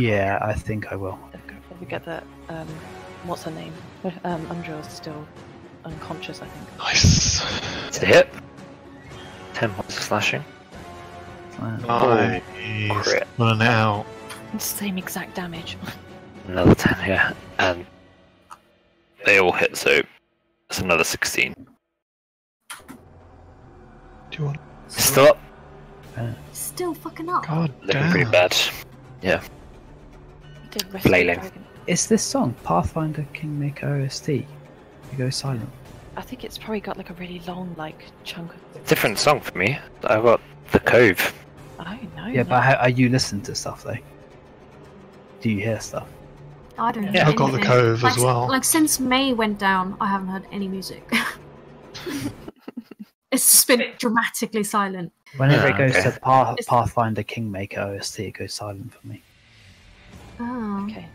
Yeah, I think I will. Don't forget that. Um, what's her name? Um, Undrill's still unconscious. I think. Nice. It's a hit. 10 points of slashing. Nice. crit. Running it out. Same exact damage. Another 10 here. And they all hit, so it's another 16. Do you want? Still up. Still fucking up. God Looking damn. pretty bad. Yeah. did rescue Flailing. Is this song Pathfinder Kingmaker OST? You go silent. I think it's probably got like a really long like chunk of. Different song for me. I've got The Cove. I don't know. Yeah, but how, are you listening to stuff though? Do you hear stuff? I don't Yeah, I've got the cove like, as well. Like since Mei went down, I haven't heard any music. it's just been dramatically silent. Whenever Ah, it goes okay. to Path, It's- Pathfinder Kingmaker OST, it goes silent for me. Oh, Okay.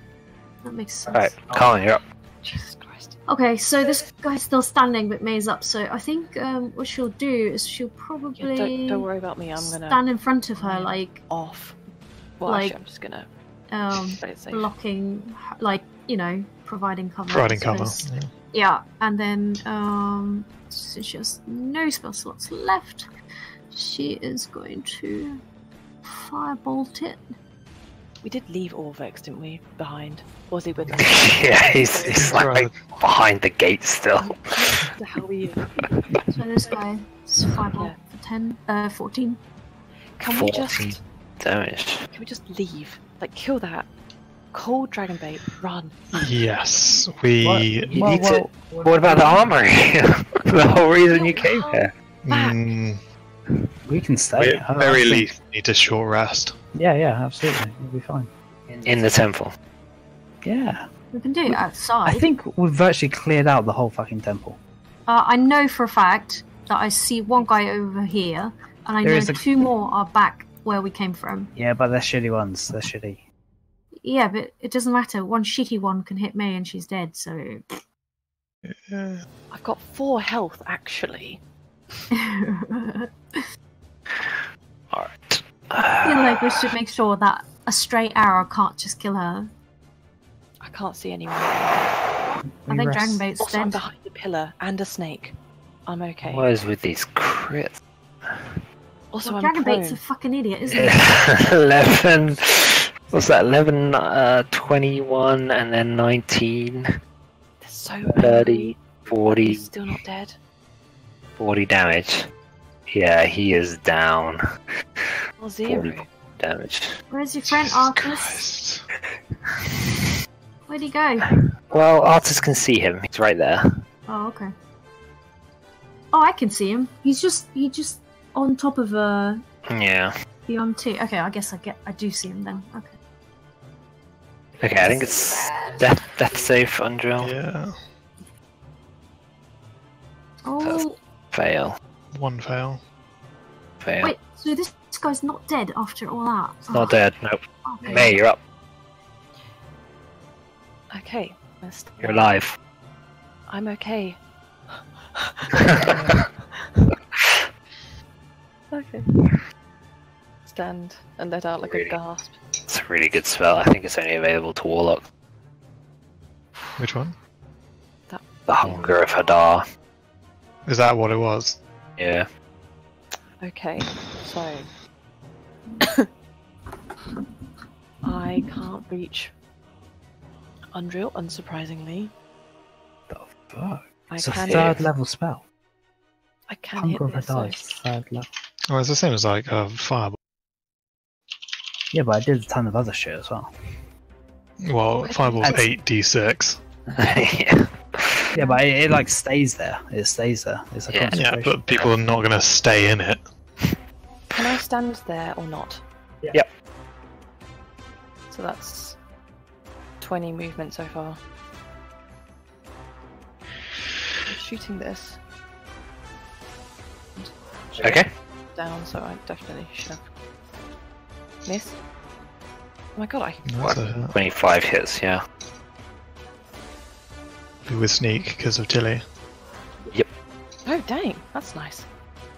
that makes sense. Alright, Colin, you're up. Jesus Christ. Okay, so this guy's still standing, but Mei's up. So I think um, what she'll do is she'll probably Yeah, don't, don't worry about me. I'm gonna stand in front of her, like off. Well, Like- actually, I'm just gonna um, play it safe. blocking, like you know, providing cover. Providing cover. Yeah. Yeah, and then um, since she has no spell slots left, she is going to firebolt it. We did leave Orvex, didn't we? Behind. Or was he with us? yeah, he's, he's like Right. behind the gate still. What the hell were you? So this guy is firebolt Yeah. for 10, uh, 14. Can we 14 just damage. can we just leave? Like kill that. Cold dragon bait. Run. Yes, we. You need to- What about the armory? the whole reason you came here. back. Mm, We can stay. we at very think- least need a short rest. Yeah, yeah, absolutely. We'll be fine. In the temple. Yeah. We can do it outside. I think we've virtually cleared out the whole fucking temple. Uh, I know for a fact that I see one guy over here, and I There know a- two more are back where we came from. Yeah, but they're shitty ones. They're shitty. Yeah, but it doesn't matter. One shitty one can hit me, and she's dead, so. Yeah. I've got four health actually. Alright. I feel like we should make sure that a stray arrow can't just kill her. I can't see anyone. I think rest- Dragonbait's Also, I'm dead. behind a pillar and a snake. I'm okay. What is with these crits? Also, Well, I'm Dragonbait's a fucking idiot, isn't he? 11. What's that? 11, uh, 21, and then 19, They're so 30, angry. 40, He's still not dead. 40 damage. Yeah, he is down. Or zero. 40 damage. Where's your friend Jesus Artus? Christ. Where'd he go? Well, Artus can see him. He's right there. Oh, okay. Oh, I can see him. He's just he just on top of uh Yeah. the um two. Okay, I guess I get I do see him then. Okay. Okay, I think it's death, death save, Undrill. Yeah, Oh Fail. One fail. Fail. wait, so this guy's not dead after all that? It's not dead. Nope. Oh, okay. Mei, you're up. Okay. You're alive. I'm okay. okay. Stand and let out like Really? a gasp. It's a really good spell. I think it's only available to Warlock. Which one? That... The Hunger of Hadar. Is that what it was? Yeah. Okay, so I can't reach Unreal, unsurprisingly. The fuck? I It's a can third hit, level spell. I can Hunger hit of a this. dice. Third level. Oh, it's the same as like uh, fireball. Yeah, but I did a ton of other shit as well. Well, fireball's eight d six. yeah. Yeah, but it, it like stays there. It stays there. It's a Yeah. Yeah, but people are not gonna stay in it. Can I stand there or not? Yeah. Yep. So that's 20 movement so far. I'm shooting this. Okay. Down, so I definitely should have. Miss? Oh my god, I. That's a hit. 25 hits, yeah. Be with sneak because of Tili. Yep. Oh, dang, that's nice.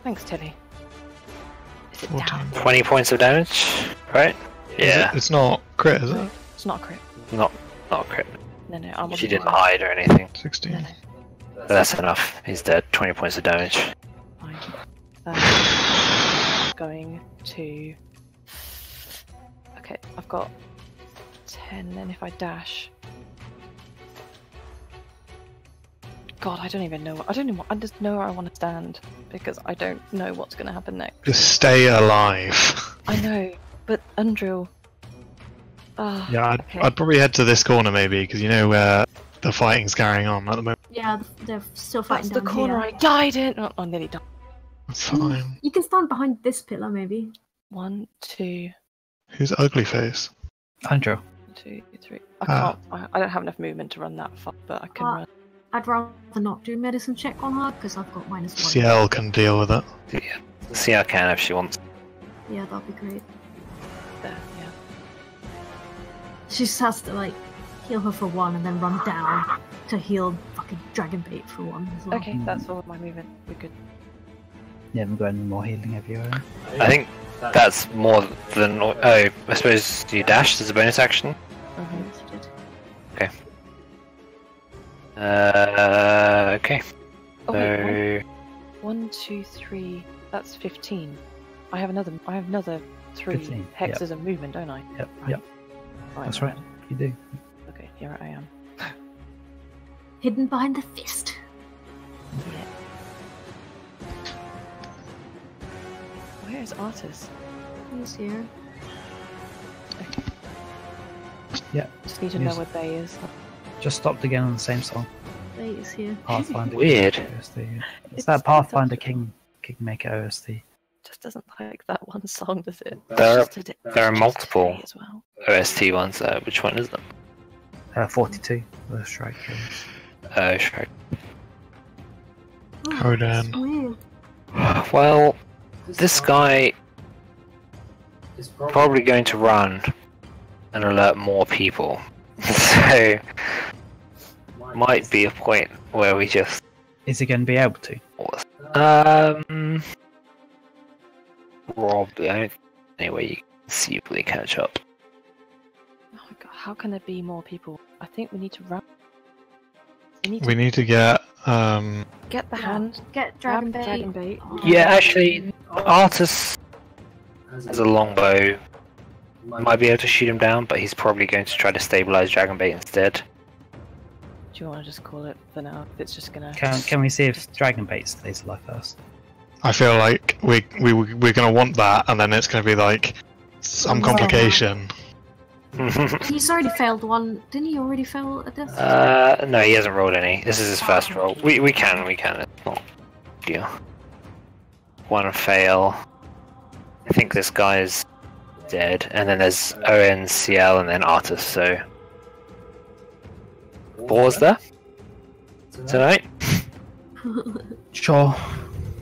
Thanks, Tili. Is it 14. down. 20 points of damage, right? Is it- Yeah, It's not crit, is it? It's not a crit. not not crit. No, no, I wasn't. She didn't hide or anything. 16. No, no, But that's enough. He's dead. 20 points of damage. fine. Um, going to. Okay, I've got ten. Then if I dash. God, I don't even know. I don't know. I just know where I want to stand because I don't know what's going to happen next. Just stay alive. I know, but Undrill. Ah, Yeah, I'd, okay. I'd probably head to this corner maybe, because you know where the fighting's carrying on at the moment. Yeah, they're still That's fighting the corner here. I died in. Oh, I nearly died. It's fine. You can stand behind this pillar, maybe. One, two, Who's ugly face? Andrew. two, three. I Ah. can't. I, I don't have enough movement to run that far, but I can Ah. run. I'd rather not do medicine check on her because I've got minus one. Ciel can deal with it. Yeah. See, I can if she wants. Yeah, that'd be great. There, yeah. She just has to like heal her for one and then run down to heal fucking dragon bait for one as well. Okay, that's all my movement. We're good. You haven't got any more healing, everywhere. I think that's more than. Oh, I suppose you dash as a bonus action. Mhm. Yes, you did. Uh, okay. Oh, wait, So one, one, two, three. That's fifteen. I have another. I have another three 15, hexes of movement, don't I? Yep, Right. yep, that's right. You do. Okay, here I am. Hidden behind the fist. Yeah. Where is Artus? He's here. Just need to know Yes. where Bay is. Just stopped again on the same song. Bait is here. Pathfinder. Weird. OST. It's It's- that Pathfinder King Kingmaker OST. Just doesn't like that one song, does it? There- Just did there are multiple. as well. OST ones. Uh, which one is them? Uh, 42. The Strike Killers. Oh, sure. Oh, Codan. it's. Well, this guy is probably going to run and alert more people. So might be a point where we just Is he going to be able to? um Rob. I don't anyway you can conceivably catch up. Oh my god, how can there be more people? I think we need to run. We need to We need to get um get the hand, Get grab dragon bait. dragon bait. Yeah, actually, Artus has a longbow. Might be able to shoot him down, but he's probably going to try to stabilize Dragonbait instead. Do you want to just call it for now? If it's just gonna. Can, can we see if Dragon Bait stays alive first? I feel like we we we're gonna want that, and then it's gonna be like some complication. He's already failed one. Didn't he already fail a death? uh, no, he hasn't rolled any. This is his first roll. We we can, we can. It's not deal. One fail. I think this guy's dead, and then there's ONCL and then Artus. So, pause there tonight. Sure.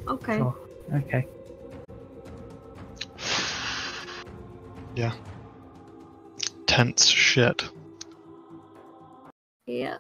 okay. Sure. Okay. Yeah. Tense shit. Yeah.